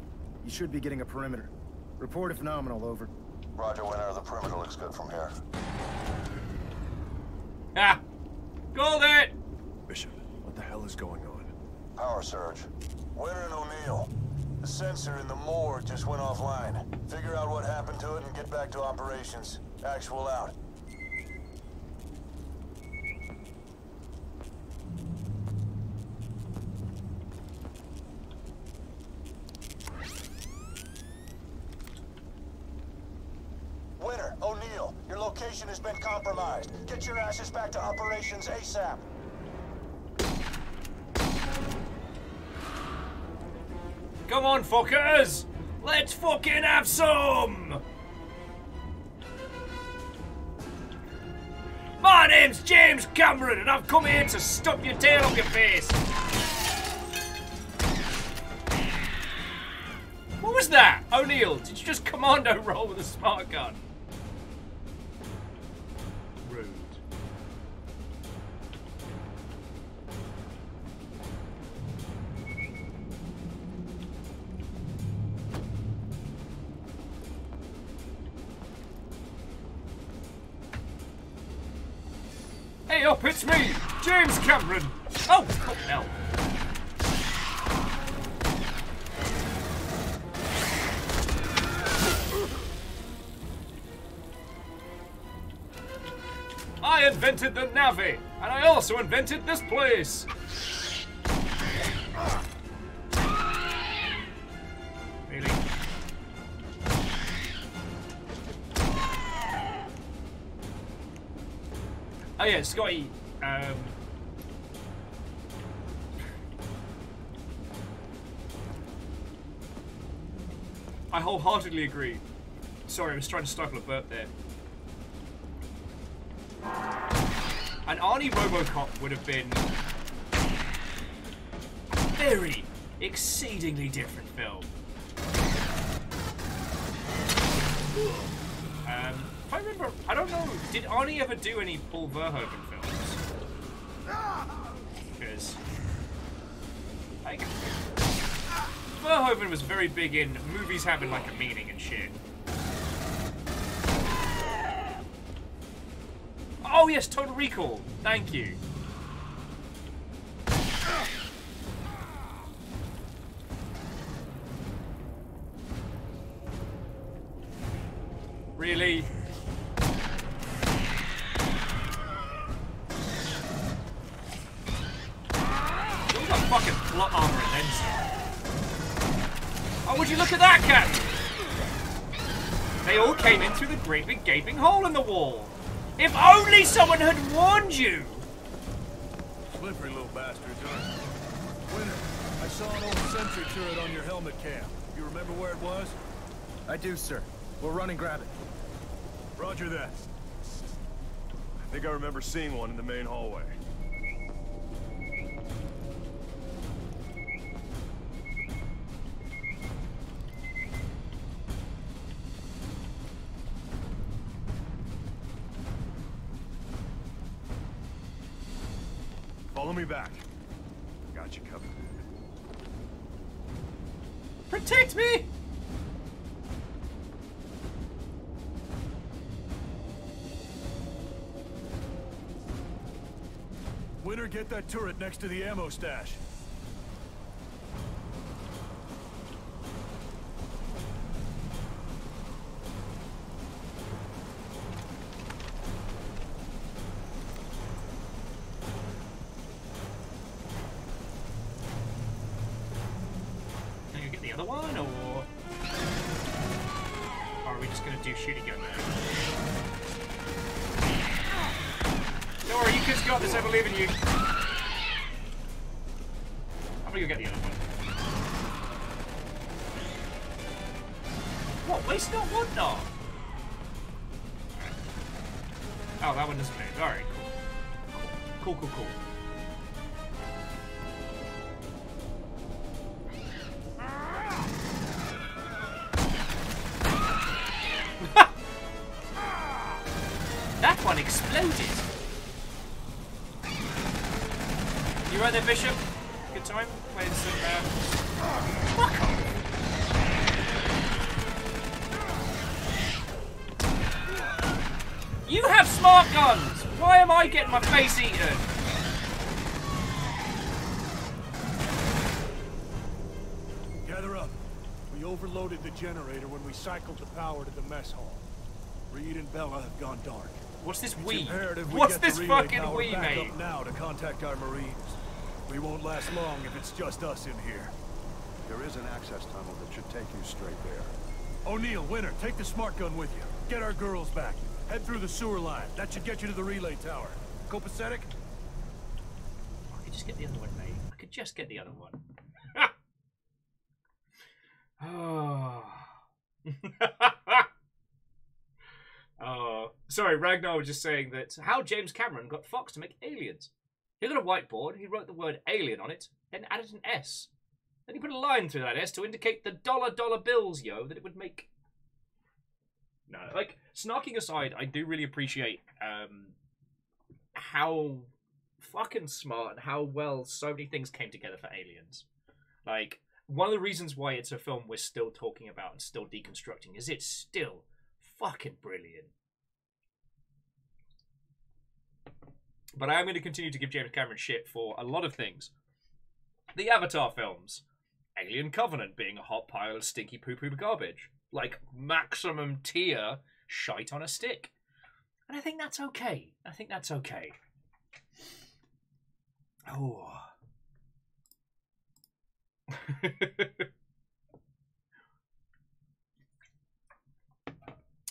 You should be getting a perimeter. Report if nominal, over. Roger, Winter. The perimeter looks good from here. Ah! Called it! Bishop, what the hell is going on? Power surge. Winter and O'Neill. The sensor in the morgue just went offline. Figure out what happened to it and get back to operations. Actual out. To stop your tail off your face! What was that? O'Neill, did you just commando roll with a smart gun? Me, James Cameron. Oh, oh hell. I invented the Na'vi, and I also invented this place. Really? Oh yeah, Scotty. Um, wholeheartedly agree. Sorry, I was trying to stifle a burp there. An Arnie Robocop would have been very, exceedingly different film. Um, I remember, I don't know, did Arnie ever do any Paul Verhoeven Verhoeven was very big in movies having like a meaning and shit. Oh yes, Total Recall. Thank you. Do, sir. We'll run and grab it. Roger that. I think I remember seeing one in the main hallway. That turret next to the ammo stash. And Bella have gone dark. What's this we? imperative we What's this fucking we, back mate? now to contact our marines. We won't last long if it's just us in here. There is an access tunnel that should take you straight there. O'Neill, Winter, take the smart gun with you. Get our girls back. Head through the sewer line. That should get you to the relay tower. Copacetic? I could just get the other one, mate. I could just get the other one. oh. *laughs* *laughs* *laughs* oh. Sorry, Ragnar was just saying that how James Cameron got Fox to make aliens. He got a whiteboard, he wrote the word alien on it, then added an S. Then he put a line through that S to indicate the dollar dollar bills, yo, that it would make. No, like, snarking aside, I do really appreciate um, how fucking smart and how well so many things came together for Aliens. Like, one of the reasons why it's a film we're still talking about and still deconstructing is it's still fucking brilliant. But I am going to continue to give James Cameron shit for a lot of things. The Avatar films, Alien Covenant being a hot pile of stinky poo poo garbage, like maximum tier shite on a stick. And I think that's okay. I think that's okay. Oh. *laughs*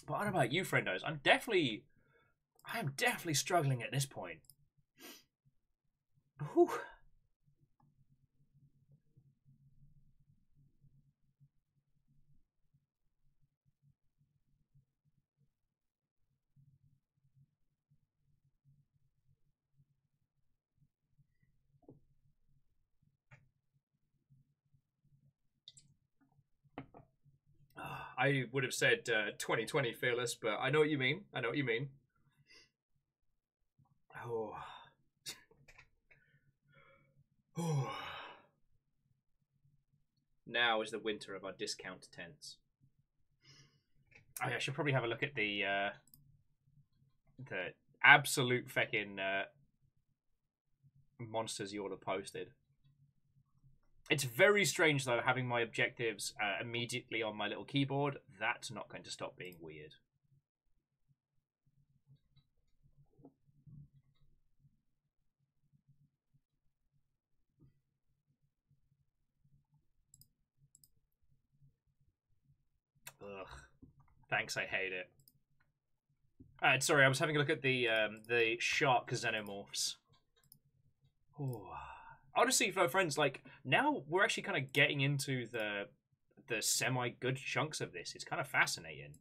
But what about you, friendos? I'm definitely, I am definitely struggling at this point. Whew. I would have said uh, 2020 fearless, but I know what you mean. I know what you mean. Oh. *sighs* oh. Now is the winter of our discount tents. Oh, I should probably have a look at the uh, the absolute fucking uh, monsters you all have posted. It's very strange though having my objectives uh, immediately on my little keyboard. That's not going to stop being weird. Ugh. Thanks, I hate it. Alright, sorry, I was having a look at the um, the shark xenomorphs. Oh honestly, for friends, like now we're actually kind of getting into the the semi good chunks of this. It's kind of fascinating.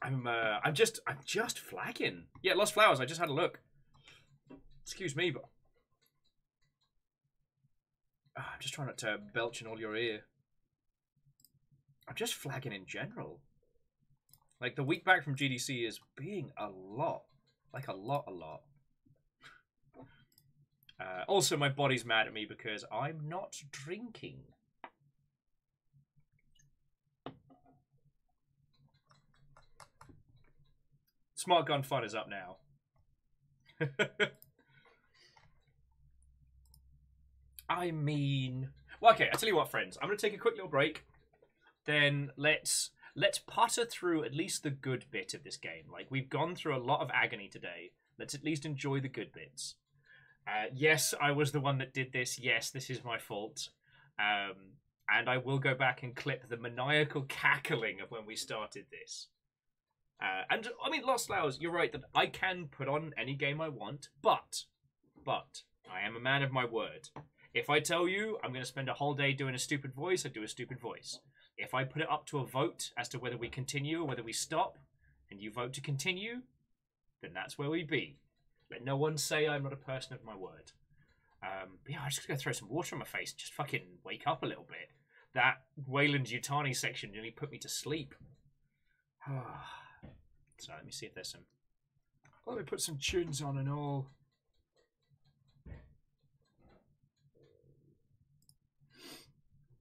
I'm uh, I'm just I'm just flagging. Yeah, Lost Flowers. I just had a look. Excuse me, but Ah, I'm just trying not to belch in all your ear. I'm just flagging in general. Like the week back from GDC is being a lot, like a lot, a lot. Uh, also, my body's mad at me because I'm not drinking. Smart Gun Fun is up now. *laughs* I mean, well, okay. I tell you what, friends. I'm going to take a quick little break. Then let's let's putter through at least the good bit of this game. Like we've gone through a lot of agony today. Let's at least enjoy the good bits. Uh, yes, I was the one that did this. Yes, this is my fault. Um, and I will go back and clip the maniacal cackling of when we started this. Uh, and I mean, Lost Flowers, you're right that I can put on any game I want, but, but I am a man of my word. If I tell you I'm going to spend a whole day doing a stupid voice, I do a stupid voice. If I put it up to a vote as to whether we continue or whether we stop, and you vote to continue, then that's where we be. Let no one say I'm not a person of my word. Um, but yeah, I'm just gonna throw some water on my face. Just fucking wake up a little bit. That Weyland Yutani section nearly put me to sleep. *sighs* so let me see if there's some. Let me put some tunes on and all.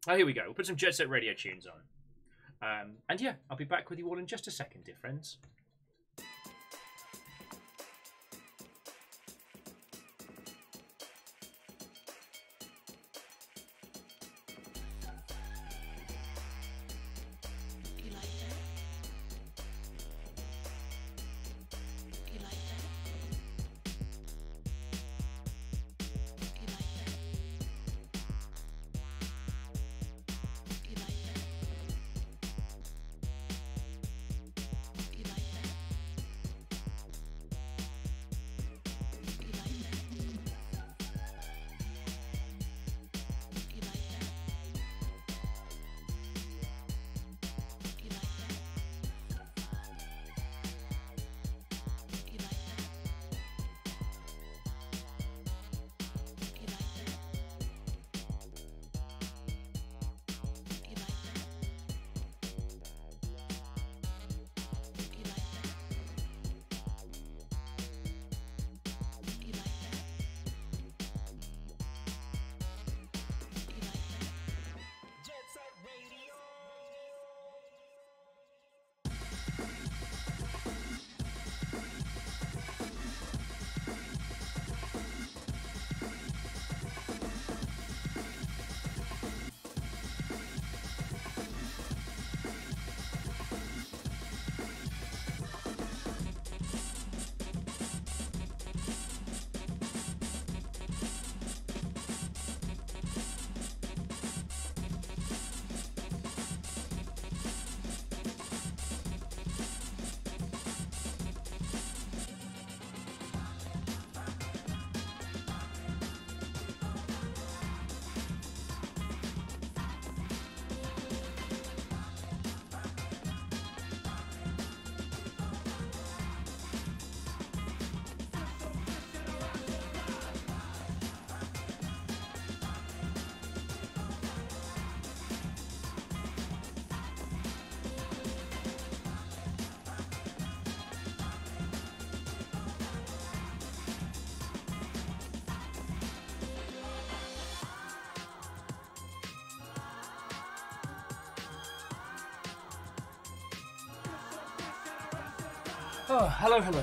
Oh, here we go. We'll put some Jet Set Radio tunes on. Um, and yeah, I'll be back with you all in just a second, dear friends.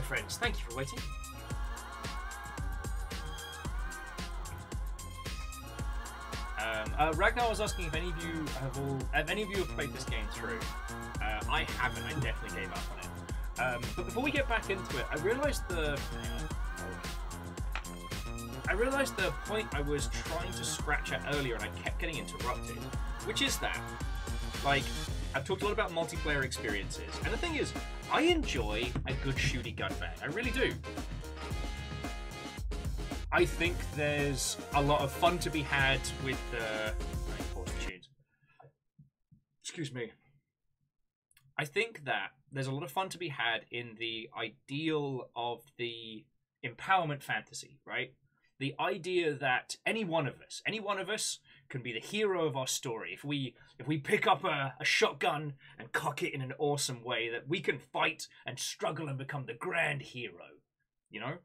Friends. Thank you for waiting. Um, uh, Ragnar was asking if any of you have all, have any of you have played this game through. Uh, I haven't. I definitely gave up on it. Um, but before we get back into it, I realised the. I realised the point I was trying to scratch at earlier, and I kept getting interrupted. Which is that, like, I've talked a lot about multiplayer experiences, and the thing is, I enjoy a good shooty gunbang. I really do. I think there's a lot of fun to be had with the. Tunes. Excuse me. I think that there's a lot of fun to be had in the ideal of the empowerment fantasy, right? The idea that any one of us, any one of us, can be the hero of our story. If we if we pick up a, a shotgun and cock it in an awesome way, that we can fight and struggle and become the grand hero. You know?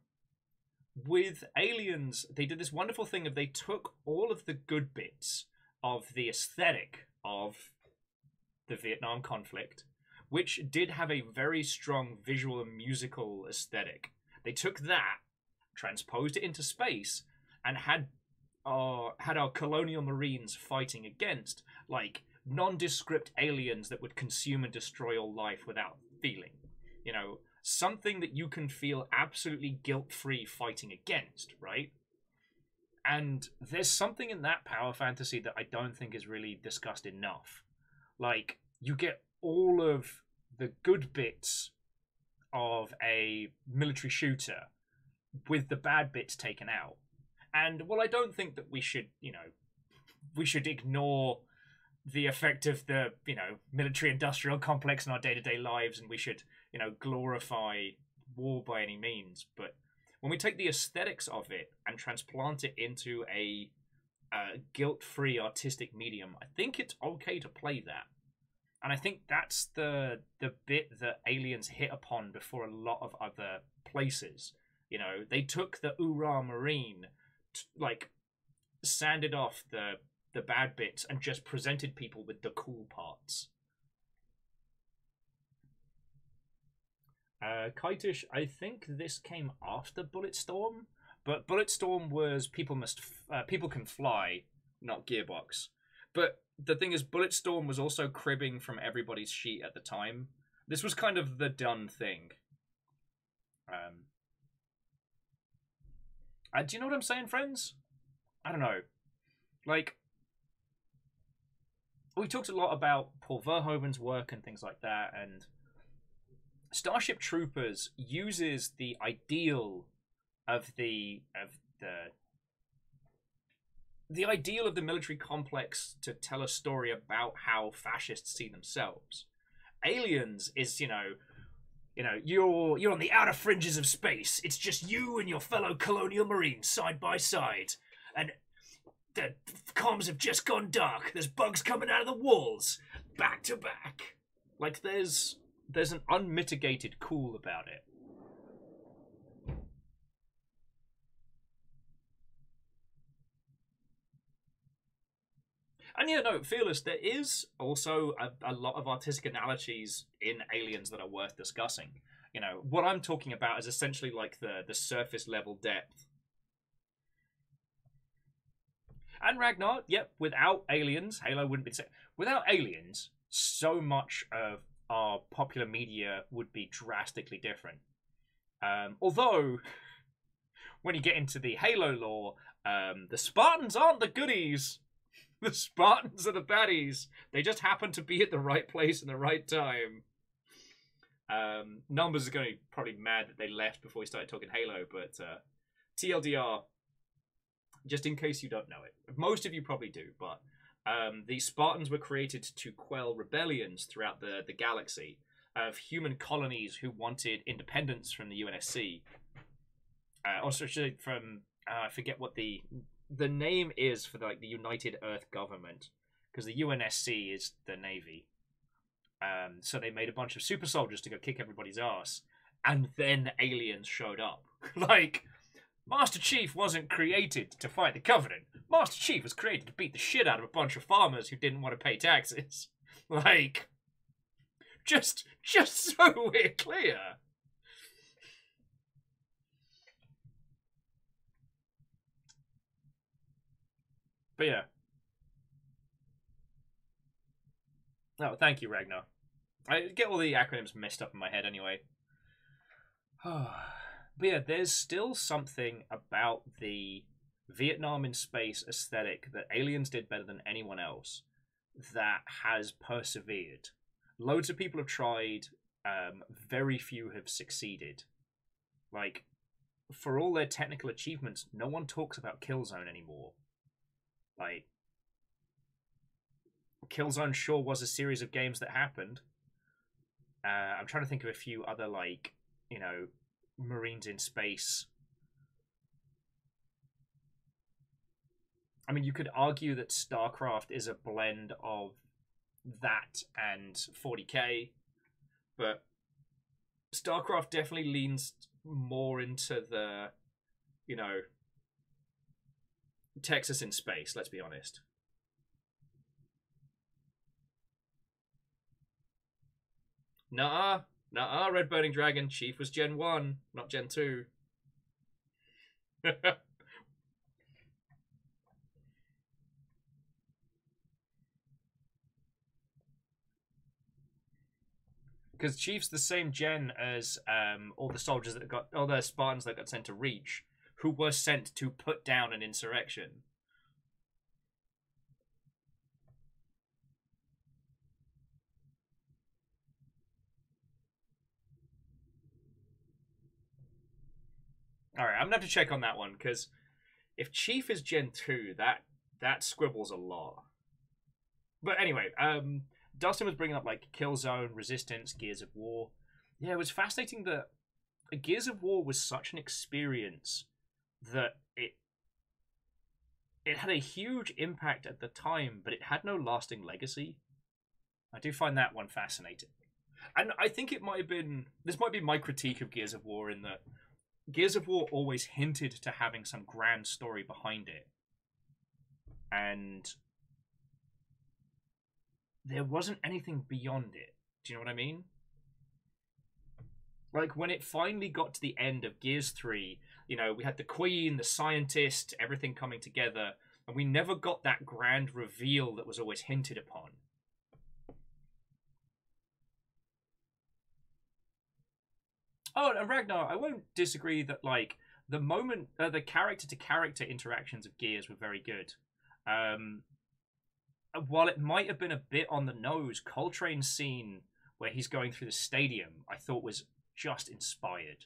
with aliens they did this wonderful thing of they took all of the good bits of the aesthetic of the vietnam conflict which did have a very strong visual and musical aesthetic they took that transposed it into space and had our had our colonial marines fighting against like nondescript aliens that would consume and destroy all life without feeling you know something that you can feel absolutely guilt free fighting against, right? And there's something in that power fantasy that I don't think is really discussed enough. Like, you get all of the good bits of a military shooter with the bad bits taken out. And well, I don't think that we should, you know, we should ignore the effect of the, you know, military industrial complex in our day to day lives and we should you know, glorify war by any means. But when we take the aesthetics of it and transplant it into a uh, guilt-free artistic medium, I think it's okay to play that. And I think that's the the bit that aliens hit upon before a lot of other places. You know, they took the Ura Marine, like sanded off the the bad bits and just presented people with the cool parts. Uh, Kitish, I think this came after Bulletstorm, but Bulletstorm was people must uh, people can fly, not Gearbox. But the thing is, Bulletstorm was also cribbing from everybody's sheet at the time. This was kind of the done thing. Um, uh, do you know what I'm saying, friends? I don't know. Like, we talked a lot about Paul Verhoeven's work and things like that, and Starship Troopers uses the ideal of the of the the ideal of the military complex to tell a story about how fascists see themselves. Aliens is, you know, you know, you're you're on the outer fringes of space. It's just you and your fellow colonial marines side by side. And the comms have just gone dark. There's bugs coming out of the walls, back to back. Like there's there's an unmitigated cool about it. And yeah, no, Fearless, there is also a, a lot of artistic analogies in Aliens that are worth discussing. You know, what I'm talking about is essentially like the, the surface level depth. And Ragnar, yep, without aliens, Halo wouldn't be. Without aliens, so much of our popular media would be drastically different. Um, although, *laughs* when you get into the Halo lore, um, the Spartans aren't the goodies. The Spartans are the baddies. They just happen to be at the right place in the right time. Um, numbers are going to be probably mad that they left before we started talking Halo, but uh, TLDR, just in case you don't know it, most of you probably do, but um, the Spartans were created to quell rebellions throughout the, the galaxy of human colonies who wanted independence from the UNSC. Uh, also, from uh, I forget what the the name is for the, like the United Earth Government, because the UNSC is the Navy. Um, so they made a bunch of super soldiers to go kick everybody's ass, and then aliens showed up. *laughs* like Master Chief wasn't created to fight the Covenant. Master Chief was created to beat the shit out of a bunch of farmers who didn't want to pay taxes. *laughs* Like, just, just *laughs* so we're clear. But yeah. Oh, thank you, Ragnar. I get all the acronyms messed up in my head anyway. *sighs* but yeah, there's still something about the Vietnam in space aesthetic that Aliens did better than anyone else that has persevered. Loads of people have tried, um, very few have succeeded. Like, for all their technical achievements, no one talks about Killzone anymore. Like, Killzone sure was a series of games that happened. Uh, I'm trying to think of a few other, like, you know, Marines in space. I mean, you could argue that StarCraft is a blend of that and 40k, but StarCraft definitely leans more into the, you know, Texas in space, let's be honest. Nah, nah, Red Burning Dragon. Chief was Gen 1, not Gen 2. *laughs* Because Chief's the same gen as um, all the soldiers that got, all the Spartans that got sent to Reach, who were sent to put down an insurrection. All right, I'm gonna have to check on that one because if Chief is Gen two, that that scribbles a lot. But anyway, um, Dustin was bringing up like Killzone, Resistance, Gears of War. Yeah, it was fascinating that Gears of War was such an experience that it it had a huge impact at the time, but it had no lasting legacy. I do find that one fascinating. And I think it might have been this might be my critique of Gears of War in that Gears of War always hinted to having some grand story behind it. And there wasn't anything beyond it. Do you know what I mean? Like when it finally got to the end of Gears 3, you know, we had the Queen, the scientist, everything coming together, and we never got that grand reveal that was always hinted upon. Oh, and Ragnar, I won't disagree that like the moment, uh, the character to character interactions of Gears were very good. Um, while it might have been a bit on the nose, Cole Train's scene where he's going through the stadium, I thought was just inspired.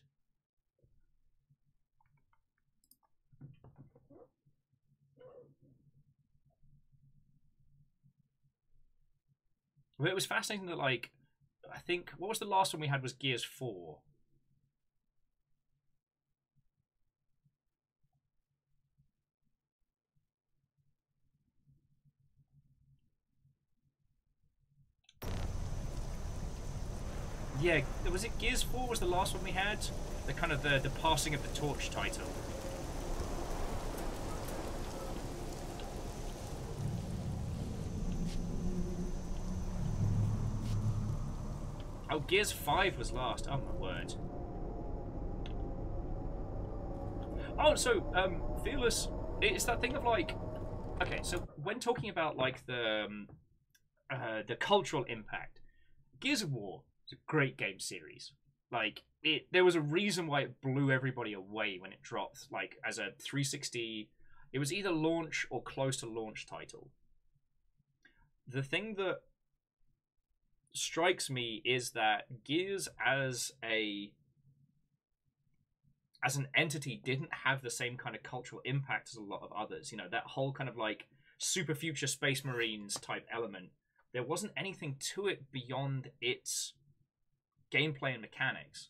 But it was fascinating that, like, I think what was the last one we had was Gears Four. Yeah, was it Gears 4 was the last one we had? The kind of the, the passing of the torch title. Oh, Gears 5 was last. Oh my word. Oh, so, um, Fearless, it's that thing of like, okay, so when talking about like the, um, uh, the cultural impact, Gears of War is a great game series. Like it, there was a reason why it blew everybody away when it dropped. Like as a 360, it was either launch or close to launch title. The thing that strikes me is that Gears as a as an entity didn't have the same kind of cultural impact as a lot of others. You know, that whole kind of like super future space marines type element. There wasn't anything to it beyond its gameplay and mechanics.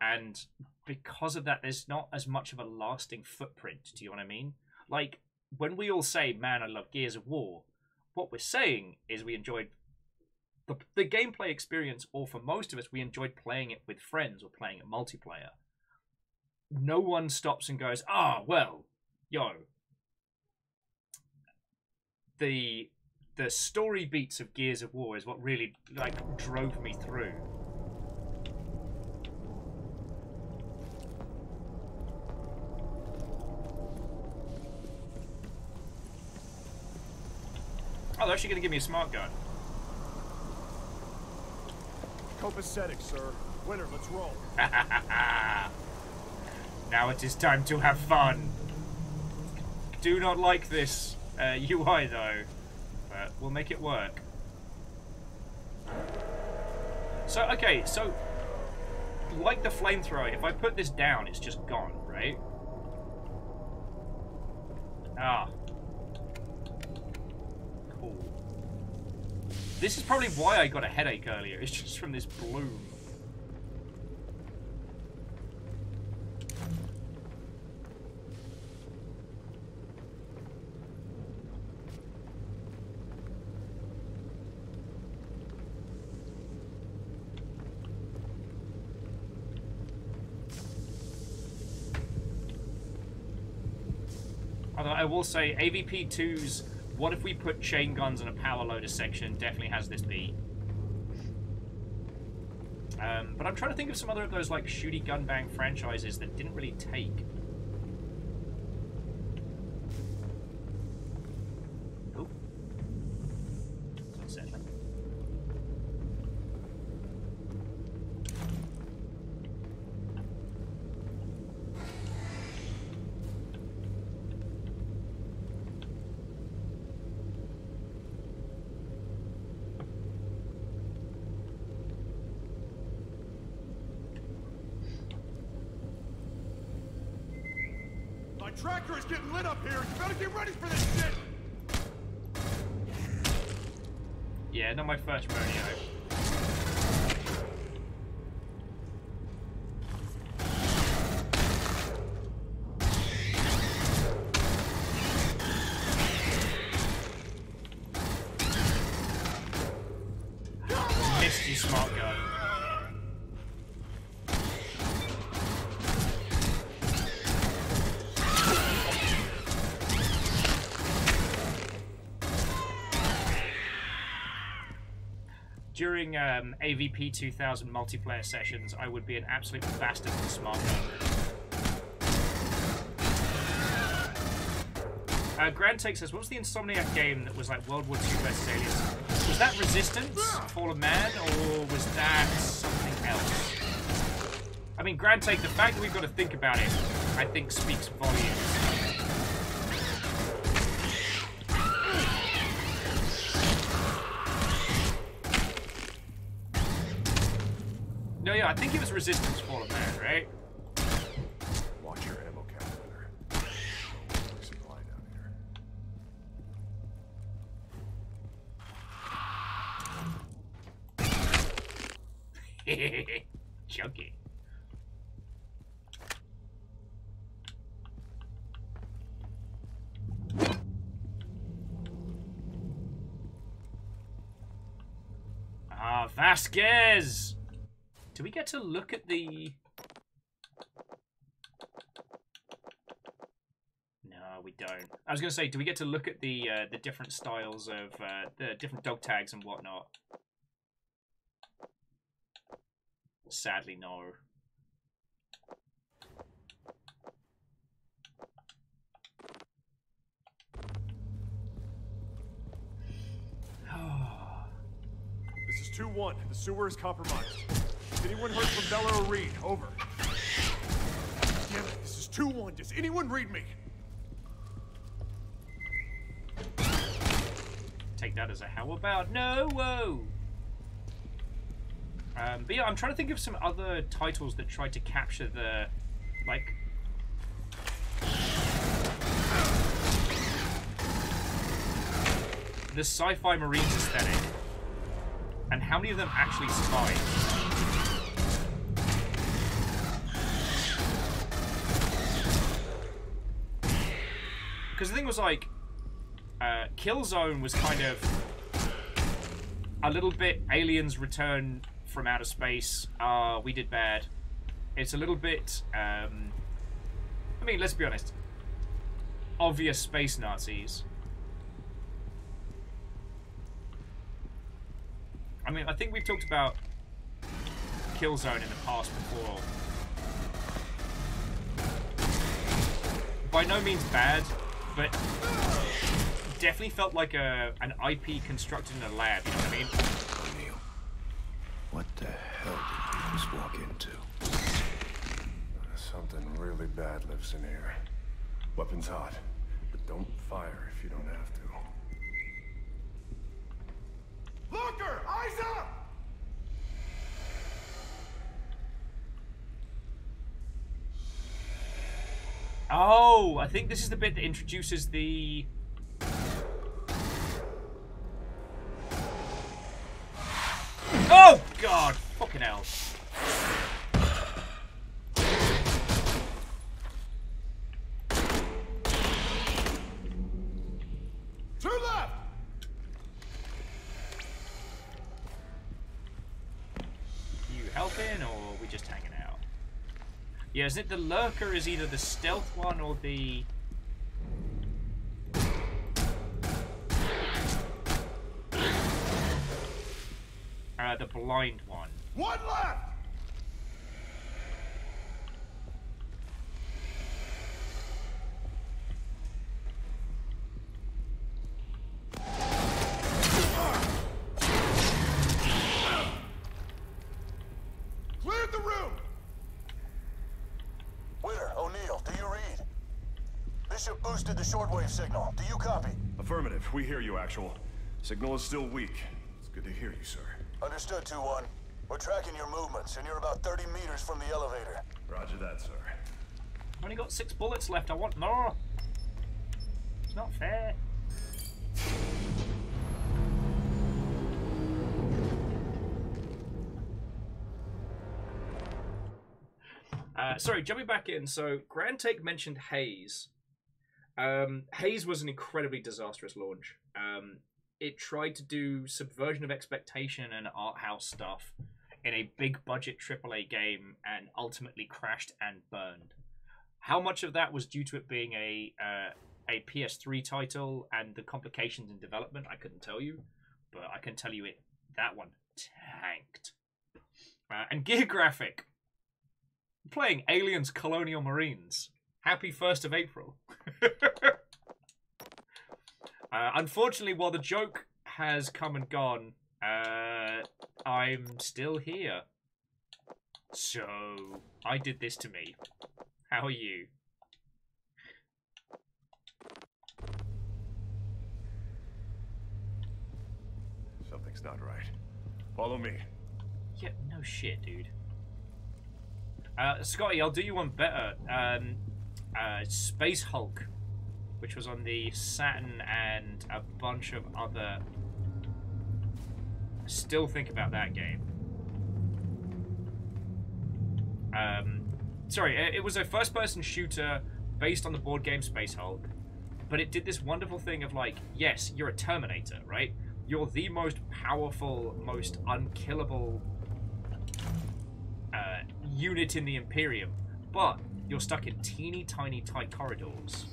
And because of that, there's not as much of a lasting footprint. Do you know what I mean? Like, when we all say, man, I love Gears of War, what we're saying is we enjoyed the, the gameplay experience, or for most of us, we enjoyed playing it with friends or playing it multiplayer. No one stops and goes, ah, oh, well, yo, the the story beats of Gears of War is what really like drove me through. Oh, they're actually going to give me a smart gun. Copacetic, sir. Winner, let's roll. *laughs* now it is time to have fun. Do not like this uh, UI though, *laughs* but we'll make it work. So, okay, so, like the flamethrower, if I put this down, it's just gone, right? Ah. This is probably why I got a headache earlier. It's just from this bloom. I will say, AVP 2's what if we put chain guns in a power loader section definitely has this beat. Um, but I'm trying to think of some other of those like shooty gun bang franchises that didn't really take. Um, AVP 2000 multiplayer sessions, I would be an absolute bastard a smart. Uh, Grand Take says, what was the Insomniac game that was like World War II versus aliens? Was that Resistance, Fall of Man, or was that something else? I mean, Grand Take, the fact that we've got to think about it, I think speaks volumes. I think it was Resistance Fall of Man, right? Watch your ammo Winter. Supply down here. *laughs* Chunky. Ah, Vasquez! Do we get to look at the... No, we don't. I was going to say, do we get to look at the uh, the different styles of uh, the different dog tags and whatnot? Sadly, no. *sighs* This is 2-1. The sewer is compromised. Anyone heard from Bella or Reed? Over. Damn it, this is 2-1. Does anyone read me? Take that as a how about no whoa. Um, but yeah, I'm trying to think of some other titles that tried to capture the like the sci-fi marines aesthetic, and how many of them actually survived. Because the thing was like, uh, Killzone was kind of a little bit aliens return from outer space. Uh, we did bad. It's a little bit, um, I mean, let's be honest, obvious space Nazis. I mean, I think we've talked about Killzone in the past before. By no means bad, but definitely felt like a an IP constructed in a lab. You know what I mean? O'Neill, what the hell did you just walk into? Something really bad lives in here. Weapons hot, but don't fire if you don't have to. Lurker! Eyes up! Oh, I think this is the bit that introduces the. Oh God! Fucking hell! Two left! You helping or we just hanging out? Yeah, is it the lurker? Is either the stealth one or the. Uh, the blind one. One left! Cleared the room! Winter, O'Neill, do you read? Bishop boosted the shortwave signal. Do you copy? Affirmative. We hear you, Actual. Signal is still weak. It's good to hear you, sir. Understood, 2-1. We're tracking your movements, and you're about 30 meters from the elevator. Roger that, sir. I've only got six bullets left. I want more. It's not fair. Uh, sorry, jumping back in. So, Grand Take mentioned Haze. Um, Haze was an incredibly disastrous launch. Um, it tried to do subversion of expectation and art house stuff in a big budget AAA game and ultimately crashed and burned. How much of that was due to it being a uh, a PS3 title and the complications in development, I couldn't tell you, but I can tell you it that one tanked. Uh, and Gear Graphic playing Aliens Colonial Marines. Happy 1st of April. *laughs* uh, unfortunately, while the joke has come and gone, uh, I'm still here. So, I did this to me. How are you? Something's not right. Follow me. Yeah, no shit, dude. Uh, Scotty, I'll do you one better. Um, uh, Space Hulk, which was on the Saturn and a bunch of other. Still think about that game. Um, sorry, it was a first-person shooter based on the board game Space Hulk, but it did this wonderful thing of like, yes, you're a Terminator, right? You're the most powerful, most unkillable uh, unit in the Imperium, but you're stuck in teeny tiny tight corridors.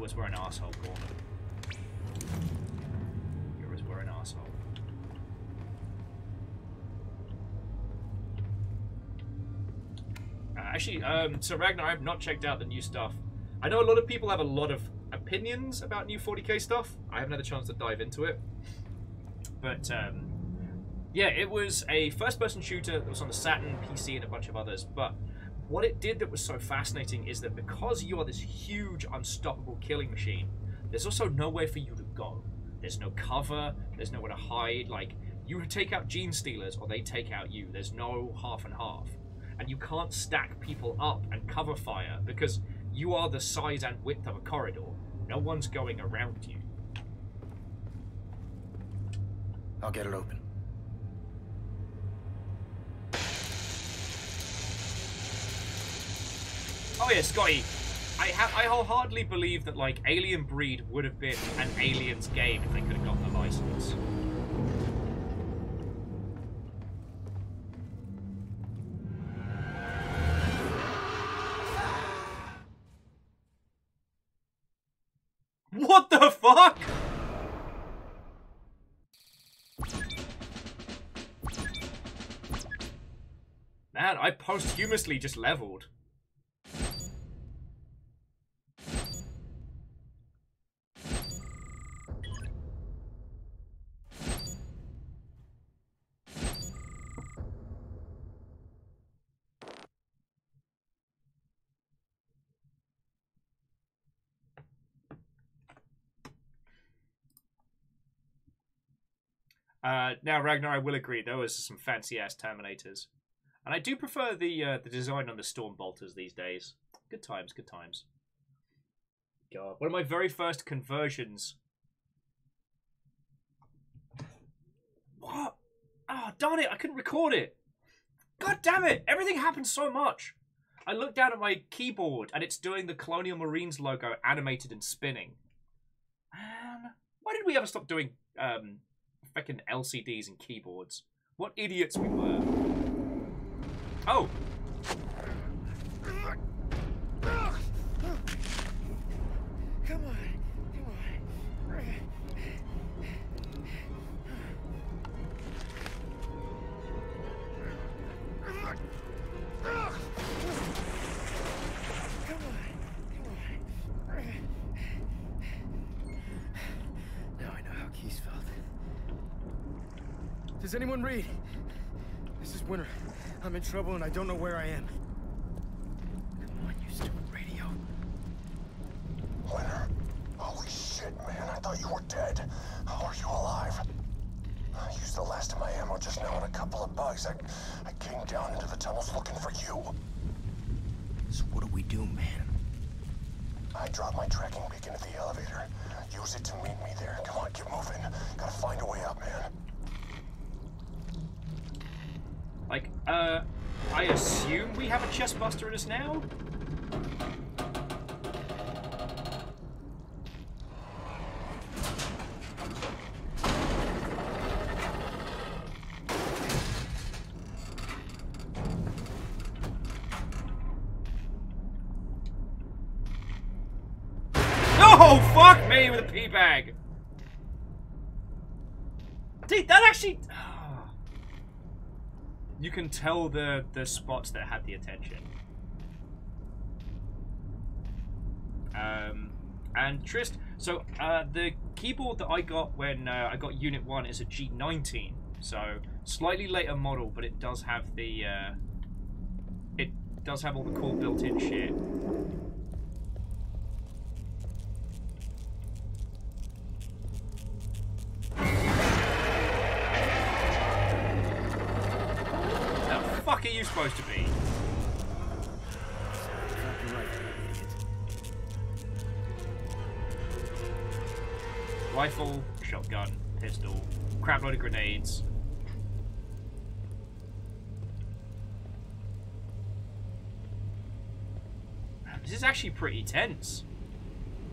Always were an asshole. You always were an asshole. Uh, actually, um, so Ragnar, I've not checked out the new stuff. I know a lot of people have a lot of opinions about new 40k stuff. I haven't had a chance to dive into it. But, um, yeah, it was a first-person shooter that was on the Saturn, PC, and a bunch of others. But what it did that was so fascinating is that because you are this huge, unstoppable killing machine, there's also nowhere for you to go. There's no cover. There's nowhere to hide. Like you take out Genestealers, or they take out you. There's no half and half, and you can't stack people up and cover fire because you are the size and width of a corridor. No one's going around you. I'll get it open. Oh yeah, Scotty. I ha- I wholeheartedly believe that like Alien Breed would have been an Aliens game if they could have gotten the license. What the fuck? Man, I posthumously just leveled. Uh, now, Ragnar, I will agree. Those are some fancy ass Terminators, and I do prefer the uh, the design on the Storm Bolters these days. Good times, good times. God, one of my very first conversions. What? Oh, darn it! I couldn't record it. God damn it! Everything happened so much. I look down at my keyboard and it's doing the Colonial Marines logo animated and spinning. Why did we ever stop doing um, fucking LCDs and keyboards? What idiots we were. Oh. Come on, Anyone read? This is Winter. I'm in trouble and I don't know where I am. Come on, you stupid radio. Winter. Holy shit, man. I thought you were dead. How are you alive? I used the last of my ammo just now on a couple of bugs. I, I came down into the tunnels looking for you. So what do we do, man? I dropped my tracking beacon at the elevator. Use it to meet me there. Come on, keep moving. Gotta find a way up, man. Like, uh, I assume we have a chest buster in us now? Fuck me with a pee bag! Dude, that actually... You can tell the, the spots that had the attention. Um, and Trist, so uh, the keyboard that I got when uh, I got Unit 1 is a G19. So, slightly later model, but it does have the... Uh, it does have all the cool built-in shit. Fuck are you supposed to be? Rifle, shotgun, pistol, crap load of grenades. This is actually pretty tense.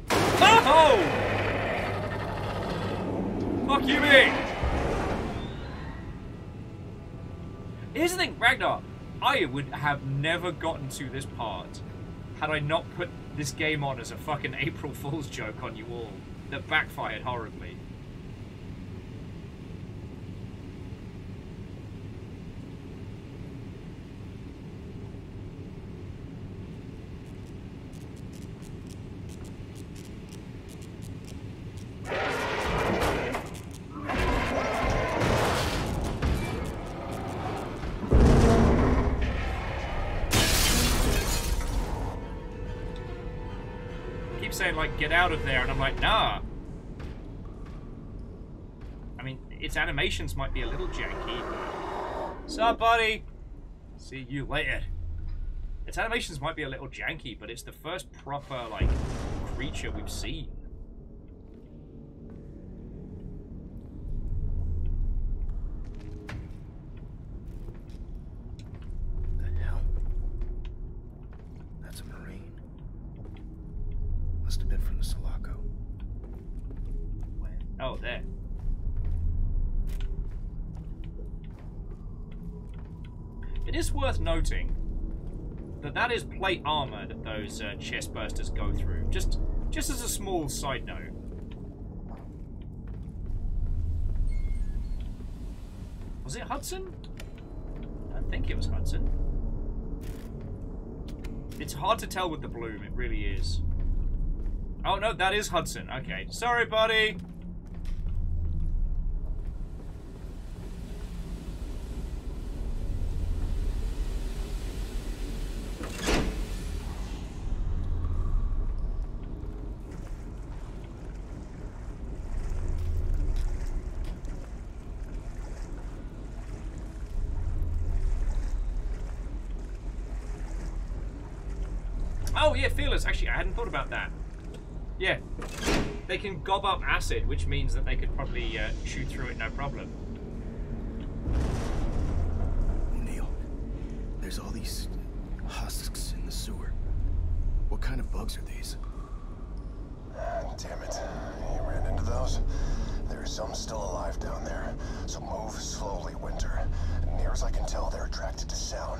Oh! Fuck you, me! Here's the thing, Ragnar. I would have never gotten to this part had I not put this game on as a fucking *laughs* April Fool's joke on you all that backfired horribly. Like get out of there and I'm like nah. I mean its animations might be a little janky. but... Sup buddy? See you later. Its animations might be a little janky, but it's the first proper like creature we've seen. The hell? That's a Marine. Must have been from the Sulaco. Oh, there. It is worth noting that that is plate armor that those uh, chest bursters go through. Just, just as a small side note. Was it Hudson? I think it was Hudson. It's hard to tell with the bloom, it really is. Oh no, that is Hudson. Okay, sorry, buddy. Oh yeah, feelers. Actually, I hadn't thought about that. Yeah, they can gob up acid, which means that they could probably uh, shoot through it no problem. O'Neill, there's all these husks in the sewer. What kind of bugs are these? Ah, damn it. You ran into those? There are some still alive down there, so move slowly, Winter. Near as I can tell, they're attracted to sound.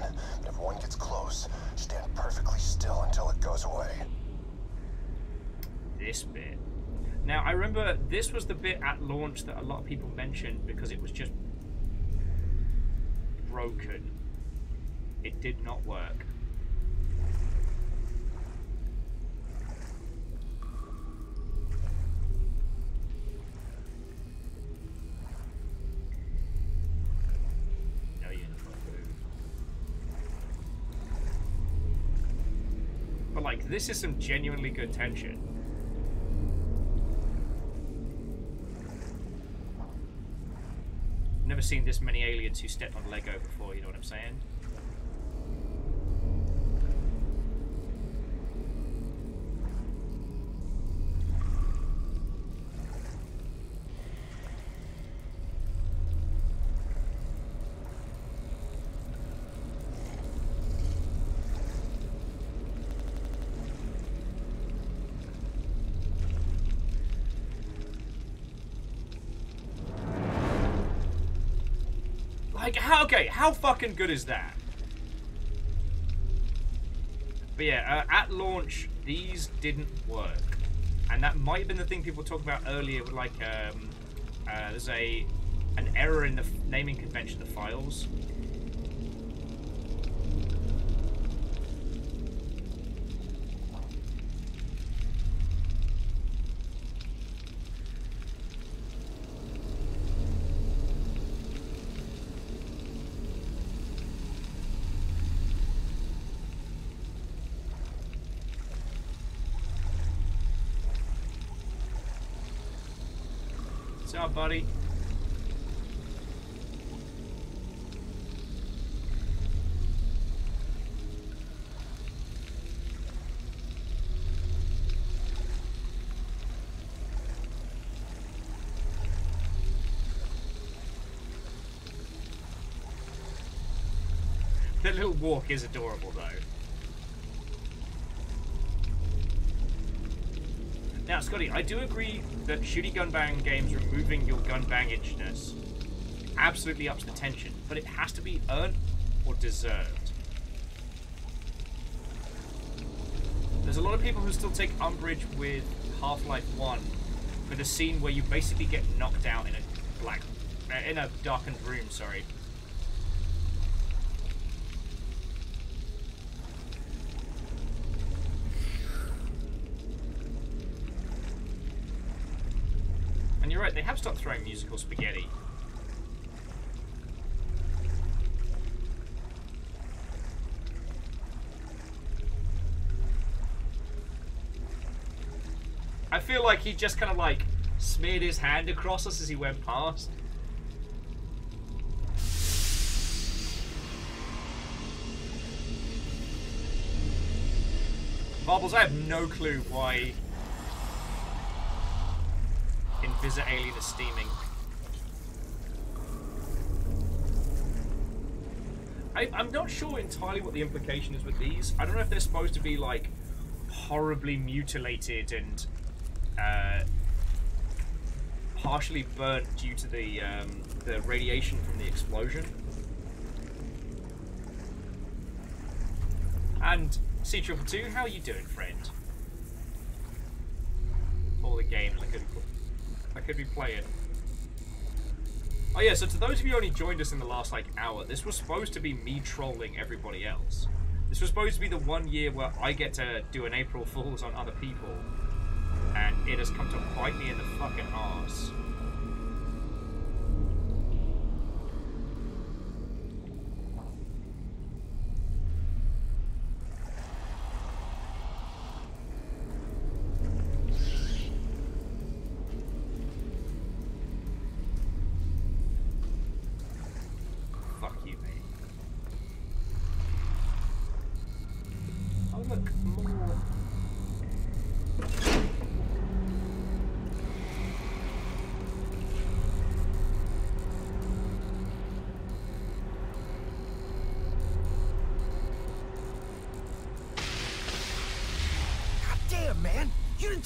This bit. Now, I remember this was the bit at launch that a lot of people mentioned because it was just broken. It did not work. But like, this is some genuinely good tension. Seen this many aliens who stepped on Lego before, you know what I'm saying? Okay, how fucking good is that? But yeah, uh, at launch, these didn't work. And that might have been the thing people talked about earlier with like, um, uh, there's a, an error in the naming convention of the files. Buddy? That little walk is adorable, though. Now, Scotty, I do agree that shooty gun bang games removing your gun bangagedness absolutely ups the tension, but it has to be earned or deserved. There's a lot of people who still take umbrage with Half-Life 1 for the scene where you basically get knocked out in a black, in a darkened room. Sorry. Have stopped throwing musical spaghetti. I feel like he just kind of like smeared his hand across us as he went past. Marbles, I have no clue why Invisa Alien is steaming. I, I'm not sure entirely what the implication is with these. I don't know if they're supposed to be like horribly mutilated and uh, partially burnt due to the um, the radiation from the explosion. And C triple two, how are you doing, friend? For the game, could I could be playing. Oh yeah, so to those of you who only joined us in the last like hour, this was supposed to be me trolling everybody else. This was supposed to be the one year where I get to do an April Fools on other people, and it has come to bite me in the fucking arse.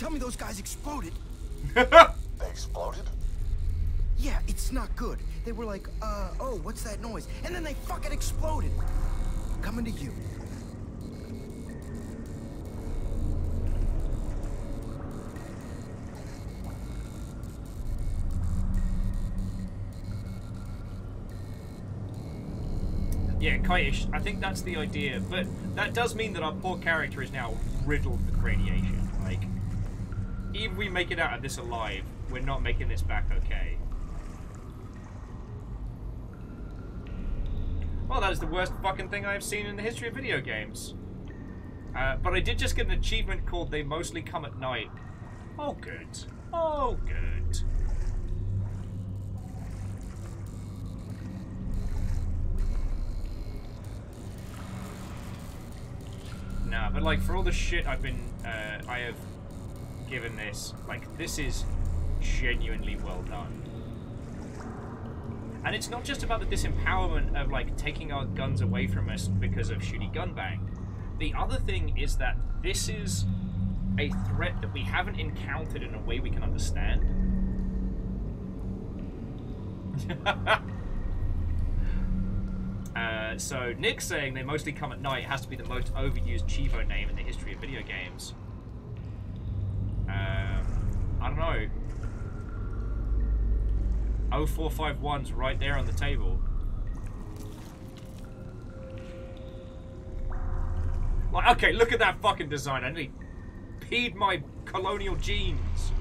Tell me those guys exploded. *laughs* They exploded? Yeah, it's not good. They were like, uh, oh, what's that noise? And then they fucking exploded. Coming to you. Yeah, kitish. I think that's the idea, but that does mean that our poor character is now riddled with radiation. If we make it out of this alive, we're not making this back okay. Well, that is the worst fucking thing I've seen in the history of video games. Uh, but I did just get an achievement called They Mostly Come at Night. Oh, good. Oh, good. Nah, but like for all the shit I've been, uh, I have given this, like this is genuinely well done. And it's not just about the disempowerment of like taking our guns away from us because of shooty gun bang. The other thing is that this is a threat that we haven't encountered in a way we can understand. *laughs* Uh, so Nick saying they mostly come at night has to be the most overused cheevo name in the history of video games. Um, I don't know. 0451's right there on the table. Like, okay, look at that fucking design. I nearly peed my colonial jeans.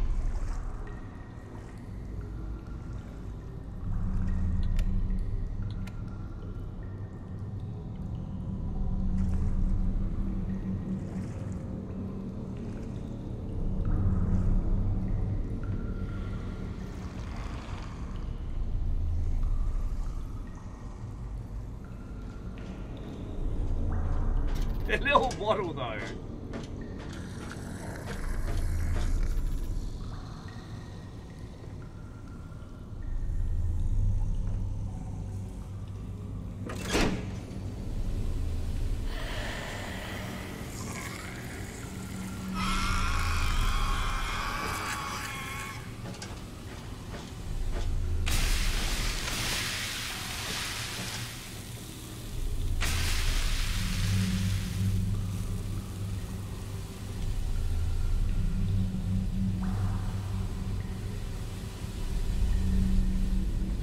A little waddle though.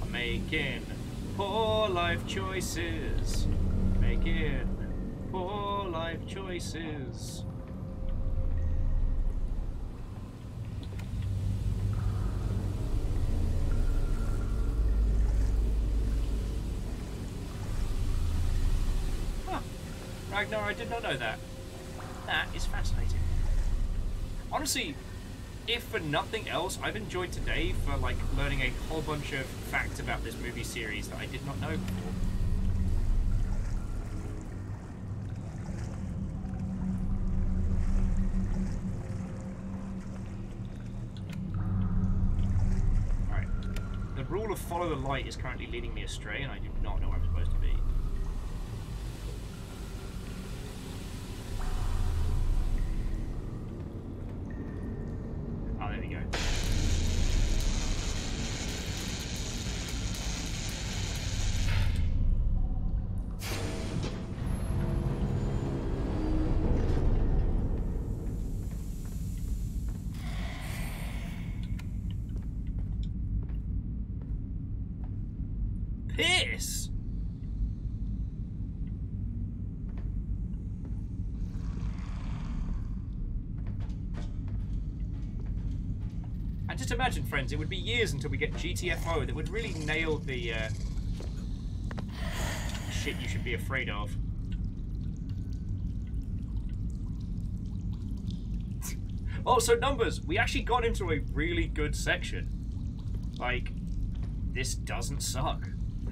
Making poor life choices. Making poor life choices. Huh. Ragnar, I did not know that. That is fascinating. Honestly, if for nothing else, I've enjoyed today for like learning a whole bunch of facts about this movie series that I did not know before. The rule of follow the light is currently leading me astray and I do not know where I'm supposed to be. Oh, there we go. Piss! And just imagine, friends, it would be years until we get GTFO that would really nail the uh, shit you should be afraid of. *laughs* oh, so numbers. We actually got into a really good section. Like, this doesn't suck.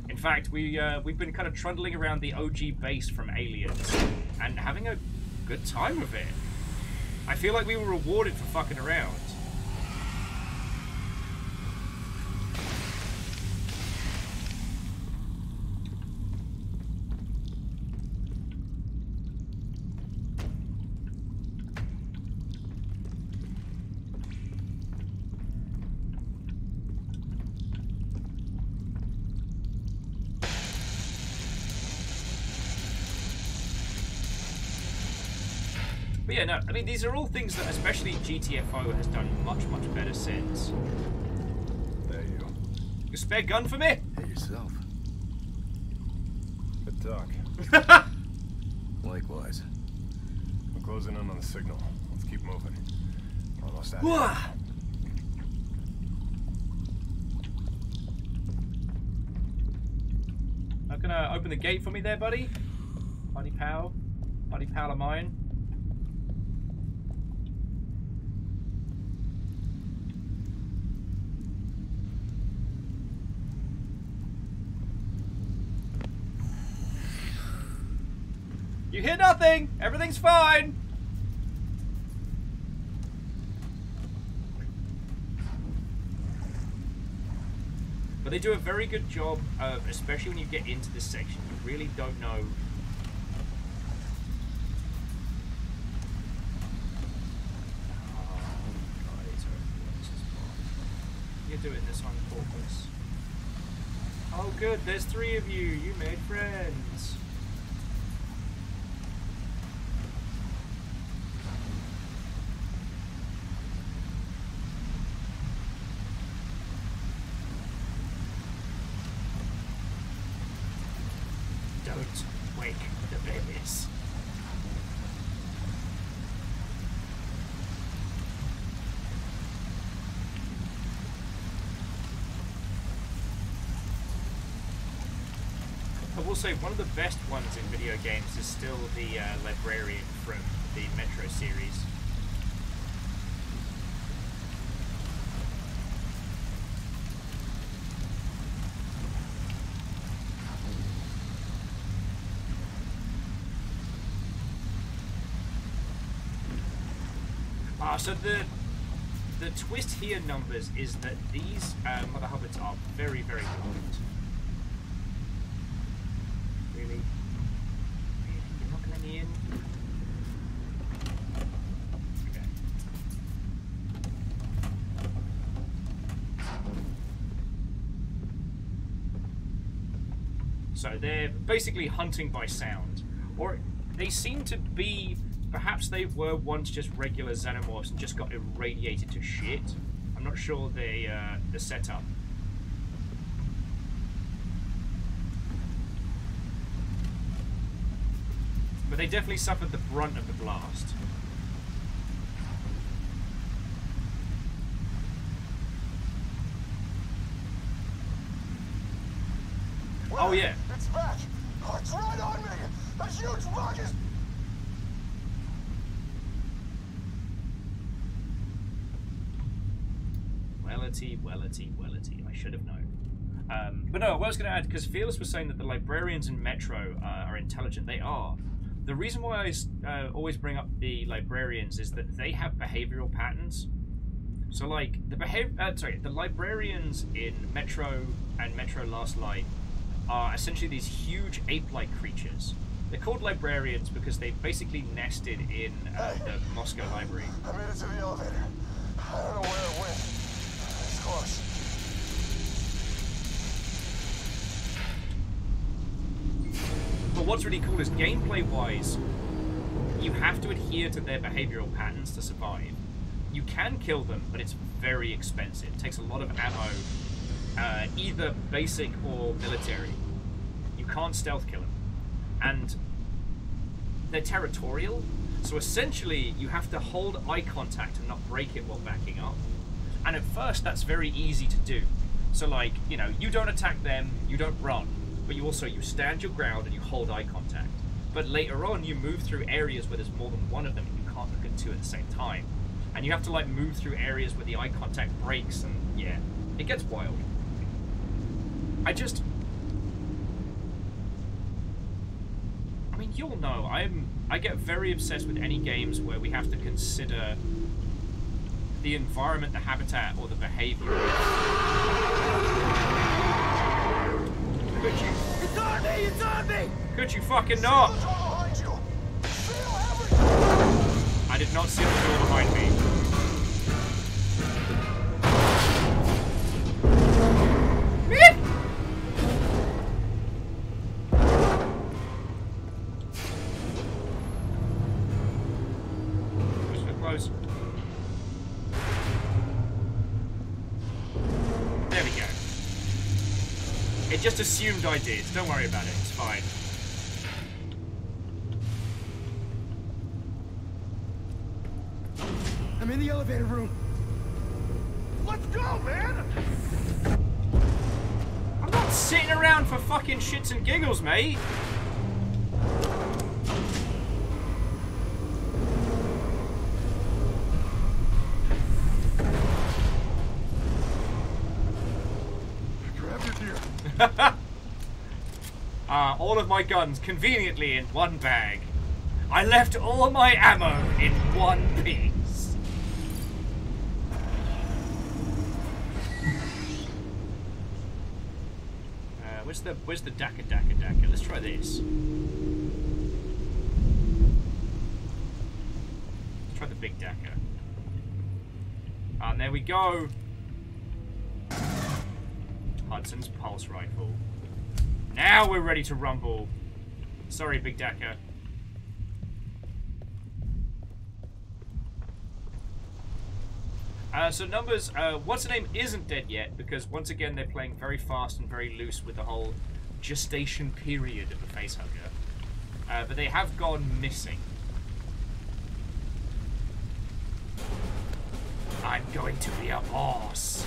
In fact, we uh, we've been kind of trundling around the OG base from Aliens and having a good time with it. I feel like we were rewarded for fucking around. But yeah, no, I mean, these are all things that especially GTFO has done much, much better since. There you. go. A spare gun for me? Hey, yourself. Good talk. *laughs* Likewise. We're closing in on the signal. Let's keep moving. Almost Whoa. it. Not gonna open the gate for me there, buddy? Buddy pal? Buddy pal of mine? You hear nothing! Everything's fine! But they do a very good job of, especially when you get into this section, you really don't know. Doing this on purpose. Oh, good. There's three of you. You made friends. Don't wake the babies. I will say one of the best ones in video games is still the uh, librarian from the Metro series. Ah, so the the twist here, numbers, is that these uh, mother hobbits are very, very important. Really? Really? You're not gonna let me So they're basically hunting by sound. Or they seem to be perhaps they were once just regular xenomorphs and just got irradiated to shit. I'm not sure the uh, the setup. But they definitely suffered the brunt of the blast. Oh yeah. It's back! Oh, it's right on me! That huge rock is... Wellity, wellity, wellity. I should have known. Um, but no, what I was going to add, because Fearless was saying that the librarians in Metro uh, are intelligent. They are. The reason why I uh, always bring up the librarians is that they have behavioral patterns. So, like, the behavior, uh, sorry, the librarians in Metro and Metro Last Light are essentially these huge ape-like creatures. They're called librarians because they basically nested in uh, the Moscow Library. I made it to the elevator. I don't know where it went. It's close. But what's really cool is gameplay wise, you have to adhere to their behavioral patterns to survive. You can kill them, but it's very expensive. It takes a lot of ammo, uh, either basic or military. You can't stealth kill them. And they're territorial, so essentially you have to hold eye contact and not break it while backing up. And at first, that's very easy to do. So, like, you know, you don't attack them, you don't run, but you also you stand your ground and you hold eye contact. But later on, you move through areas where there's more than one of them, and you can't look at two at the same time. And you have to like move through areas where the eye contact breaks, and yeah, it gets wild. I just, I mean, you'll know I'm I get very obsessed with any games where we have to consider the environment, the habitat, or the behavior. Could you? It's on me! It's on me! Could you fucking not? I did not see the door behind me. Assumed I did. Don't worry about it. It's fine. I'm in the elevator room. Let's go, man! I'm not sitting around for fucking shits and giggles, mate. My guns conveniently in one bag. I left all my ammo in one piece. Uh, where's the where's the Daka Daka Daka? Let's try this. Let's try the big Daka. And there we go. Hudson's pulse rifle. Now we're ready to rumble. Sorry, Big Daka. Uh, so numbers, uh, what's the name isn't dead yet because once again they're playing very fast and very loose with the whole gestation period of the facehugger. Uh, but they have gone missing. I'm going to be a boss.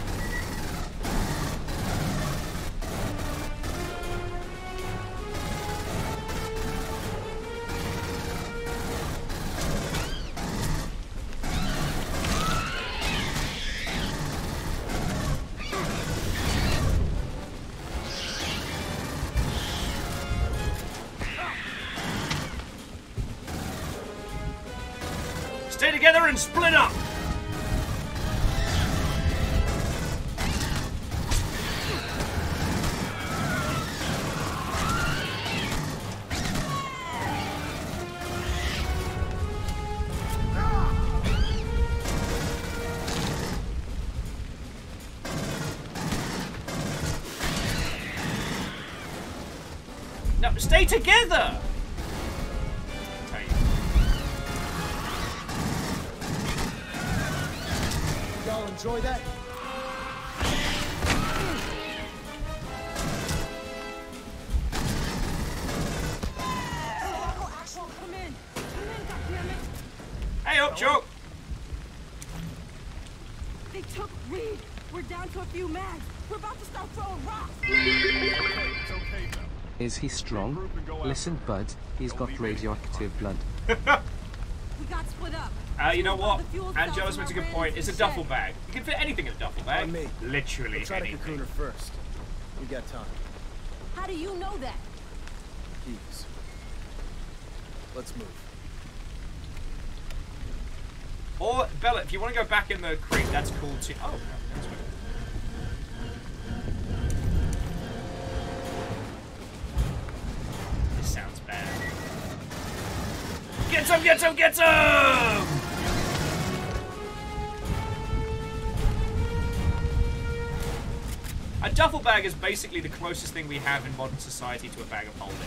And split up! Stay together! Strong? Listen, bud, he's got radioactive blood. *laughs* We got split up. Uh, you know what? The fuel Angela's makes a good point. It's a duffel bag. You can fit anything in a duffel bag. On me. Literally We'll try to anything. cocoon her first. We got time. How do you know that? Keys. Let's move. Or Bella, if you want to go back in the crate, that's cool too. Oh, no, that's right. Bad. Get some! Get some! Get some! A duffel bag is basically the closest thing we have in modern society to a bag of holding.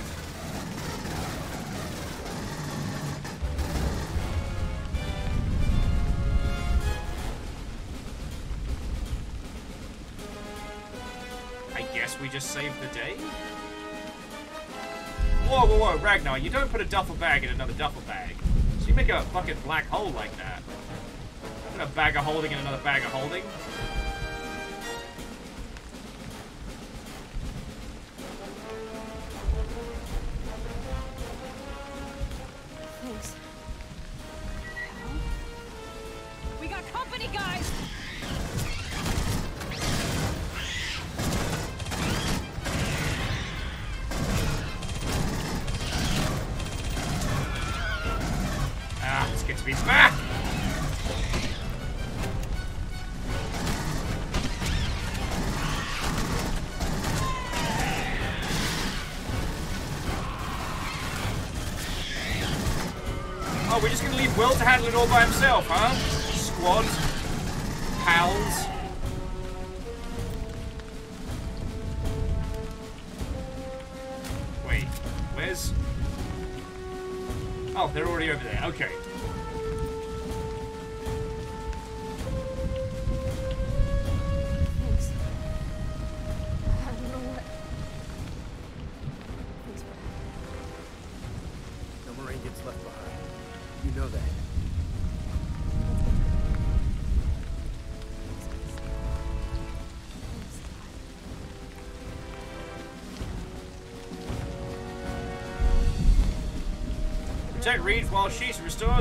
I guess we just saved the day? Whoa, whoa, whoa, Ragnar, you don't put a duffel bag in another duffel bag. So you make a fucking black hole like that. Put a bag of holding in another bag of holding. Thanks. We got company, guys! Ah! Oh, we're just gonna leave Will to handle it all by himself, huh? Squad. Pals. Wait, where's... Oh, they're already over there. Okay.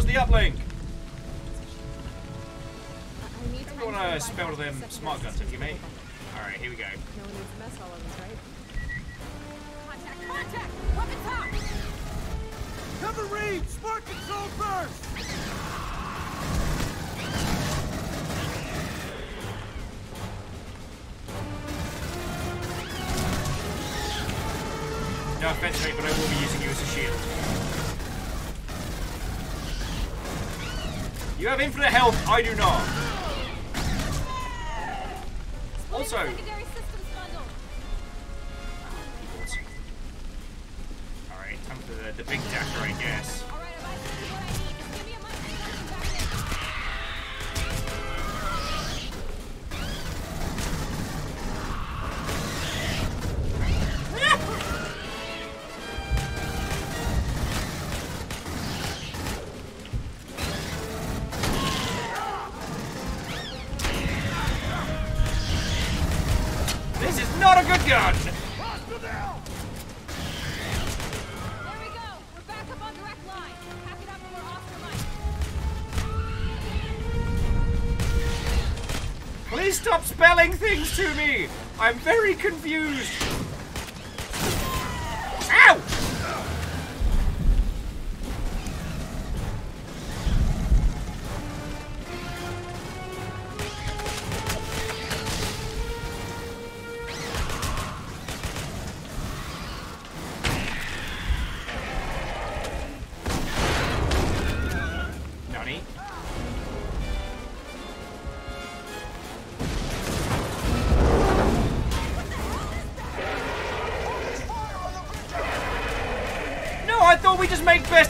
She the uplink. I need You want to spell them smart guns if you mate? Alright, here we go. No one needs to mess all of us, right? Contact! Contact! Weapons hot! Cover Reed! Smart control first! No offense, mate, but I will be using you as a shield. You have infinite health, I do not. Also, Secondary systems bundle. alright, time for the, the big jacker, I guess. To me! I'm very confused!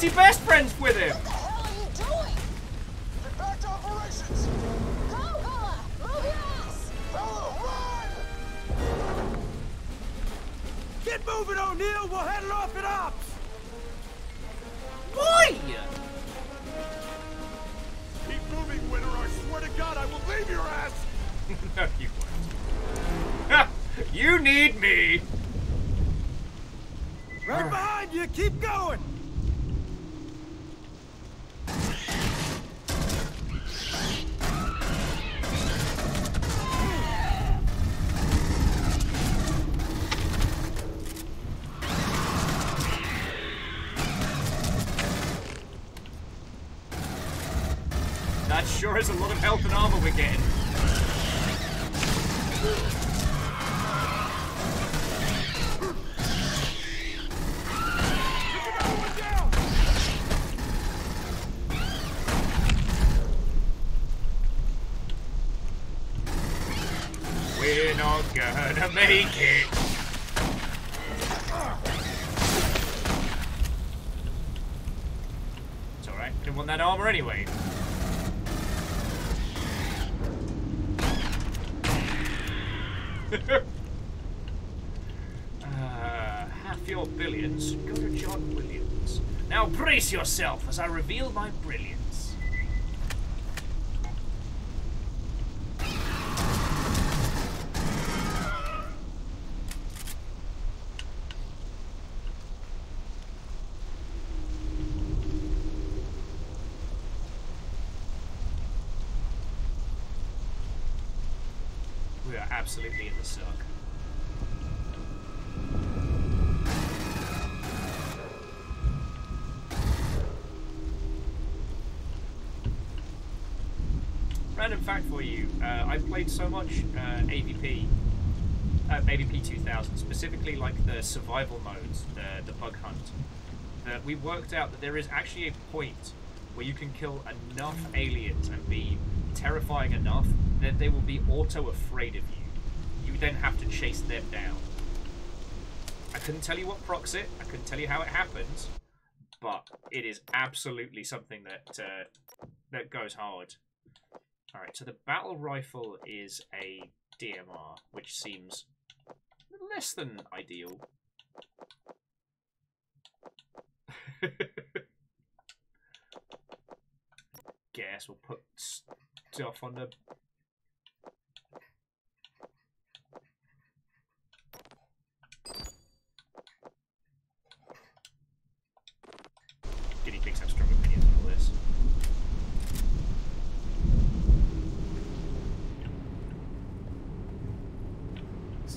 Just made Now brace yourself as I reveal my brilliance. We are absolutely in the suck. Random fact for you: uh, I played so much uh, AVP, uh, AVP 2000, specifically like the survival modes, the the bug hunt, that we worked out that there is actually a point where you can kill enough aliens and be terrifying enough that they will be auto afraid of you. You then have to chase them down. I couldn't tell you what procs it. I couldn't tell you how it happens, but it is absolutely something that uh, that goes hard. All right, so the battle rifle is a DMR, which seems less than ideal. *laughs* Guess we'll put stuff on the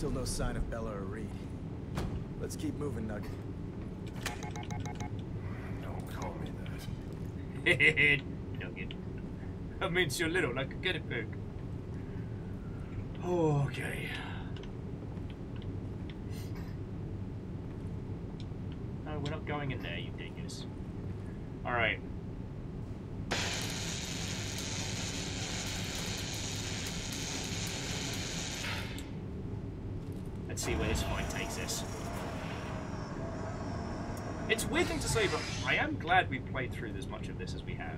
Still no sign of Bella or Reed. Let's keep moving, Nugget. Don't call me that. *laughs* Nugget. That means you're little, like a guinea pig. Okay. No, we're not going in there, you dingus. Alright. See where this fight takes us. It's a weird thing to say, but I am glad we played through as much of this as we have.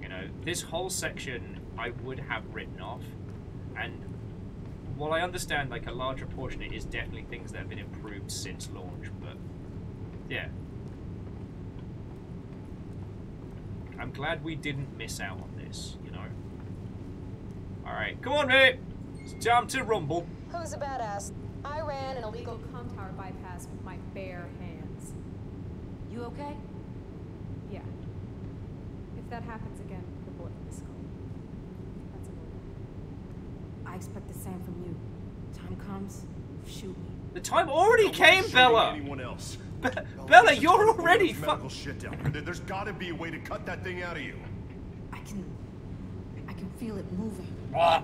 You know, this whole section I would have written off, and while I understand like a larger portion, it is definitely things that have been improved since launch. But yeah, I'm glad we didn't miss out on this. You know. All right, come on, mate. It's time to rumble. Who's a badass? I ran an Illegal illegal. com tower bypass with my bare hands. You okay? Yeah. If that happens again, the bullet in the skull. That's a bullet. I expect the same from you. Time comes, shoot me. The time already came, Bella. Anyone else? Be- Bella, Bella, you're critical already medical shit down. There- There's got to be a way to cut that thing out of you. I can... I can feel it moving. Ah.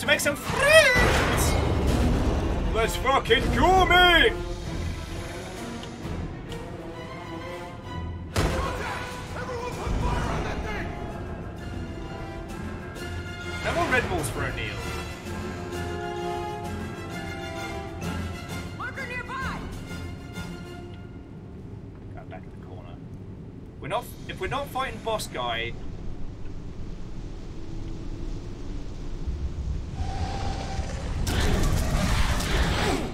To make some friends. Let's fucking go, me! Everyone put fire on that thing! No more Red Bulls for O'Neill. Marker nearby! Go back in the corner. We're not. If we're not fighting boss guy.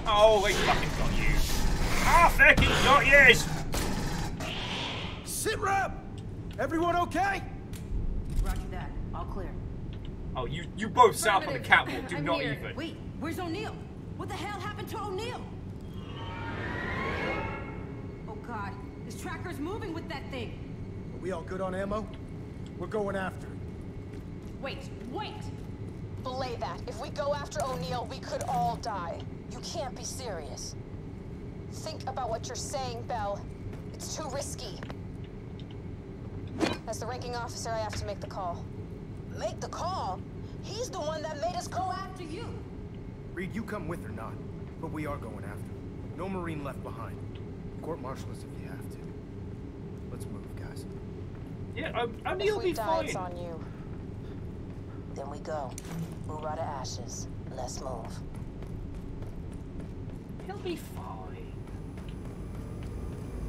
Oh, they fucking got you. Ah, fucking got yous. Sit rep! Everyone okay? Roger that. All clear. Oh, you you both south on the Affirmative. catwalk. Do I'm not here. even. Wait, where's O'Neill? What the hell happened to O'Neill? Oh god, this tracker's moving with that thing. Are we all good on ammo? We're going after it. Wait, wait! Belay that. If we go after O'Neill, we could all die. You can't be serious. Think about what you're saying, Bell. It's too risky. As the ranking officer, I have to make the call. Make the call. He's the one that made us go after you. Reed, you come with or not, but we are going after him. No Marine left behind. Court martial us if you have to. Let's move, guys. Yeah, O- If O'Neill we be die, fine. it's on you. Then we go. Move out of ashes. Let's move. He'll be fine.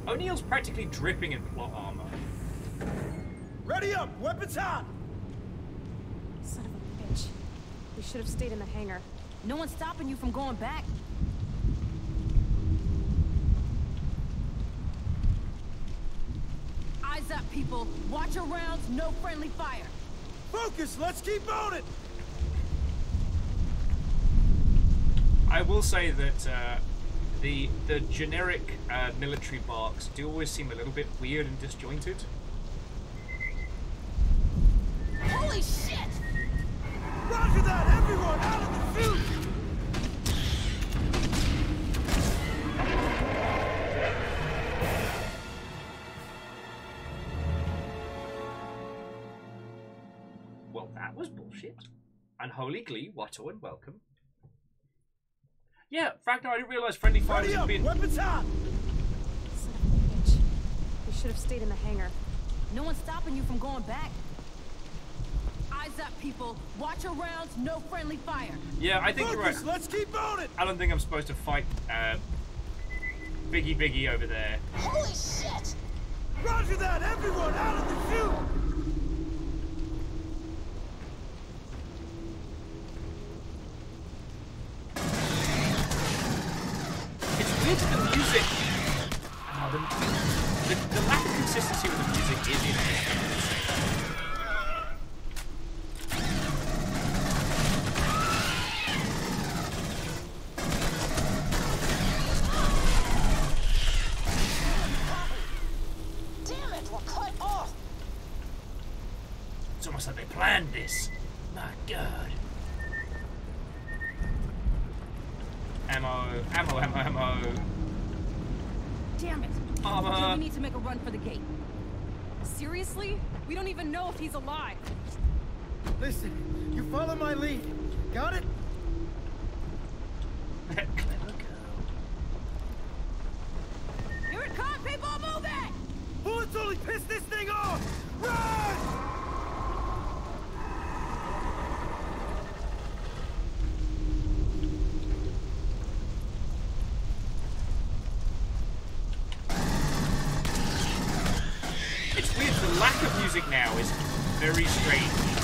O'Neill's practically dripping in plot armor. Ready up! Weapons hot! Son of a bitch. We should have stayed in the hangar. No one's stopping you from going back. Eyes up, people. Watch your rounds, no friendly fire. Focus! Let's keep on it! I will say that uh, the the generic uh, military barks do always seem a little bit weird and disjointed. Holy shit! Well, that was bullshit. Unholy glee, Watto, and welcome. Yeah, Fragnar, I didn't realise friendly fire had been. Weapons hot! Son of a bitch. We should have stayed in the hangar. No one's stopping you from going back. Eyes up, people. Watch your rounds, no friendly fire. Yeah, I think you're right. Let's keep moving! I don't think I'm supposed to fight uh, Biggie Biggie over there. Holy shit! Roger that! Everyone out of the chute! It's weird that the music. The, the, the lack of consistency with the music is interesting. Damn it, we're cut off! It's almost like they planned this. My god. Ammo, ammo, ammo, ammo. Damn it. Armor. We need to make a run for the gate. Seriously? We don't even know if he's alive. Listen, you follow my lead. Got it? *laughs* Here it comes, people, move it! Bullets only piss this thing off! Run! It's weird, the lack of music now is very strange.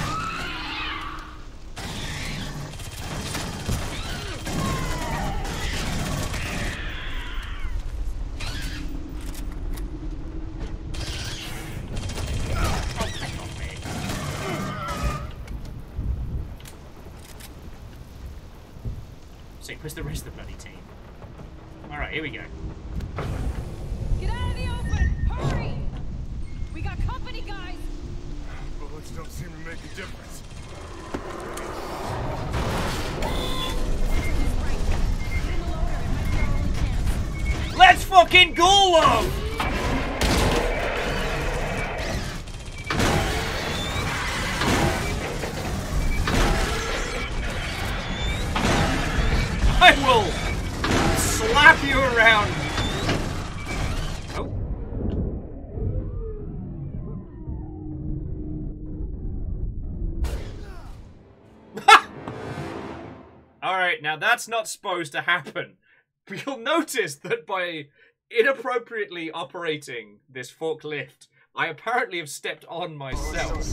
That's not supposed to happen. *laughs* You'll notice that by inappropriately operating this forklift, I apparently have stepped on myself.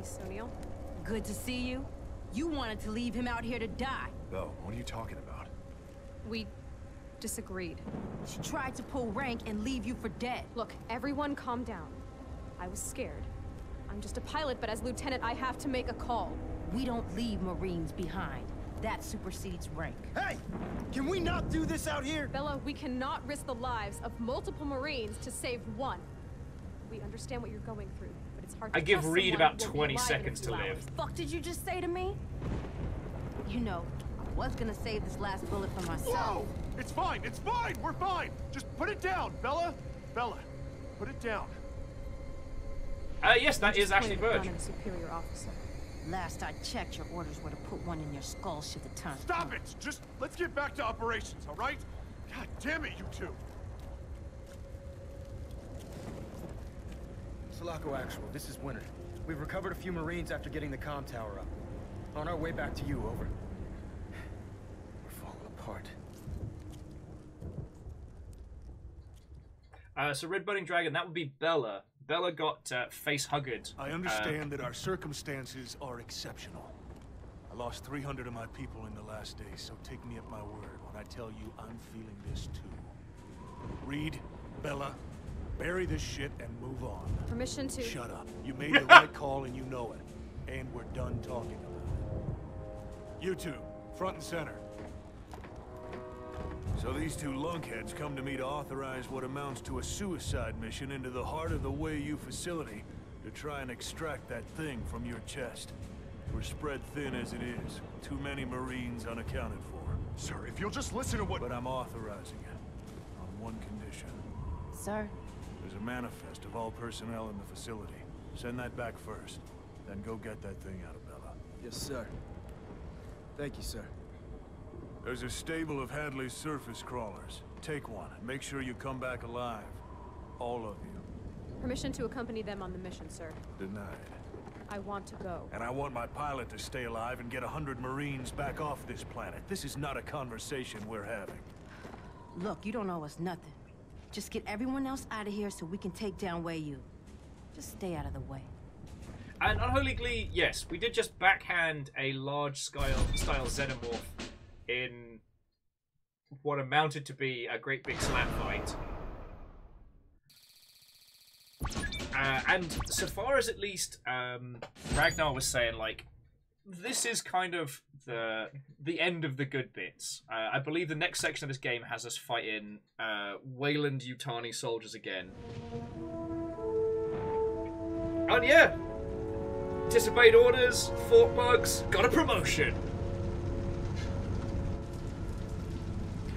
All in one piece, O'Neill. Good to see you. You wanted to leave him out here to die. Belle, what are you talking about? We disagreed. She tried to pull rank and leave you for dead. Look, everyone calm down. I was scared. I'm just a pilot, but as lieutenant, I have to make a call. We don't leave Marines behind. That supersedes rank. Hey! Can we not do this out here? Bella, we cannot risk the lives of multiple Marines to save one. We understand what you're going through, but it's hard to I give Reed about who won't be 20 alive in a seconds to live. hours. Fuck did you just say to me? You know, I was gonna save this last bullet for myself. Whoa! It's fine, it's fine, we're fine! Just put it down, Bella! Bella, put it down. Uh, yes, that is You is Ashly pointed a Burch. superior officer. Last I checked, your orders were to put one in your skull should the time Stop it! Just let's get back to operations, all right? God damn it, you two! Sulaco Actual, this is Winter. We've recovered a few Marines after getting the comm tower up. On our way back to you, over. We're falling apart. Uh, so Red Burning Dragon, that would be Bella. Bella got uh, face hugged. I Uh, understand that our circumstances are exceptional. I lost 300 of my people in the last day, so take me at my word when I tell you I'm feeling this too. Reed, Bella, bury this shit and move on. Permission to... Shut up. You made the right *laughs* call and you know it. And we're done talking about it. You two, front and center. So these two lunkheads come to me to authorize what amounts to a suicide mission into the heart of the Wayu facility to try and extract that thing from your chest. We're spread thin as it is. Too many Marines unaccounted for. Sir, if you'll just listen to what- But I'm authorizing it. On one condition. Sir? There's a manifest of all personnel in the facility. Send that back first. Then go get that thing out of Bella. Yes, sir. Thank you, sir. There's a stable of Hadley's surface crawlers. Take one. and Make sure you come back alive. All of you. Permission to accompany them on the mission, sir. Denied. I want to go. And I want my pilot to stay alive and get a hundred Marines back off this planet. This is not a conversation we're having. Look, you don't owe us nothing. Just get everyone else out of here so we can take down Wayu. Just stay out of the way. And Unholy Glee, yes, we did just backhand a large style, style xenomorph in what amounted to be a great big slap fight. Uh, and so far as at least um, Ragnar was saying, like, this is kind of the the end of the good bits. Uh, I believe the next section of this game has us fighting uh, Weyland Yutani soldiers again. And yeah, disobeyed orders, fought bugs, got a promotion.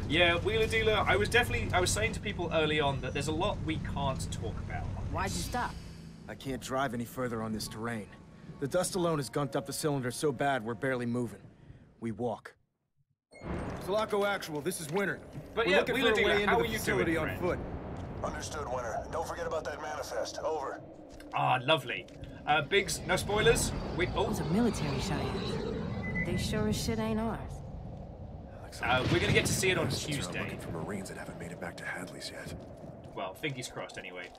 Yeah, Wheeler Dealer, I was definitely, I was saying to people early on that there's a lot we can't talk about. Why'd you stop? I can't drive any further on this terrain. The dust alone has gunked up the cylinder so bad we're barely moving. We walk. Sulaco Actual, this is Winter. But we're yeah, looking Wheeler for a Dealer, way into how the are you facility doing, on friend? foot. Understood, Winter. Don't forget about that manifest. Over. Ah, lovely. Uh, Biggs, no spoilers. We, oh. Those are military Cheyennes. They sure as shit ain't ours. Uh, we're gonna get to see it on Since you're Tuesday. looking for Marines that haven't made it back to Hadley's yet. Well, fingers crossed anyway.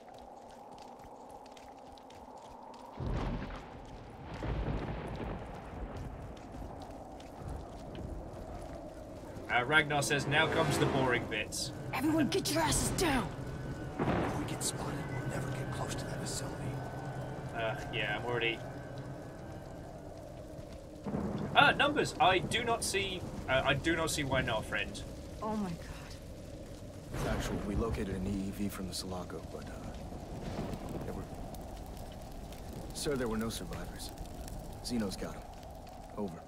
Uh, Ragnar says, now comes the boring bits. Everyone get your asses down! If we get spotted, we'll never get close to that facility. Uh, yeah, I'm already... Ah, numbers! I do not see... Uh, I do not see why not, friend. Oh my god. It's actual, we located an EEV from the Sulaco, but, uh... There were... Sir, there were no survivors. Xeno's got him. Over.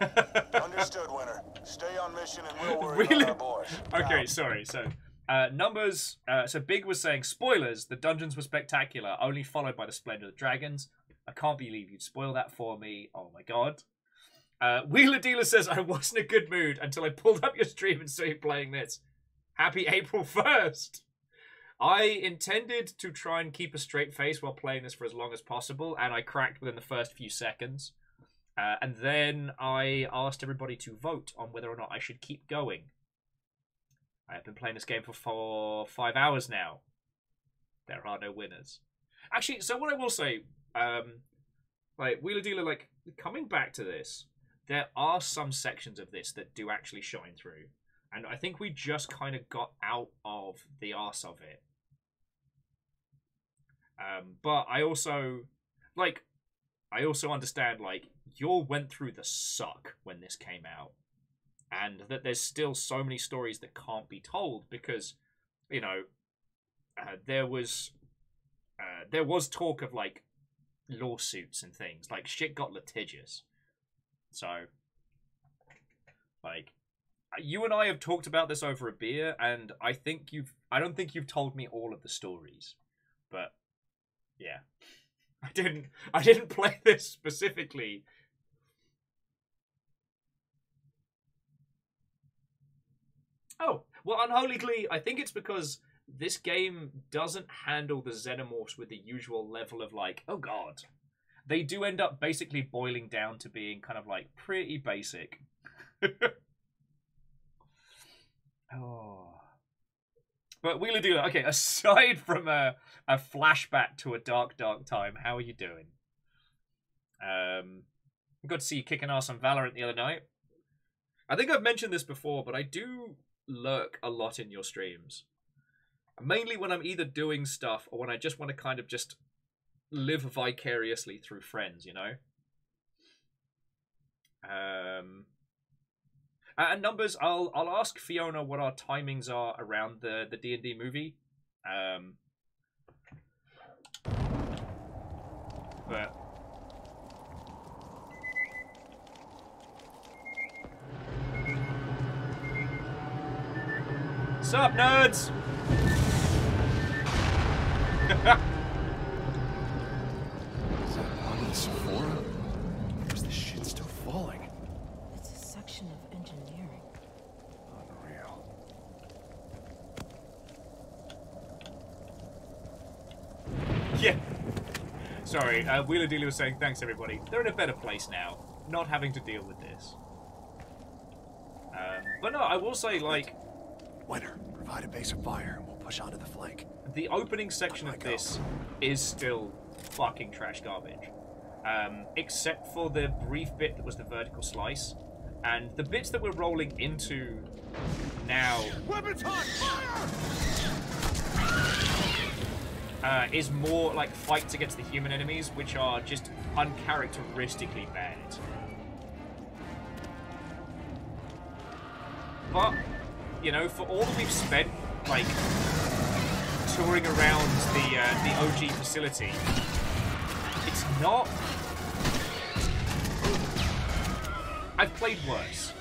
*laughs* Understood, winner. Stay on mission and we'll worry Really? about our boys. *laughs* Okay, sorry. So, uh, numbers. Uh, so, Big was saying spoilers. The dungeons were spectacular, only followed by the splendor of the dragons. I can't believe you'd spoil that for me. Oh my god. Uh, Wheeler Dealer says I wasn't in a good mood until I pulled up your stream and saw you playing this. Happy April first. I intended to try and keep a straight face while playing this for as long as possible, and I cracked within the first few seconds. Uh, and then I asked everybody to vote on whether or not I should keep going. I have been playing this game for four, five hours now. There are no winners. Actually, so what I will say, um, like Wheeler Dealer, like coming back to this, there are some sections of this that do actually shine through, and I think we just kind of got out of the arse of it. Um, but I also like, I also understand like you all went through the suck when this came out, and that there's still so many stories that can't be told because, you know, uh, there was uh, there was talk of like lawsuits and things. Like shit got litigious. So, like, you and I have talked about this over a beer, and I think you've. I don't think you've told me all of the stories, but yeah, *laughs* I didn't. I didn't play this specifically. Oh well, Unholy Glee. I think it's because this game doesn't handle the xenomorphs with the usual level of like, oh god. They do end up basically boiling down to being kind of like pretty basic. *laughs* oh. But Wheeler Dealer, okay, *laughs* aside from a, a flashback to a dark, dark time, how are you doing? Um, good to see you kicking ass on Valorant the other night. I think I've mentioned this before, but I do lurk a lot in your streams mainly when I'm either doing stuff or when I just want to kind of just live vicariously through friends, you know. Um, and numbers, I'll I'll ask Fiona what our timings are around the the D and D movie. Um, but Sup, nerds? Is that on the Sephora? Or is the shit still falling? It's a section of engineering. Unreal. Yeah. Sorry, uh, Wheeler Dealer was saying thanks everybody. They're in a better place now, not having to deal with this. Um, but no, I will say like Winter, provide a base of fire and we'll push onto the flank. the opening section of this is still fucking trash garbage. Um, except for the brief bit that was the vertical slice. And the bits that we're rolling into now Weapons hot! Fire! uh, is more like fights against the human enemies, which are just uncharacteristically bad. But, you know, for all that we've spent, like, touring around the uh, the OG facility, it's not. I've played worse.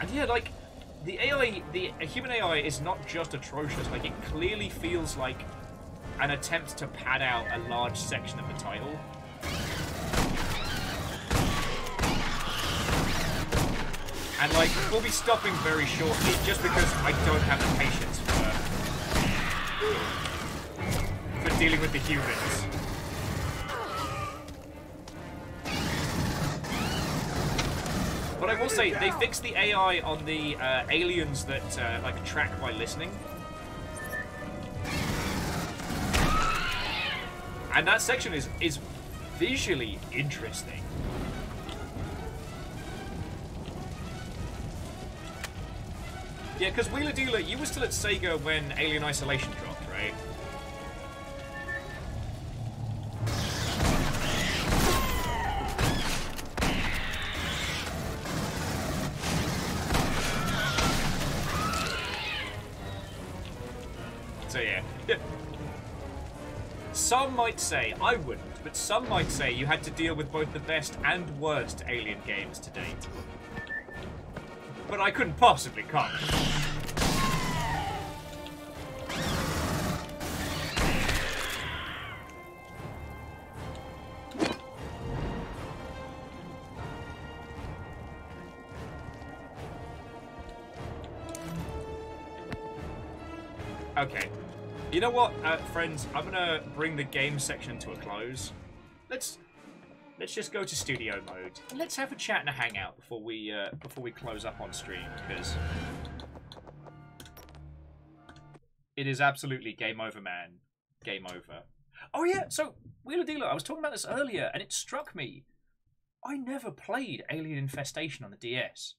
And yeah, like the AI, the human AI is not just atrocious. Like it clearly feels like an attempt to pad out a large section of the title. And like, we'll be stopping very shortly just because I don't have the patience for, for dealing with the humans. But I will say, they fixed the AI on the uh, aliens that uh, like track by listening. And that section is is visually interesting. Yeah, because Wheeler Dealer, you were still at Sega when Alien Isolation dropped, right? Some might say, I wouldn't, but some might say you had to deal with both the best and worst Alien games to date. But I couldn't possibly comment. Know what, uh, friends? I'm gonna bring the game section to a close. Let's let's just go to studio mode and let's have a chat and a hangout before we uh, before we close up on stream because it is absolutely game over, man. Game over. Oh yeah, so Wheeler Dealer, I was talking about this earlier, and it struck me. I never played Alien Infestation on the DS.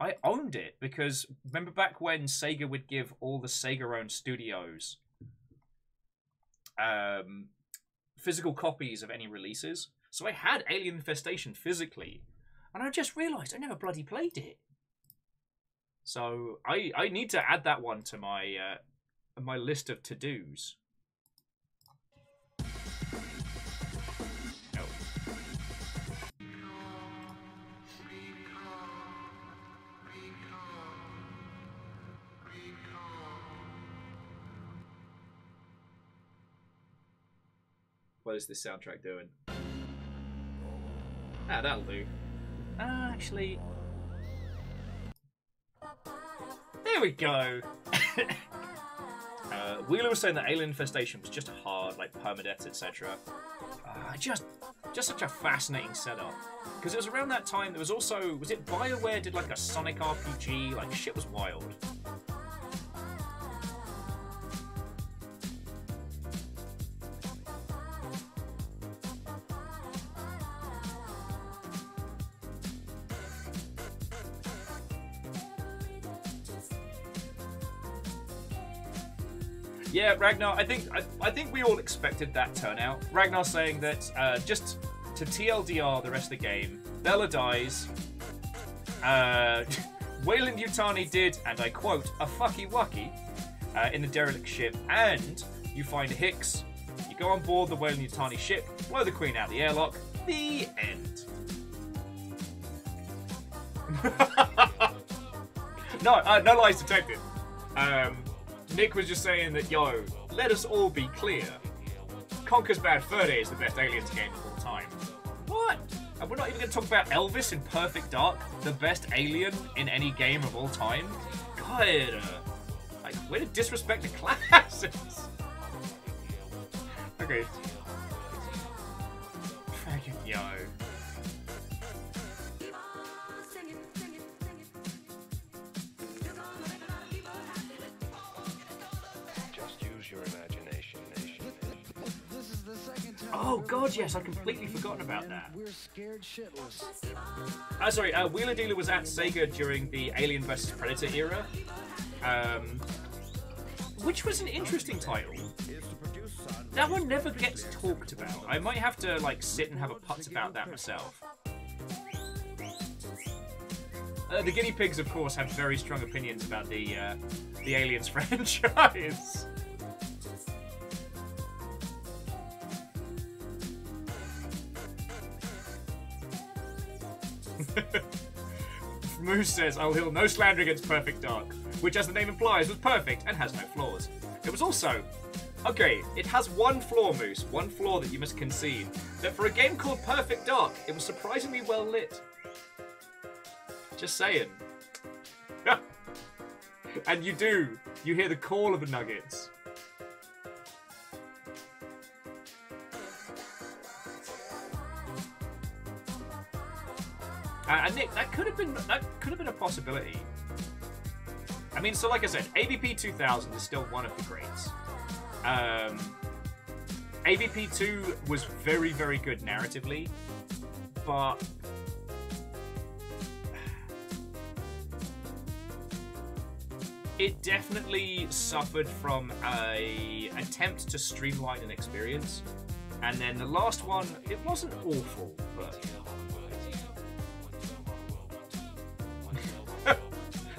I owned it because remember back when Sega would give all the Sega-owned studios um, physical copies of any releases. So I had Alien Infestation physically, and I just realised I never bloody played it. So I I need to add that one to my uh, my list of to dos. What is this soundtrack doing? Ah, that'll do. Uh, actually... There we go! *laughs* uh, Wheeler was saying that Alien Infestation was just hard, like permadeath, etc. Uh, just, just such a fascinating setup. Because it was around that time, there was also... Was it Bioware did like a Sonic RPG? Like, shit was wild. Ragnar. I think I, I think we all expected that turnout. Ragnar saying that uh, just to TLDR the rest of the game, Bella dies. Uh, *laughs* Weyland Yutani did, and I quote, a fucky wucky uh, in the derelict ship, and you find Hicks. You go on board the Weyland Yutani ship, blow the Queen out the airlock. The end. *laughs* no, uh, no lies detected. Um, Nick was just saying that, yo, let us all be clear. Conker's Bad Fur Day is the best Aliens game of all time. What? And we're not even going to talk about Elvis in Perfect Dark, the best alien in any game of all time? God, uh, like, way to disrespect the *laughs* classics. okay. Yo. Oh god, yes, I'd completely forgotten about that. We're scared shitless. Uh, sorry, uh, Wheeler Dealer was at Sega during the Alien vs Predator era, um, which was an interesting title. That one never gets talked about. I might have to like sit and have a putz about that myself. Uh, the guinea pigs, of course, have very strong opinions about the uh, the Aliens *laughs* franchise. *laughs* Moose says, oh, I will heal no slander against Perfect Dark, which, as the name implies, was perfect and has no flaws. It was also okay. It has one flaw, Moose. One flaw that you must concede. That for a game called Perfect Dark, it was surprisingly well lit. Just saying. *laughs* and you do. You hear the call of the Nuggets. And Nick, that could have been that could have been a possibility. I mean, so like I said, AVP 2000 is still one of the greats. Um, AVP 2 was very, very good narratively, but it definitely suffered from a attempt to streamline an experience. And then the last one, it wasn't awful, but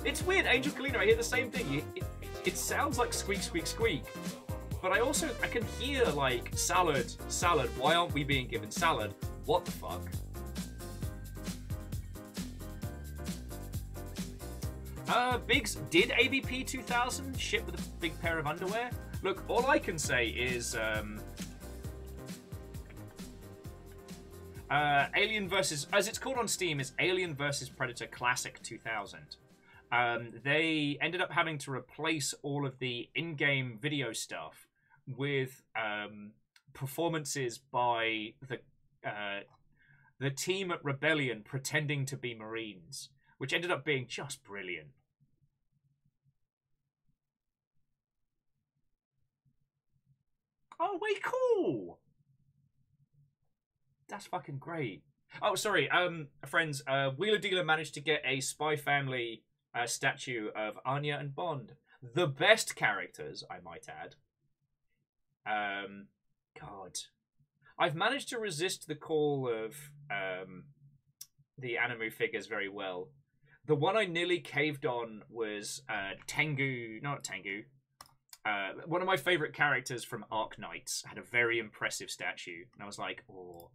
It's weird, Angel Kalina, I hear the same thing. You- It, it sounds like squeak, squeak, squeak. But I also, I can hear like, salad, salad, why aren't we being given salad? What the fuck? Uh, Biggs, did AVP 2000 ship with a big pair of underwear? Look, all I can say is, um, uh, Alien versus, as it's called on Steam, is Alien versus Predator Classic 2000. Um, they ended up having to replace all of the in-game video stuff with um, performances by the uh, the team at Rebellion pretending to be Marines, which ended up being just brilliant. Oh, wait, cool. That's fucking great. Oh, sorry, um, friends. Uh, Wheeler Dealer managed to get a Spy Family uh, statue of Anya and Bond, the best characters, I might add. Um, God, I've managed to resist the call of um, the anime figures very well. The one I nearly caved on was uh, Tengu, not Tengu. Uh, one of my favorite characters from Arknights had a very impressive statue, and I was like, oh,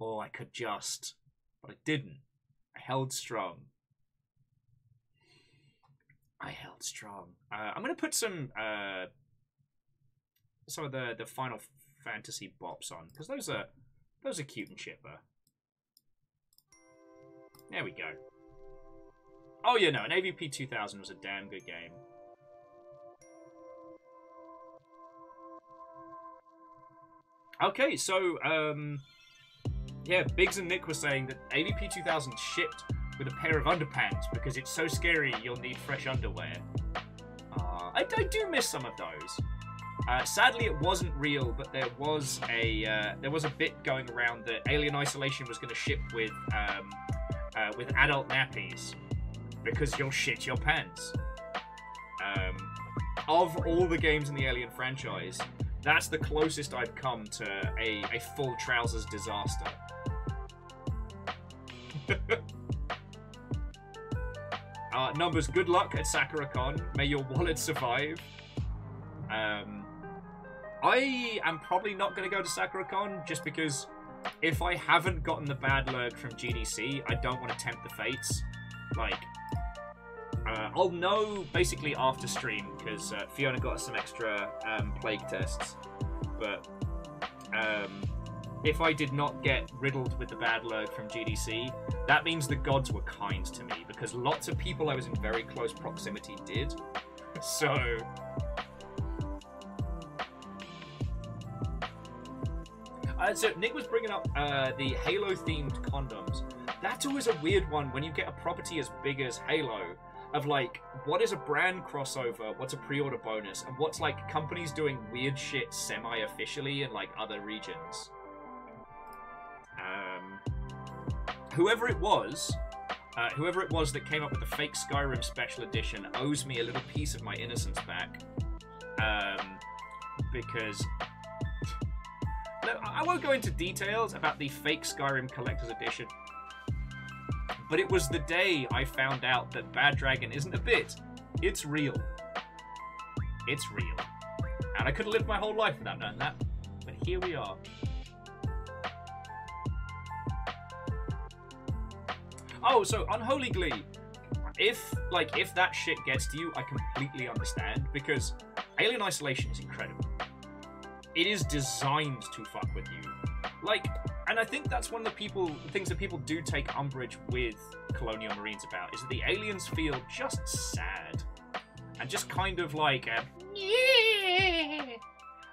oh, I could just, but I didn't. I held strong. I held strong. Uh, I'm gonna put some uh, some of the the Final Fantasy bops on because those are those are cute and chipper. There we go. Oh yeah, no, an AVP 2000 was a damn good game. Okay, so um, yeah, Biggs and Nick were saying that AVP 2000 shipped with a pair of underpants because it's so scary you'll need fresh underwear. Uh, I, I do miss some of those. Uh, sadly, it wasn't real, but there was a uh, there was a bit going around that Alien Isolation was going to ship with um, uh, with adult nappies because you'll shit your pants. Um, of all the games in the Alien franchise, that's the closest I've come to a, a full trousers disaster. *laughs* uh, numbers, good luck at SakuraCon. May your wallet survive. Um, I am probably not going to go to SakuraCon just because if I haven't gotten the bad lurk from GDC, I don't want to tempt the fates. Like, uh, I'll know basically after stream because uh, Fiona got some extra um, plague tests. But um, if I did not get riddled with the bad lurk from GDC, that means the gods were kind to me because lots of people I was in very close proximity did. So. Uh, so Nick was bringing up uh, the Halo themed condoms. That's always a weird one when you get a property as big as Halo of like what is a brand crossover, what's a pre-order bonus, and what's like companies doing weird shit semi-officially in like other regions. Um, whoever it was, uh, whoever it was that came up with the fake Skyrim special edition owes me a little piece of my innocence back. Um, because I won't go into details about the fake Skyrim collector's edition but it was the day I found out that Bad Dragon isn't a bit. It's real. It's real. And I could have lived my whole life without knowing that. But here we are. Oh, so Unholy Glee. If like if that shit gets to you, I completely understand because Alien Isolation is incredible. It is designed to fuck with you. Like and I think that's one of the people things that people do take umbrage with Colonial Marines about is that the aliens feel just sad and just kind of like um, a,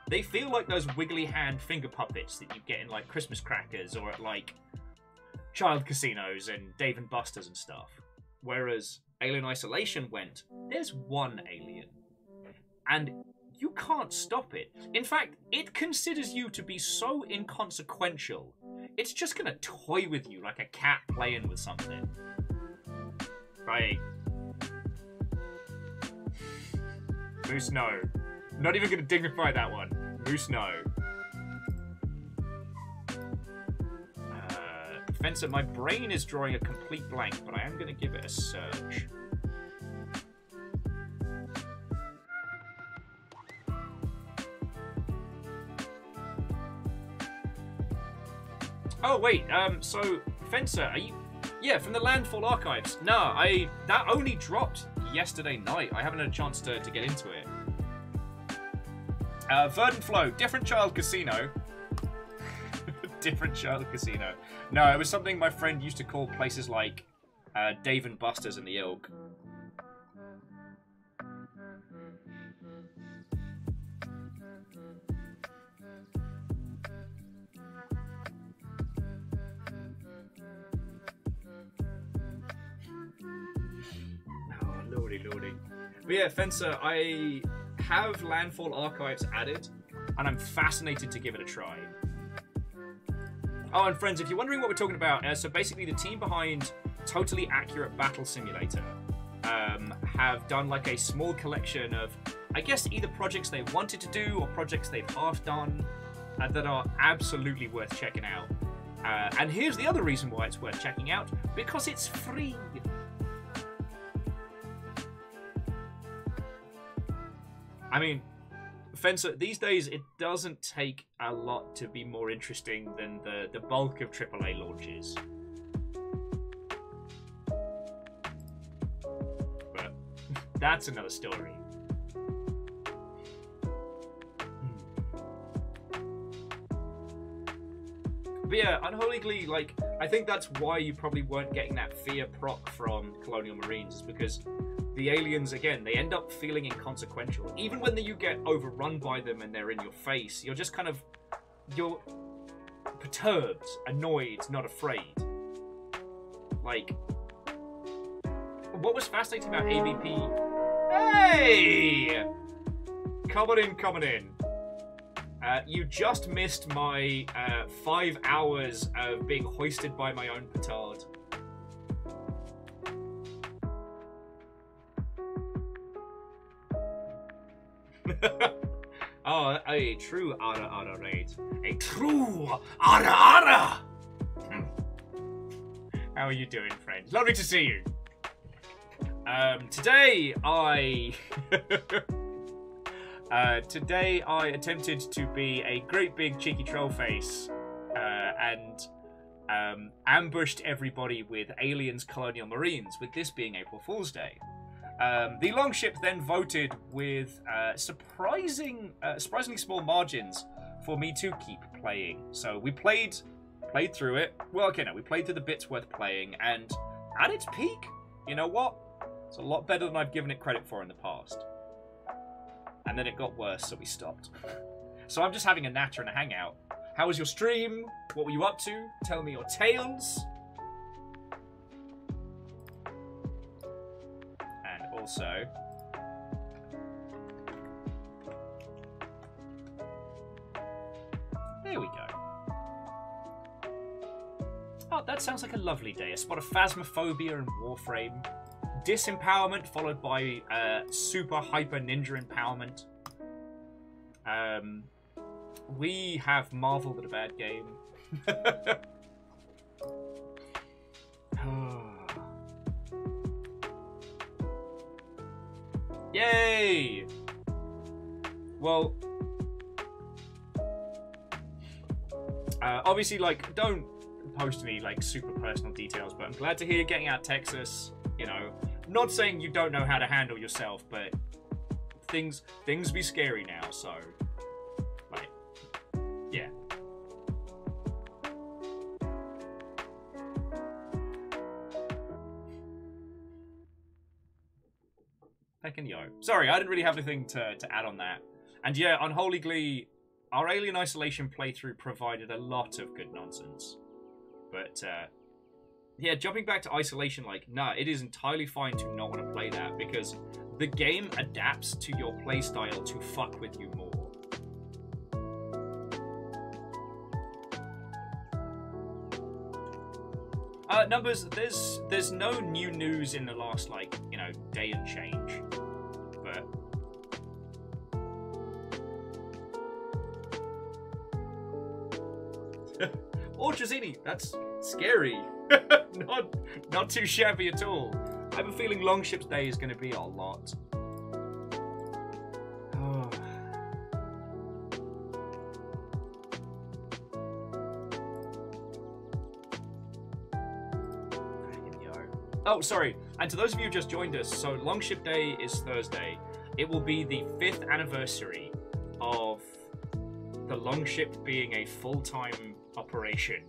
they feel like those wiggly hand finger puppets that you get in like Christmas crackers or at like child casinos and Dave and Buster's and stuff. Whereas Alien Isolation went, there's one alien. And you can't stop it. In fact, it considers you to be so inconsequential, it's just gonna toy with you like a cat playing with something. Right. Moose, no. Not even gonna dignify that one. Moose, no. Fencer, my brain is drawing a complete blank, but I am gonna give it a search. Oh wait, um, so Fencer, are you? Yeah, from the Landfall archives. No, I that only dropped yesterday night. I haven't had a chance to, to get into it. Uh, Verdant Flow, different child casino different Charlotte casino. No, it was something my friend used to call places like uh, Dave and Buster's and the ilk. Oh, lordy, lordy. But yeah, Fencer, I have Landfall Archives added, and I'm fascinated to give it a try. Oh, and friends, if you're wondering what we're talking about, uh, so basically the team behind Totally Accurate Battle Simulator um, have done like a small collection of, I guess, either projects they wanted to do or projects they've half done uh, that are absolutely worth checking out. Uh, and here's the other reason why it's worth checking out because it's free. I mean, Fencer, these days it doesn't take a lot to be more interesting than the, the bulk of AAA launches. But *laughs* that's another story. But yeah, Unholy Glee, like, I think that's why you probably weren't getting that fear proc from Colonial Marines, is because the aliens, again, they end up feeling inconsequential. Even when you get overrun by them and they're in your face, you're just kind of, you're perturbed, annoyed, not afraid. Like, what was fascinating about AVP? Hey! Coming in, coming in. Uh, you just missed my uh, five hours of being hoisted by my own petard. *laughs* oh, a true ara ara raid. A true ara ara! Hmm. How are you doing, friend? Lovely to see you. Um, today I. *laughs* uh, today I attempted to be a great big cheeky troll face uh, and um, ambushed everybody with aliens, colonial marines. With this being April Fool's Day. Um, the Longship then voted with uh, surprising, uh, surprisingly small margins for me to keep playing. So we played, played through it. Well, okay, no, we played through the bits worth playing, and at its peak, you know what? It's a lot better than I've given it credit for in the past. And then it got worse, so we stopped. so I'm just having a natter and a hangout. How was your stream? What were you up to? Tell me your tales. And also, there we go. Oh, that sounds like a lovely day. A spot of phasmophobia and Warframe. Disempowerment followed by uh, super hyper ninja empowerment. Um, we have marveled at a bad game. *sighs* Yay! Well, uh, obviously, like, don't post any like super personal details, but I'm glad to hear you're getting out Texas. You know, not saying you don't know how to handle yourself, but things things be scary now. So, like, yeah. Thanking yo. Sorry, I didn't really have anything to, to add on that. And yeah, Unholy Glee, our Alien Isolation playthrough provided a lot of good nonsense. But uh, yeah, jumping back to Isolation, like, nah, it is entirely fine to not want to play that because the game adapts to your playstyle to fuck with you more. Uh, numbers, there's there's no new news in the last like you know day and change, but *laughs* Orchazini, that's scary. *laughs* not not too shabby at all. I have a feeling Longship's Day is going to be a lot. Oh. Oh, sorry. And to those of you who just joined us, so Longship Day is Thursday. It will be the fifth anniversary of the Longship being a full-time operation.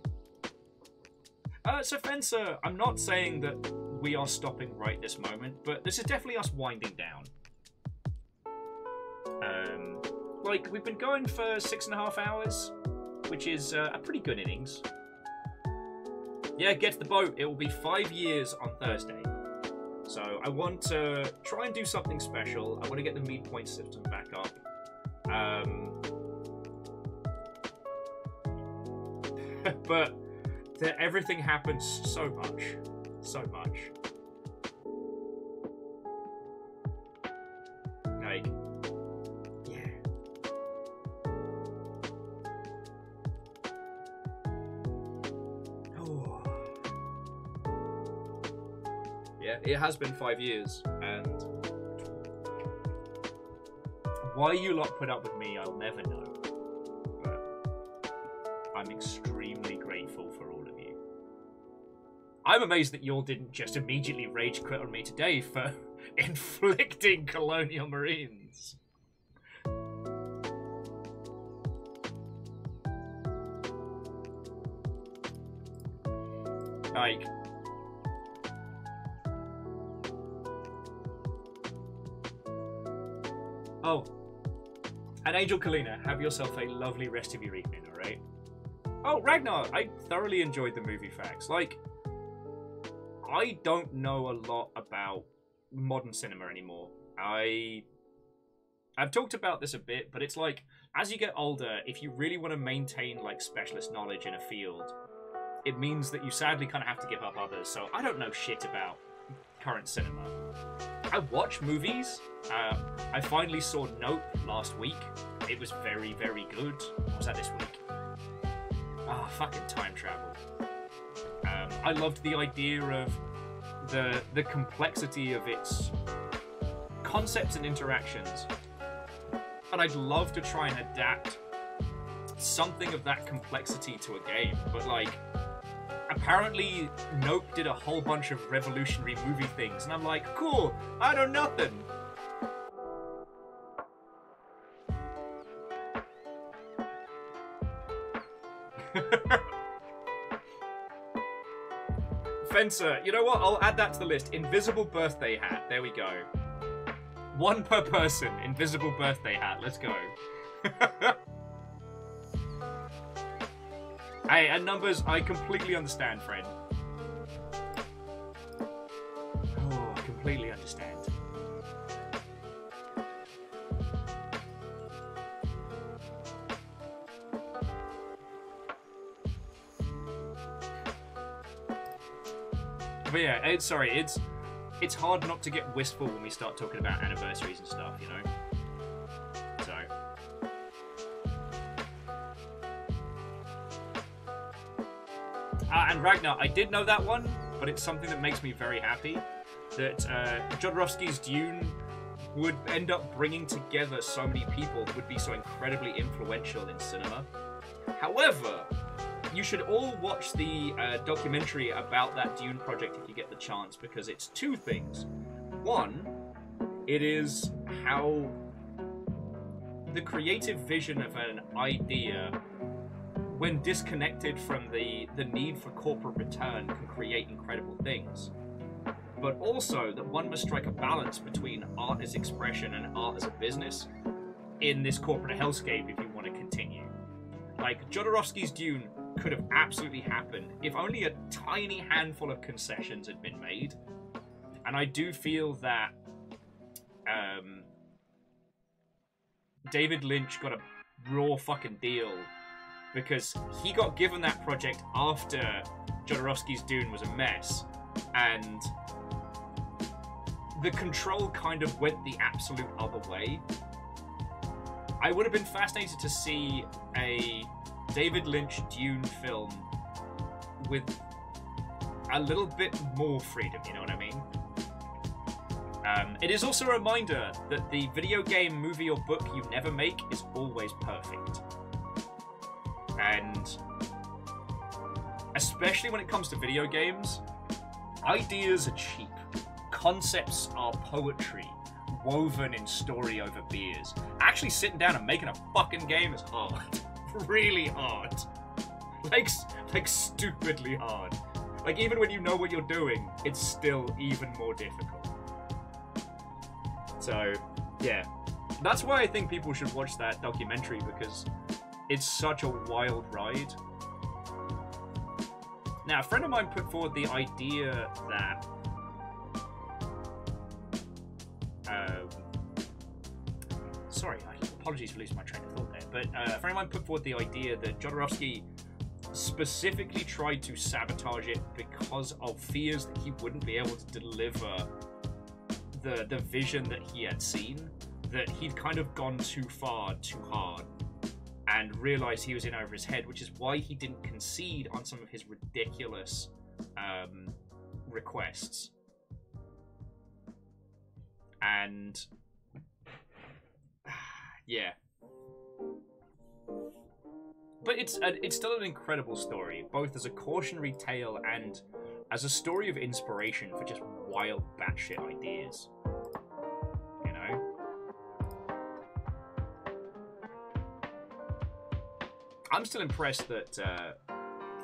Uh, so Fencer, I'm not saying that we are stopping right this moment, but this is definitely us winding down. Um, like, we've been going for six and a half hours, which is uh, a pretty good innings. Yeah, get to the boat. It will be five years on Thursday. So I want to try and do something special. I want to get the meat point system back up. Um, *laughs* but everything happens so much, so much. Like, yeah. Oh. Yeah, it has been five years, and why you lot put up with me, I'll never know. I'm extremely grateful for all of you. I'm amazed that you all didn't just immediately rage quit on me today for *laughs* inflicting colonial marines. Like, Oh. And Angel Kalina, have yourself a lovely rest of your evening, alright? Oh, Ragnar, I thoroughly enjoyed the movie facts. Like, I don't know a lot about modern cinema anymore. I. I've talked about this a bit, but it's like, as you get older, if you really want to maintain, like, specialist knowledge in a field, it means that you sadly kind of have to give up others. So I don't know shit about current cinema. I watch movies. Uh, I finally saw Nope last week. It was very, very good. Was that this week? Ah, fucking time travel. Um, I loved the idea of the the complexity of its concepts and interactions, and I'd love to try and adapt something of that complexity to a game. But like, apparently Nope did a whole bunch of revolutionary movie things, and I'm like, cool, I don't know nothing. *laughs* Fencer, you know what? I'll add that to the list. Invisible birthday hat. There we go. One per person. Invisible birthday hat. Let's go. *laughs* Hey, and numbers, I completely understand, friend. Oh, I completely understand. But yeah, it's sorry, it's it's hard not to get wistful when we start talking about anniversaries and stuff, you know. So. Uh, and Ragnar, I did know that one, but it's something that makes me very happy. That uh, Jodorowsky's Dune would end up bringing together so many people that would be so incredibly influential in cinema. However, you should all watch the uh, documentary about that Dune project if you get the chance, because it's two things. One, it is how the creative vision of an idea when disconnected from the, the need for corporate return, can create incredible things. But also that one must strike a balance between art as expression and art as a business in this corporate hellscape if you want to continue. Like, Jodorowsky's Dune could have absolutely happened if only a tiny handful of concessions had been made. And I do feel that um, David Lynch got a raw fucking deal because he got given that project after Jodorowsky's Dune was a mess, and the control kind of went the absolute other way. I would have been fascinated to see a David Lynch Dune film with a little bit more freedom, you know what I mean? Um, it is also a reminder that the video game, movie, or book you never make is always perfect. And especially when it comes to video games, ideas are cheap. Concepts are poetry, woven in story over beers. Actually sitting down and making a fucking game is hard. *laughs* *laughs* really hard. Like, like stupidly hard. Like even when you know what you're doing, it's still even more difficult. So, yeah. That's why I think people should watch that documentary because it's such a wild ride. Now, a friend of mine put forward the idea that um, sorry, apologies for losing my train of thought but uh, mine put forward the idea that Jodorowsky specifically tried to sabotage it because of fears that he wouldn't be able to deliver the the vision that he had seen. That he'd kind of gone too far, too hard, and realized he was in over his head, which is why he didn't concede on some of his ridiculous um, requests. And *sighs* yeah, but it's a, it's still an incredible story, both as a cautionary tale and as a story of inspiration for just wild batshit ideas. You know. I'm still impressed that uh,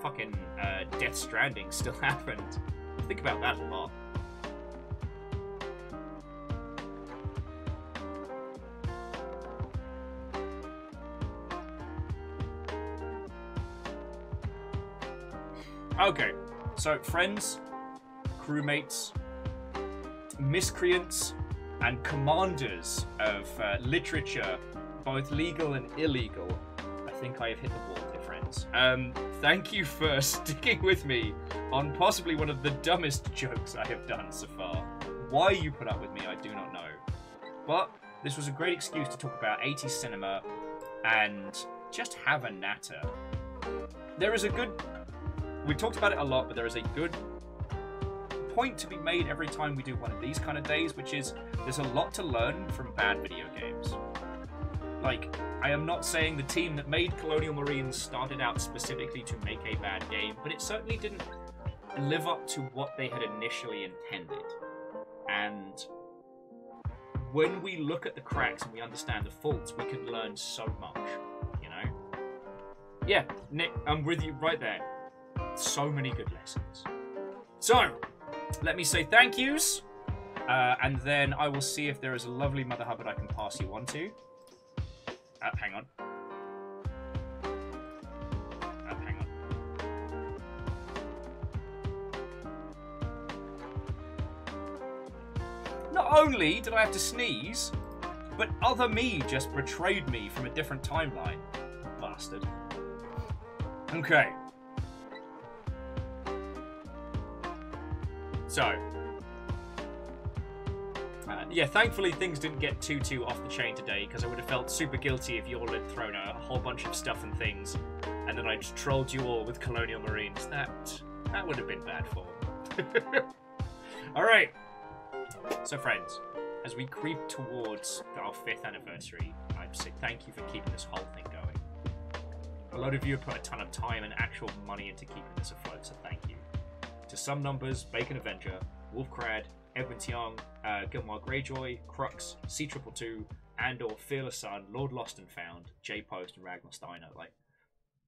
fucking uh, Death Stranding still *laughs* happened. Think about that a lot. Okay, so friends, crewmates, miscreants, and commanders of uh, literature, both legal and illegal. I think I have hit the wall here, friends. Um, thank you for *laughs* sticking with me on possibly one of the dumbest jokes I have done so far. Why you put up with me, I do not know. But this was a great excuse to talk about 80s cinema and just have a natter. There is a good we talked about it a lot, but there is a good point to be made every time we do one of these kind of days, which is there's a lot to learn from bad video games. Like, I am not saying the team that made Colonial Marines started out specifically to make a bad game, but it certainly didn't live up to what they had initially intended. And when we look at the cracks and we understand the faults, we can learn so much, you know? Yeah, Nick, I'm with you right there. So many good lessons. So, let me say thank yous, uh, and then I will see if there is a lovely Mother Hubbard I can pass you on to. Uh, hang on. Uh, hang on. Not only did I have to sneeze, but other me just betrayed me from a different timeline. Bastard. Okay. So, uh, yeah, thankfully things didn't get too too off the chain today because I would have felt super guilty if you all had thrown a whole bunch of stuff and things, and then I just trolled you all with Colonial Marines. That that would have been bad form. *laughs* all right. So, friends, as we creep towards our fifth anniversary, I'd say thank you for keeping this whole thing going. A lot of you have put a ton of time and actual money into keeping this afloat, so thank you to some numbers, Bacon Avenger, Wolfcrad, Edwin Tiong, uh, Greyjoy, Crux, C Triple Two, and or Fearless Sun, Lord Lost and Found, J Post, and Ragnar Steiner. Like,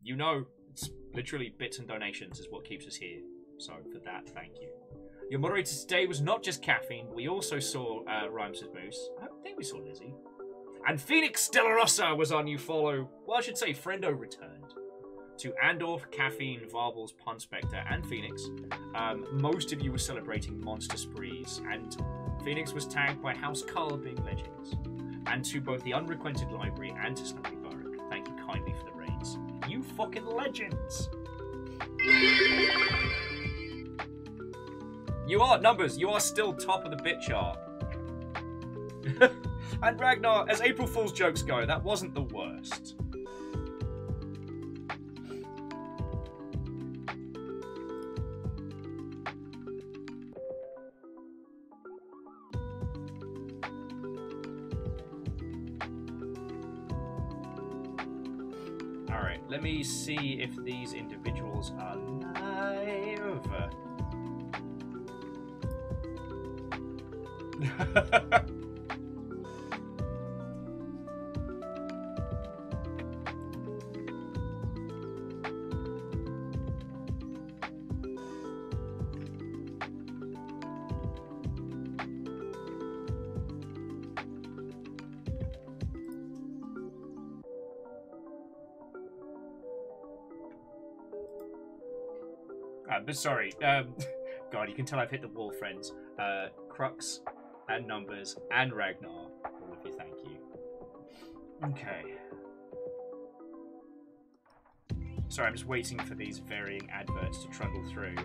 you know, it's literally bits and donations is what keeps us here. So for that, thank you. Your moderator today was not just caffeine, but we also saw uh, Rhymes with Moose. I think we saw Lizzie. And Phoenix Stellarossa was our new follow. Well, I should say, Friendo returned to Andorf, Caffeine, Varbles, Pun Spectre, and Phoenix. Um, most of you were celebrating Monster Sprees, and Phoenix was tagged by House Carl being legends. And to both the Unrequented Library and to Snuffy Baruch, thank you kindly for the raids. You fucking legends! You are, numbers, you are still top of the bit chart. *laughs* and Ragnar, as April Fool's jokes go, that wasn't the worst. See if these individuals are live. *laughs* sorry, um, *laughs* God, you can tell I've hit the wall, friends. Uh, Crux and Numbers and Ragnar, all of you, thank you. Okay. Sorry, I'm just waiting for these varying adverts to trundle through.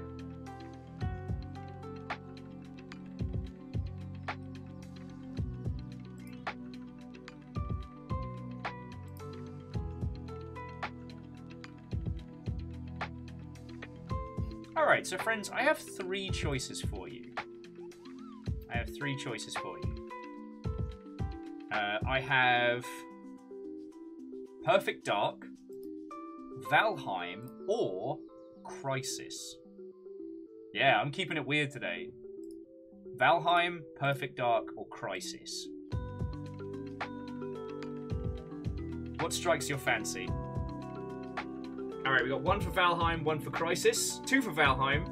So friends, I have three choices for you. I have three choices for you. Uh, I have Perfect Dark, Valheim, or Crysis. Yeah, I'm keeping it weird today. Valheim, Perfect Dark, or Crysis. What strikes your fancy? Alright, we got one for Valheim, one for Crysis, two for Valheim,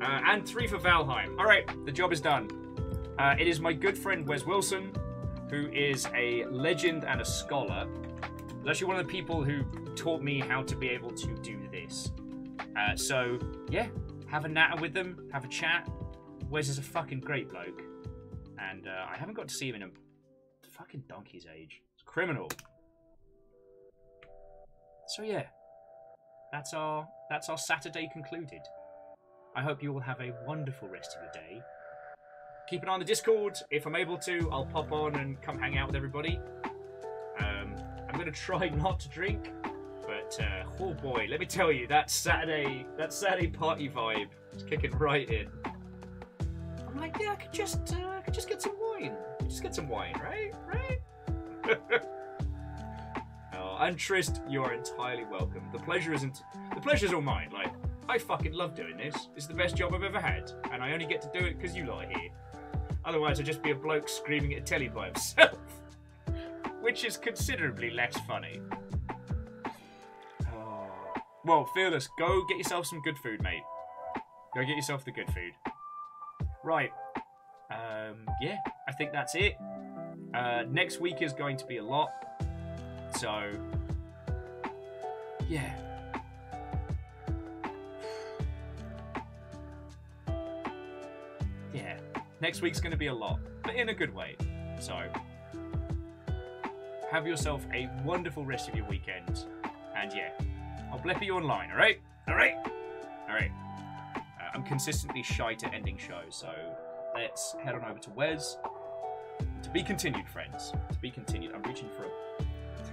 uh, and three for Valheim. Alright, the job is done. Uh, it is my good friend Wes Wilson, who is a legend and a scholar. He's actually one of the people who taught me how to be able to do this. Uh, so, yeah, have a natter with them, have a chat. Wes is a fucking great bloke. And uh, I haven't got to see him in a fucking donkey's age. It's criminal. So yeah, that's our that's our Saturday concluded. I hope you all have a wonderful rest of your day. Keep an eye on the Discord. If I'm able to, I'll pop on and come hang out with everybody. Um, I'm gonna *laughs* try not to drink, but uh, oh boy, let me tell you, that Saturday that Saturday party vibe is kicking right in. I'm like, yeah, I could just uh, I could just get some wine. Just get some wine, right? Right? *laughs* And Trist, you are entirely welcome. The pleasure isn't. The pleasure's all mine. Like, I fucking love doing this. It's the best job I've ever had, and I only get to do it because you lot are here. Otherwise, I'd just be a bloke screaming at a telly by himself, *laughs* which is considerably less funny. Oh. Well, Fearless, go get yourself some good food, mate. Go get yourself the good food. Right. Um, yeah, I think that's it. Uh, next week is going to be a lot. So, yeah. Yeah. Next week's going to be a lot, but in a good way. So, have yourself a wonderful rest of your weekend. And yeah, I'll blep you online, alright? Alright? Alright. Uh, I'm consistently shy to ending shows, so let's head on over to Wes. To be continued, friends. To be continued. I'm reaching for a